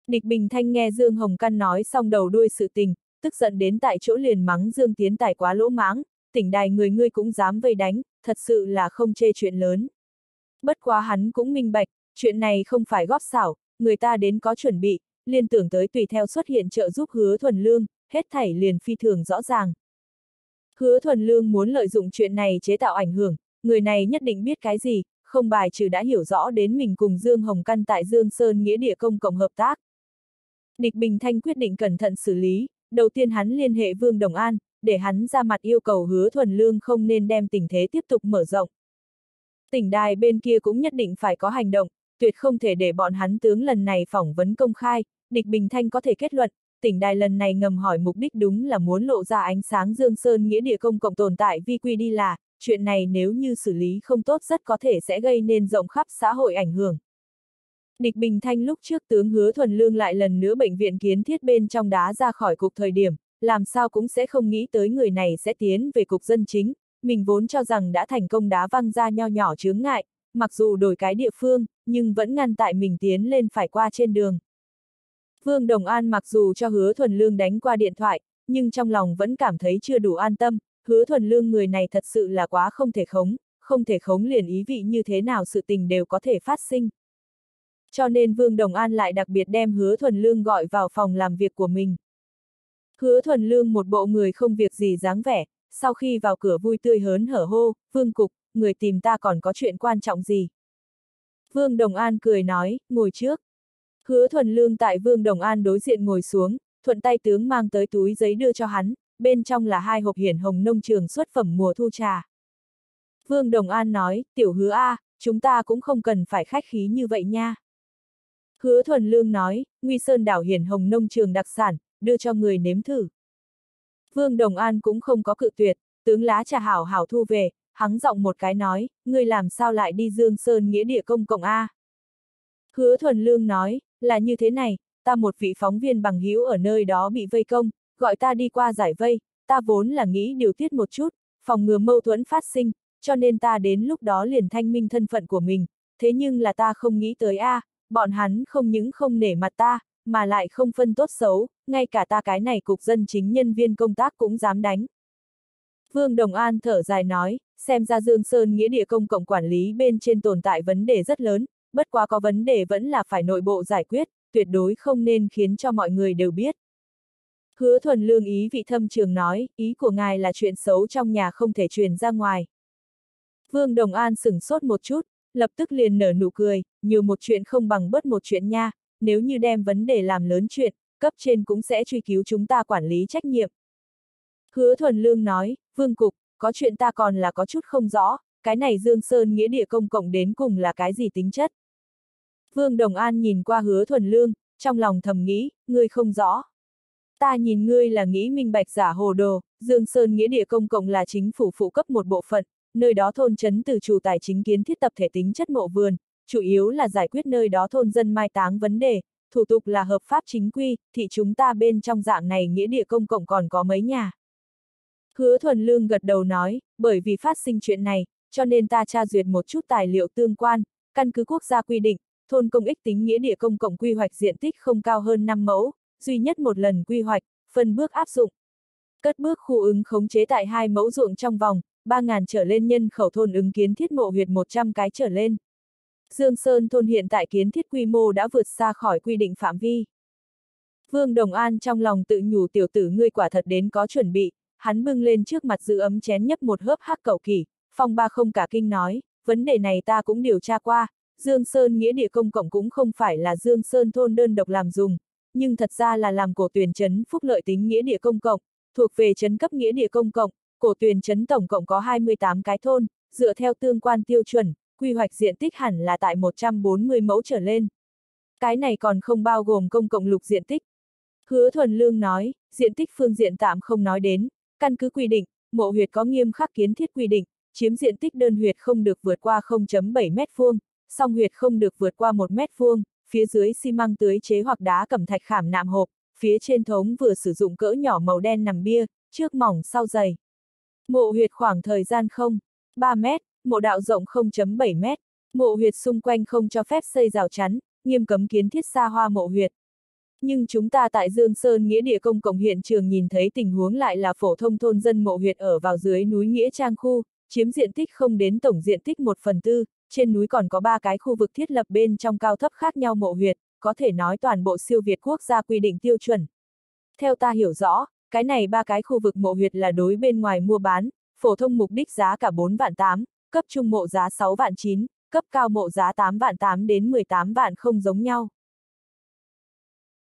Địch Bình Thanh nghe Dương Hồng Căn nói xong đầu đuôi sự tình, tức giận đến tại chỗ liền mắng Dương Tiến Tài quá lỗ mãng, tỉnh đài người ngươi cũng dám vây đánh, thật sự là không chê chuyện lớn. Bất quá hắn cũng minh bạch, chuyện này không phải góp xảo, người ta đến có chuẩn bị, liên tưởng tới tùy theo xuất hiện trợ giúp hứa thuần lương, hết thảy liền phi thường rõ ràng. Hứa thuần lương muốn lợi dụng chuyện này chế tạo ảnh hưởng, người này nhất định biết cái gì, không bài trừ đã hiểu rõ đến mình cùng Dương Hồng Căn tại Dương Sơn nghĩa địa công cộng hợp tác. Địch Bình Thanh quyết định cẩn thận xử lý, đầu tiên hắn liên hệ Vương Đồng An, để hắn ra mặt yêu cầu hứa thuần lương không nên đem tình thế tiếp tục mở rộng. Tỉnh đài bên kia cũng nhất định phải có hành động, tuyệt không thể để bọn hắn tướng lần này phỏng vấn công khai, địch Bình Thanh có thể kết luận, tỉnh đài lần này ngầm hỏi mục đích đúng là muốn lộ ra ánh sáng Dương Sơn nghĩa địa công cộng tồn tại vi quy đi là, chuyện này nếu như xử lý không tốt rất có thể sẽ gây nên rộng khắp xã hội ảnh hưởng. Địch Bình Thanh lúc trước tướng hứa thuần lương lại lần nữa bệnh viện kiến thiết bên trong đá ra khỏi cục thời điểm, làm sao cũng sẽ không nghĩ tới người này sẽ tiến về cục dân chính, mình vốn cho rằng đã thành công đá văng ra nho nhỏ chướng ngại, mặc dù đổi cái địa phương, nhưng vẫn ngăn tại mình tiến lên phải qua trên đường. Vương Đồng An mặc dù cho hứa thuần lương đánh qua điện thoại, nhưng trong lòng vẫn cảm thấy chưa đủ an tâm, hứa thuần lương người này thật sự là quá không thể khống, không thể khống liền ý vị như thế nào sự tình đều có thể phát sinh. Cho nên Vương Đồng An lại đặc biệt đem hứa thuần lương gọi vào phòng làm việc của mình. Hứa thuần lương một bộ người không việc gì dáng vẻ, sau khi vào cửa vui tươi hớn hở hô, Vương Cục, người tìm ta còn có chuyện quan trọng gì? Vương Đồng An cười nói, ngồi trước. Hứa thuần lương tại Vương Đồng An đối diện ngồi xuống, thuận tay tướng mang tới túi giấy đưa cho hắn, bên trong là hai hộp hiển hồng nông trường xuất phẩm mùa thu trà. Vương Đồng An nói, tiểu hứa A, chúng ta cũng không cần phải khách khí như vậy nha. Hứa thuần lương nói, Nguy Sơn đảo hiển hồng nông trường đặc sản, đưa cho người nếm thử. Vương Đồng An cũng không có cự tuyệt, tướng lá trà hảo hảo thu về, hắng giọng một cái nói, ngươi làm sao lại đi Dương Sơn nghĩa địa công cộng A. Hứa thuần lương nói, là như thế này, ta một vị phóng viên bằng hữu ở nơi đó bị vây công, gọi ta đi qua giải vây, ta vốn là nghĩ điều tiết một chút, phòng ngừa mâu thuẫn phát sinh, cho nên ta đến lúc đó liền thanh minh thân phận của mình, thế nhưng là ta không nghĩ tới a, bọn hắn không những không nể mặt ta, mà lại không phân tốt xấu, ngay cả ta cái này cục dân chính nhân viên công tác cũng dám đánh. Vương Đồng An thở dài nói, xem ra Dương Sơn nghĩa địa công cộng quản lý bên trên tồn tại vấn đề rất lớn, bất quá có vấn đề vẫn là phải nội bộ giải quyết, tuyệt đối không nên khiến cho mọi người đều biết. Hứa thuần lương ý vị thâm trường nói, ý của ngài là chuyện xấu trong nhà không thể truyền ra ngoài. Vương Đồng An sửng sốt một chút, lập tức liền nở nụ cười, nhiều một chuyện không bằng bớt một chuyện nha, nếu như đem vấn đề làm lớn chuyện, cấp trên cũng sẽ truy cứu chúng ta quản lý trách nhiệm. Hứa thuần lương nói, vương cục, có chuyện ta còn là có chút không rõ, cái này Dương Sơn nghĩa địa công cộng đến cùng là cái gì tính chất. Vương Đồng An nhìn qua hứa thuần lương, trong lòng thầm nghĩ, ngươi không rõ. Ta nhìn ngươi là nghĩ minh bạch giả hồ đồ, Dương Sơn nghĩa địa công cộng là chính phủ phụ cấp một bộ phận, nơi đó thôn trấn từ chủ tài chính kiến thiết tập thể tính chất mộ vườn, chủ yếu là giải quyết nơi đó thôn dân mai táng vấn đề, thủ tục là hợp pháp chính quy, thì chúng ta bên trong dạng này nghĩa địa công cộng còn có mấy nhà. Hứa thuần lương gật đầu nói, bởi vì phát sinh chuyện này, cho nên ta tra duyệt một chút tài liệu tương quan, căn cứ quốc gia quy định, thôn công ích tính nghĩa địa công cộng quy hoạch diện tích không cao hơn 5 mẫu, duy nhất một lần quy hoạch, phân bước áp dụng. Cất bước khu ứng khống chế tại hai mẫu ruộng trong vòng, 3.000 trở lên nhân khẩu thôn ứng kiến thiết mộ huyệt 100 cái trở lên. Dương Sơn thôn hiện tại kiến thiết quy mô đã vượt xa khỏi quy định phạm vi. Vương Đồng An trong lòng tự nhủ tiểu tử ngươi quả thật đến có chuẩn bị, hắn bưng lên trước mặt giữ ấm chén nhấp một hớp hắc cầu kỳ, phong ba không cả kinh nói, vấn đề này ta cũng điều tra qua, Dương Sơn nghĩa địa công cộng cũng không phải là Dương Sơn thôn đơn độc làm dùng, nhưng thật ra là làm cổ tuyển trấn phúc lợi tính nghĩa địa công cộng, thuộc về trấn cấp nghĩa địa công cộng, cổ tuyển trấn tổng cộng có 28 cái thôn, dựa theo tương quan tiêu chuẩn, quy hoạch diện tích hẳn là tại 140 mẫu trở lên. Cái này còn không bao gồm công cộng lục diện tích. Hứa Thuần Lương nói, diện tích phương diện tạm không nói đến, căn cứ quy định, mộ huyệt có nghiêm khắc kiến thiết quy định, chiếm diện tích đơn huyệt không được vượt qua 0.7 mét vuông, song huyệt không được vượt qua 1 mét vuông, phía dưới xi măng tưới chế hoặc đá cẩm thạch khảm nạm hộp, phía trên thống vừa sử dụng cỡ nhỏ màu đen nằm bia, trước mỏng sau dày. Mộ huyệt khoảng thời gian không, 3 mét, mộ đạo rộng 0.7 mét, mộ huyệt xung quanh không cho phép xây rào chắn, nghiêm cấm kiến thiết xa hoa mộ huyệt. Nhưng chúng ta tại Dương Sơn Nghĩa địa công cộng hiện trường nhìn thấy tình huống lại là phổ thông thôn dân mộ huyệt ở vào dưới núi Nghĩa Trang khu, chiếm diện tích không đến tổng diện tích 1 phần tư, trên núi còn có ba cái khu vực thiết lập bên trong cao thấp khác nhau mộ huyệt, có thể nói toàn bộ siêu Việt quốc gia quy định tiêu chuẩn. Theo ta hiểu rõ, cái này ba cái khu vực mộ huyệt là đối bên ngoài mua bán, phổ thông mục đích giá cả 4 vạn 8, cấp trung mộ giá 6 vạn 9, cấp cao mộ giá 8 vạn 8 đến 18 vạn không giống nhau.